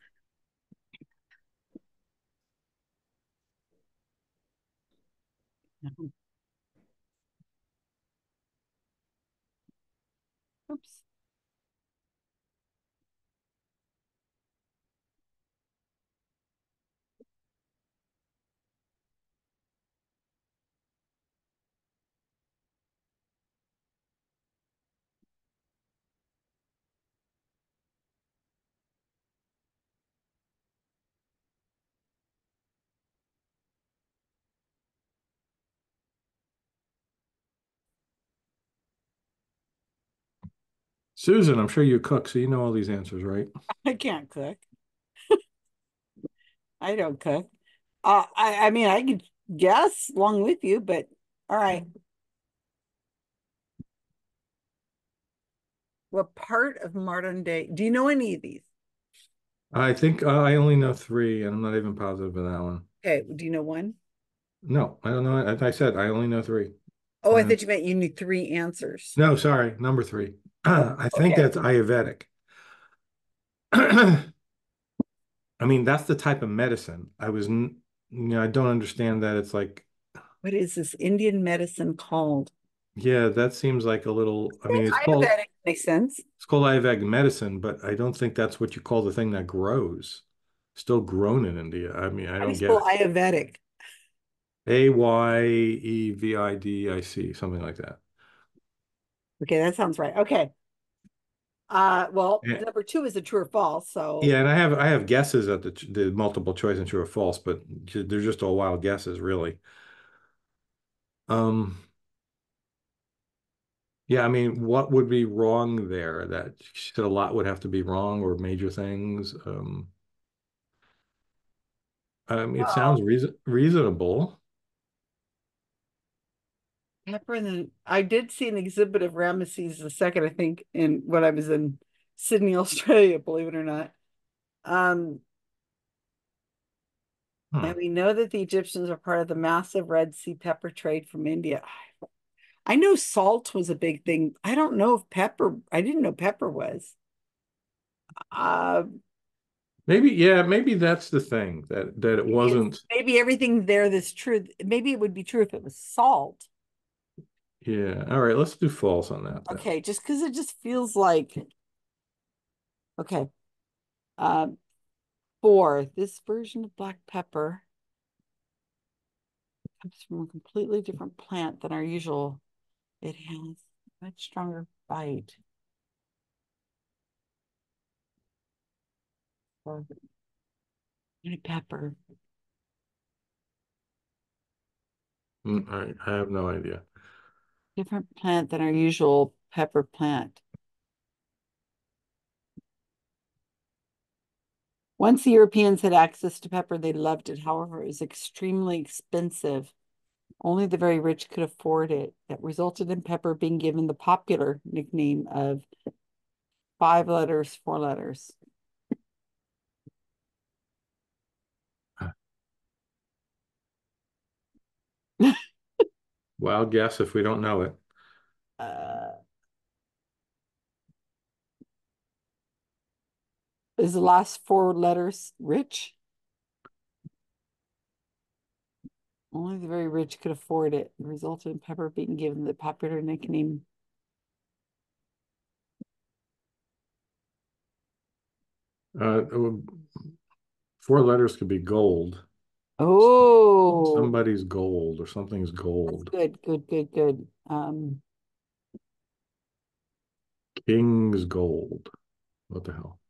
S1: Oops.
S3: Susan, I'm sure you cook, so you know all these answers, right? [LAUGHS]
S1: I can't cook. [LAUGHS] I don't cook. Uh, I, I mean, I could guess along with you, but all right. What part of modern day? Do you know any of these?
S3: I think uh, I only know three, and I'm not even positive of that one.
S1: Okay, do you know one?
S3: No, I don't know. As I said, I only know three.
S1: Oh, I
S3: Uh,
S1: thought you meant you knew three answers.
S3: No, sorry, number three. [CLEARS THROAT] I think
S1: Okay.
S3: that's Ayurvedic. [CLEARS THROAT] I mean, that's the type of medicine. I was, you know, I don't understand that it's like,
S1: What is this Indian medicine called?
S3: yeah, that seems like a little, I mean, it's called,
S1: Ayurvedic makes sense.
S3: it's called Ayurvedic medicine, but I don't think that's what you call the thing that grows. Still grown in India. I mean, I
S1: do
S3: don't get it.
S1: Ayurvedic?
S3: A Y E V I D I C, something like that.
S1: Okay, that sounds right. Okay. Uh, well,
S3: Yeah.
S1: number two is a true or false, so.
S3: Yeah, and I have I have guesses at the the multiple choice and true or false, but they're just all wild guesses, really. Um. Yeah, I mean, what would be wrong there? That she said a lot would have to be wrong or major things. Um. Um, it sounds reason reasonable.
S1: Pepper and then I did see an exhibit of Ramesses the second, I think, in when I was in Sydney, [LAUGHS] Australia, believe it or not. Um, and we know that the Egyptians are part of the massive Red Sea pepper trade from India. I know salt was a big thing. I don't know if pepper, I didn't know pepper was. Uh,
S3: Maybe, yeah, maybe that's the thing that that it wasn't.
S1: maybe everything there that's true. Maybe it would be true if it was salt.
S3: Yeah. All right, let's do false on that. then.
S1: Okay, just because it just feels like. Okay. Um, four, this version of black pepper comes from a completely different plant than our usual. It has a much stronger bite. Or pepper.
S3: Mm, I, I have no idea.
S1: Different plant than our usual pepper plant. Once the Europeans had access to pepper, they loved it. However, it was extremely expensive. Only the very rich could afford it. That resulted in pepper being given the popular nickname of five letters, four letters.
S3: Wild guess if we don't know it.
S1: Uh, is the last four letters rich? Only the very rich could afford it. It resulted in pepper being given the popular nickname.
S3: Uh, would- four letters could be gold.
S1: Oh,
S3: Somebody's gold or something's gold.
S1: good, good, good, good. Um,
S3: King's gold. What the hell?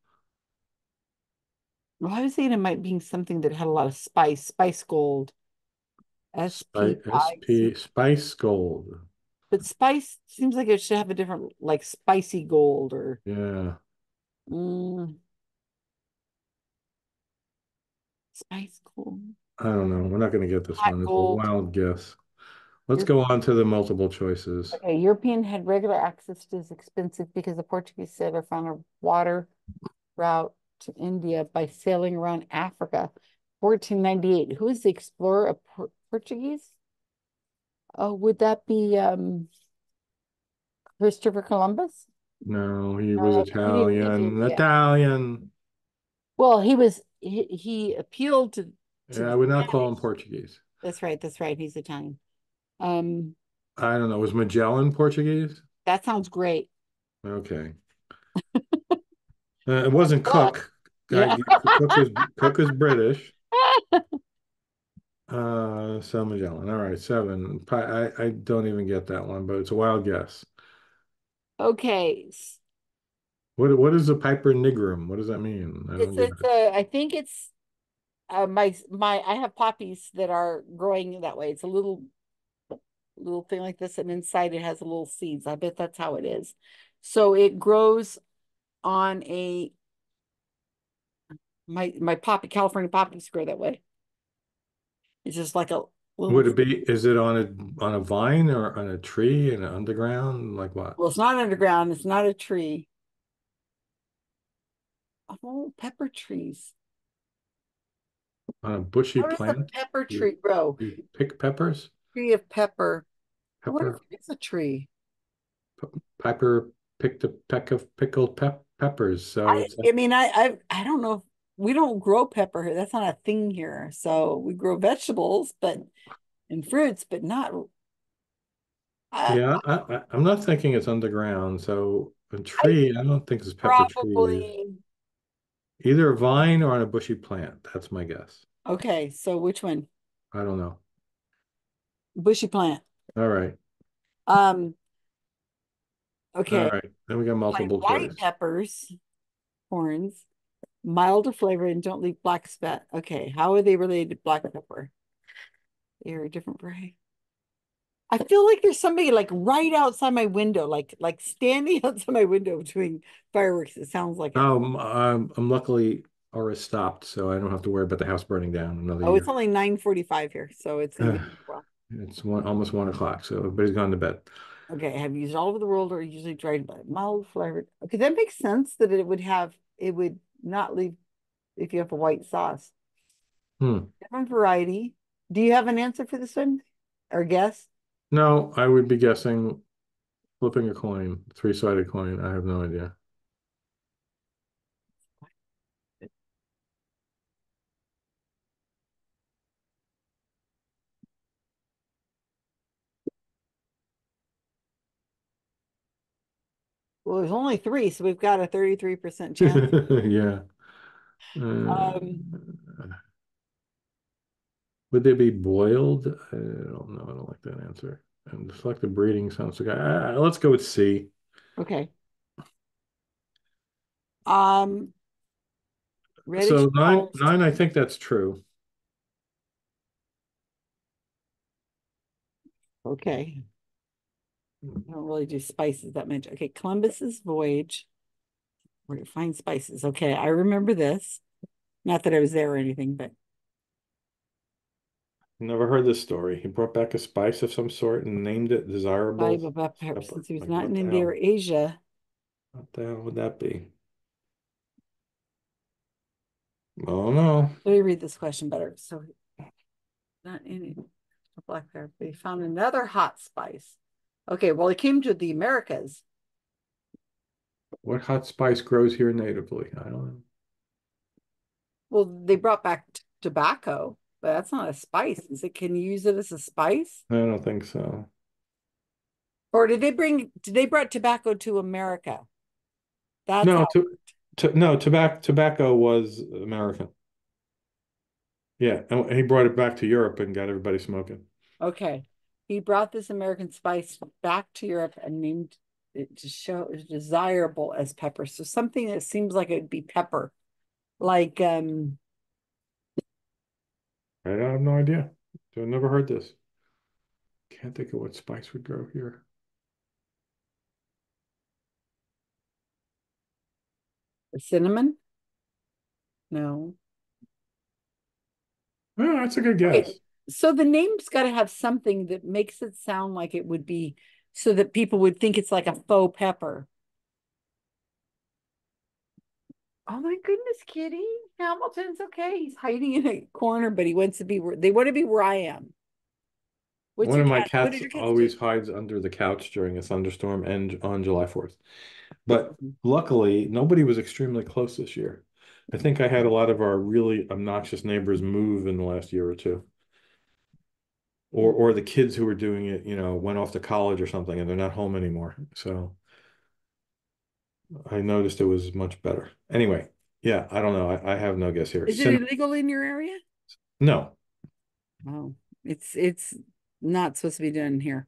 S1: well, I was thinking it might be something that had a lot of spice, spice gold. S P
S3: SP Spice Gold.
S1: But spice seems like it should have a different, like spicy gold or.
S3: Yeah.
S1: Mm. Spice gold.
S3: I don't know. We're not going to get this
S1: Hot
S3: one. It's a
S1: gold.
S3: wild guess. Let's go on to the multiple choices.
S1: Okay, European had regular access to this expensive because the Portuguese sailor found a water route to India by sailing around Africa. 1498. Who is the explorer of Por- Portuguese? Oh, would that be um Christopher Columbus?
S3: No, he
S1: No,
S3: was
S1: he didn't
S3: Italian. Italian.
S1: Well, he was he, he appealed to
S3: Yeah, I would not call him Portuguese.
S1: That's right, that's right. He's Italian. Um,
S3: I don't know. Was Magellan Portuguese?
S1: that sounds great.
S3: Okay. Uh, it wasn't [LAUGHS] Cook.
S1: yeah.
S3: I- Cook was Cook was British. [LAUGHS] Uh, so Magellan. All right, seven. I I don't even get that one, but it's a wild guess.
S1: Okay.
S3: What what is a Piper nigrum? What does that mean? I
S1: It's it's uh, I think it's uh my my I have poppies that are growing that way. It's a little little thing like this, and inside it has a little seeds. I bet that's how it is. So it grows on a my my poppy California poppies grow that way. It's just like a little
S3: Would it be, is it on a on a vine or on a tree in an underground? Like what?
S1: well, it's not underground, it's not a tree. Oh, pepper trees.
S3: On a bushy
S1: How does a
S3: plant?
S1: pepper
S3: You-
S1: tree grow?
S3: you pick peppers?
S1: Tree of pepper. I wonder
S3: Pepper,
S1: if it's a tree.
S3: Piper picked a peck of pickled pep peppers. So
S1: I, I mean, I, I, I don't know. if- We don't grow pepper here. That's not a thing here. So we grow vegetables, but and fruits, but not. I-
S3: yeah, I, I I'm not thinking it's underground. So a tree, I don't think it's pepper tree. Either a vine or on a bushy plant. That's my guess.
S1: Okay, so which one?
S3: I don't know.
S1: bushy plant.
S3: All right.
S1: Um. Okay.
S3: All right. Then we got
S1: like
S3: multiple
S1: white
S3: choice.
S1: peppers, horns, milder flavor, and don't leave black spot. Okay, how are they related to black pepper? They're a different variety. I feel like there's somebody like right outside my window, like like standing [LAUGHS] outside my window doing fireworks. It sounds like.
S3: Um, I'm, I'm luckily already stopped, so I don't have to worry about the house burning down another
S1: Oh,
S3: year.
S1: it's only nine forty-five here, so it's [SIGHS] well.
S3: It's one, almost one o'clock, so everybody's gone to bed.
S1: Okay, have you used all over the world or usually dried by mild flavored. Okay, that makes sense that it would have it would not leave if you have a white sauce.
S3: Hmm.
S1: Different variety. Do you have an answer for this one? Or guess?
S3: No, I would be guessing flipping a coin, three-sided coin. I have no idea.
S1: Well, there's only three, so we've got a 33% [LAUGHS] chance.
S3: Yeah. Uh,
S1: Um,
S3: would they be boiled? I don't know. I don't like that answer. And select the breeding sounds like uh, let's go with C.
S1: Okay. Um,
S3: So nine, nine, I think that's true.
S1: Okay. I don't really do spices that much. Okay, Columbus's voyage. Where to find spices? Okay, I remember this. Not that I was there or anything, but
S3: Never heard this story. He brought back a spice of some sort and named it desirable.
S1: Bible about pepper
S3: pepper.
S1: since he was
S3: Like,
S1: not
S3: what
S1: in
S3: the
S1: India
S3: hell?
S1: or Asia.
S3: What the hell would that be? Oh no.
S1: Let me read this question better. So, not any black pepper, but he found another hot spice. Okay, well, he came to the Americas.
S3: What hot spice grows here natively? I don't know.
S1: Well, they brought back t- tobacco, but that's not a spice. Is it? Can you use it as a spice?
S3: I don't think so.
S1: Or did they bring? Did they brought tobacco to America? That's
S3: No, to, to, no, tobacco tobacco was American. Yeah, and he brought it back to Europe and got everybody smoking.
S1: Okay. He brought this American spice back to Europe and named it to show it desirable as pepper. So something that seems like it would be pepper. Like um
S3: I have no idea. I've never heard this. Can't think of what spice would grow here.
S1: cinnamon? No.
S3: Oh, that's a good
S1: Okay,
S3: guess.
S1: So the name's got to have something that makes it sound like it would be so that people would think it's like a faux pepper. Oh my goodness, Kitty. Hamilton's okay. He's hiding in a corner, but he wants to be where they want to be where I am. What's
S3: One of my
S1: cat-
S3: cats
S1: your do?
S3: always hides under the couch during a thunderstorm and on July 4th. But luckily, nobody was extremely close this year. I think I had a lot of our really obnoxious neighbors move in the last year or two. Or or the kids who were doing it, you know, went off to college or something and they're not home anymore. So I noticed it was much better. Anyway, yeah, I don't know. I, I have no guess here.
S1: Is it illegal in your area?
S3: no,
S1: Oh, it's it's not supposed to be done here.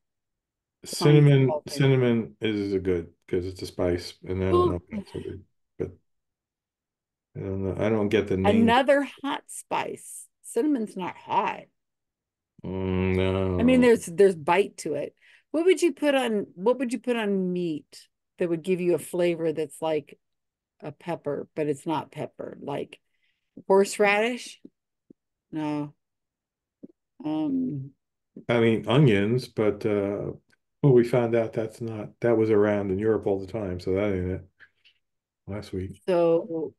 S3: Cinnamon cinnamon is a good because it's a spice, and I don't know if a good, but I don't know. I don't get the name.
S1: Another hot spice. Cinnamon's not hot.
S3: Mm, no.
S1: I mean, there's there's bite to it. What would you put on what would you put on meat that would give you a flavor that's like a pepper, but it's not pepper? Like horseradish? No. Um,
S3: I mean onions, but uh well, we found out that's not that was around in Europe all the time, so that ain't it. Last week.
S1: so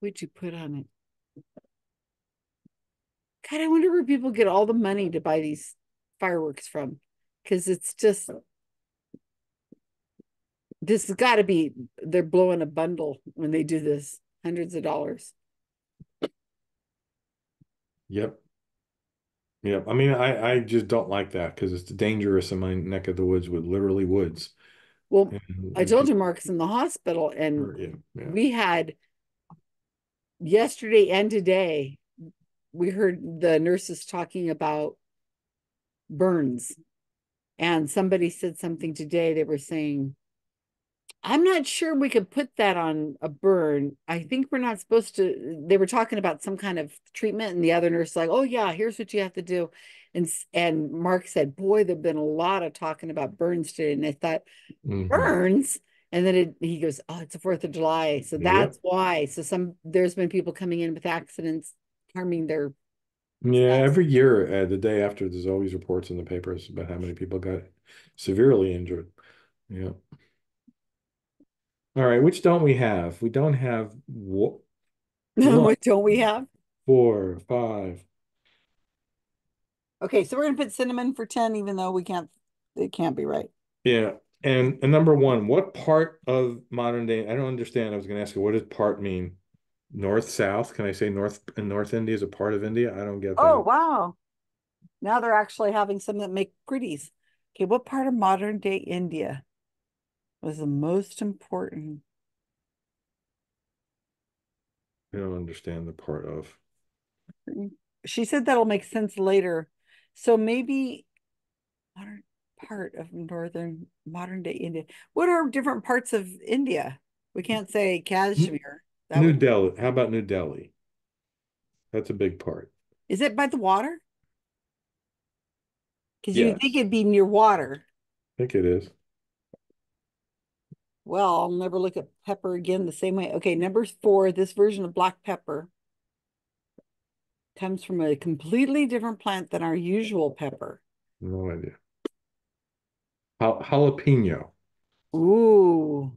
S1: what'd you put on it? God, I wonder where people get all the money to buy these fireworks from. Because it's just this has got to be they're blowing a bundle when they do this, hundreds of dollars.
S3: Yep. Yep. I mean, I I just don't like that because it's dangerous in my neck of the woods with literally woods.
S1: Well,
S3: And
S1: I told you Mark's in the hospital, and
S3: yeah, yeah.
S1: we had yesterday and today we heard the nurses talking about burns. And somebody said something today, they were saying, I'm not sure we could put that on a burn. I think we're not supposed to. They were talking about some kind of treatment, and the other nurse like, "Oh yeah, here's what you have to do." And and Mark said, "Boy, there've been a lot of talking about burns today." And I thought,
S3: Mhm.
S1: burns, and then it, he goes, "Oh, it's the Fourth of July, so
S3: Yep.
S1: that's why." So some there's been people coming in with accidents, harming their.
S3: Yeah, every year, uh, the day after, there's always reports in the papers about how many people got severely injured. Yeah. All right, which don't we have? We don't have what? [LAUGHS]
S1: what don't we have?
S3: Four, five.
S1: Okay, so we're gonna put cinnamon for ten, even though we can't. It can't be right.
S3: Yeah, and, and number one, what part of modern day? I don't understand. I was going to ask you, what does part mean? North, south? Can I say north and North India is a part of India? I don't get
S1: oh,
S3: that Oh,
S1: wow. Now they're actually having some that make pretties. Okay, what part of modern day India was the most important?
S3: I don't understand the part of.
S1: She said that'll make sense later. So maybe modern part of northern modern day India. What are different parts of India? We can't say hmm. Kashmir. That
S3: New
S1: would,
S3: Delhi. How about New Delhi? That's a big part.
S1: is it by the water? Because you think it'd be near water.
S3: I think it is.
S1: Well, I'll never look at pepper again the same way. Okay, number four, this version of black pepper comes from a completely different plant than our usual pepper.
S3: No idea. Jal- jalapeno.
S1: Ooh.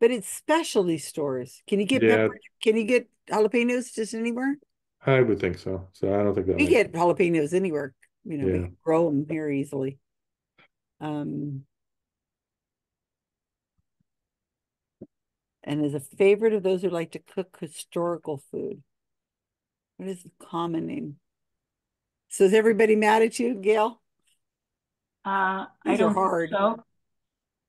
S1: But it's specialty stores. Can you get
S3: Yeah.
S1: pepper? Can you get jalapenos just anywhere?
S3: I would think so. So I don't think that
S1: We
S3: makes
S1: get jalapenos anywhere. You know,
S3: Yeah.
S1: we grow them here easily. Um, and is a favorite of those who like to cook historical food. What is the common name? So is everybody mad at you, Gail?
S23: Uh, I
S1: These are
S23: don't think
S1: hard.
S23: so.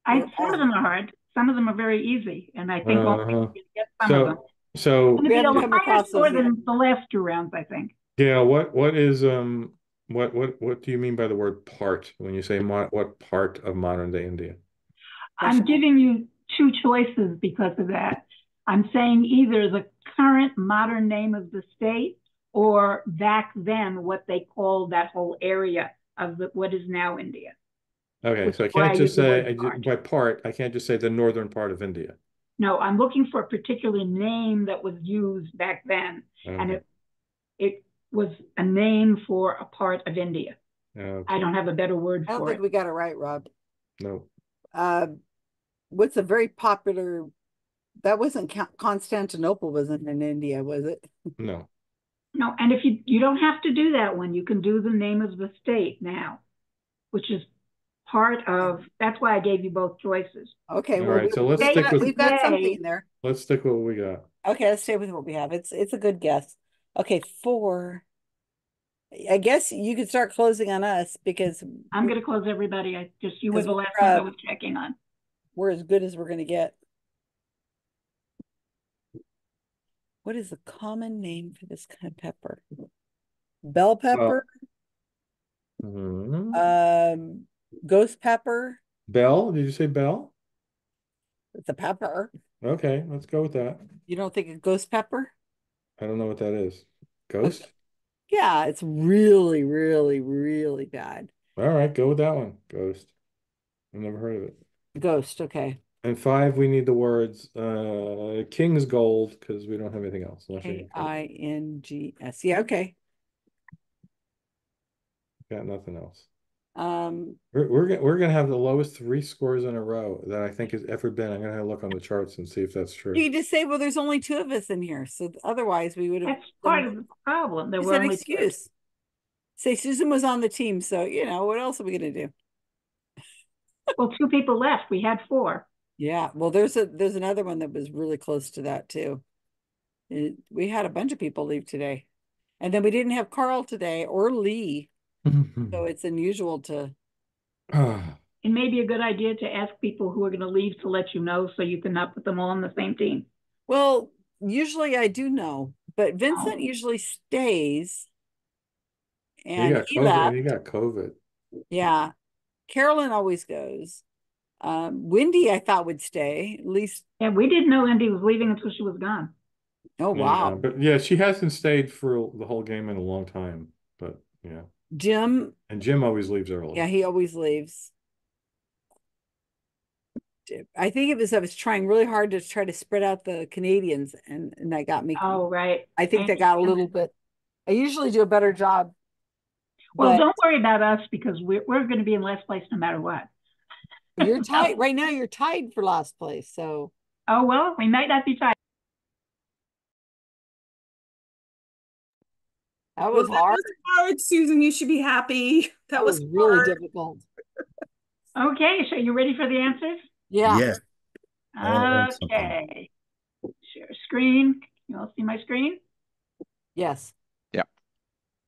S23: I, some of them are hard, some of them are very easy, and I think
S3: Uh-huh.
S23: we can get some of them.
S3: So, so
S23: Gonna be a
S1: come
S23: lot
S1: across
S23: more
S1: those yet.
S23: than the last two rounds, I think.
S3: Gail, what what is um what what what do you mean by the word part when you say mo what part of modern day India?
S23: I'm giving you two choices because of that. I'm saying either the current modern name of the state or back then what they called that whole area of the, what is now India.
S3: Okay,
S23: Which
S3: so I
S23: is why
S3: can't
S23: use
S3: just
S23: the
S3: say
S23: word
S3: I ju-
S23: part.
S3: by part, I can't just say the northern part of India.
S23: No, I'm looking for a particular name that was used back then, and
S3: Okay.
S23: it it was a name for a part of India.
S3: Okay.
S23: I don't have a better word
S1: I don't
S23: for
S1: think
S23: it.
S1: we got it right, Rob.
S3: No.
S1: Uh, what's a very popular, that wasn't Con- Constantinople wasn't in India, was it?
S3: No.
S23: No, and if you you don't have to do that one, you can do the name of the state now, which is part of. That's why I gave you both choices.
S1: Okay,
S3: All
S1: well,
S3: right,
S1: we-
S3: so let's
S1: we've
S3: stick
S1: got-
S3: with-
S1: We've got something in there.
S3: Let's stick with what we got.
S1: Okay, let's stay with what we have. It's, it's a good guess. Okay, four. I guess you could start closing on us because
S23: I'm going to close everybody. I just you were the
S1: we're,
S23: last one I was checking on.
S1: we're as good as we're gonna get. What is the common name for this kind of pepper? Bell pepper,
S3: Mhm.
S1: um, ghost pepper,
S3: Bell? Did you say Bell?
S1: it's a pepper.
S3: Okay, let's go with that.
S1: You don't think of ghost pepper?
S3: I don't know what that is. Ghost? [LAUGHS]
S1: Yeah, it's really, really, really bad.
S3: All right, go with that one. Ghost. I've never heard of it.
S1: Ghost, okay.
S3: And five, we need the words uh King's Gold because we don't have anything else.
S1: K I N G S. Yeah, okay.
S3: got nothing else.
S1: Um,
S3: We're we're gonna we're gonna have the lowest three scores in a row that I think has ever been. I'm gonna have a look on the charts and see if that's true.
S1: you just say, well, there's only two of us in here, so otherwise we would have.
S23: That's part of the problem. There
S1: It's
S23: were
S1: an
S23: only two.
S1: excuse. Say Susan was on the team, so you know what else are we gonna do?
S23: Well, two people left. We had four.
S1: Yeah, well, there's a there's another one that was really close to that too. It, we had a bunch of people leave today, and then we didn't have Carl today or Lee, so it's unusual to. [SIGHS]
S23: It may be a good idea to ask people who are going to leave to let you know so you can not put them all on the same team.
S1: Well, usually I do know, but Vincent usually stays.
S3: And He
S1: And
S3: got
S1: he
S3: COVID.
S1: left.
S3: He got COVID.
S1: Yeah. Carolyn always goes. Um, Wendy, I thought would stay, at least.
S23: Yeah, we didn't know Wendy was leaving until she was gone.
S1: Oh,
S3: Yeah,
S1: wow.
S3: but yeah, she hasn't stayed for the whole game in a long time. But yeah,
S1: Jim,
S3: and Jim always leaves early.
S1: yeah, he always leaves. I think it was, I was trying really hard to try to spread out the Canadians and, and that got me.
S23: Oh, right.
S1: I think that got a little bit, I usually do a better job.
S23: Well,
S1: but
S23: don't worry about us because we're, we're going to be in last place no matter what.
S1: You're [LAUGHS] tied, right now you're tied for last place, so.
S23: Oh, well, we might not be tied.
S1: That
S9: Well,
S1: was
S9: that
S1: hard.
S9: was hard, Susan. You should be happy. That,
S1: That
S9: was,
S1: was really
S9: hard.
S1: difficult.
S23: Okay, so you ready for the answers?
S1: Yeah.
S16: Yes. I.
S23: Okay. Share screen. You all see my screen?
S1: Yes.
S5: Yeah.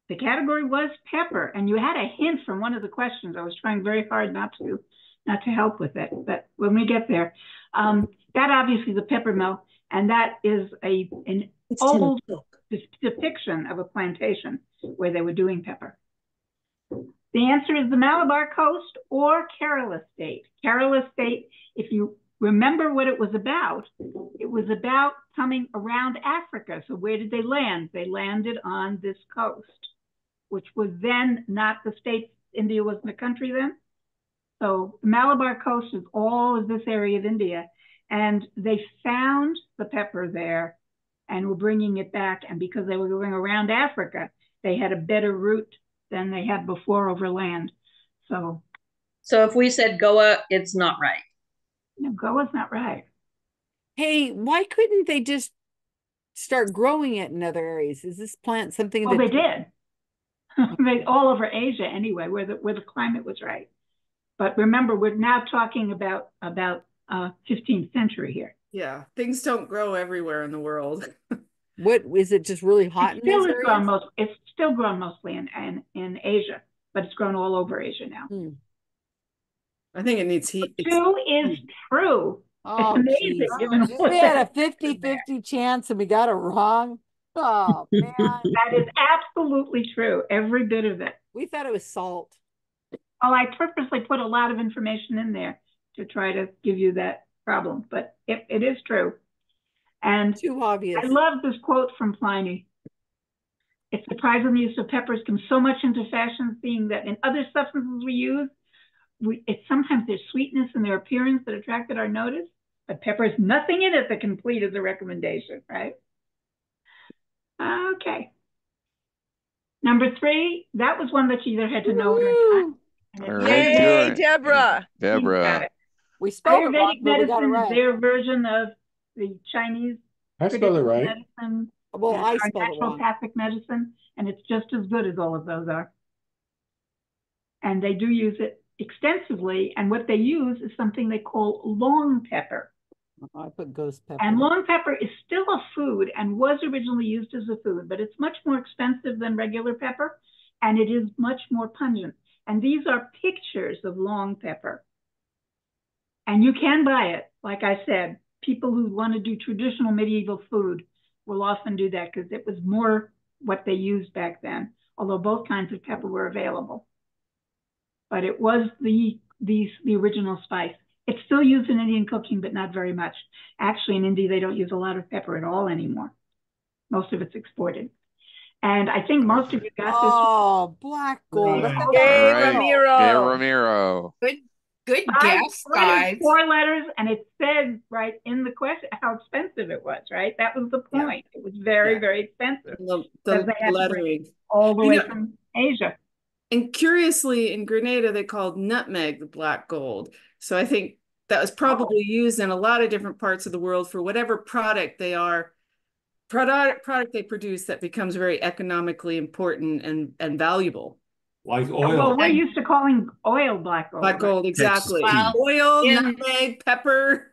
S23: The category was pepper, and you had a hint from one of the questions. I was trying very hard not to not to help with it, but when we get there, um, that obviously is a pepper mill, and that is a an old de- depiction of a plantation where they were doing pepper. The answer is the Malabar Coast or Kerala State. Kerala State, if you remember what it was about, it was about coming around Africa. So where did they land? They landed on this coast, which was then not the state. India wasn't a country then. So Malabar Coast is all of this area of India. And they found the pepper there and were bringing it back. And because they were going around Africa, they had a better route than they had before over land. So
S11: So if we said Goa, it's not right.
S23: no, Goa's not right.
S1: Hey, why couldn't they just start growing it in other areas? Is this plant something
S23: Well,
S1: that
S23: they did. [LAUGHS] they all over Asia anyway, where the where the climate was right. But remember, we're now talking about about uh 15th century here.
S9: Yeah, things don't grow everywhere in the world. [LAUGHS]
S1: What is it just really hot
S23: It
S1: in
S23: still is grown most. It's still grown mostly in in, in Asia, but it's grown all over Asia now.
S1: Hmm.
S9: I think it needs heat.
S23: Two is true.
S1: Oh,
S23: it's amazing.
S1: geez.
S23: given
S1: We had a [LAUGHS]
S23: that-
S1: 50 50 chance and we got it wrong. Oh, [LAUGHS] man.
S23: that is absolutely true. Every bit of it.
S1: We thought it was salt.
S23: Well, I purposely put a lot of information in there to try to give you that problem, but it, it is true. And
S1: Too obvious.
S23: I love this quote from Pliny. It's surprising the use of peppers comes so much into fashion, seeing that in other substances we use, we, it's sometimes their sweetness and their appearance that attracted our notice, but pepper has nothing in it that can plead as a recommendation, right? Okay. Number three, that was one that you either had to know it or not. And
S5: All
S23: it's
S5: right,
S12: Yay,
S5: good.
S12: Deborah.
S5: Deborah.
S1: We spelled it wrong,
S23: Ayurvedic
S1: but we got it
S23: medicine
S1: right.
S23: is their version of the Chinese
S3: I spelled it right.
S23: medicine.
S1: Well,
S23: and
S1: I
S23: our
S1: spelled it wrong.
S23: naturopathic medicine, and it's just as good as all of those are. And they do use it extensively, and what they use is something they call long pepper.
S1: I put ghost pepper.
S23: And long pepper is still a food and was originally used as a food, but it's much more expensive than regular pepper, and it is much more pungent. And these are pictures of long pepper. And you can buy it. Like I said, people who want to do traditional medieval food will often do that because it was more what they used back then, although both kinds of pepper were available. But it was the, the, the original spice. It's still used in Indian cooking, but not very much. Actually, in India, they don't use a lot of pepper at all anymore. Most of it's exported. And I think most of you got this.
S1: Oh, black gold.
S21: Right.
S12: Yay,
S5: right.
S12: Ramiro.
S5: Yay, Ramiro.
S10: Good, good
S23: Five
S10: guess, guys.
S23: Four letters, and it said right in the question how expensive it was, right? That was the point. It was very,
S9: Yeah.
S23: very expensive.
S9: The, the
S23: they had
S9: lettering.
S23: all the
S9: You
S23: way
S9: know-
S23: from Asia.
S9: And curiously, in Grenada, they called nutmeg the black gold. So I think that was probably oh. used in a lot of different parts of the world for whatever product they are, product product they produce that becomes very economically important and and valuable.
S3: Like
S23: Well,
S3: oil.
S23: we're used to calling oil black gold.
S9: Black gold, exactly.
S10: Well,
S9: Oil,
S10: in-
S9: nutmeg, pepper.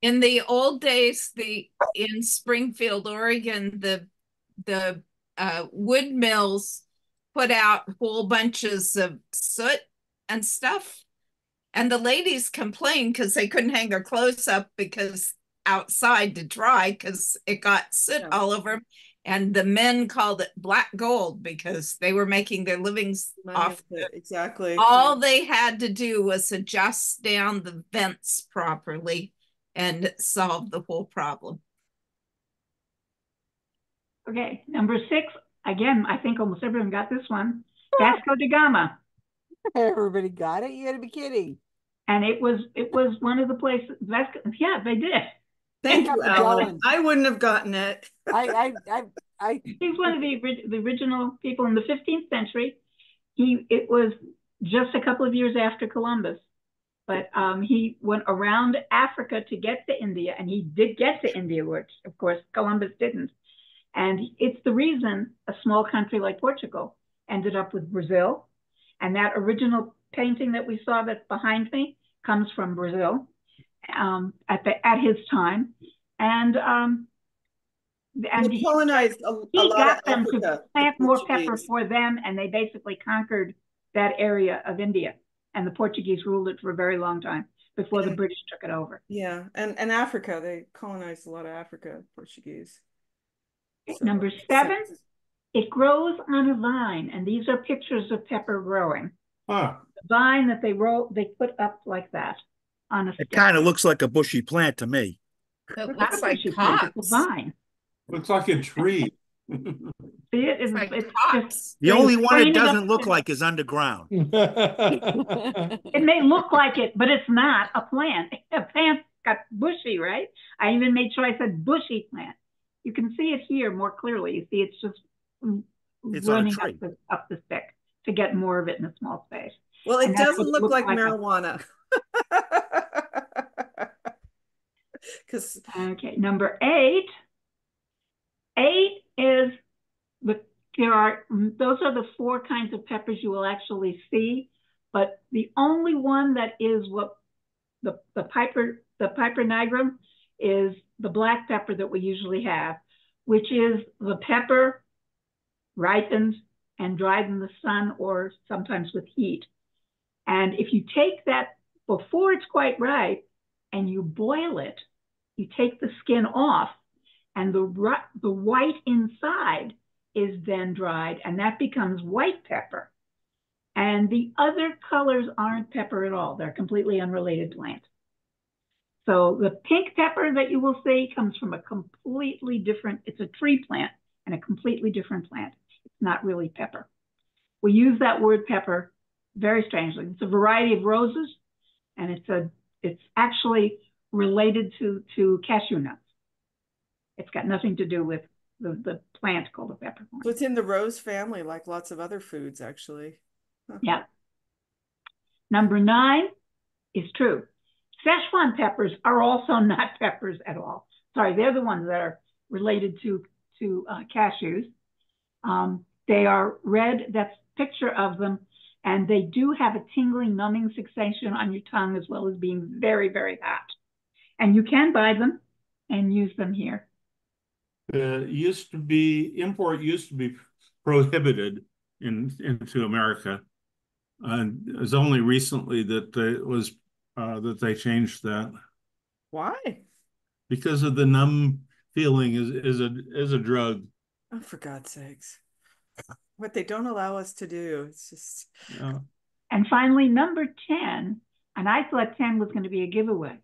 S10: In the old days, the in Springfield, Oregon, the the uh, wood mills put out whole bunches of soot and stuff, and the ladies complained because they couldn't hang their clothes up because outside to dry because it got soot
S9: Yeah.
S10: all over 'em. And the men called it black gold because they were making their livings
S9: Money
S10: off
S9: off it, exactly.
S10: All they had to do was adjust down the vents properly and solve the whole problem.
S23: Okay, number six, again, I think almost everyone got this one. Vasco da Gama. [LAUGHS]
S1: Everybody got it? You gotta be kidding.
S23: And it was it was one of the places Vasco yeah, they did.
S9: Thank you, Alan.
S1: going.
S9: I wouldn't have gotten it.
S1: I, I, I, I,
S23: He's one of the the original people in the 15th century. He it was just a couple of years after Columbus, but um, he went around Africa to get to India, and he did get to India, which of course Columbus didn't. And it's the reason a small country like Portugal ended up with Brazil, and that original painting that we saw that's behind me comes from Brazil um, at the at his time, and um, and
S9: They colonized a, a
S23: he
S9: lot
S23: got
S9: of
S23: them to plant
S9: the
S23: more pepper for them, and they basically conquered that area of India. And the Portuguese ruled it for a very long time before the British took it over.
S9: Yeah, and and Africa, they colonized a lot of Africa, Portuguese. So,
S23: Number seven,
S9: sense.
S23: it grows on a vine, and these are pictures of pepper growing.
S21: Huh.
S23: The vine that they roll, they put up like that on a
S16: It kind of looks like a bushy plant to me.
S10: It looks like
S23: bushy plant. It's a vine.
S21: Looks like a tree. [LAUGHS]
S23: See? It's,
S10: like
S23: it's just
S16: The only one it doesn't look like is underground. [LAUGHS]
S23: It may look like it, but it's not a plant. [LAUGHS] A plant got bushy, right? I even made sure I said bushy plant. You can see it here more clearly. You see, it's just
S16: It's
S23: running up the, up the stick to get more of it in a small space.
S9: Well, it
S23: And
S9: doesn't
S23: what
S9: look like
S23: like
S9: marijuana. [LAUGHS] Because
S23: Okay, number eight. Eight is the there are those are the four kinds of peppers you will actually see, but the only one that is what the the piper the piper nigrum is the black pepper that we usually have, which is the pepper ripened and dried in the sun or sometimes with heat. And if you take that before it's quite ripe and you boil it, you take the skin off and the the white inside is then dried and that becomes white pepper. And the other colors aren't pepper at all. They're completely unrelated plants. So the pink pepper that you will see comes from a completely different, it's a tree plant and a completely different plant. It's not really pepper. We use that word pepper very strangely. It's a variety of roses and it's a it's actually related to to cashew nuts. It's got nothing to do with the, the plant called a peppercorn.
S9: so it's in the rose family, like lots of other foods, actually. Huh.
S23: Yeah. Number nine is true. Szechuan peppers are also [LAUGHS] not peppers at all. Sorry, they're the ones that are related to to uh, cashews. Um, they are red. That's picture of them, and they do have a tingling, numbing sensation on your tongue, as well as being very, very hot. And you can buy them and use them here.
S21: Uh, used to be import used to be prohibited in into America. And it was only recently that it was uh, that they changed that
S9: Why?
S21: because of the numb feeling is is a is a drug.
S9: Oh, for God's sakes. What they don't allow us to do. It's just
S21: Uh,
S23: And finally, number 10, and I thought 10 was going to be a giveaway.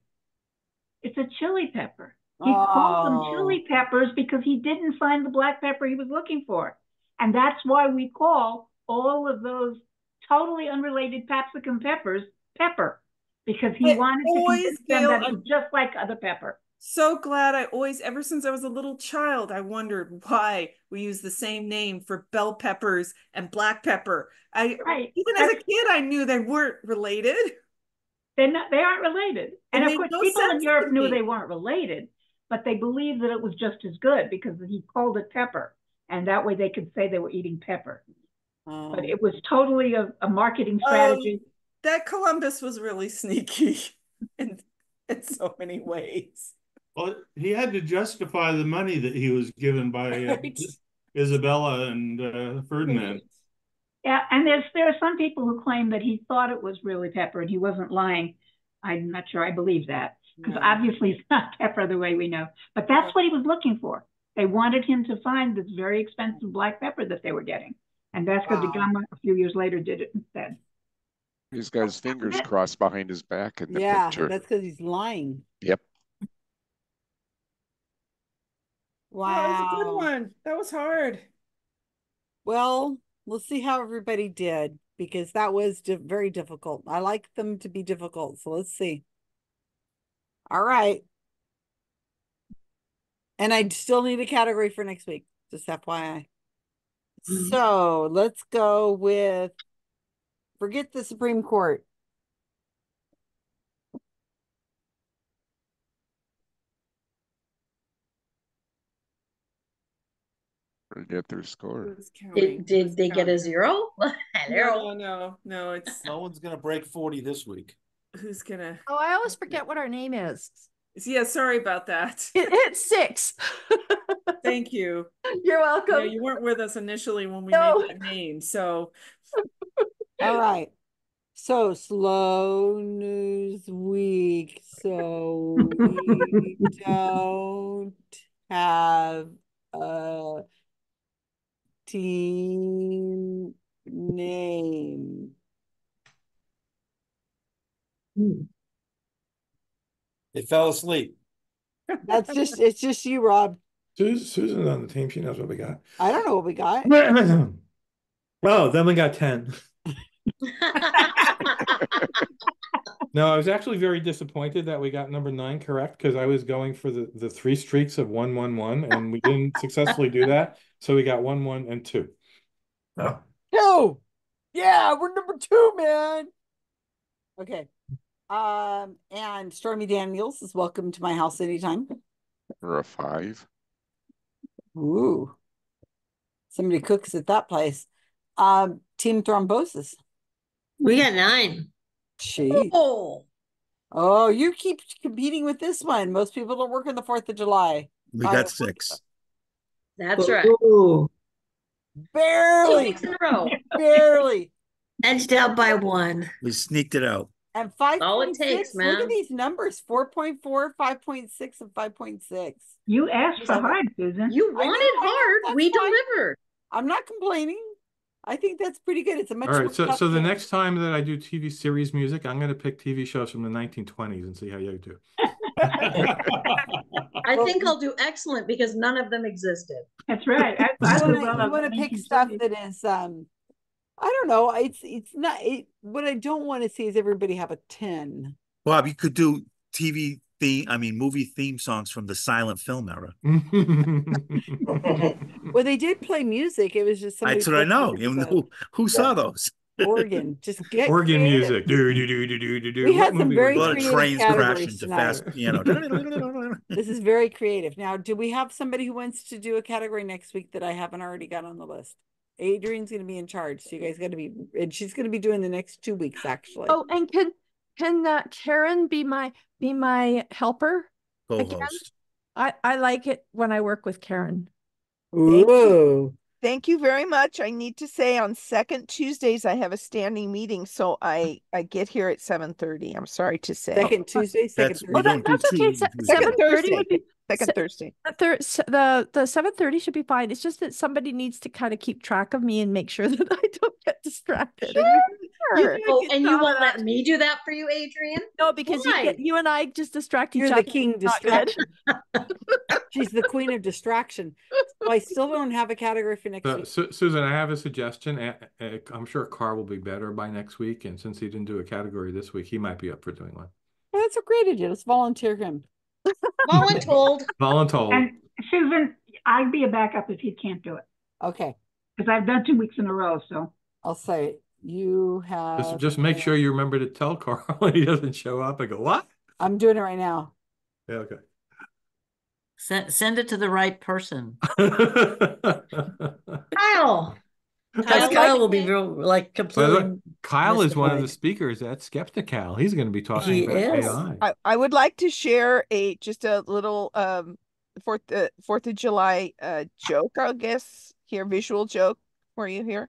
S23: It's a chili pepper. He called them
S1: Oh.
S23: chili peppers because he didn't find the black pepper he was looking for. And that's why we call all of those totally unrelated capsicum peppers pepper because he
S9: I
S23: wanted to convince them that it was just like other pepper.
S9: so glad I always, ever since I was a little child, I wondered why we use the same name for bell peppers and black pepper. I
S23: Right.
S9: even as a kid, I knew they weren't related. [LAUGHS]
S23: They're not, they aren't related. And
S9: It
S23: of course,
S9: no
S23: people in Europe knew they weren't related, but they believed that it was just as good because he called it pepper. And that way they could say they were eating pepper. But it was totally a, a marketing strategy.
S9: Um, that Columbus was really sneaky [LAUGHS] in, in so many ways.
S21: well, he had to justify the money that he was given by uh, [LAUGHS]
S9: Right.
S21: Isabella and uh, Ferdinand.
S23: Yeah, and there's there are some people who claim that he thought it was really pepper and he wasn't lying. I'm not sure I believe that because
S9: No.
S23: obviously it's not [LAUGHS] pepper the way we know. But that's what he was looking for. They wanted him to find this very expensive black pepper that they were getting. And Vasco da Gama, a few years later, did it instead.
S5: He's got his fingers crossed behind his back in the
S1: Yeah,
S5: picture.
S1: that's because he's lying.
S5: Yep.
S9: Oh, that was a good one. That was hard.
S1: Well, we'll see how everybody did because that was di- very difficult. I like them to be difficult, so let's see. All right. And I still need a category for next week, just FYI. Mm-hmm. So let's go with forget the Supreme Court.
S5: Forget their score.
S11: Did, did they get a zero? [LAUGHS] Hello.
S9: No, no, no, it's
S16: No one's gonna break forty this week.
S9: who's gonna.
S22: Oh, I always forget what our name is.
S9: Yeah, sorry about that.
S22: It, it's six. [LAUGHS] [LAUGHS]
S9: Thank you.
S22: You're
S9: Yeah,
S22: welcome.
S9: you weren't with us initially when we
S22: No.
S9: made that name, so
S1: All right. So slow news week. So we don't have a team name.
S16: They fell asleep.
S1: That's just it's just you, Rob.
S3: Susan, Susan's on the team. She knows what we got.
S1: I don't know what we got. [CLEARS THROAT]
S3: Oh, then we got 10. [LAUGHS] No, I was actually very disappointed that we got number nine correct because I was going for the, the three streaks of one, one, one, and we didn't successfully do that. So we got one, one, and two. Oh.
S1: Two. Yeah, we're number two, man. Okay. Um, and Stormy Daniels is welcome to my house anytime.
S5: Or a five.
S1: Ooh. Somebody cooks at that place. Um, team thrombosis.
S14: We got nine.
S1: Gee.
S11: Oh,
S1: Oh, you keep competing with this one. Most people don't work on the 4th of July.
S16: We
S1: I-
S16: got six.
S11: That's right.
S14: Ooh,
S1: Barely.
S11: Two weeks in a row. [LAUGHS]
S1: Barely.
S14: edged out by one.
S16: We sneaked it out.
S1: And 5.6.
S11: all it takes,
S1: Look at these numbers 4.4, 5.6, and 5.6.
S23: You asked for hard, Susan.
S11: You wanted
S1: know, I know,
S11: hard. We
S1: fine.
S11: delivered.
S1: I'm not complaining. I think that's pretty good. It's a much
S3: All
S1: more
S3: right. So, so the
S1: game.
S3: next time that I do TV series music, I'm going to pick TV shows from the 1920s and see how you do. [LAUGHS]
S11: I think I'll do excellent because none of them existed.
S23: That's right. I, I
S1: You wanna,
S23: well
S1: you wanna
S23: have
S1: pick stuff that is um I don't know. It's it's not it what I don't want to see is everybody have a 10.
S16: Bob, you could do TV theme, I mean, movie theme songs from the silent film era.
S1: Well, they did play music. It was just somebody
S16: That's what I know.
S1: the-
S16: You know, Who, who saw those?
S1: Organ. Just get
S3: Organ
S1: creative.
S3: music. Do, do, do, do, do, do, do.
S1: We had
S3: What
S1: some
S3: movie
S1: very
S16: A lot of
S1: creative
S16: trains
S1: categories
S16: crashing to
S1: tonight.
S16: fast piano. [LAUGHS] [LAUGHS]
S1: This is very creative. Now, do we have somebody who wants to do a category next week that I haven't already got on the list? Adrian's going to be in charge, so you guys got to be, and she's going to be doing the next two weeks actually.
S22: Oh, and can can uh, Karen be my be my helper?
S16: Co-host.
S22: I I like it when I work with Karen.
S1: Ooh.
S27: Thank you very much. I need to say on second Tuesdays I have a standing meeting, so [LAUGHS] I I get here at seven thirty. I'm sorry to say.
S1: Second Tuesday, second
S16: That's-
S1: Thursday.
S16: we
S22: Oh, that, that's okay.
S16: two
S22: Se-
S16: Tuesdays.
S22: Seven
S27: Second
S22: thirty would be
S27: Second
S22: se-
S27: Thursday.
S22: the thir- the the seven thirty should be fine. It's just that somebody needs to kind of keep track of me and make sure [LAUGHS] that I don't get distracted. And you- you
S27: Sure.
S22: do a
S11: Oh, and you won't
S22: of
S11: let me do that for you, Adrian?
S22: No, because you get you and I just distract each other.
S1: You're the king
S22: It's not good.
S1: distraction. [LAUGHS] She's the queen of distraction. So I still don't have a category for next
S3: So,
S1: week.
S3: Su- Susan, I have a suggestion. I'm sure Carl will be better by next week, and since he didn't do a category this week, he might be up for doing one.
S1: Well, that's a great idea. Let's volunteer him.
S11: Voluntold.
S3: Voluntold.
S23: And Susan, I'd be a backup if you can't do it
S1: Okay,
S23: because I've done two weeks in a row. So
S1: I'll say you have.
S3: Just, just make sure you remember to tell Carl [LAUGHS] when he doesn't show up I go, what?
S1: I'm doing it right now.
S3: Yeah, okay.
S19: Send send it to the right person. [LAUGHS]
S11: Kyle.
S19: Kyle, Kyle will be real, like
S3: By the
S19: completely.
S3: Kyle is one of the speakers at Skeptical. He's going to be talking
S19: He
S3: about
S19: is.
S3: AI.
S27: I, I would like to share a just a little um Fourth uh, Fourth of July uh joke, I guess. Here, visual joke for you here.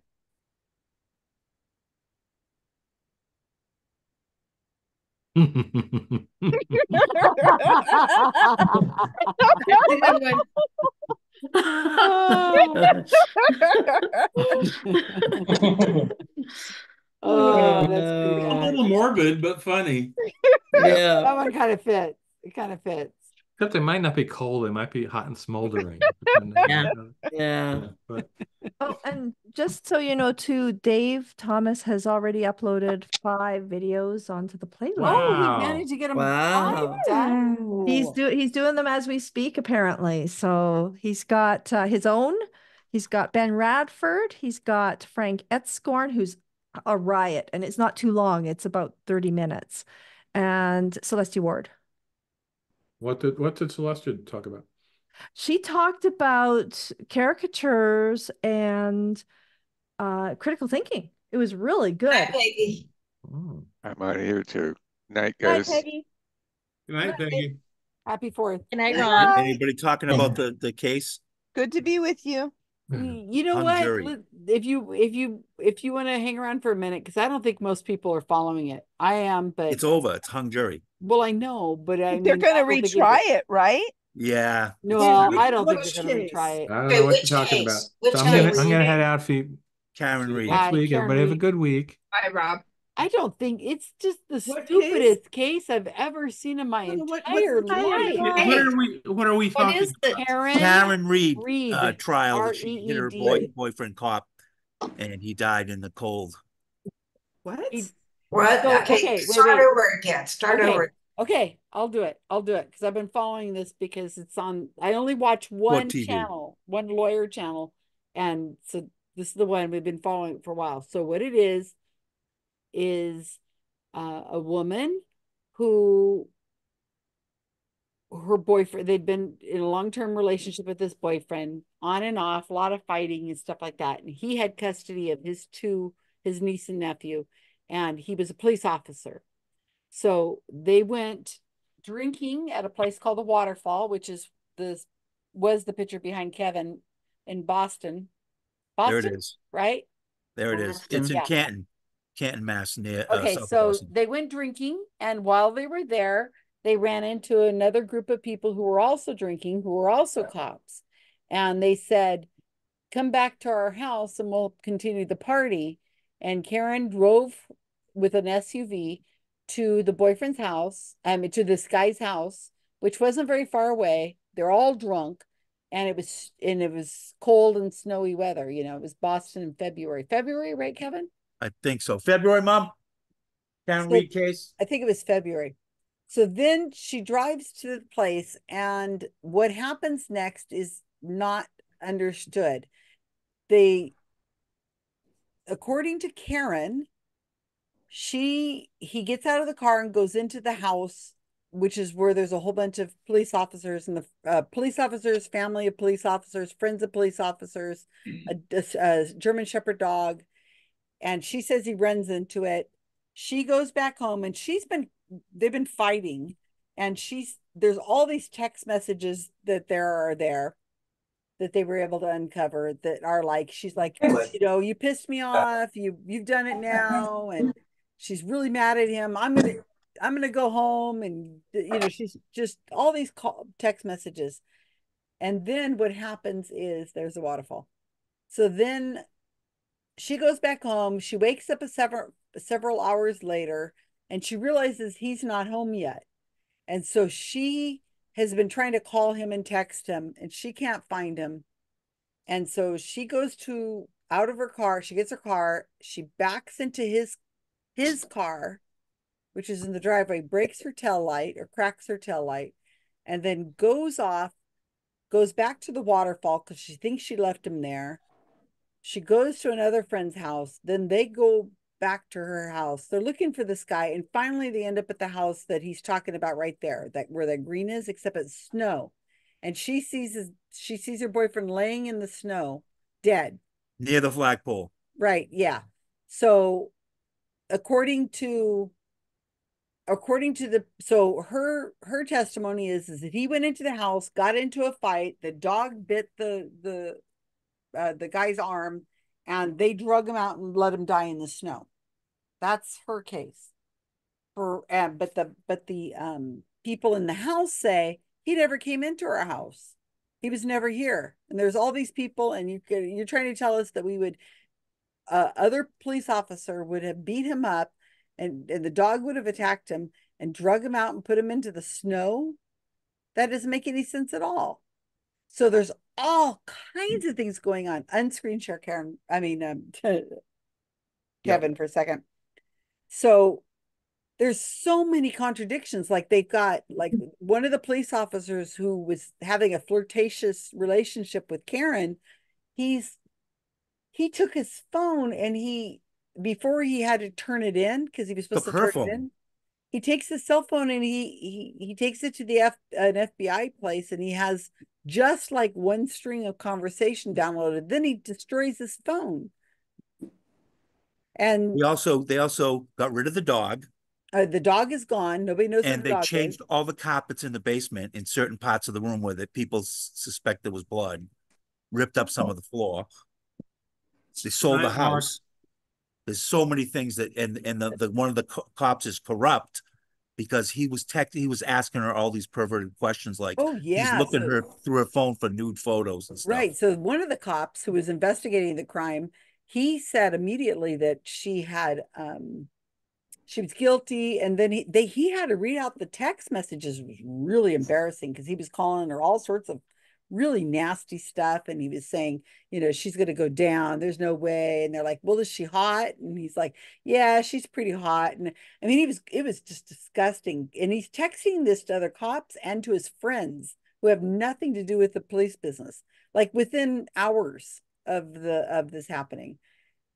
S1: Oh, that's
S21: A little morbid, but funny.
S1: Yeah, That one kind of fits. It kind of fits.
S3: Except they might not be cold, they might be hot and smoldering. [LAUGHS]
S19: Yeah. Yeah.
S3: But [LAUGHS]
S22: Oh, and just so you know, too, Dave Thomas has already uploaded five videos onto the playlist.
S1: Oh, he managed to get them
S19: Wow.
S1: done.
S22: He's do he's doing them as we speak, apparently. So he's got uh, his own. He's got Ben Radford. He's got Frank Etzkorn, who's a riot, and it's not too long. It's about thirty minutes, and Celestia Ward.
S3: What did what did Celestia talk about?
S22: She talked about caricatures and uh, critical thinking. It was really good.
S5: I'm out of here too. Night,
S22: Bye,
S5: guys.
S22: Peggy.
S3: Good night, Peggy.
S1: Happy Fourth.
S11: Good night,
S1: Ron.
S16: Anybody talking about the, the case?
S27: Good to be with you. [SIGHS]
S1: You know
S16: Hung
S1: what?
S16: jury.
S1: If you if you if you want to hang around for a minute, because I don't think most people are following it. I am, but
S16: It's over. It's hung jury.
S1: Well, I know, but I
S27: They're
S1: mean,
S27: gonna
S1: I don't think it's-
S27: retry it, right?
S16: Yeah.
S1: No,
S16: it's-
S1: I don't think they're gonna retry it.
S3: I don't
S24: Okay,
S3: know what you're talking about.
S24: Which
S3: So I'm gonna
S24: case?
S3: I'm gonna head out for you
S16: Karen Read.
S3: next week.
S1: Karen
S3: Everybody have a good week.
S10: Bye, Rob.
S1: I don't think it's just the
S24: What
S1: stupidest case? I've ever seen in my
S24: What- what-
S1: entire
S24: what's the
S1: life.
S21: What are we what are we
S10: What
S21: talking
S10: is it?
S1: Karen
S16: Karen Read,
S1: Read,
S16: uh, trial that she hit her boy, boyfriend cop and he died in the cold.
S24: What?
S1: He-
S24: What?
S1: So,
S24: Okay,
S1: okay, wait,
S24: start
S1: wait.
S24: over again. Start
S1: Okay.
S24: over.
S1: Okay, I'll do it. I'll do it because I've been following this because it's on. I only watch one channel, one lawyer channel, and so this is the one we've been following for a while. So what it is is uh, a woman who her boyfriend they'd been in a long-term relationship with this boyfriend on and off a lot of fighting and stuff like that and he had custody of his two his niece and nephew and he was a police officer so they went drinking at a place called the waterfall which is this was the picture behind kevin in boston
S16: There it is.
S1: right
S16: There it is. It's in
S1: Yeah.
S16: Canton, Canton, Mass. Near. uh,
S1: Okay,
S16: south of
S1: so
S16: Boston.
S1: they went drinking, and while they were there, they ran into another group of people who were also drinking, who were also cops. And they said, Come back to our house and we'll continue the party. And Karen drove with an SUV to the boyfriend's house, I mean, to this guy's house, which wasn't very far away. They're all drunk. And it was and it was cold and snowy weather. You know, it was Boston in February. February, right, Kevin?
S16: I think so. February, mom. Karen
S1: So-
S16: Read case.
S1: I think it was February. So then she drives to the place, and what happens next is not understood. They, according to Karen, she he gets out of the car and goes into the house, which is where there's a whole bunch of police officers and the uh, police officers, family of police officers, friends of police officers, a, a, a German Shepherd dog, and she says he runs into it. She goes back home and she's been they've been fighting and she's there's all these text messages that there are there that they were able to uncover that are like she's like you know you pissed me off. You you've done it [LAUGHS] now. And she's really mad at him. I'm gonna i'm gonna go home and you know she's just all these call text messages. And then what happens is there's a waterfall. So then she goes back home. She wakes up a several several hours later and she realizes he's not home yet. And so she has been trying to call him and text him and she can't find him. And so she goes to out of her car. She gets her car. She backs into his his car which is in the driveway breaks her tail light or cracks her tail light and then goes off goes back to the waterfall because she thinks she left him there. She goes to another friend's house then they go back to her house. They're looking for this guy and finally they end up at the house that he's talking about right there that where the green is except it's snow. And she sees his she sees her boyfriend laying in the snow dead.
S16: Near the flagpole.
S1: right yeah. So according to according to the so her her testimony is is that he went into the house got into a fight the dog bit the the uh, the guy's arm and they drug him out and let him die in the snow that's her case for, uh, but the, but the, um, people in the house say he never came into our house. He was never here. And there's all these people and you could, you're trying to tell us that we would, uh, other police officer would have beat him up and, and the dog would have attacked him and drug him out and put him into the snow. That doesn't make any sense at all. So there's all kinds of things going on. Unscreen share Karen, I mean, um, [LAUGHS] Kevin for a second. So there's so many contradictions. Like they've got like one of the police officers who was having a flirtatious relationship with Karen. He's he took his phone and he before he had to turn it in because he was supposed
S16: Took
S1: to turn it in. He takes his cell phone and he he he takes it to the F an FBI place and he has just like one string of conversation downloaded. Then he destroys his phone. And
S16: We also they also got rid of the dog
S1: uh, the dog is gone. Nobody knows
S16: and
S1: the
S16: they changed
S1: is.
S16: all the carpets in the basement in certain parts of the room where the people suspect there was blood, ripped up some of the floor. They sold the house. There's so many things that and and the, the one of the co- cops is corrupt because he was tech he was asking her all these perverted questions like
S1: Oh, yeah,
S16: he's looking
S1: so-
S16: her through her phone for nude photos and stuff.
S1: Right. So one of the cops who was investigating the crime, he said immediately that she had um she was guilty and then he they he had to read out the text messages It was really embarrassing because he was calling her all sorts of really nasty stuff and he was saying you know she's going to go down. There's no way. And they're like well is she hot? And he's like yeah she's pretty hot. And i mean he was it was just disgusting. And he's texting this to other cops and to his friends who have nothing to do with the police business like within hours of the of this happening.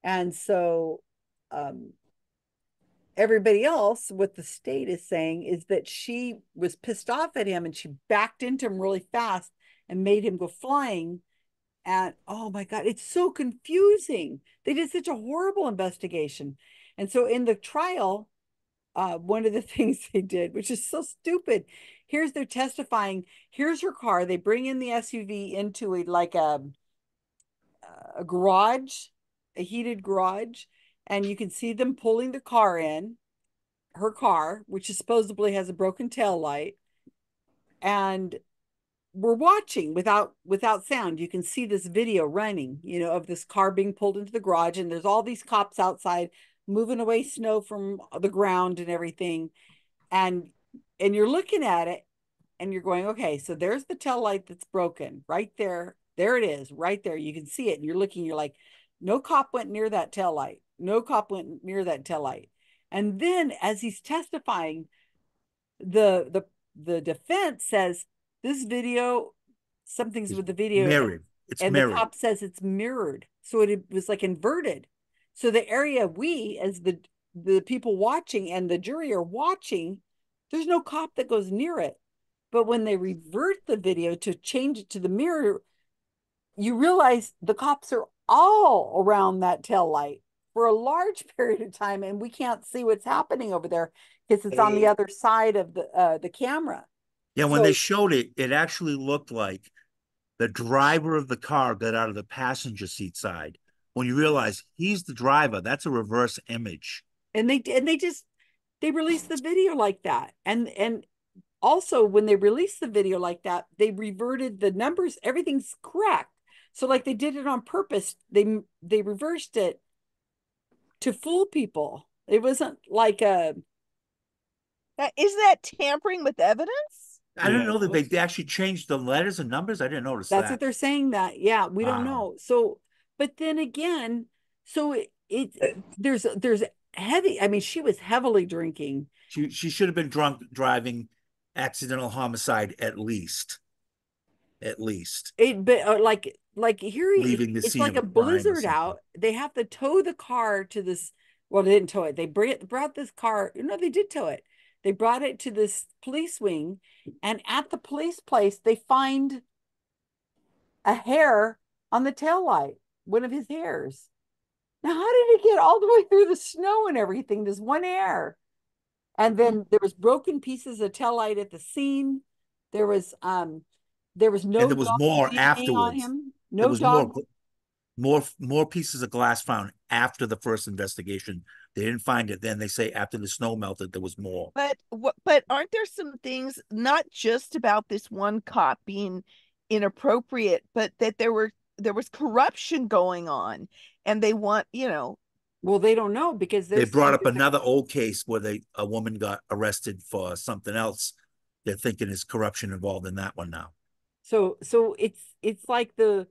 S1: And so um everybody else what the state is saying is that she was pissed off at him and she backed into him really fast and made him go flying and oh my god it's so confusing. They did such a horrible investigation. And so in the trial uh, one of the [LAUGHS] things they did which is so stupid here's they're testifying here's her car. They bring in the suv into a like a a garage a heated garage and you can see them pulling the car in her car which supposedly has a broken tail light and we're watching without without sound. You can see this video running you know of this car being pulled into the garage and there's all these cops outside moving away snow from the ground and everything. And and you're looking at it and you're going okay so there's the tail light that's broken right there. There it is right there. You can see it and you're looking you're like no cop went near that tail light. No cop went near that tail light. And then as he's testifying the the the defense says this video something's with the video
S16: mirrored. It's
S1: and
S16: mirrored.
S1: the cop says it's mirrored. So it was like inverted. So the area we as the the people watching and the jury are watching there's no cop that goes near it. But when they revert the video to change it to the mirror you realize the cops are all around that tail light for a large [LAUGHS] period of time and we can't see what's happening over there because it's on the other side of the uh the camera
S16: Yeah, when
S1: So-
S16: they showed it, it actually looked like the driver of the car got out of the passenger seat side. When you realize he's the driver, that's a reverse image.
S1: and they and they just they released the video like that and and also when they released the video like that they reverted the numbers everything's correct so like they did it on purpose they they reversed it to fool people it wasn't like uh, a
S27: Now, is that tampering with evidence?
S16: I didn't know that they, they actually changed the letters and numbers. I didn't notice
S1: that's
S16: that.
S1: what they're saying that yeah we don't know so but then again so it, it there's there's heavy i mean she was heavily drinking
S16: She she should have been drunk driving, accidental homicide at least. At least.
S1: It but uh, like like here
S16: Leaving the
S1: it's
S16: scene
S1: like a
S16: a crime or
S1: blizzard out. They have to tow the car to this. Well, they didn't tow it. They bring brought this car. No, they did tow it. They brought it to this police wing, and at the police place, they find a hair on the tail light. One of his hairs. Now, how did it get all the way through the snow and everything? This one hair. And then there was broken pieces of tail light at the scene. There was um there was no
S16: and there was more afterwards.
S1: him.
S16: There
S1: No
S16: was
S1: dog
S16: more more more pieces of glass found after the first investigation They didn't find it. Then they say after the snow melted, there was more.
S12: But what? But aren't there some things not just about this one cop being inappropriate, but that there were there was corruption going on, and they want you know.
S1: Well, they don't know because
S16: They brought up another old case where they a woman got arrested for something else. They're thinking is corruption involved in that one now.
S1: So so it's it's like the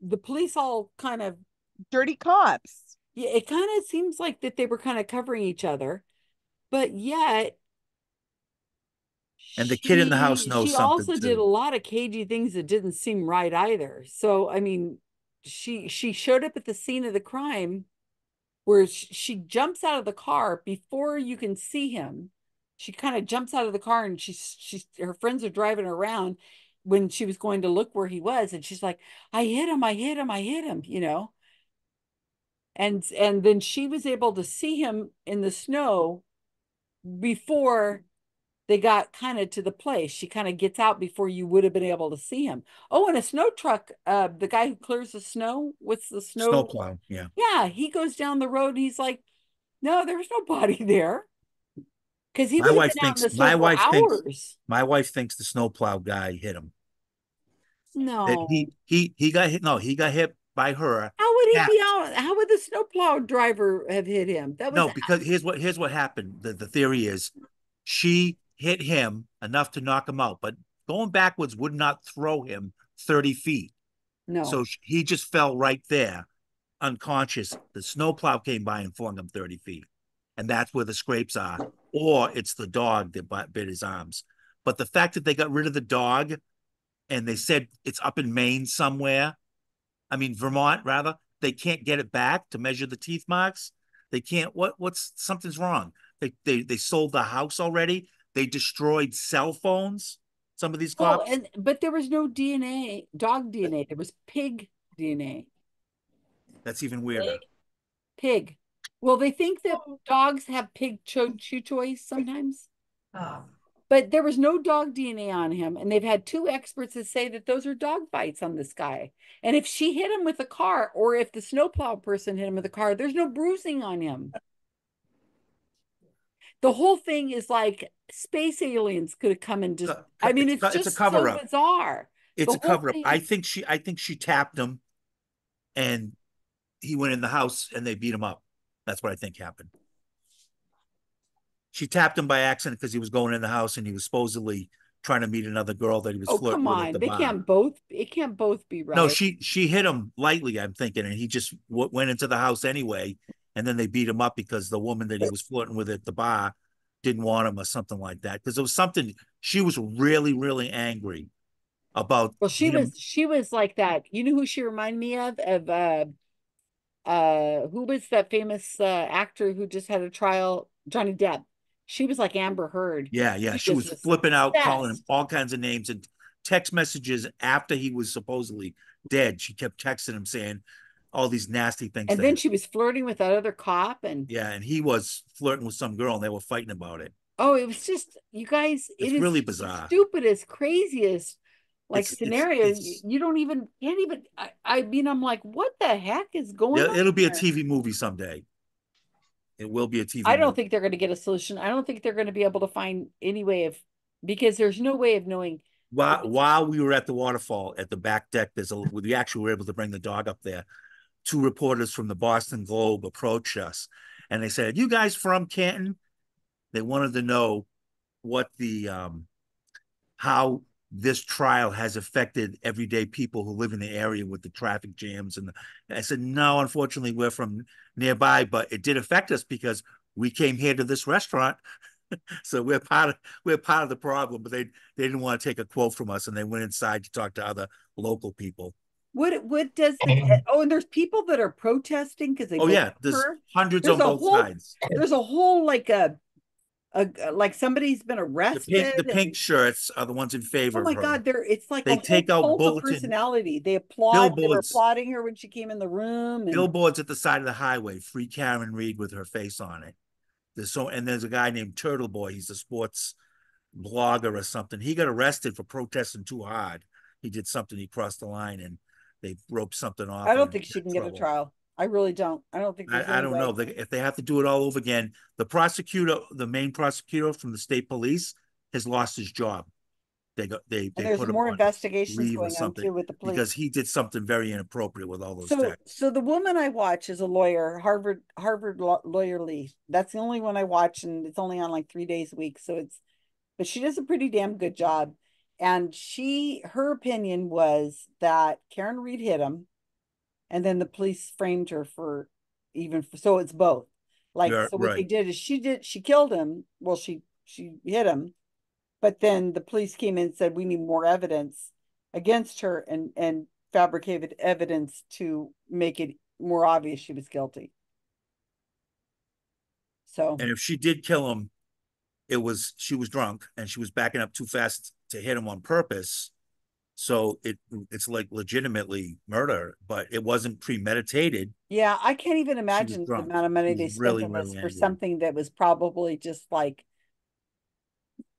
S1: the police all kind of
S12: dirty cops.
S1: Yeah, it kind of seems like that they were kind of covering each other, but yet
S16: And the kid in the house knows
S1: she
S16: something
S1: also did a lot of cagey things that didn't seem right either. So I mean, she she showed up at the scene of the crime where sh- she jumps out of the car before you can see him. She kind of jumps out of the car and she's she's her friends are driving around when she was going to look where he was and she's like, I hit him, I hit him, I hit him, you know. And and then she was able to see him in the snow before they got kind of to the place. She kind of gets out before you would have been able to see him. Oh, and a snow truck, uh, the guy who clears the snow, what's the snow?
S16: Snowplow, yeah.
S1: Yeah, he goes down the road and he's like, No, there was nobody [LAUGHS] there. Because he
S16: my wife thinks
S1: snow
S16: my wife
S1: hours.
S16: thinks my wife thinks the snowplow guy hit him.
S1: No.
S16: he he he got hit. No, he got hit by her.
S1: How would he
S16: tapped.
S1: be out? How would the snowplow driver have hit him? That was
S16: No, because here's what here's what happened. The the theory is she hit him enough to knock him out, but going backwards would not throw him 30 feet.
S1: no.
S16: So he just fell right there, unconscious. The snowplow came by and flung him 30 feet. And that's where the scrapes are. Or it's the dog that bit his arms. But the fact that they got rid of the dog and they said it's up in Maine somewhere, I mean, Vermont rather, they can't get it back to measure the teeth marks. They can't, what, what's, something's wrong. They, they, they sold the house already. They destroyed cell phones. Some of these
S1: Oh, and but there was no DNA, dog DNA. There was pig DNA.
S16: That's even weirder.
S1: Pig. Well, they think that dogs have pig cho- chew toys sometimes,
S24: Oh.
S1: But there was no dog DNA on him. And they've had two experts that say that those are dog bites on this guy. And if she hit him with a car, or if the snowplow person hit him with a car, there's no bruising on him. The whole thing is like space aliens could have come and just. I mean, it's,
S16: it's a
S1: just
S16: cover-up.
S1: bizarre.
S16: It's a cover up.
S1: thing-
S16: I think she I think she tapped him and he went in the house and they beat him up. That's what I think happened. She tapped him by accident because he was going in the house and he was supposedly trying to meet another girl that he was
S1: Oh,
S16: flirting
S1: come on.
S16: the
S1: They
S16: bar.
S1: can't both, it can't both be right.
S16: No, she she hit him lightly, I'm thinking, and he just w- went into the house anyway. And then they beat him up because the woman that he was flirting with at the bar didn't want him or something like that. Because it was something she was really, really angry about.
S1: Well, she was she was like that. You know who she reminded me of? Of uh uh who was that famous uh actor who just had a trial? Johnny Depp. She was like Amber Heard.
S16: Yeah, yeah. She was
S1: just
S16: flipping out, calling him all kinds of names and text messages after he was supposedly dead. She kept texting him saying all these nasty things.
S1: And then
S16: him.
S1: she was flirting with that other cop and
S16: yeah, and he was flirting with some girl and they were fighting about it.
S1: oh, it was just you guys,
S16: It's
S1: is
S16: really
S1: the
S16: bizarre.
S1: stupidest, craziest like
S16: It's- it's- it's-
S1: You, don't even can't even I, I mean, I'm like, what the heck is going
S16: Yeah,
S1: on?
S16: it'll be a? TV movie someday. It will be a TV.
S1: I don't
S16: movie.
S1: think they're going to get a solution. I don't think they're going to be able to find any way of because there's no way of knowing.
S16: While while we were at the waterfall at the back deck, there's a we actually were able to bring the dog up there. Two reporters from the Boston Globe approached us, and they said, "You guys from Canton?" They wanted to know what the um how this trial has affected everyday people who live in the area with the traffic jams and the, I said no unfortunately we're from nearby but it did affect us because we came here to this restaurant. [LAUGHS] So we're part of we're part of the problem but they they didn't want to take a quote from us and they went inside to talk to other local people.
S1: What what does the oh and there's people that are protesting because they
S16: oh yeah there's
S1: her?
S16: hundreds
S1: There's
S16: on both
S1: whole-
S16: sides.
S1: There's a whole like a, a like somebody's been
S16: the
S1: arrested.
S16: pink the pink shirts are the ones in favor
S1: Oh my. God, they're it's like
S16: They
S1: a whole
S16: take out
S1: cult of
S16: bulletin-
S1: personality. They applaud. They were applauding her when she came in the room. And,
S16: billboards at the side of the highway, free Karen Read with her face on it. There's so and there's a guy named Turtle Boy. He's a sports blogger or something. He got arrested for protesting too hard. He did something. He crossed the line and they roped something off.
S1: I don't think she can
S16: in
S1: get a trial. I really don't. I don't think
S16: I, I don't
S1: way.
S16: know. They- If they have to do it all over again, the prosecutor, the main prosecutor from the state police has lost his job. They go. they, they
S1: there's more
S16: on
S1: investigations going on too with the police.
S16: because he did something very inappropriate with all those
S1: So,
S16: texts.
S1: so the woman I watch is a lawyer, Harvard, Harvard law- lawyer Lee. That's the only one I watch, and it's only on like three days a week. So it's, but she does a pretty damn good job. And she, her opinion was that Karen Read hit him, and then the police framed her for even for, so it's both. Like,
S16: Yeah,
S1: so what they did is she did she killed him. Well, she she hit him, but then the police came in and said we need more evidence against her and and fabricated evidence to make it more obvious she was guilty. So
S16: And if she did kill him, it was she was drunk and she was backing up too fast to hit him on purpose. So it it's like legitimately murder, but it wasn't premeditated.
S1: yeah, I can't even imagine the amount of money they spent
S16: really,
S1: on
S16: really
S1: this for
S16: angry.
S1: something that was probably just like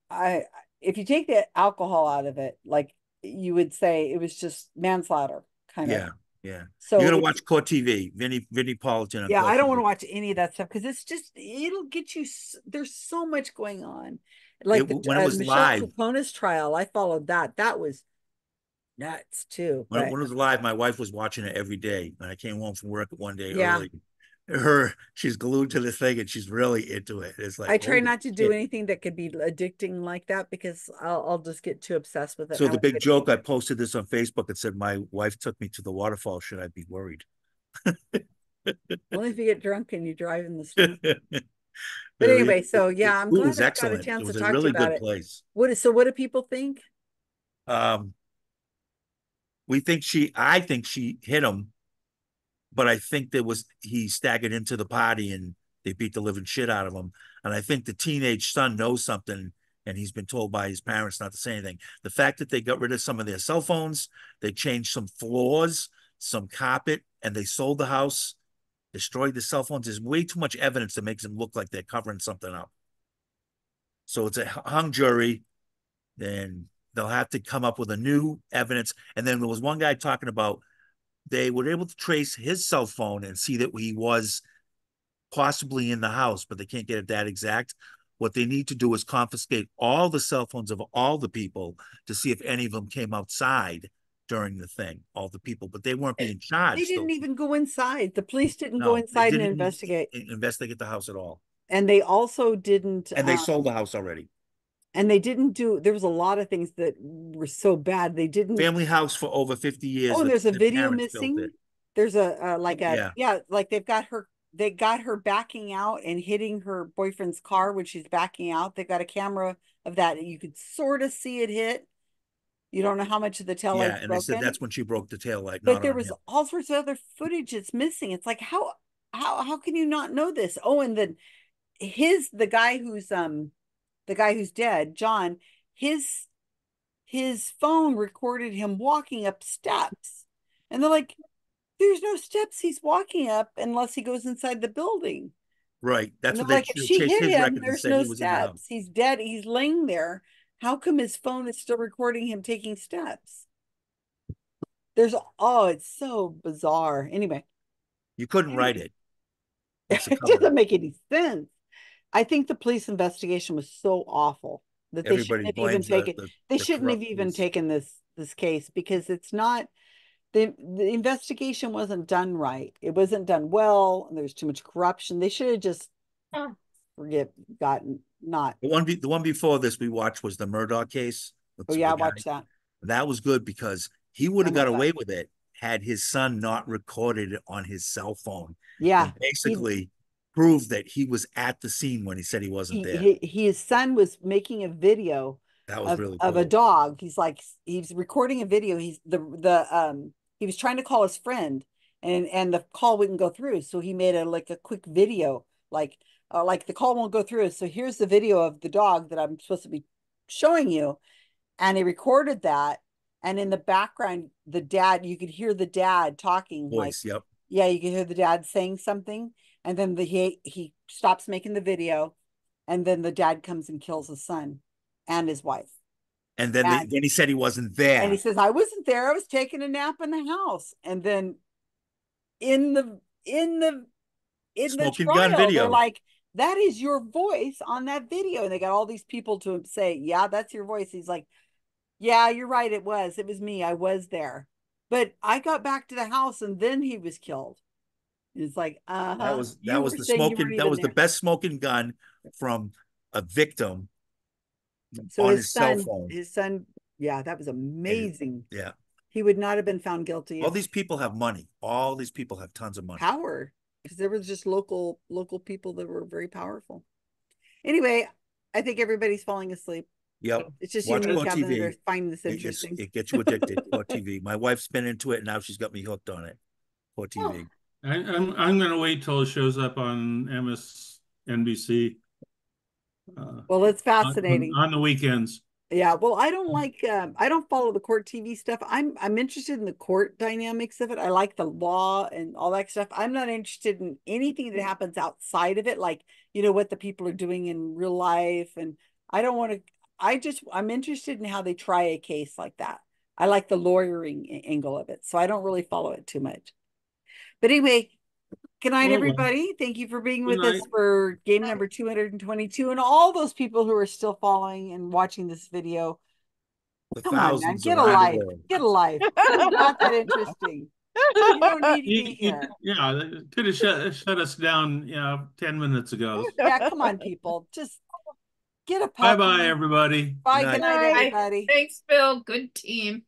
S1: I if you take the alcohol out of it, like you would say it was just manslaughter kind
S16: Yeah,
S1: of.
S16: yeah.
S1: Yeah.
S16: So you're
S1: gonna
S16: watch Court TV, Vinnie Vinnie Politan.
S1: Yeah, I don't want to watch any of that stuff because it's just it'll get you. There's so much going on. Like
S16: It-
S1: the
S16: when it
S1: uh,
S16: was
S1: Michelle
S16: live-
S1: trial, I followed that. That was nuts too.
S16: When,
S1: but-
S16: when it was live, my wife was watching it every day. When I came home from work one day
S1: Yeah.
S16: early. Her, she's glued to the thing and she's really into it. It's like
S1: I try not to do anything that could be addicting like that because I'll I'll just get too obsessed with it.
S16: So the big joke, I posted this on Facebook and said, My wife took me to the waterfall. Should I be worried? [LAUGHS]
S1: Only if you get drunk and you drive in the street. [LAUGHS] But anyway, so yeah, I'm glad I got a chance to
S16: a
S1: talk to
S16: really
S1: you about
S16: good
S1: it.
S16: place.
S1: What is so? What do people think?
S16: Um, we think she, I think she hit him, but I think there was he staggered into the party and they beat the living shit out of him. And I think the teenage son knows something, and he's been told by his parents not to say anything. The fact that they got rid of some of their cell phones, they changed some floors, some carpet, and they sold the house, destroyed the cell phones. There's way too much evidence that makes them look like they're covering something up. So it's a hung jury. Then they'll have to come up with a new evidence. And then there was one guy talking about they were able to trace his cell phone and see that he was possibly in the house, but they can't get it that exact. What they need to do is confiscate all the cell phones of all the people to see if any of them came outside during the thing, all the people, but they weren't being charged.
S1: They didn't
S16: though.
S1: even go inside. The police didn't
S16: No,
S1: go inside and
S16: didn't even
S1: investigate.
S16: Investigate the house at all.
S1: And they also didn't.
S16: And they
S1: uh,
S16: sold the house already.
S1: And they didn't do. There was a lot of things that were so bad. They didn't.
S16: Family house for over 50 years.
S1: Oh,
S16: the-
S1: there's a
S16: the
S1: video missing. There's a uh, like a
S16: Yeah.
S1: yeah. like they've got her. They got her backing out and hitting her boyfriend's car when she's backing out. They got a camera of that. You could sort of see it hit. You don't know how much of the tail
S16: Yeah, and they said that's when she broke the tail light.
S1: but there was
S16: him.
S1: all sorts of other footage that's missing. It's like how how how can you not know this? Oh, and then his the guy who's um the guy who's dead, John, his his phone recorded him walking up steps. And they're like, there's no steps he's walking up unless he goes inside the building.
S16: Right. That's what
S1: they're
S16: they
S1: like, if she hit him, there's no
S16: he was in the house.
S1: steps. He's dead. He's laying there. How come his phone is still recording him taking steps? There's oh, it's so bizarre. Anyway,
S16: You couldn't write it. [LAUGHS]
S1: It doesn't make any sense. I think the police investigation was so awful that they
S16: Everybody
S1: shouldn't have even
S16: blames the-
S1: taken
S16: the-
S1: they
S16: the
S1: shouldn't have
S16: corrupt
S1: even
S16: police.
S1: taken this this case because it's not the the investigation wasn't done right. It wasn't done well, and there's too much corruption. They should have just ah. forget gotten not.
S16: The one, be, the one before this we watched was the Murdaugh case.
S1: Oh yeah, I watched that.
S16: That was good because he would have got
S1: love
S16: away with it had his son not recorded it on his cell phone.
S1: Yeah,
S16: And basically proved that he was at the scene when he said he wasn't
S1: he,
S16: there.
S1: he, his son was making a video
S16: That was
S1: of,
S16: really
S1: of a dog. He's like he's recording a video. He's the the um he was trying to call his friend and and the call wouldn't go through. So he made a like a quick video like uh, like the call won't go through. So here's the video of the dog that I'm supposed to be showing you. And he recorded that. And in the background, the dad, you could hear the dad talking like
S16: yep.
S1: yeah, you can hear the dad saying something, and then the he he stops making the video, and then the dad comes and kills his son and his wife.
S16: And then,
S1: And-
S16: then he said he wasn't there.
S1: And he says, I wasn't there, I was taking a nap in the house. And then in the in the in
S16: Smoking
S1: the
S16: gun
S1: trial.
S16: video.
S1: They're like, that is your voice on that video. And they got all these people to say, Yeah, that's your voice. He's like, Yeah, you're right. It was. It was me. I was there. But I got back to the house and then he was killed. It's like, uh
S16: That was that was the smoking that was the best smoking gun from a victim
S1: So
S16: on
S1: his,
S16: his,
S1: son,
S16: cell phone.
S1: his son, yeah, that was amazing.
S16: Yeah.
S1: He would not have been found guilty.
S16: All these people have money. All these people have tons of money.
S1: power because there was just local local people that were very powerful. Anyway, I think everybody's falling asleep.
S16: Yep.
S1: It's just
S16: Watch
S1: you and me,
S16: Go
S1: Kevin, that
S16: TV.
S1: finding this
S16: It gets,
S1: interesting.
S16: it gets you addicted. [LAUGHS] Go TV. My wife's been into it. and Now she's got me hooked on it. Go
S1: Oh.
S21: I, I'm I'm gonna wait till it shows up on MSNBC. Uh,
S1: Well, it's fascinating.
S21: on the weekends.
S1: Yeah, well, I don't like um, I don't follow the court TV stuff. I'm I'm interested in the court dynamics of it. I like the law and all that stuff. I'm not interested in anything that happens outside of it, like you know what the people are doing in real life. And I don't want to. I just I'm interested in how they try a case like that. I like the lawyering angle of it, so I don't really follow it too much. But anyway, good night,
S21: Well, well.
S1: everybody. Thank you for being
S21: Good
S1: with us for game number 222 and all those people who are still following and watching this video.
S16: The
S1: Come on, man, get a life. Get a life. It's not that interesting. You don't need to
S21: You-
S1: be
S21: you-
S1: here.
S21: yeah, they could have shut shut us down, you know, ten minutes ago.
S1: Yeah, come on, people. Just get a
S21: Bye bye, everybody.
S1: Bye. Good night,
S10: Bye.
S1: everybody.
S10: Thanks, Bill. Good team.